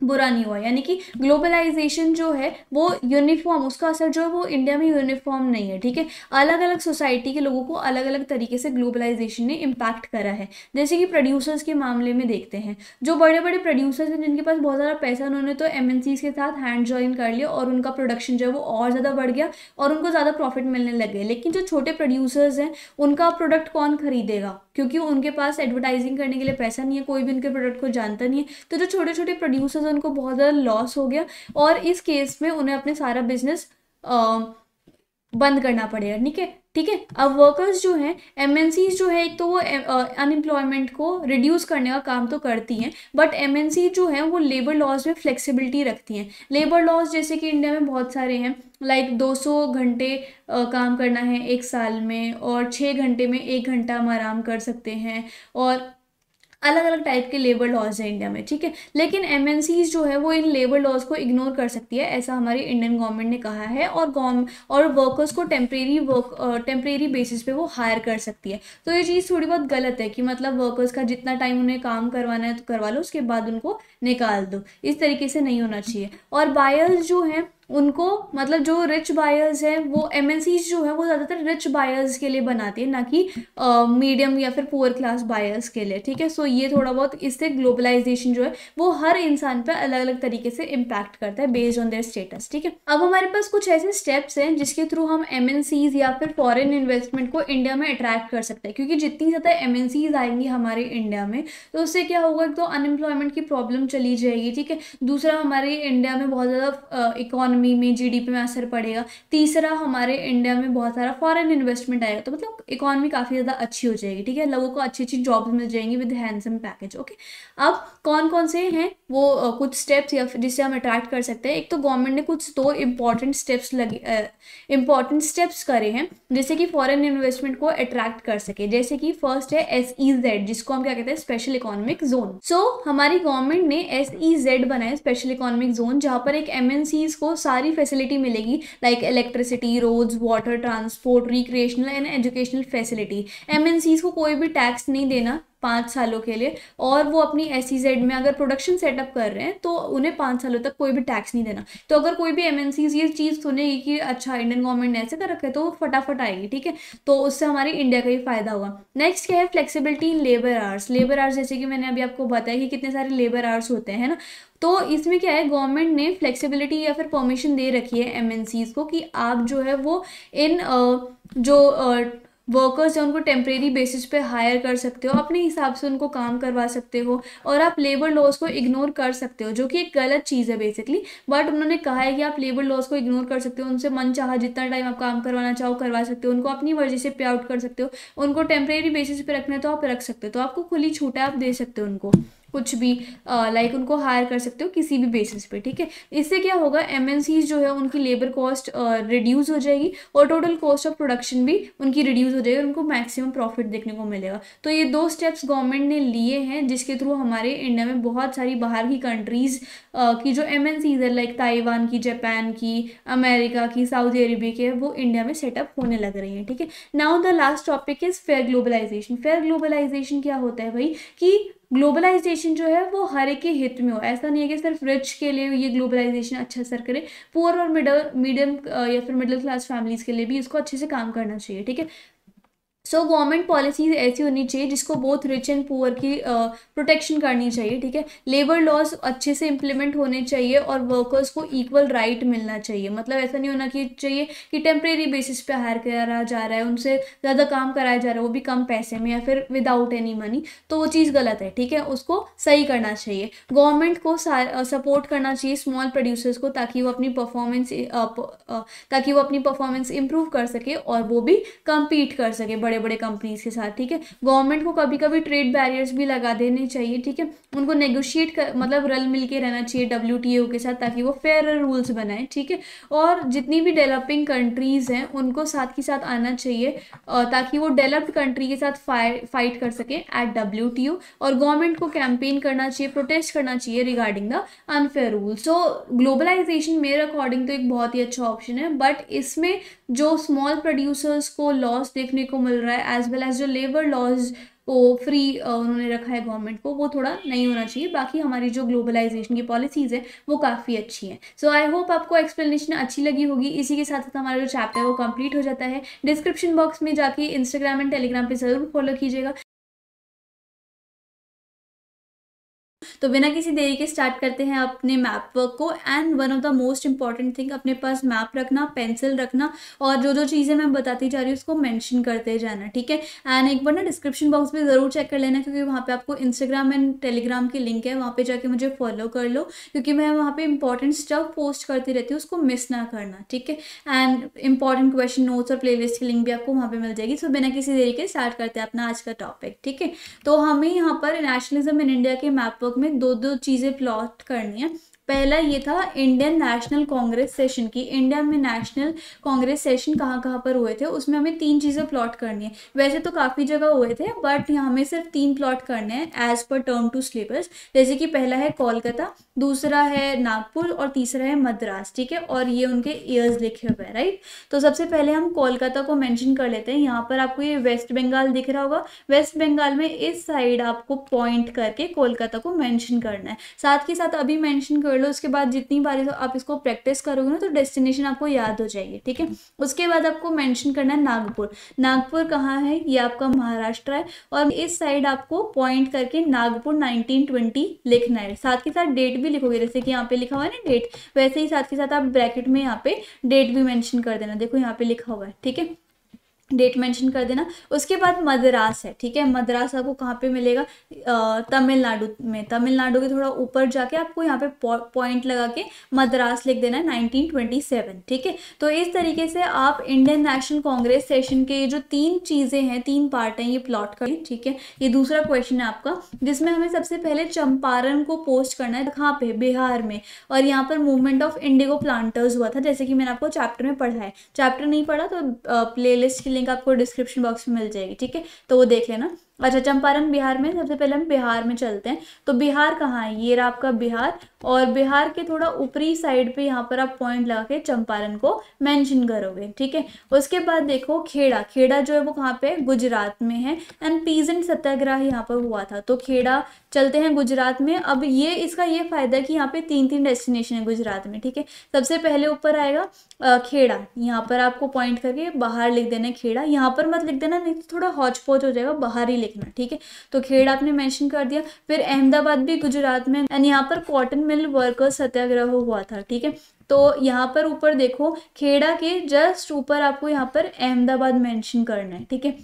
बुरा नहीं हुआ। यानी कि ग्लोबलाइजेशन जो है, वो यूनिफॉर्म उसका असर जो है, वो इंडिया में यूनिफॉर्म नहीं है, ठीक है? अलग अलग सोसाइटी के लोगों को अलग अलग तरीके से ग्लोबलाइजेशन ने इम्पैक्ट करा है। जैसे कि प्रोड्यूसर्स के मामले में देखते हैं। जो बड़े बड़े प्रोड्यूसर्स हैं, जिनके पास बहुत ज़्यादा पैसा, उन्होंने तो एमएनसी के साथ हैंड ज्वाइन कर लिया और उनका प्रोडक्शन जो है, वो और ज़्यादा बढ़ गया और उनको ज़्यादा प्रॉफिट मिलने लग गए। लेकिन जो छोटे प्रोड्यूसर्स हैं, उनका प्रोडक्ट कौन खरीदेगा? क्योंकि उनके पास एडवर्टाइजिंग करने के लिए पैसा नहीं है, कोई भी उनके प्रोडक्ट को जानता नहीं है। तो जो छोटे छोटे प्रोड्यूसर्स हैं उनको बहुत ज़्यादा लॉस हो गया और इस केस में उन्हें अपने सारा बिज़नेस बंद करना पड़ेगा, ठीक है? ठीक है? अब वर्कर्स जो हैं एम जो है, एक तो वो अनएम्प्लॉयमेंट को रिड्यूस करने का काम तो करती हैं बट एमएनसी जो है, वो लेबर लॉज में फ्लेक्सिबिलिटी रखती हैं। लेबर लॉज जैसे कि इंडिया में बहुत सारे हैं लाइक 200 घंटे काम करना है एक साल में और छः घंटे में एक घंटा हम आराम कर सकते हैं और अलग अलग टाइप के लेबर लॉज हैं इंडिया में, ठीक है? लेकिन एम जो है, वो इन लेबर लॉज को इग्नोर कर सकती है, ऐसा हमारी इंडियन गवर्नमेंट ने कहा है और गवर्नमेंट और वर्कर्स को टेम्प्रेरी वर्क टेम्प्रेरी बेसिस पे वो हायर कर सकती है। तो ये चीज़ थोड़ी बहुत गलत है कि मतलब वर्कर्स का जितना टाइम उन्हें काम करवाना है तो करवा लो, उसके बाद उनको निकाल दो। इस तरीके से नहीं होना चाहिए। और बायर्स जो हैं, उनको मतलब जो रिच बायर्स हैं, वो एम जो है, वो ज़्यादातर रिच बायर्स के लिए बनाती है, ना कि मीडियम या फिर पुअर क्लास बायर्स के लिए, ठीक है? सो ये थोड़ा बहुत इससे ग्लोबलाइजेशन जो है, वो हर इंसान पर अलग अलग तरीके से इम्पैक्ट करता है बेस्ड ऑन देयर स्टेटस ठीक है? अब हमारे पास कुछ ऐसे स्टेप्स हैं, जिसके थ्रू हम एम या फिर फॉरन इन्वेस्टमेंट को इंडिया में अट्रैक्ट कर सकते हैं। क्योंकि जितनी ज़्यादा एम आएँगी हमारे इंडिया में तो उससे क्या होगा? तो अनएम्प्लॉयमेंट की प्रॉब्लम चली जाएगी, ठीक है? दूसरा हमारे इंडिया में बहुत ज़्यादा इकोनॉमी में जीडीपी में असर पड़ेगा। तीसरा हमारे इंडिया में बहुत सारा फॉरेन इन्वेस्टमेंट आएगा तो मतलब इकोनॉमी काफ़ी ज़्यादा अच्छी हो जाएगी, ठीक है? लोगों को अच्छी अच्छी जॉब्स मिल जाएँगी विद हैंडसम पैकेज ओके अब कौन कौन से हैं वो कुछ स्टेप्स या जिससे हम अट्रैक्ट कर सकते हैं? एक तो गवर्नमेंट ने कुछ दो इंपॉर्टेंट स्टेप्स लगे इंपॉर्टेंट स्टेप्स करे हैं जैसे कि फॉरेन इन्वेस्टमेंट को अट्रैक्ट कर सके। जैसे कि फ़र्स्ट है एस ई जेड जिसको हम क्या कहते हैं? स्पेशल इकोनॉमिक जोन सो हमारी गवर्नमेंट ने एस ई जेड बनाया स्पेशल इकोनॉमिक जोन जहाँ पर एक एम को सारी फैसिलिटी मिलेगी like electricity roads water transport recreational and educational facility M को कोई भी टैक्स नहीं देना पाँच सालों के लिए, और वो अपनी एस e में अगर प्रोडक्शन सेटअप कर रहे हैं तो उन्हें पाँच सालों तक कोई भी टैक्स नहीं देना। तो अगर कोई भी एम ये चीज़ सुनेगी कि अच्छा इंडियन गवर्नमेंट ने ऐसे कर रखा है तो वो फटाफट आएगी, ठीक है? तो उससे हमारे इंडिया का ही फ़ायदा होगा। नेक्स्ट क्या है? Flexibility in labour hours labour hours जैसे कि मैंने अभी आपको बताया कि कितने सारे लेबर आवर्स होते हैं ना? तो इसमें क्या है? गवर्नमेंट ने फ्लेक्सिबिलिटी या फिर परमिशन दे रखी है एम को कि आप जो है वो इन जो वर्कर्स हैं, उनको टेम्प्रेरी बेसिस पे हायर कर सकते हो, अपने हिसाब से उनको काम करवा सकते हो, और आप लेबर लॉज को इग्नोर कर सकते हो, जो कि एक गलत चीज़ है बेसिकली बट उन्होंने कहा है कि आप लेबर लॉज को इग्नोर कर सकते हो, उनसे मन चाह जितना टाइम आप काम करवाना चाहो करवा सकते हो, उनको अपनी मर्ज़ी से पे आउट कर सकते हो, उनको टेम्प्रेरी बेसिस पे रखना है तो आप रख सकते हो तो आपको खुली छूट है, आप दे सकते हो उनको। कुछ भी लाइक उनको हायर कर सकते हो किसी भी बेसिस पे, ठीक है? इससे क्या होगा एम जो है उनकी लेबर कॉस्ट रिड्यूस हो जाएगी और टोटल कॉस्ट ऑफ़ प्रोडक्शन भी उनकी रिड्यूस हो जाएगी उनको मैक्सिमम प्रॉफिट देखने को मिलेगा। तो ये दो स्टेप्स गवर्नमेंट ने लिए हैं जिसके थ्रू हमारे इंडिया में बहुत सारी बाहर की कंट्रीज़ की जो एम है लाइक ताइवान की जापान की अमेरिका की सऊदी अरेबिया की, वो इंडिया में सेटअप होने लग रही है, ठीक है? Now the last topic is fair globalisation fair globalisation क्या होता है भाई? कि ग्लोबलाइजेशन जो है वो हर एक के हित में हो। ऐसा नहीं है कि सिर्फ़ रिच के लिए ये ग्लोबलाइजेशन अच्छा असर करे। पुअर और मिडल मीडियम या फिर मिडिल क्लास फैमिलीज़ के लिए भी इसको अच्छे से काम करना चाहिए, ठीक है? सो गवर्नमेंट पॉलिसीज़ ऐसी होनी चाहिए जिसको बहुत रिच एंड पुअर की प्रोटेक्शन uh, करनी चाहिए ठीक है? लेबर लॉज अच्छे से इम्प्लीमेंट होने चाहिए और वर्कर्स को इक्वल राइट right मिलना चाहिए। मतलब ऐसा नहीं होना कि चाहिए कि टेम्प्रेरी बेसिस पे हायर करा जा रहा है उनसे ज़्यादा काम कराया जा रहा है वो भी कम पैसे में या फिर विदाउट एनी मनी तो वो चीज़ गलत है ठीक है? उसको सही करना चाहिए। गवर्नमेंट को सपोर्ट करना चाहिए स्मॉल प्रोड्यूसर्स को ताकि वो अपनी परफॉर्मेंस ताकि वो अपनी परफॉर्मेंस इम्प्रूव कर सके और वो भी कम्पीट कर सके बड़े बड़े बड़े कंपनीज़ के साथ, ठीक है? गवर्नमेंट को कभी कभी ट्रेड बैरियर्स भी लगा देने चाहिए, ठीक है? उनको नेगोशिएट कर मतलब रल मिल के रहना चाहिए डब्ल्यू के साथ, ताकि वो फेयर रूल्स बनाए, ठीक है? और जितनी भी डेवलपिंग कंट्रीज़ हैं, उनको साथ के साथ आना चाहिए ताकि वो डेवलप्ड कंट्री के साथ फाइट कर सकें एट डब्ल्यू और गवर्नमेंट को कैंपेन करना चाहिए प्रोटेस्ट करना चाहिए regarding the unfair rule so globalisation मेरे अकॉर्डिंग तो एक बहुत ही अच्छा ऑप्शन है बट इसमें जो स्मॉल प्रोड्यूसर्स को लॉस देखने को मिल रहा है एज वेल एज जो लेबर लॉस को फ्री उन्होंने रखा है गवर्नमेंट को, वो थोड़ा नहीं होना चाहिए। बाकी हमारी जो ग्लोबलाइजेशन की पॉलिसीज़ है, वो काफ़ी अच्छी है। सो आई होप आपको एक्सप्लेनेशन अच्छी लगी होगी। इसी के साथ साथ हमारा जो चैप्टर है, वो कंप्लीट हो जाता है। डिस्क्रिप्शन बॉक्स में जाके इंस्टाग्राम एंड टेलीग्राम पे ज़रूर फॉलो कीजिएगा। तो बिना किसी देरी के स्टार्ट करते हैं अपने मैप वर्क को and one of the most important thing अपने पास मैप रखना पेंसिल रखना और जो जो चीज़ें मैं बताती जा रही हूँ उसको मैंशन करते जाना, ठीक है? एंड एक बार ना डिस्क्रिप्शन बॉक्स में ज़रूर चेक कर लेना क्योंकि वहाँ पे आपको इंस्टाग्राम एंड टेलीग्राम की लिंक है, वहाँ पे जाके मुझे फॉलो कर लो क्योंकि मैं वहाँ पर इंपॉर्टेंट स्टफ़ पोस्ट करती रहती हूँ, उसको मिस ना करना, ठीक है? एंड इंपॉर्टेंट क्वेश्चन नोट्स और प्ले की लिंक भी आपको वहाँ पर मिल जाएगी सो बिना किसी देरी के स्टार्ट करते हैं अपना आज का टॉपिक ठीक है? तो हमें यहाँ पर नेशनलिज्म इन इंडिया के मैप वर्क में दो दो चीज़ें प्लॉट करनी है। पहला ये था इंडियन नेशनल कांग्रेस सेशन की। इंडिया में नेशनल कांग्रेस सेशन कहाँ कहाँ पर हुए थे, उसमें हमें तीन चीज़ें प्लॉट करनी है। वैसे तो काफ़ी जगह हुए थे बट यहाँ हमें सिर्फ़ तीन प्लॉट करने हैं as per term to syllabus जैसे कि पहला है कोलकाता दूसरा है नागपुर और तीसरा है मद्रास, ठीक है? और ये उनके ईयर्स लिखे हुए हैं राइट तो सबसे पहले हम कोलकाता को मैंशन कर लेते हैं। यहाँ पर आपको ये वेस्ट बंगाल दिख रहा होगा। वेस्ट बंगाल में इस साइड आपको पॉइंट करके कोलकाता को मैंशन करना है। साथ के साथ अभी मैंशन कर लो, उसके बाद जितनी बारी आप इसको प्रैक्टिस करोगे ना तो डेस्टिनेशन आपको याद हो जाएगी, ठीक है? उसके बाद आपको मैंशन करना है नागपुर। नागपुर कहाँ है? ये आपका महाराष्ट्र है और इस साइड आपको पॉइंट करके नागपुर नाइनटीन लिखना है। साथ के साथ डेट भी लिखोगे, जैसे कि यहाँ पे लिखा हुआ है ना डेट वैसे ही साथ के साथ आप ब्रैकेट में यहाँ पे डेट भी मैंशन कर देना। देखो यहाँ पे लिखा हुआ है, ठीक है? डेट मेंशन कर देना। उसके बाद मद्रास है, ठीक है? मद्रास आपको कहाँ पे मिलेगा? तमिलनाडु में। तमिलनाडु के थोड़ा ऊपर जाके आपको यहाँ पे पॉइंट लगा के मद्रास लिख देना है 1927 ठीक है? तो इस तरीके से आप इंडियन नेशनल कांग्रेस सेशन के जो तीन चीज़ें हैं, तीन पार्ट हैं, ये प्लॉट करें ठीक है? ये दूसरा क्वेश्चन है आपका, जिसमें हमें सबसे पहले चंपारण को पोस्ट करना है, कहाँ पे? बिहार में। और यहाँ पर मूवमेंट ऑफ़ इंडिगो प्लांटर्स हुआ था, जैसे कि मैंने आपको चैप्टर में पढ़ा है। चैप्टर नहीं पढ़ा तो प्ले लिस्ट लिंक आपको डिस्क्रिप्शन बॉक्स में मिल जाएगी ठीक है? तो वो देख लेना। अच्छा चंपारण बिहार में सबसे पहले हम बिहार में चलते हैं। तो बिहार कहाँ है? ये रहा आपका बिहार और बिहार के थोड़ा ऊपरी साइड पे यहाँ पर आप पॉइंट लगा के चंपारण को मेंशन करोगे, ठीक है? उसके बाद देखो खेड़ा खेड़ा जो है वो कहाँ पे गुजरात में है। एंड पीजेंट सत्याग्रह यहाँ पर हुआ था। तो खेड़ा, चलते हैं गुजरात में। अब ये, इसका ये फ़ायदा है कि यहाँ पे तीन तीन डेस्टिनेशन है गुजरात में, ठीक है? सबसे पहले ऊपर आएगा खेड़ा। यहाँ पर आपको पॉइंट करके बाहर लिख देना है खेड़ा। यहाँ पर मत लिख देना, नहीं तो थोड़ा हौच हो जाएगा, बाहर ही लिखना ठीक है? तो खेड़ आपने मेंशन कर दिया। फिर अहमदाबाद भी गुजरात में एंड यहाँ पर कॉटन मिल वर्कर सत्याग्रह हुआ था, ठीक है? तो यहाँ पर ऊपर देखो, खेड़ा के जस्ट ऊपर आपको यहाँ पर अहमदाबाद मेंशन करना है, ठीक है?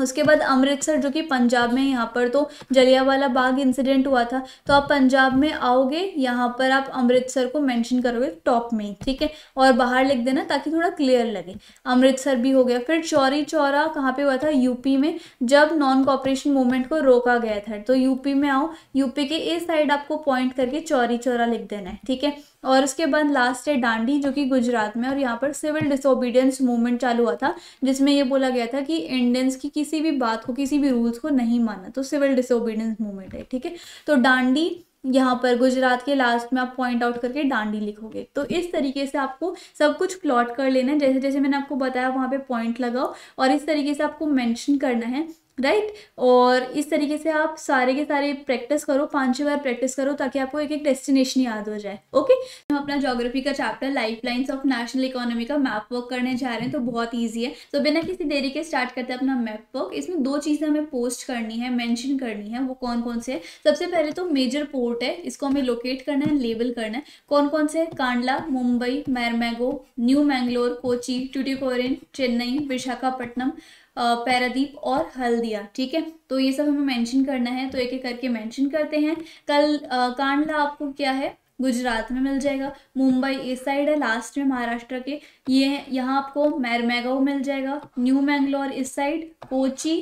उसके बाद अमृतसर, जो कि पंजाब में यहाँ पर तो जलियावाला बाग इंसिडेंट हुआ था। तो आप पंजाब में आओगे, यहाँ पर आप अमृतसर को मेंशन करोगे टॉप में ठीक है? और बाहर लिख देना ताकि थोड़ा क्लियर लगे। अमृतसर भी हो गया। फिर चौरी चौरा कहाँ पे हुआ था? यूपी में, जब नॉन कॉपरेशन मूवमेंट को रोका गया था। तो यूपी में आओ। यूपी के इस साइड आपको पॉइंट करके चौरी चौरा लिख देना है, ठीक है? और उसके बाद लास्ट है डांडी, जो कि गुजरात में और यहाँ पर सिविल डिसोबीडियंस मूवमेंट चालू हुआ था, जिसमें ये बोला गया था कि इंडियंस की किसी भी बात को, किसी भी रूल्स को नहीं माना। तो सिविल डिसोबीडियंस मूवमेंट है, ठीक है? तो डांडी, यहाँ पर गुजरात के लास्ट में आप पॉइंट आउट करके डांडी लिखोगे। तो इस तरीके से आपको सब कुछ प्लॉट कर लेना है। जैसे जैसे मैंने आपको बताया वहाँ पे पॉइंट लगाओ और इस तरीके से आपको मेंशन करना है। राइट और इस तरीके से आप सारे के सारे प्रैक्टिस करो, पाँच छह बार प्रैक्टिस करो ताकि आपको एक एक डेस्टिनेशन याद हो जाए। ओके हम अपना ज्योग्राफी का chapter lifelines of national economy का मैप वर्क करने जा रहे हैं तो बहुत ईजी है। तो बिना किसी देरी के स्टार्ट करते हैं अपना मैप वर्क इसमें दो चीज़ें हमें पोस्ट करनी है मैंशन करनी है, वो कौन कौन से है? सबसे पहले तो मेजर पोर्ट है, इसको हमें लोकेट करना है लेबल करना है। कौन कौन से है? कांडला, मुंबई, मैरमैगो, न्यू मैंगलोर, कोची टूटिकोरिन चेन्नई, विशाखापट्टनम। पैरादीप और हल्दिया, ठीक है? तो ये सब हमें मेंशन करना है तो एक एक करके मेंशन करते हैं। कल कांडला आपको क्या है? गुजरात में मिल जाएगा, मुंबई इस साइड है लास्ट में महाराष्ट्र के। ये, यहाँ आपको मैरमैगाओ मिल जाएगा न्यू मैंगलोर इस साइड कोची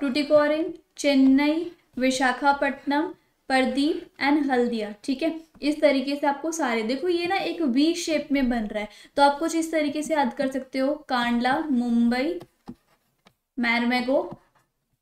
टूटिकोरिन चेन्नई, विशाखापट्टनम, प्रदीप एंड हल्दिया, ठीक है? इस तरीके से आपको सारे, देखो ये ना एक वी शेप में बन रहा है। तो आप कुछ इस तरीके से याद कर सकते हो, कांडला, मुंबई मैरमेगो,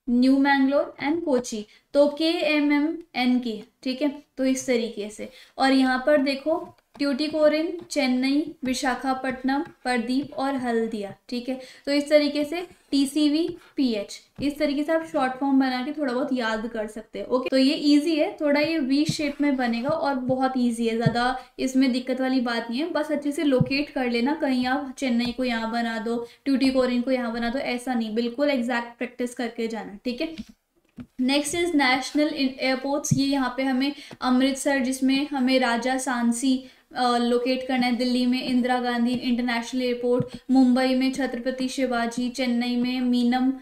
न्यू मैंगलोर एंड कोची तो के एम एम एन की ठीक है? तो इस तरीके से। और यहाँ पर देखो ट्यूटिकोरिन चेन्नई, विशाखापट्टनम, प्रदीप और हल्दिया, ठीक है? तो इस तरीके से T C V P H इस तरीके से आप शॉर्ट फॉर्म बना के थोड़ा बहुत याद कर सकते हैं ओके तो ये इजी है, थोड़ा ये वी शेप में बनेगा और बहुत इजी है, ज़्यादा इसमें दिक्कत वाली बात नहीं है, बस अच्छे से लोकेट कर लेना, कहीं आप चेन्नई को यहाँ बना दो ट्यूटिकोरिन को यहाँ बना दो, ऐसा नहीं, बिल्कुल एग्जैक्ट प्रैक्टिस करके जाना, ठीक है? नेक्स्ट इज़ नेशनल एयरपोर्ट्स ये यहाँ पे हमें अमृतसर, जिसमें हमें राजा सांसी लोकेट करना है दिल्ली में इंदिरा गांधी इंटरनेशनल एयरपोर्ट मुंबई में छत्रपति शिवाजी, चेन्नई में मीनम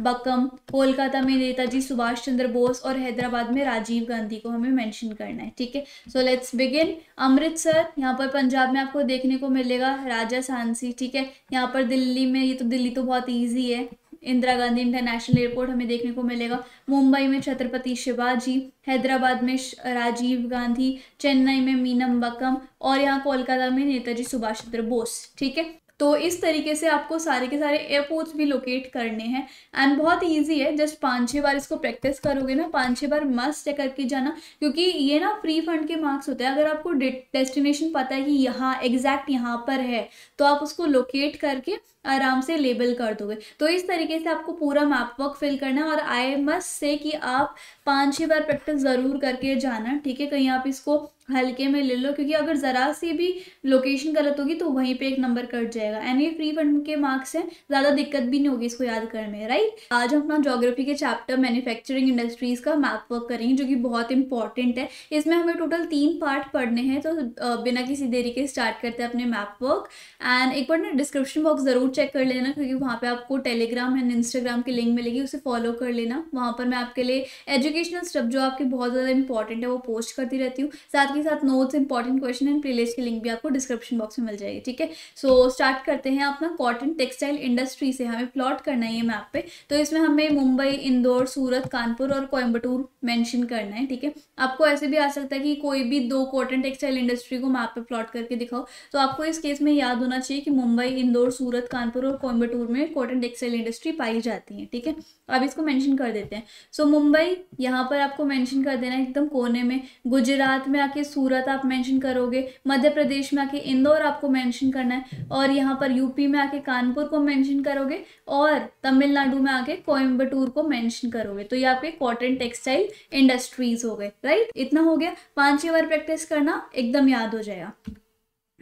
बकम कोलकाता में नेताजी सुभाष चंद्र बोस और हैदराबाद में राजीव गांधी को हमें मेंशन करना है, ठीक है? सो लेट्स बिगिन अमृतसर यहाँ पर पंजाब में आपको देखने को मिलेगा, राजा सांसी, ठीक है? यहाँ पर दिल्ली में, ये तो दिल्ली तो बहुत ईजी है। इंदिरा गांधी इंटरनेशनल एयरपोर्ट हमें देखने को मिलेगा। मुंबई में छत्रपति शिवाजी, हैदराबाद में राजीव गांधी, चेन्नई में मीनम बकम और यहाँ कोलकाता में नेताजी सुभाष चंद्र बोस, ठीक है? तो इस तरीके से आपको सारे के सारे एयरपोर्ट्स भी लोकेट करने हैं। एंड बहुत इजी है जस्ट पाँच छः बार इसको प्रैक्टिस करोगे ना पाँच छः बार मस्ट करके जाना, क्योंकि ये ना फ्री फंड के मार्क्स होते हैं। अगर आपको डेस्टिनेशन पता है कि यहाँ एग्जैक्ट यहाँ पर है तो आप उसको लोकेट करके आराम से लेबल कर दोगे। तो इस तरीके से आपको पूरा मैप वर्क फिल करना है और आई मस्ट से कि आप पाँच छः बार प्रैक्टिस ज़रूर करके जाना, ठीक है? कहीं आप इसको हल्के में ले लो, क्योंकि अगर ज़रा सी भी लोकेशन गलत होगी तो वहीं पे एक नंबर कट जाएगा। एंड ये फ्री फंड के मार्क्स हैं, ज़्यादा दिक्कत भी नहीं होगी इसको याद करने में राइट आज हम अपना जोग्राफी के चैप्टर मैन्युफैक्चरिंग इंडस्ट्रीज़ का मैप वर्क करेंगे, जो कि बहुत इंपॉर्टेंट है। इसमें हमें टोटल तीन पार्ट पढ़ने हैं तो बिना किसी देरी के स्टार्ट करते हैं अपने मैप वर्क एंड एक बार ना डिस्क्रिप्शन बॉक्स ज़रूर चेक कर लेना, क्योंकि वहाँ पे आपको टेलीग्राम एंड इंस्टाग्राम की लिंक मिलेगी, उसे फॉलो कर लेना। वहाँ पर मैं आपके लिए एजुकेशनल स्टफ़ जो आपके बहुत ज़्यादा इंपॉर्टेंट है, वो पोस्ट करती रहती हूँ। साथ के साथ notes important question and playlist की लिंक भी आपको डिस्क्रिप्शन बॉक्स में मिल जाएगी, ठीक है? सो स्टार्ट करते हैं अपना कॉटन टेक्सटाइल इंडस्ट्री से हमें प्लॉट करना है ये मैप पे। तो इसमें हमें मुंबई इंदौर सूरत कानपुर और कोयम्बटूर मैंशन करना है, ठीक है? आपको ऐसे भी आ सकता है कि कोई भी दो कॉटन टेक्सटाइल इंडस्ट्री को मैप पे प्लॉट करके दिखाओ। तो आपको इस केस में याद होना चाहिए कि मुंबई इंदौर सूरत कानपुर और कोयम्बटूर में कॉटन टेक्सटाइल इंडस्ट्री पाई जाती है ठीक है? अब इसको मेंशन कर देते हैं। सो so, मुंबई यहाँ पर आपको मेंशन कर देना है एकदम कोने में। गुजरात में आके सूरत आप मेंशन करोगे मध्य प्रदेश में आके इंदौर आपको मेंशन करना है और यहाँ पर यूपी में आके कानपुर को मेंशन करोगे और तमिलनाडु में आके कोयम्बटूर को मेंशन करोगे। तो ये आपके कॉटन टेक्सटाइल इंडस्ट्रीज़ हो गए राइट इतना हो गया। पाँच छह बार प्रैक्टिस करना एकदम याद हो जाएगा।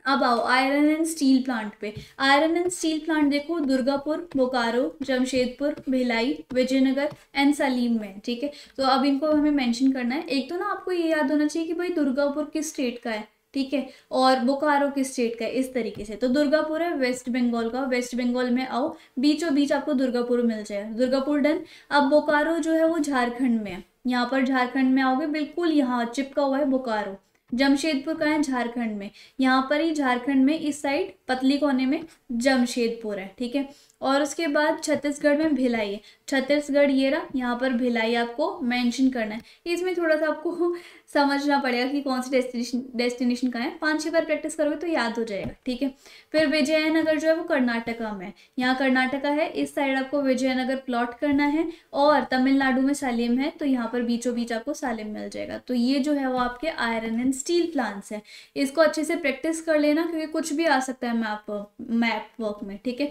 अब आओ आयरन एंड स्टील प्लांट पे। आयरन एंड स्टील प्लांट देखो, दुर्गापुर, बोकारो, जमशेदपुर, भिलाई, विजयनगर एंड सलीम में, ठीक है? तो अब इनको हमें मेंशन करना है। एक तो ना, आपको ये याद होना चाहिए कि भाई दुर्गापुर किस स्टेट का है, ठीक है? और बोकारो किस स्टेट का है, इस तरीके से। तो दुर्गापुर है वेस्ट बंगाल का। वेस्ट बंगाल में आओ बीचों बीच आपको दुर्गापुर मिल जाएगा दुर्गापुर डन अब बोकारो जो है, वो झारखंड में है। यहाँ पर झारखंड में आओगे, बिल्कुल यहाँ चिपका हुआ है बोकारो। जमशेदपुर का है, झारखंड में। यहाँ पर ही झारखंड में इस साइड पतली कोने में जमशेदपुर है, ठीक है? और उसके बाद छत्तीसगढ़ में भिलाई है। छत्तीसगढ़ ये रहा यहाँ पर भिलाई आपको मेंशन करना है। इसमें थोड़ा सा आपको समझना पड़ेगा कि कौन सी डेस्टिनेशन डेस्टिनेशन कहाँ है। पाँच छः बार प्रैक्टिस करोगे तो याद हो जाएगा, ठीक है? फिर विजयनगर जो है वो कर्नाटका में यहाँ कर्नाटका है, इस साइड आपको विजयनगर प्लॉट करना है और तमिलनाडु में सालिम है तो यहाँ पर बीचों बीच आपको सालिम मिल जाएगा। तो ये जो है वो आपके आयरन एंड स्टील प्लांट्स है। इसको अच्छे से प्रैक्टिस कर लेना, क्योंकि कुछ भी आ सकता है मैप मैप वर्क में, ठीक है?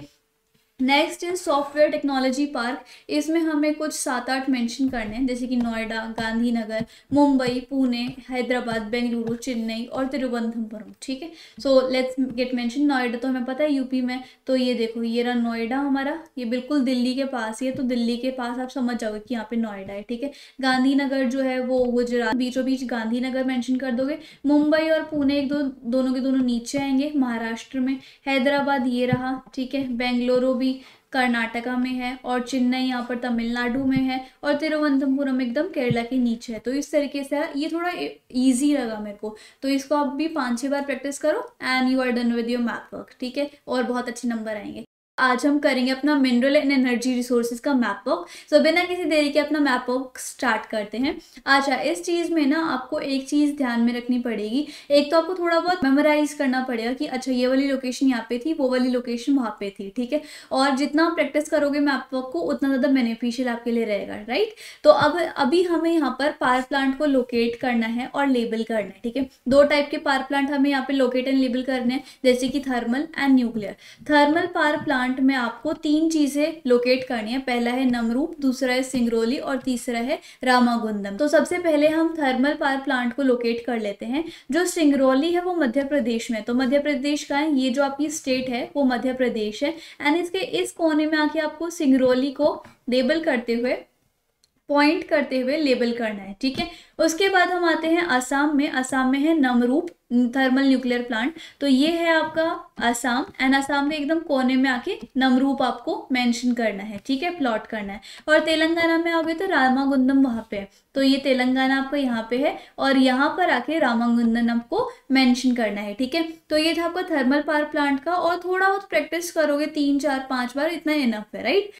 Next in software technology park इसमें हमें कुछ सात आठ मेंशन करने हैं, जैसे कि नोएडा, गांधीनगर, मुंबई, पुणे, हैदराबाद, बेंगलुरु, चेन्नई और तिरुवनंतपुरम, ठीक है? So let's get mention Noida तो हमें पता है यूपी में तो ये देखो, ये रहा नोएडा हमारा, ये बिल्कुल दिल्ली के पास ही है तो दिल्ली के पास आप समझ जाओगे कि यहाँ पे नोएडा है, ठीक है? गांधीनगर जो है, वो गुजरात बीचों बीच गांधीनगर मैंशन कर दोगे, मुंबई और पुणे एक दो, दोनों के दोनों नीचे आएँगे, महाराष्ट्र में, हैदराबाद ये रहा, ठीक है? बेंगलुरु भी कर्नाटका में है और चेन्नई यहाँ पर तमिलनाडु में है और तिरुवनंतपुरम एकदम केरला के नीचे है। तो इस तरीके से ये थोड़ा इजी लगा मेरे को। तो इसको आप भी पाँच छः बार प्रैक्टिस करो and you are done with your map work ठीक है? और बहुत अच्छे नंबर आएँगे। आज हम करेंगे अपना मिनरल एंड एनर्जी रिसोर्सेज का मैप वर्क सो बिना किसी देरी के अपना मैप स्टार्ट करते हैं। अच्छा इस चीज़ में ना आपको एक चीज़ ध्यान में रखनी पड़ेगी। एक तो आपको थोड़ा बहुत मेमोराइज करना पड़ेगा कि अच्छा ये वाली लोकेशन यहाँ पे थी, वो वाली लोकेशन वहाँ पे थी, ठीक है? और जितना प्रैक्टिस करोगे मैप को, उतना ज़्यादा बेनिफिशियल आपके लिए रहेगा राइट तो अब, अभी हमें यहाँ पर पावर प्लांट को लोकेट करना है और लेबल करना है, ठीक है? दो टाइप के पावर प्लांट हमें यहाँ पे लोकेट एंड लेबल करने हैं, जैसे कि thermal and nuclear thermal power plant plant में आपको तीन चीज़ें लोकेट करनी है। पहला है नमरूप, दूसरा है सिंगरौली और तीसरा है रामागुंदम। तो सबसे पहले हम थर्मल पावर प्लांट को लोकेट कर लेते हैं। जो सिंगरौली है, वो मध्य प्रदेश में तो मध्य प्रदेश का है, ये जो आपकी स्टेट है, वो मध्य प्रदेश है। एंड इसके इस कोने में आके आपको सिंगरौली को लेबल करते हुए पॉइंट करते हुए लेबल करना है, ठीक है? उसके बाद हम आते हैं असम में। असम में है नमरूप थर्मल न्यूक्लियर प्लांट। तो ये है आपका असम एंड असम में एकदम कोने में आके नमरूप आपको मेंशन करना है, ठीक है? प्लॉट करना है। और तेलंगाना में आओगे तो रामागुंदम वहाँ पे है। तो ये तेलंगाना आपका यहाँ पे है और यहाँ पर आके रामागुंदम आपको मेंशन करना है, ठीक है? तो ये था आपका थर्मल पावर प्लांट का और थोड़ा बहुत प्रैक्टिस करोगे, तीन, चार, पाँच बार, इतना इनफ है राइट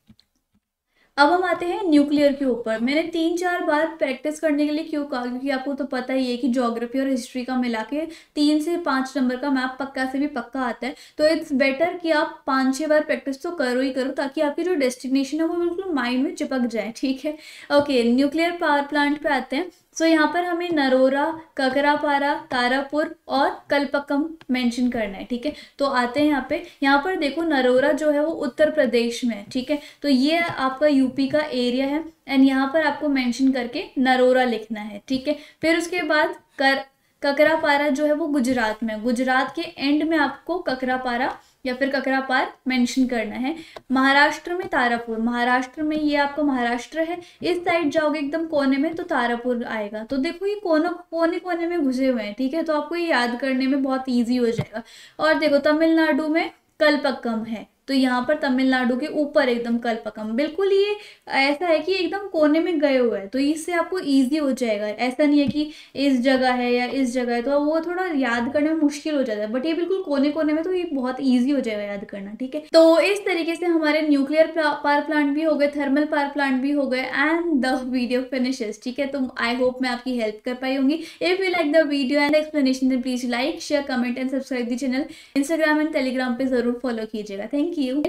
अब हम आते हैं न्यूक्लियर के ऊपर। मैंने तीन चार बार प्रैक्टिस करने के लिए क्यों कहा? क्योंकि आपको तो पता ही है कि ज्योग्राफी और हिस्ट्री का मिला के तीन से पाँच नंबर का मैप पक्का से भी पक्का आता है। तो इट्स बेटर कि आप पाँच छः बार प्रैक्टिस तो करो ही करो, ताकि आपकी जो डेस्टिनेशन है वो बिल्कुल माइंड में चिपक जाए, ठीक है? ओके न्यूक्लियर पावर प्लांट पर आते हैं। सो यहाँ पर हमें नरोरा, ककरापारा, तारापुर और कलपक्कम मेंशन करना है, ठीक है? तो आते हैं यहाँ पे। यहाँ पर देखो नरोरा जो है वो उत्तर प्रदेश में है, ठीक है? तो ये आपका यूपी का एरिया है। एंड यहाँ पर आपको मेंशन करके नरोरा लिखना है, ठीक है? फिर उसके बाद कर, ककरापारा जो है वो गुजरात में गुजरात के एंड में आपको ककरापारा या फिर ककरा पार मेंशन करना है। महाराष्ट्र में तारापुर। महाराष्ट्र में ये आपका महाराष्ट्र है। इस साइड जाओगे एकदम कोने में तो तारापुर आएगा। तो देखो ये कोनों, कोने कोने में घुसे हुए हैं, ठीक है? तो आपको ये याद करने में बहुत ईजी हो जाएगा। और देखो, तमिलनाडु में कलपक्कम है। तो यहाँ पर तमिलनाडु के ऊपर एकदम कल्पकम। बिल्कुल ये ऐसा है कि एकदम कोने में गए हुए हैं तो इससे आपको इजी हो जाएगा। ऐसा नहीं है कि इस जगह है या इस जगह है तो वो थोड़ा याद करने में मुश्किल हो जाता है। बट ये बिल्कुल कोने कोने में तो ये बहुत ईजी हो जाएगा याद करना, ठीक है? तो इस तरीके से हमारे न्यूक्लियर पावर प्लांट भी हो गए थर्मल पावर प्लांट भी हो गए एंड द वीडियो फिनिशेस ठीक है? तो आई होप मैं आपकी हेल्प कर पाई होंगी। If you like the video and explanation please like share comment and subscribe the channel Instagram and Telegram पे ज़रूर फॉलो कीजिएगा। Thank Thank you.